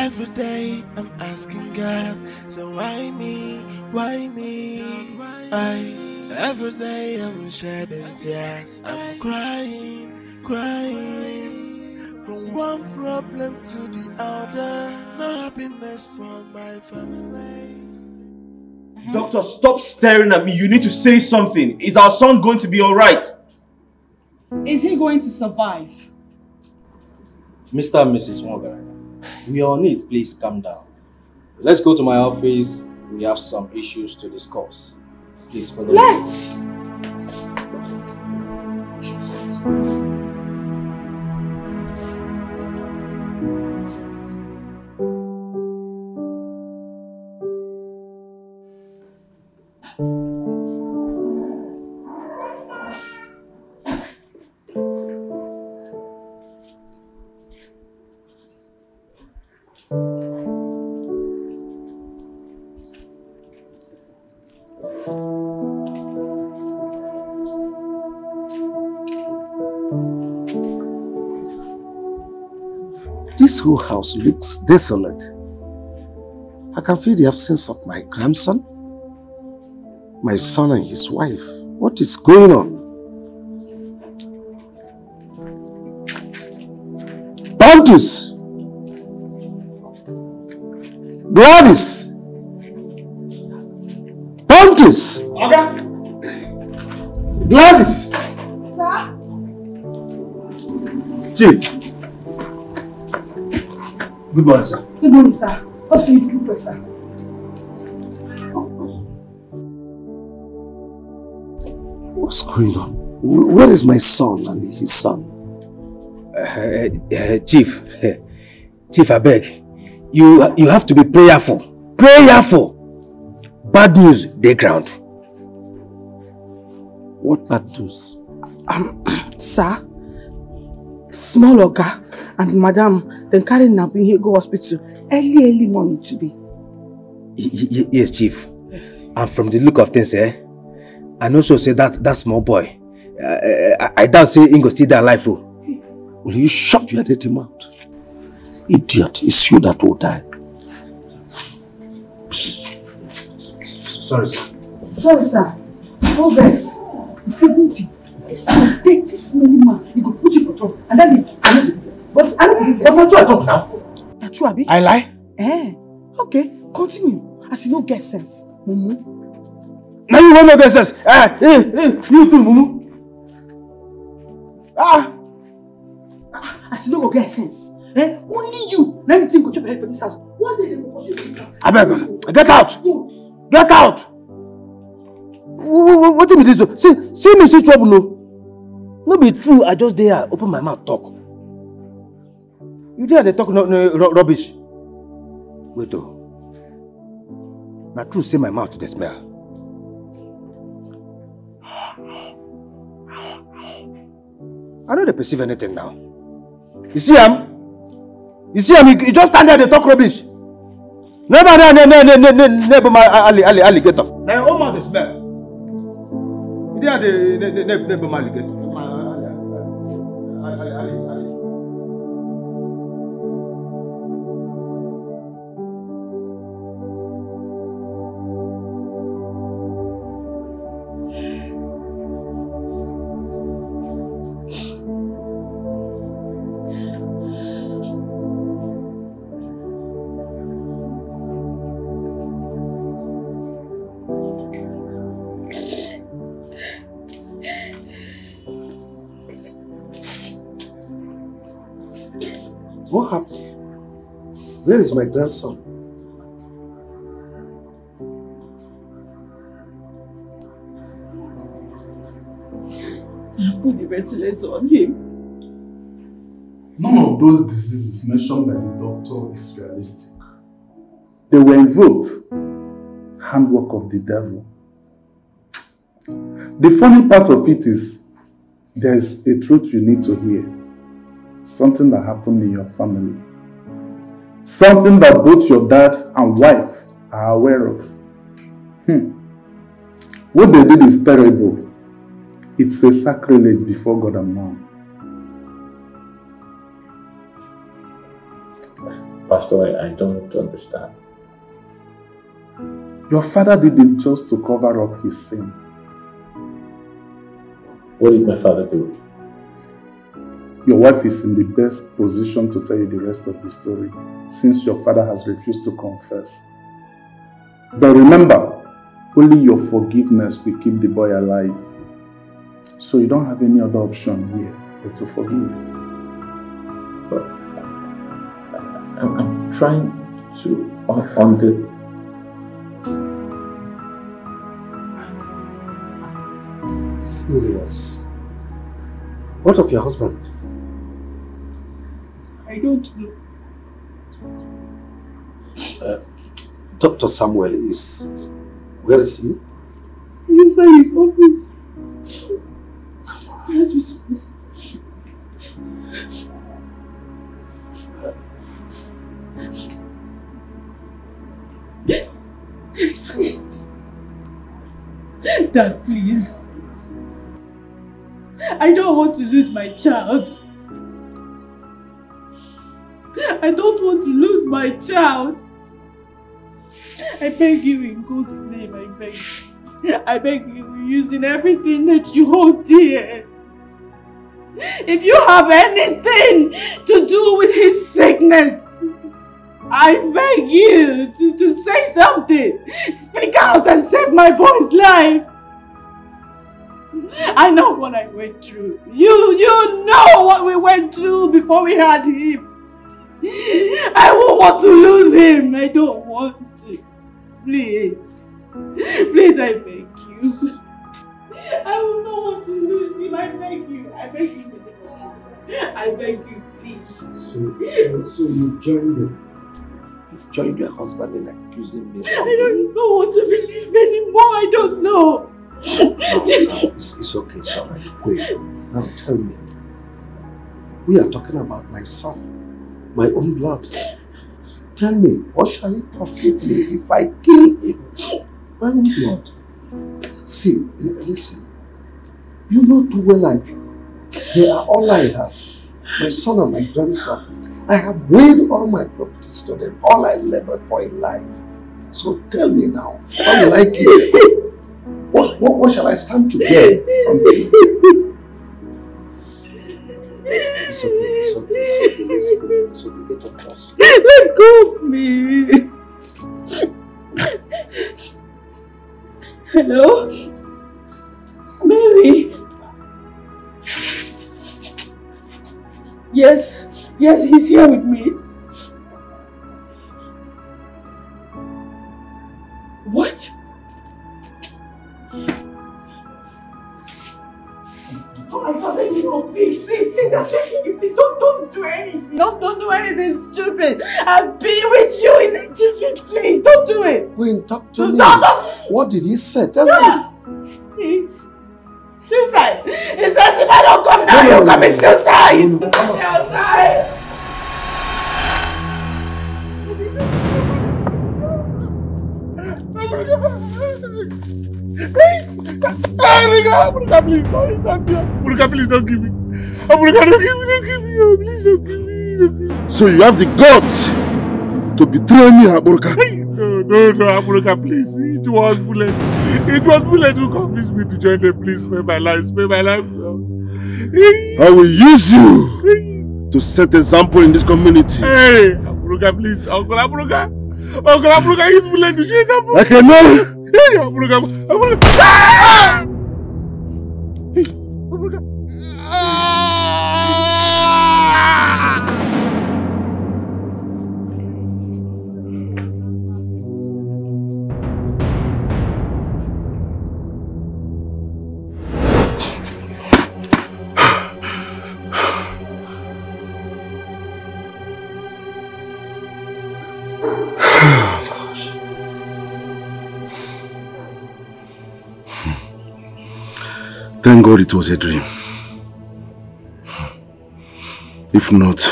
Every day I'm asking God, so why me? Why me? I every day I'm shedding tears. I'm crying, crying. From one problem to the other, no happiness for my family. Doctor, stop staring at me. You need to say something. Is our son going to be alright? Is he going to survive? Mr. and Mrs. Morgan, we on it. Please calm down. Let's go to my office. We have some issues to discuss. Please follow Let's. This whole house looks desolate. I can feel the absence of my grandson, my son and his wife. What is going on? Pontius! Gladys! Pontius! Oga! Gladys! Sir? Chief. Good morning, sir. Good morning, sir. Hope you sleep well, sir. What's going on? Where is my son and his son? Uh, uh, Chief, Chief, I beg. You, you have to be prayerful. Prayerful. Bad news, they ground. What bad news? Um, sir, small oga and madam then carry Nabi here go hospital early early morning today. Y- y- yes, Chief. And from the look of things, eh, I know so say that that small boy. Uh, I, I doubt say Ingo go still dey alive. Oh. Will you shut your dirty mouth? Idiot, it's you that will die. Sorry, sir. Sorry, sir. No vex. You see, Beauty, this your dirty smelly man, he go put you for trouble. And then he, I know the detail. But I know the detail. But na true I talk now. Na true, abi? I lie? Eh. Okay, continue. As you no get sense. Mumu. Now you want no get sense. Eh, eh, eh, you too, Mumu. Ah. As you no go get sense. Eh? Only you. Let me think go chop your head for this house. One day they go push you for this house. Abeg, get out. Get out. What be this? oh? See, see me see trouble no. No be true, I just there open my mouth talk. You dey dey talk no, no, ru- rubbish. Wait oh. Na true say my mouth dey smell. I no dey perceive anything now. You see am? You see am? You, you just stand there dey talk rubbish. Never ne ne ne ne ne ne neighbor my ali ali alligator. Na your own mouth dey smell. You dey dey ne ne ne neighbor my alligator. Where is my grandson? I have put the ventilator on him. None of those diseases mentioned by the doctor is realistic. They were invoked. Handwork of the devil. The funny part of it is there's a truth you need to hear. Something that happened in your family. Something that both your dad and wife are aware of. Hmm. What they did is terrible. It's a sacrilege before God and man. Pastor, I, I don't understand. Your father did it just to cover up his sin. What did my father do? Your wife is in the best position to tell you the rest of the story since your father has refused to confess. But remember, only your forgiveness will keep the boy alive. So you don't have any other option here but to forgive. I'm, I'm trying to un- under. Serious. What of your husband? I don't know. Uh, Dr. Samuel is. Where is he? He's inside his office. Yes, Mr. Chris. Please. Dad, please. I don't want to lose my child. I don't want to lose my child. I beg you in God's name, I beg you. I beg you, using everything that you hold dear. If you have anything to do with his sickness, I beg you to, to say something. Speak out and save my boy's life. I know what I went through. You, you know what we went through before we had him. I won't want to lose him. I don't want to. Please. Please, I beg you. I will not want to lose him. I beg you. I beg you. in the name of God. I beg you, please. So, so, so you joined him. You've joined your husband in accusing me. I don't know what to believe anymore. I don't know. No, no, it's, it's okay, it's alright. Wait. Now tell me. We are talking about my son, my own blood. Tell me, what shall it profit me if I kill him? My own blood. See, listen. You know too well I they are all I have. My son and my grandson. I have weighed all my properties to them, all I labored for in life. So tell me now, how will I kill? What, what, what shall I stand to gain from killing? It's okay, it's okay, it's okay. It's okay, get trust. Let go of me. Hello? Mary? Yes, yes, he's here with me. What? Oh my God, let me go, please, please, please, I'm begging you, please, don't, don't do anything. Don't, don't do anything stupid. I'll be with you in a jiffy, please, don't do it. Wait, talk to No, me. no, no. What did he say? Tell me. He, Suicide! It says if I don't come now, No, no, you'll no, commit no, no. suicide! Outside! Please don't stop me. Aburuka, please don't give me. Aburuka, don't give me, don't give me. Oh, please don't give me, don't give me. So you have the guts to betray me, Aburuka. No, no, no, Aburuka, please. It was bullet. It was bullet who convinced me to join them. Please spare my life, spare my life. I will use you to set example in this community. Hey, Aburuka, please. Uncle Aburuka. Uncle Aburuka, use bullet to show example. I cannot. Hey, Aburuka, Aburuka. Ah! Hey, Thank God it was a dream. If not,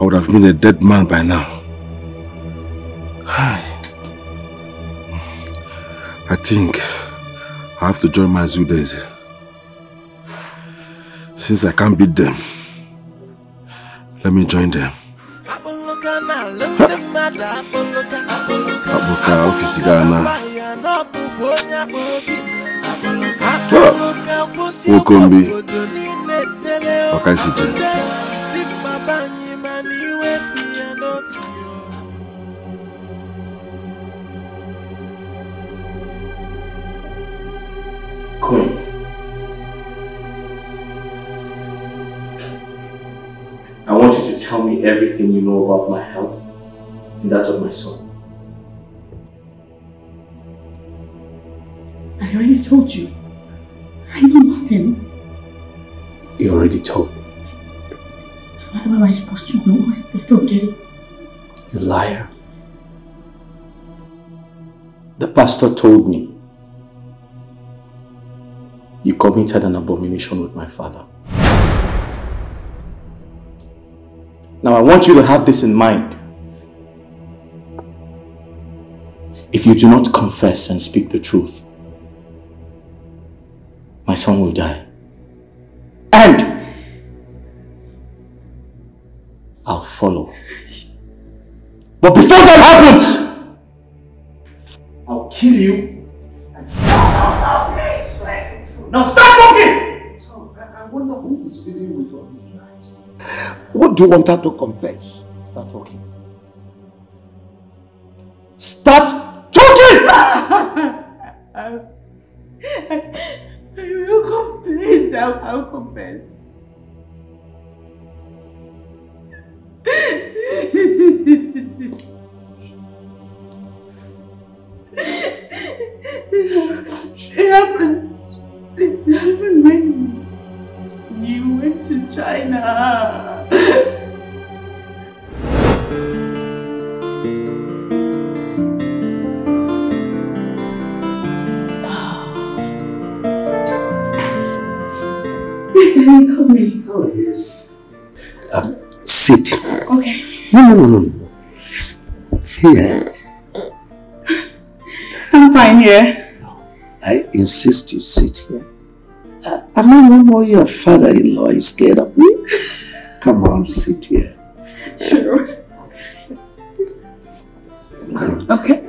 I would have been a dead man by now. I think I have to join my days. Since I can't beat them, let me join them. Abuka ofisi Ghana. Wokombi. Wakaisije. Queen. I want you to tell me everything you know about my health and that of my son. I already told you. I know nothing. You already told me. What am I supposed to know? I don't get it. You liar. The pastor told me you committed an abomination with my father. Now I want you to have this in mind. If you do not confess and speak the truth, my son will die. And I'll follow. But before that happens, I'll kill you. Now stop talking! So, I, I wonder who is feeling with all these lies. What do you want her to confess? Start talking. Start talking! Confess. I'll, I'll confess. it happened. It happened when you went to China. Call me. Oh, yes. Um, sit. Okay. No, no, no, no, no. Here, I'm fine here. I insist you sit here. Uh, am I no more your father-in-law is scared of me? Come on, sit here. Sure. Okay.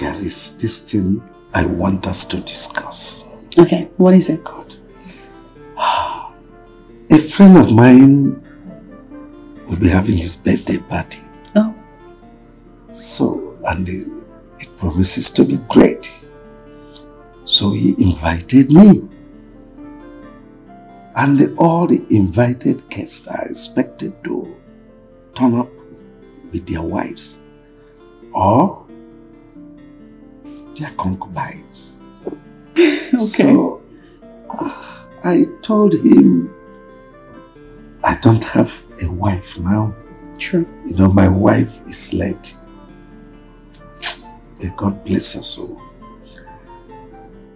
There is this thing I want us to discuss. Okay, what is it? God. A friend of mine will be having his birthday party. Oh. So, and it, it promises to be great. So he invited me. And all the invited guests are expected to turn up with their wives or their concubines. Okay. So uh, I told him I don't have a wife now. True. You know, my wife is late. May God bless her soul.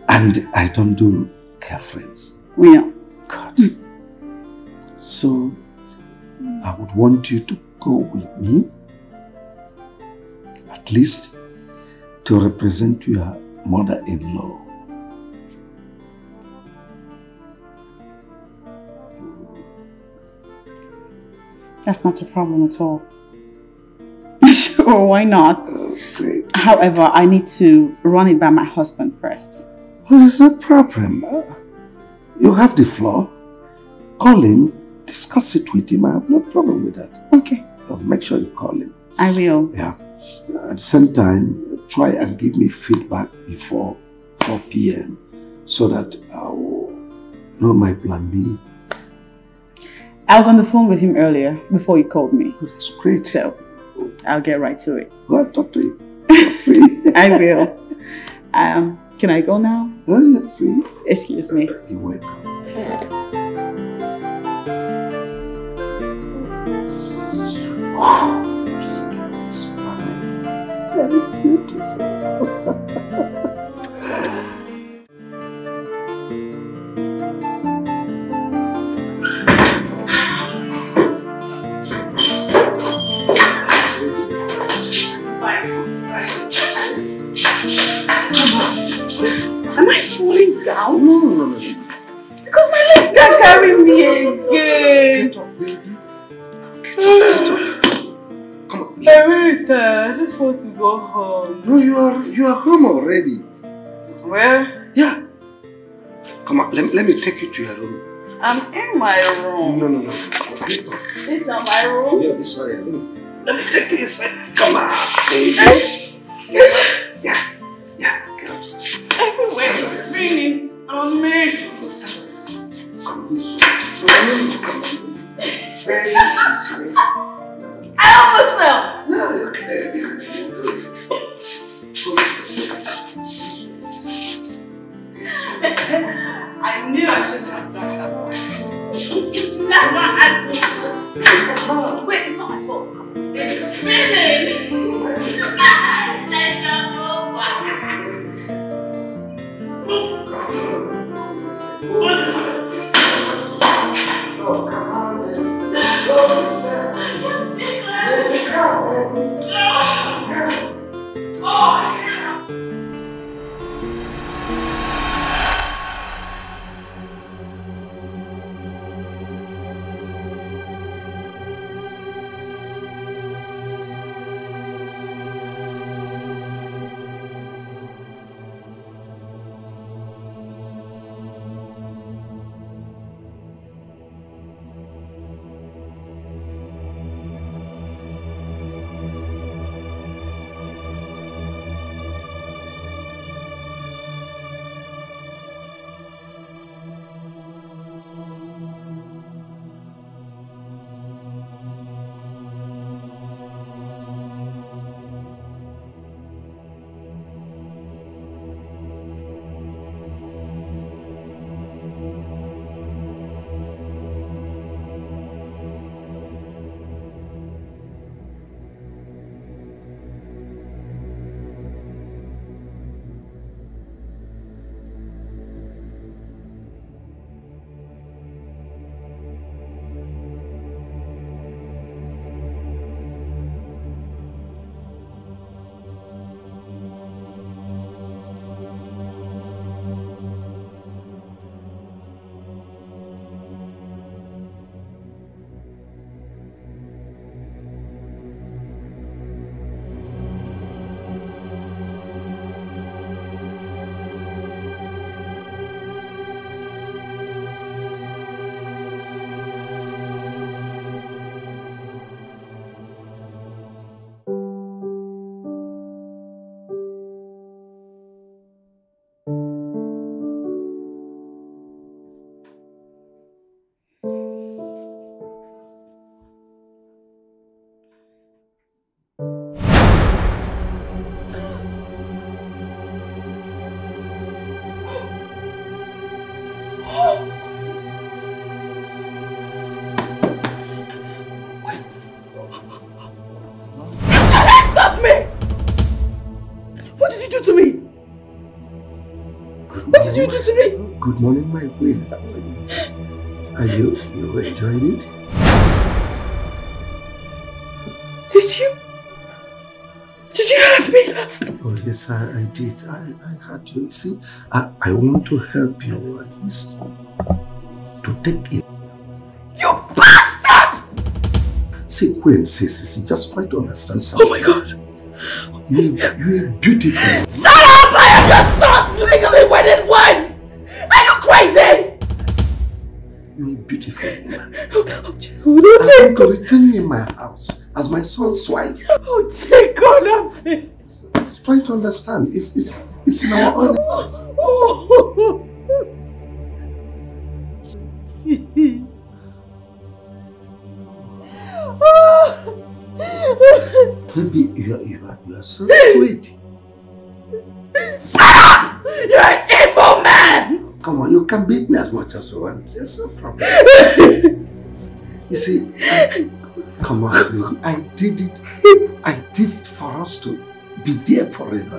And I don't do girlfriends. We know. God. So I would want you to go with me, at least to represent your mother-in-law. That's not a problem at all. sure, why not? Oh, great. However, I need to run it by my husband first. Well, it's no problem. You have the floor. Call him, discuss it with him. I have no problem with that. Okay. Make sure you call him. I will. Yeah. At the same time, try and give me feedback before 4 p.m. so that I will know my plan B. I was on the phone with him earlier before you called me. that's great. So I'll get right to it. Well, talk to you. I will. Um, can I go now? Oh, you're free. Excuse me. You're welcome. This girl is fine very beautiful. Am I falling down? No, no, no, no. Because my legs can't carry me again. Get up, baby. Get up. I'm really tired. I just want to go home. No, you are you are home already. Where? Yeah. Come on, let, let me take you to your room. I'm in my room. No, no, no. It's not my room. Yeah, this way. Let me take you inside. Come on, baby. Yeah, yeah, get upstairs. Everywhere is spinning on me. Come way. Come on. Baby. I almost fell. I knew I should have done that. Wait, it's not my fault. It's spinning. Let go back. Get my queen. How are you? Are you, you enjoying it? Did you? Did you hurt me last night? Oh, yes, I, I did. I, I had you. See, I, I want to help you at least to take it. You bastard! See, Queen, see, see, see, just try to understand something. Oh my god! You, you're beautiful. Shut up! I am your son's legally wedded wife! You're beautiful woman. Who don't I take want to return you in my house as my son's wife. Oh, take all of it! Try to understand. It's, it's, it's in our own house. Baby, you are, you are, you are so sweet. Shut up! You're an evil man! Come on, you can beat me as much as you want. There's no problem. you see, I, come on. I did it. I did it for us to be there forever.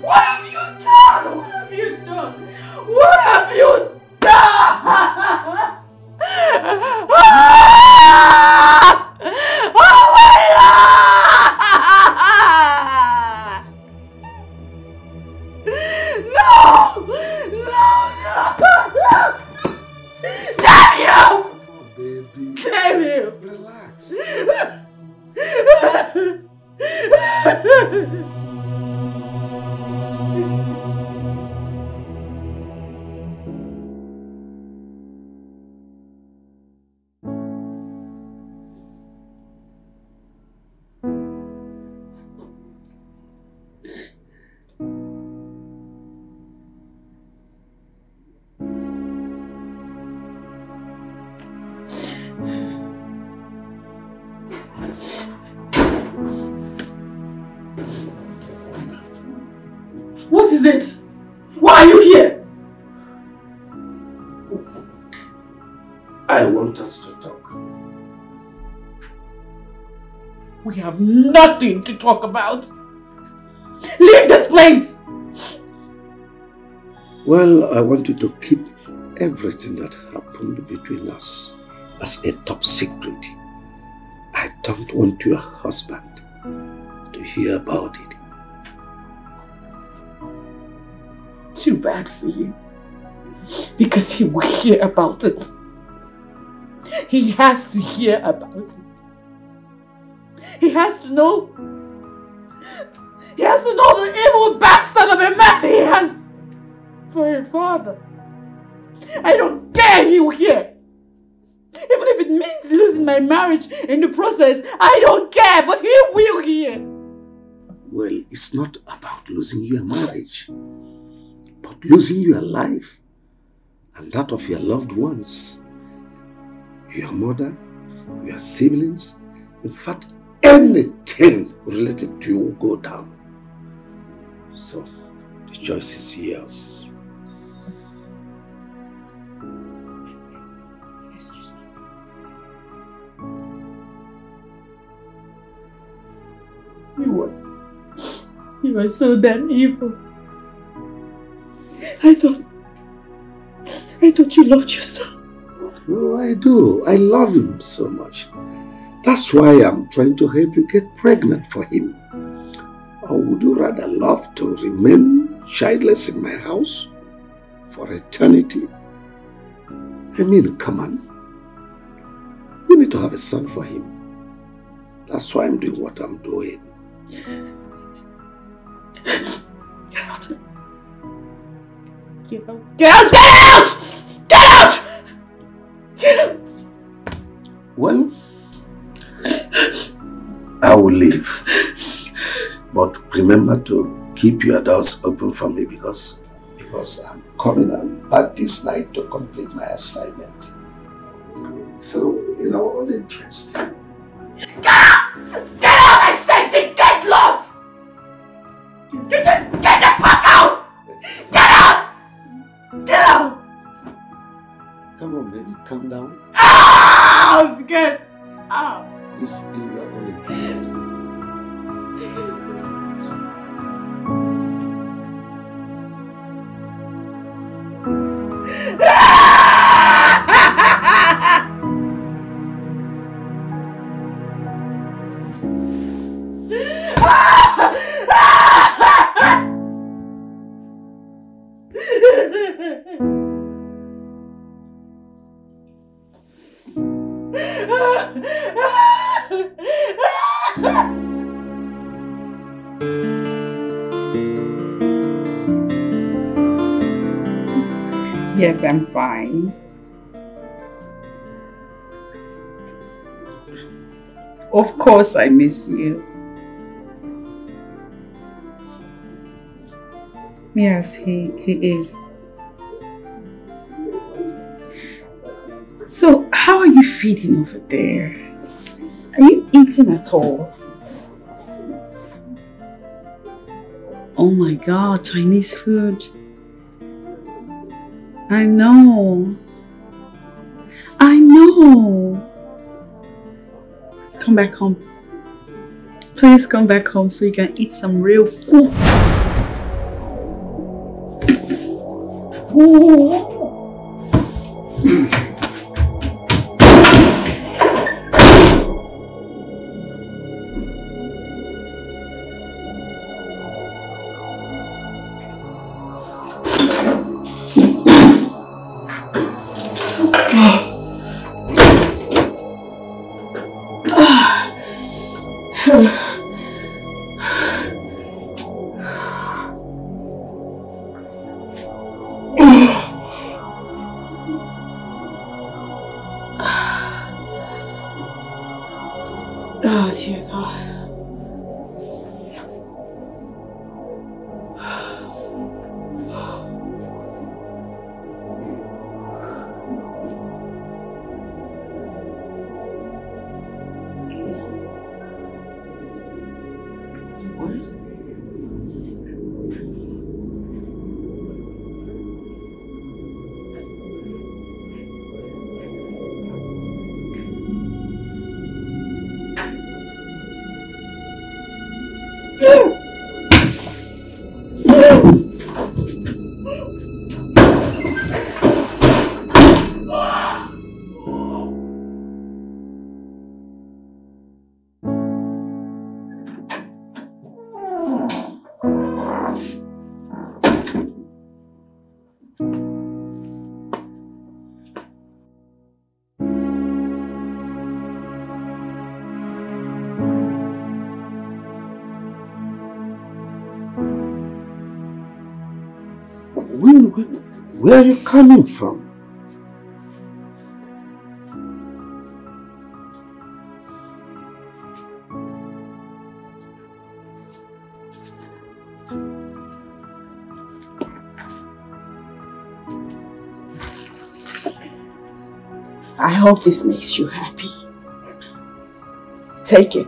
What have you done? What have you done? What have you done? nothing to talk about. Leave this place! Well, I want you to keep everything that happened between us as a top secret. I don't want your husband to hear about it. Too bad for you. Because he will hear about it. He has to hear about it. He has to know. He has to know the evil bastard of a man he has for a father. I don't care he will hear. Even if it means losing my marriage in the process, I don't care, but he will hear. Well, it's not about losing your marriage, but losing your life and that of your loved ones. Your mother, your siblings, in fact, anything related to you will go down. So, the choice is yours. Excuse me. You are. You are so damn evil. I thought. I thought you loved your son. Oh, I do. I love him so much. That's why I'm trying to help you get pregnant for him. Or would you rather love to remain childless in my house for eternity? I mean, come on. You need to have a son for him. That's why I'm doing what I'm doing. Get out. Get out. Get out! Get out! Get out! Get out! Well, I will leave. But remember to keep your doors open for me because because I'm coming back this night to complete my assignment. So, you know, all interest. Get out! Get out! I said it! Get lost! Get, get, get the fuck out! Get out! Get out! Come on, baby, calm down. Out! Get out! It's in your own interest. Yes, I'm fine. Of course I miss you. Yes, he, he is. So, how are you feeding over there? Are you eating at all? Oh my god, Chinese food. I know. I know. Come back home. Please come back home so you can eat some real food. Where are you coming from? I hope this makes you happy. Take it.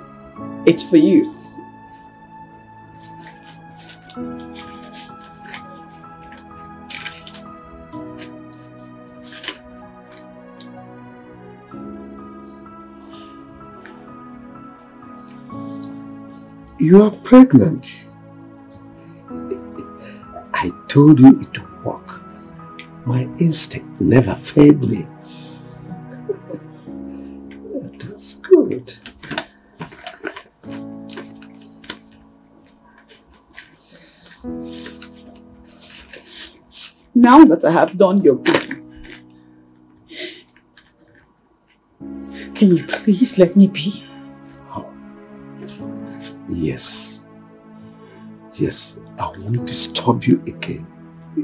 It's for you. You are pregnant. I told you it would work. My instinct never failed me. That's good. Now that I have done your bidding, can you please let me be? Yes. Yes, I won't disturb you again.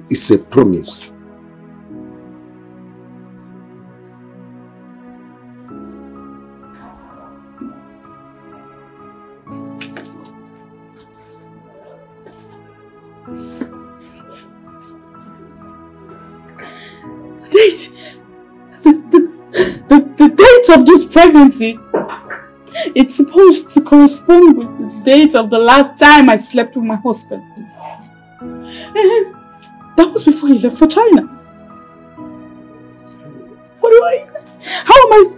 It's a promise. The date! Of this pregnancy! It's supposed to correspond with the date of the last time I slept with my husband. And that was before he left for China. What do I... How am I...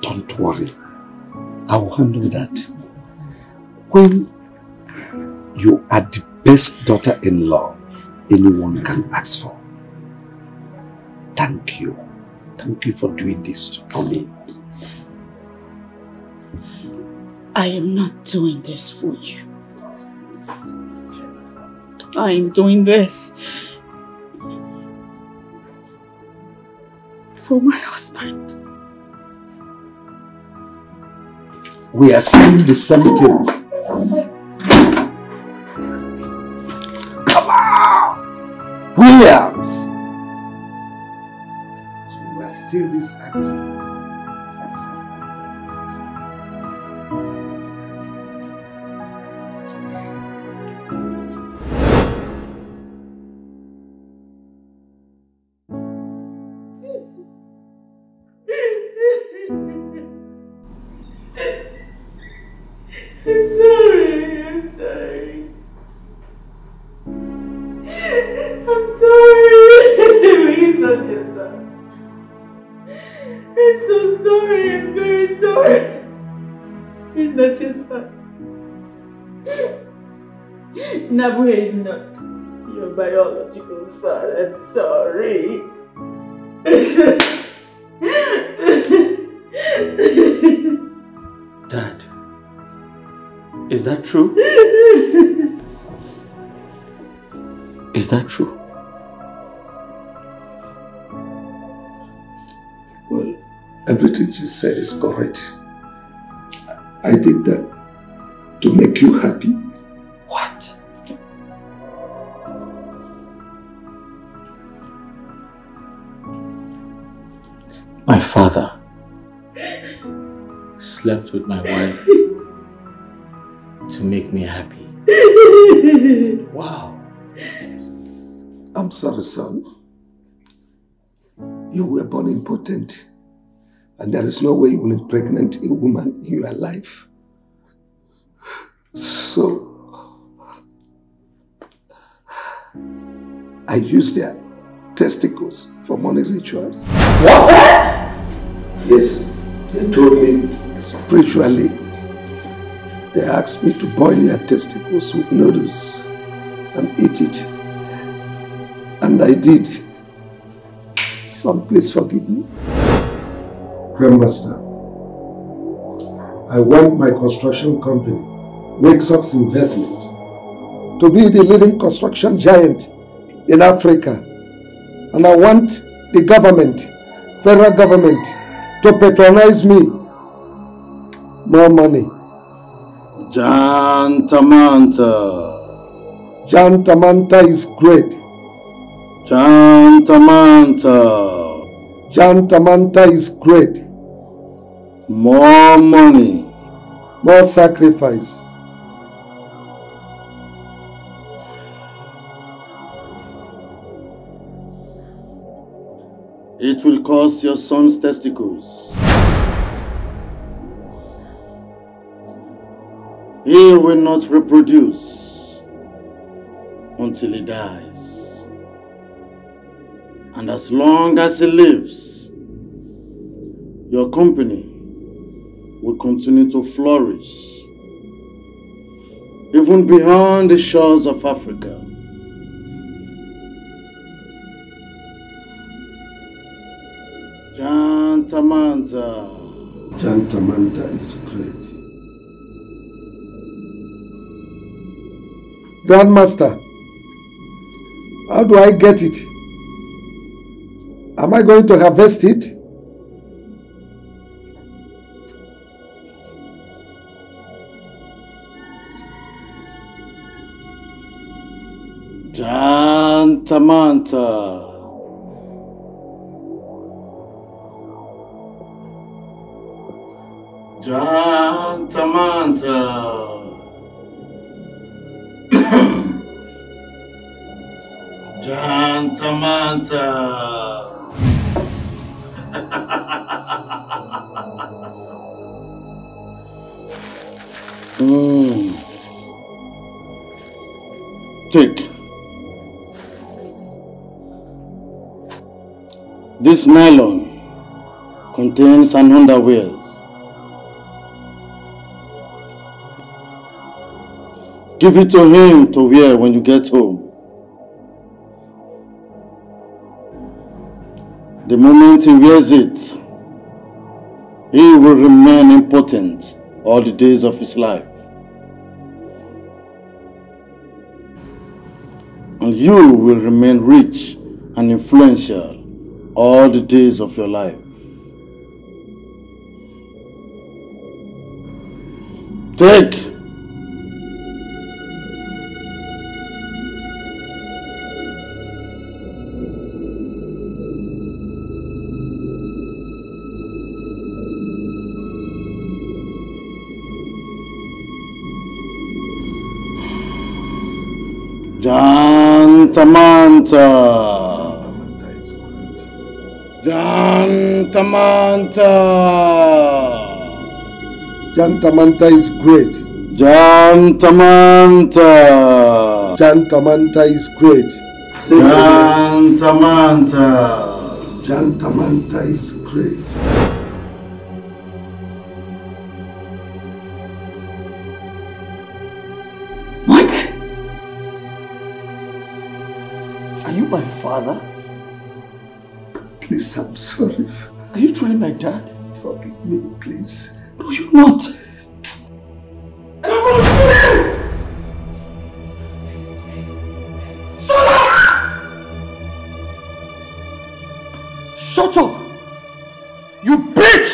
Don't worry. I will handle that. When you are the best daughter-in-law anyone can ask for. Thank you. Thank you for doing this for me. I am not doing this for you. I am doing this for my husband. We are saying the same thing. Come on! Williams! So you are still this active. Is that true? Well, everything she said is correct. I did that to make you happy. What? My father slept with my wife to make me happy. Wow. I'm sorry, son. You were born impotent. And there is no way you will impregnate a woman in your life. So, I used their testicles for money rituals. What? Yes, they told me spiritually They asked me to boil your testicles with noodles and eat it. And I did. Son, please forgive me. Grandmaster, I want my construction company, Wakesup's Investment, to be the leading construction giant in Africa. And I want the government, federal government, to patronize me. More money. Jantamanta. Jantamanta is great. Jantamanta. Jantamanta is great. More money. More sacrifice. It will cost your son's testicles. He will not reproduce until he dies. And as long as he lives, your company will continue to flourish, even beyond the shores of Africa. Jantamanta. Jantamanta is great. Grandmaster, how do I get it? Am I going to harvest it? Jantamanta. Jantamanta. Jantamanta. Mm. Take. This nylon contains an underwears. Give it to him to wear when you get home. The moment he wears it, he will remain impotent all the days of his life. And you will remain rich and influential all the days of your life. Take. Jantamanta. Jantamanta. Jantamanta is great. Jantamanta. Jantamanta is great. Jantamanta. Jantamanta is great. Father? Please, I'm sorry. Are you truly my dad? Forgive me, please. No, you're not. I'm gonna kill you! Shut up! Shut up! You bitch!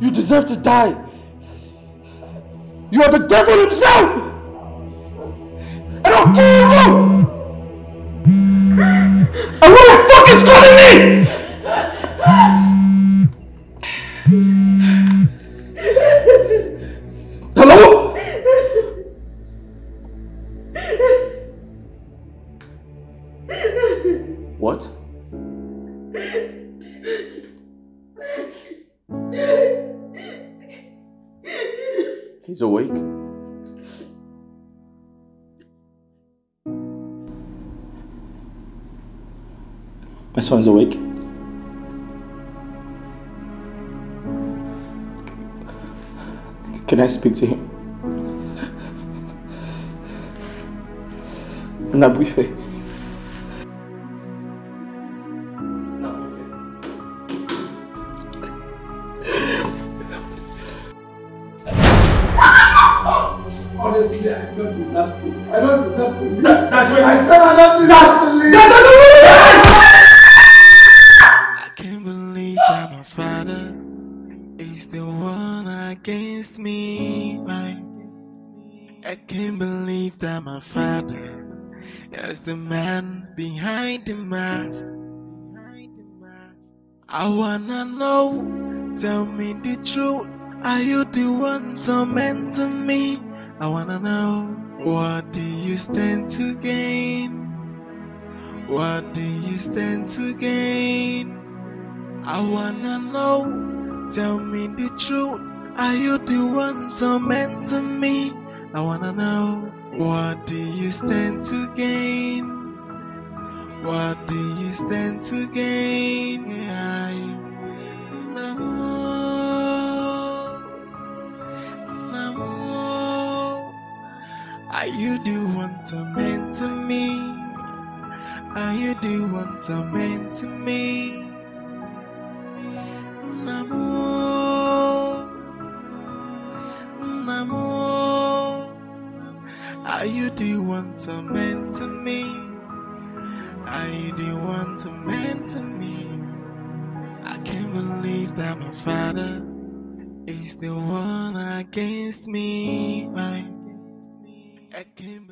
You deserve to die. You are the devil himself! And I'll kill Son is awake? Can I speak to him? Nabuife. I can't believe that my father is the man behind the mask. I wanna know, tell me the truth. Are you the one tormenting me? I wanna know, what do you stand to gain? What do you stand to gain? I wanna know, tell me the truth. Are you the one tormenting me? I wanna know, what do you stand to gain? What do you stand to gain? I Are you the one tormenting me? Are you the one tormenting me? Are you the one tormenting me? Are you the one tormenting me? I can't believe that my father is the one against me. I can't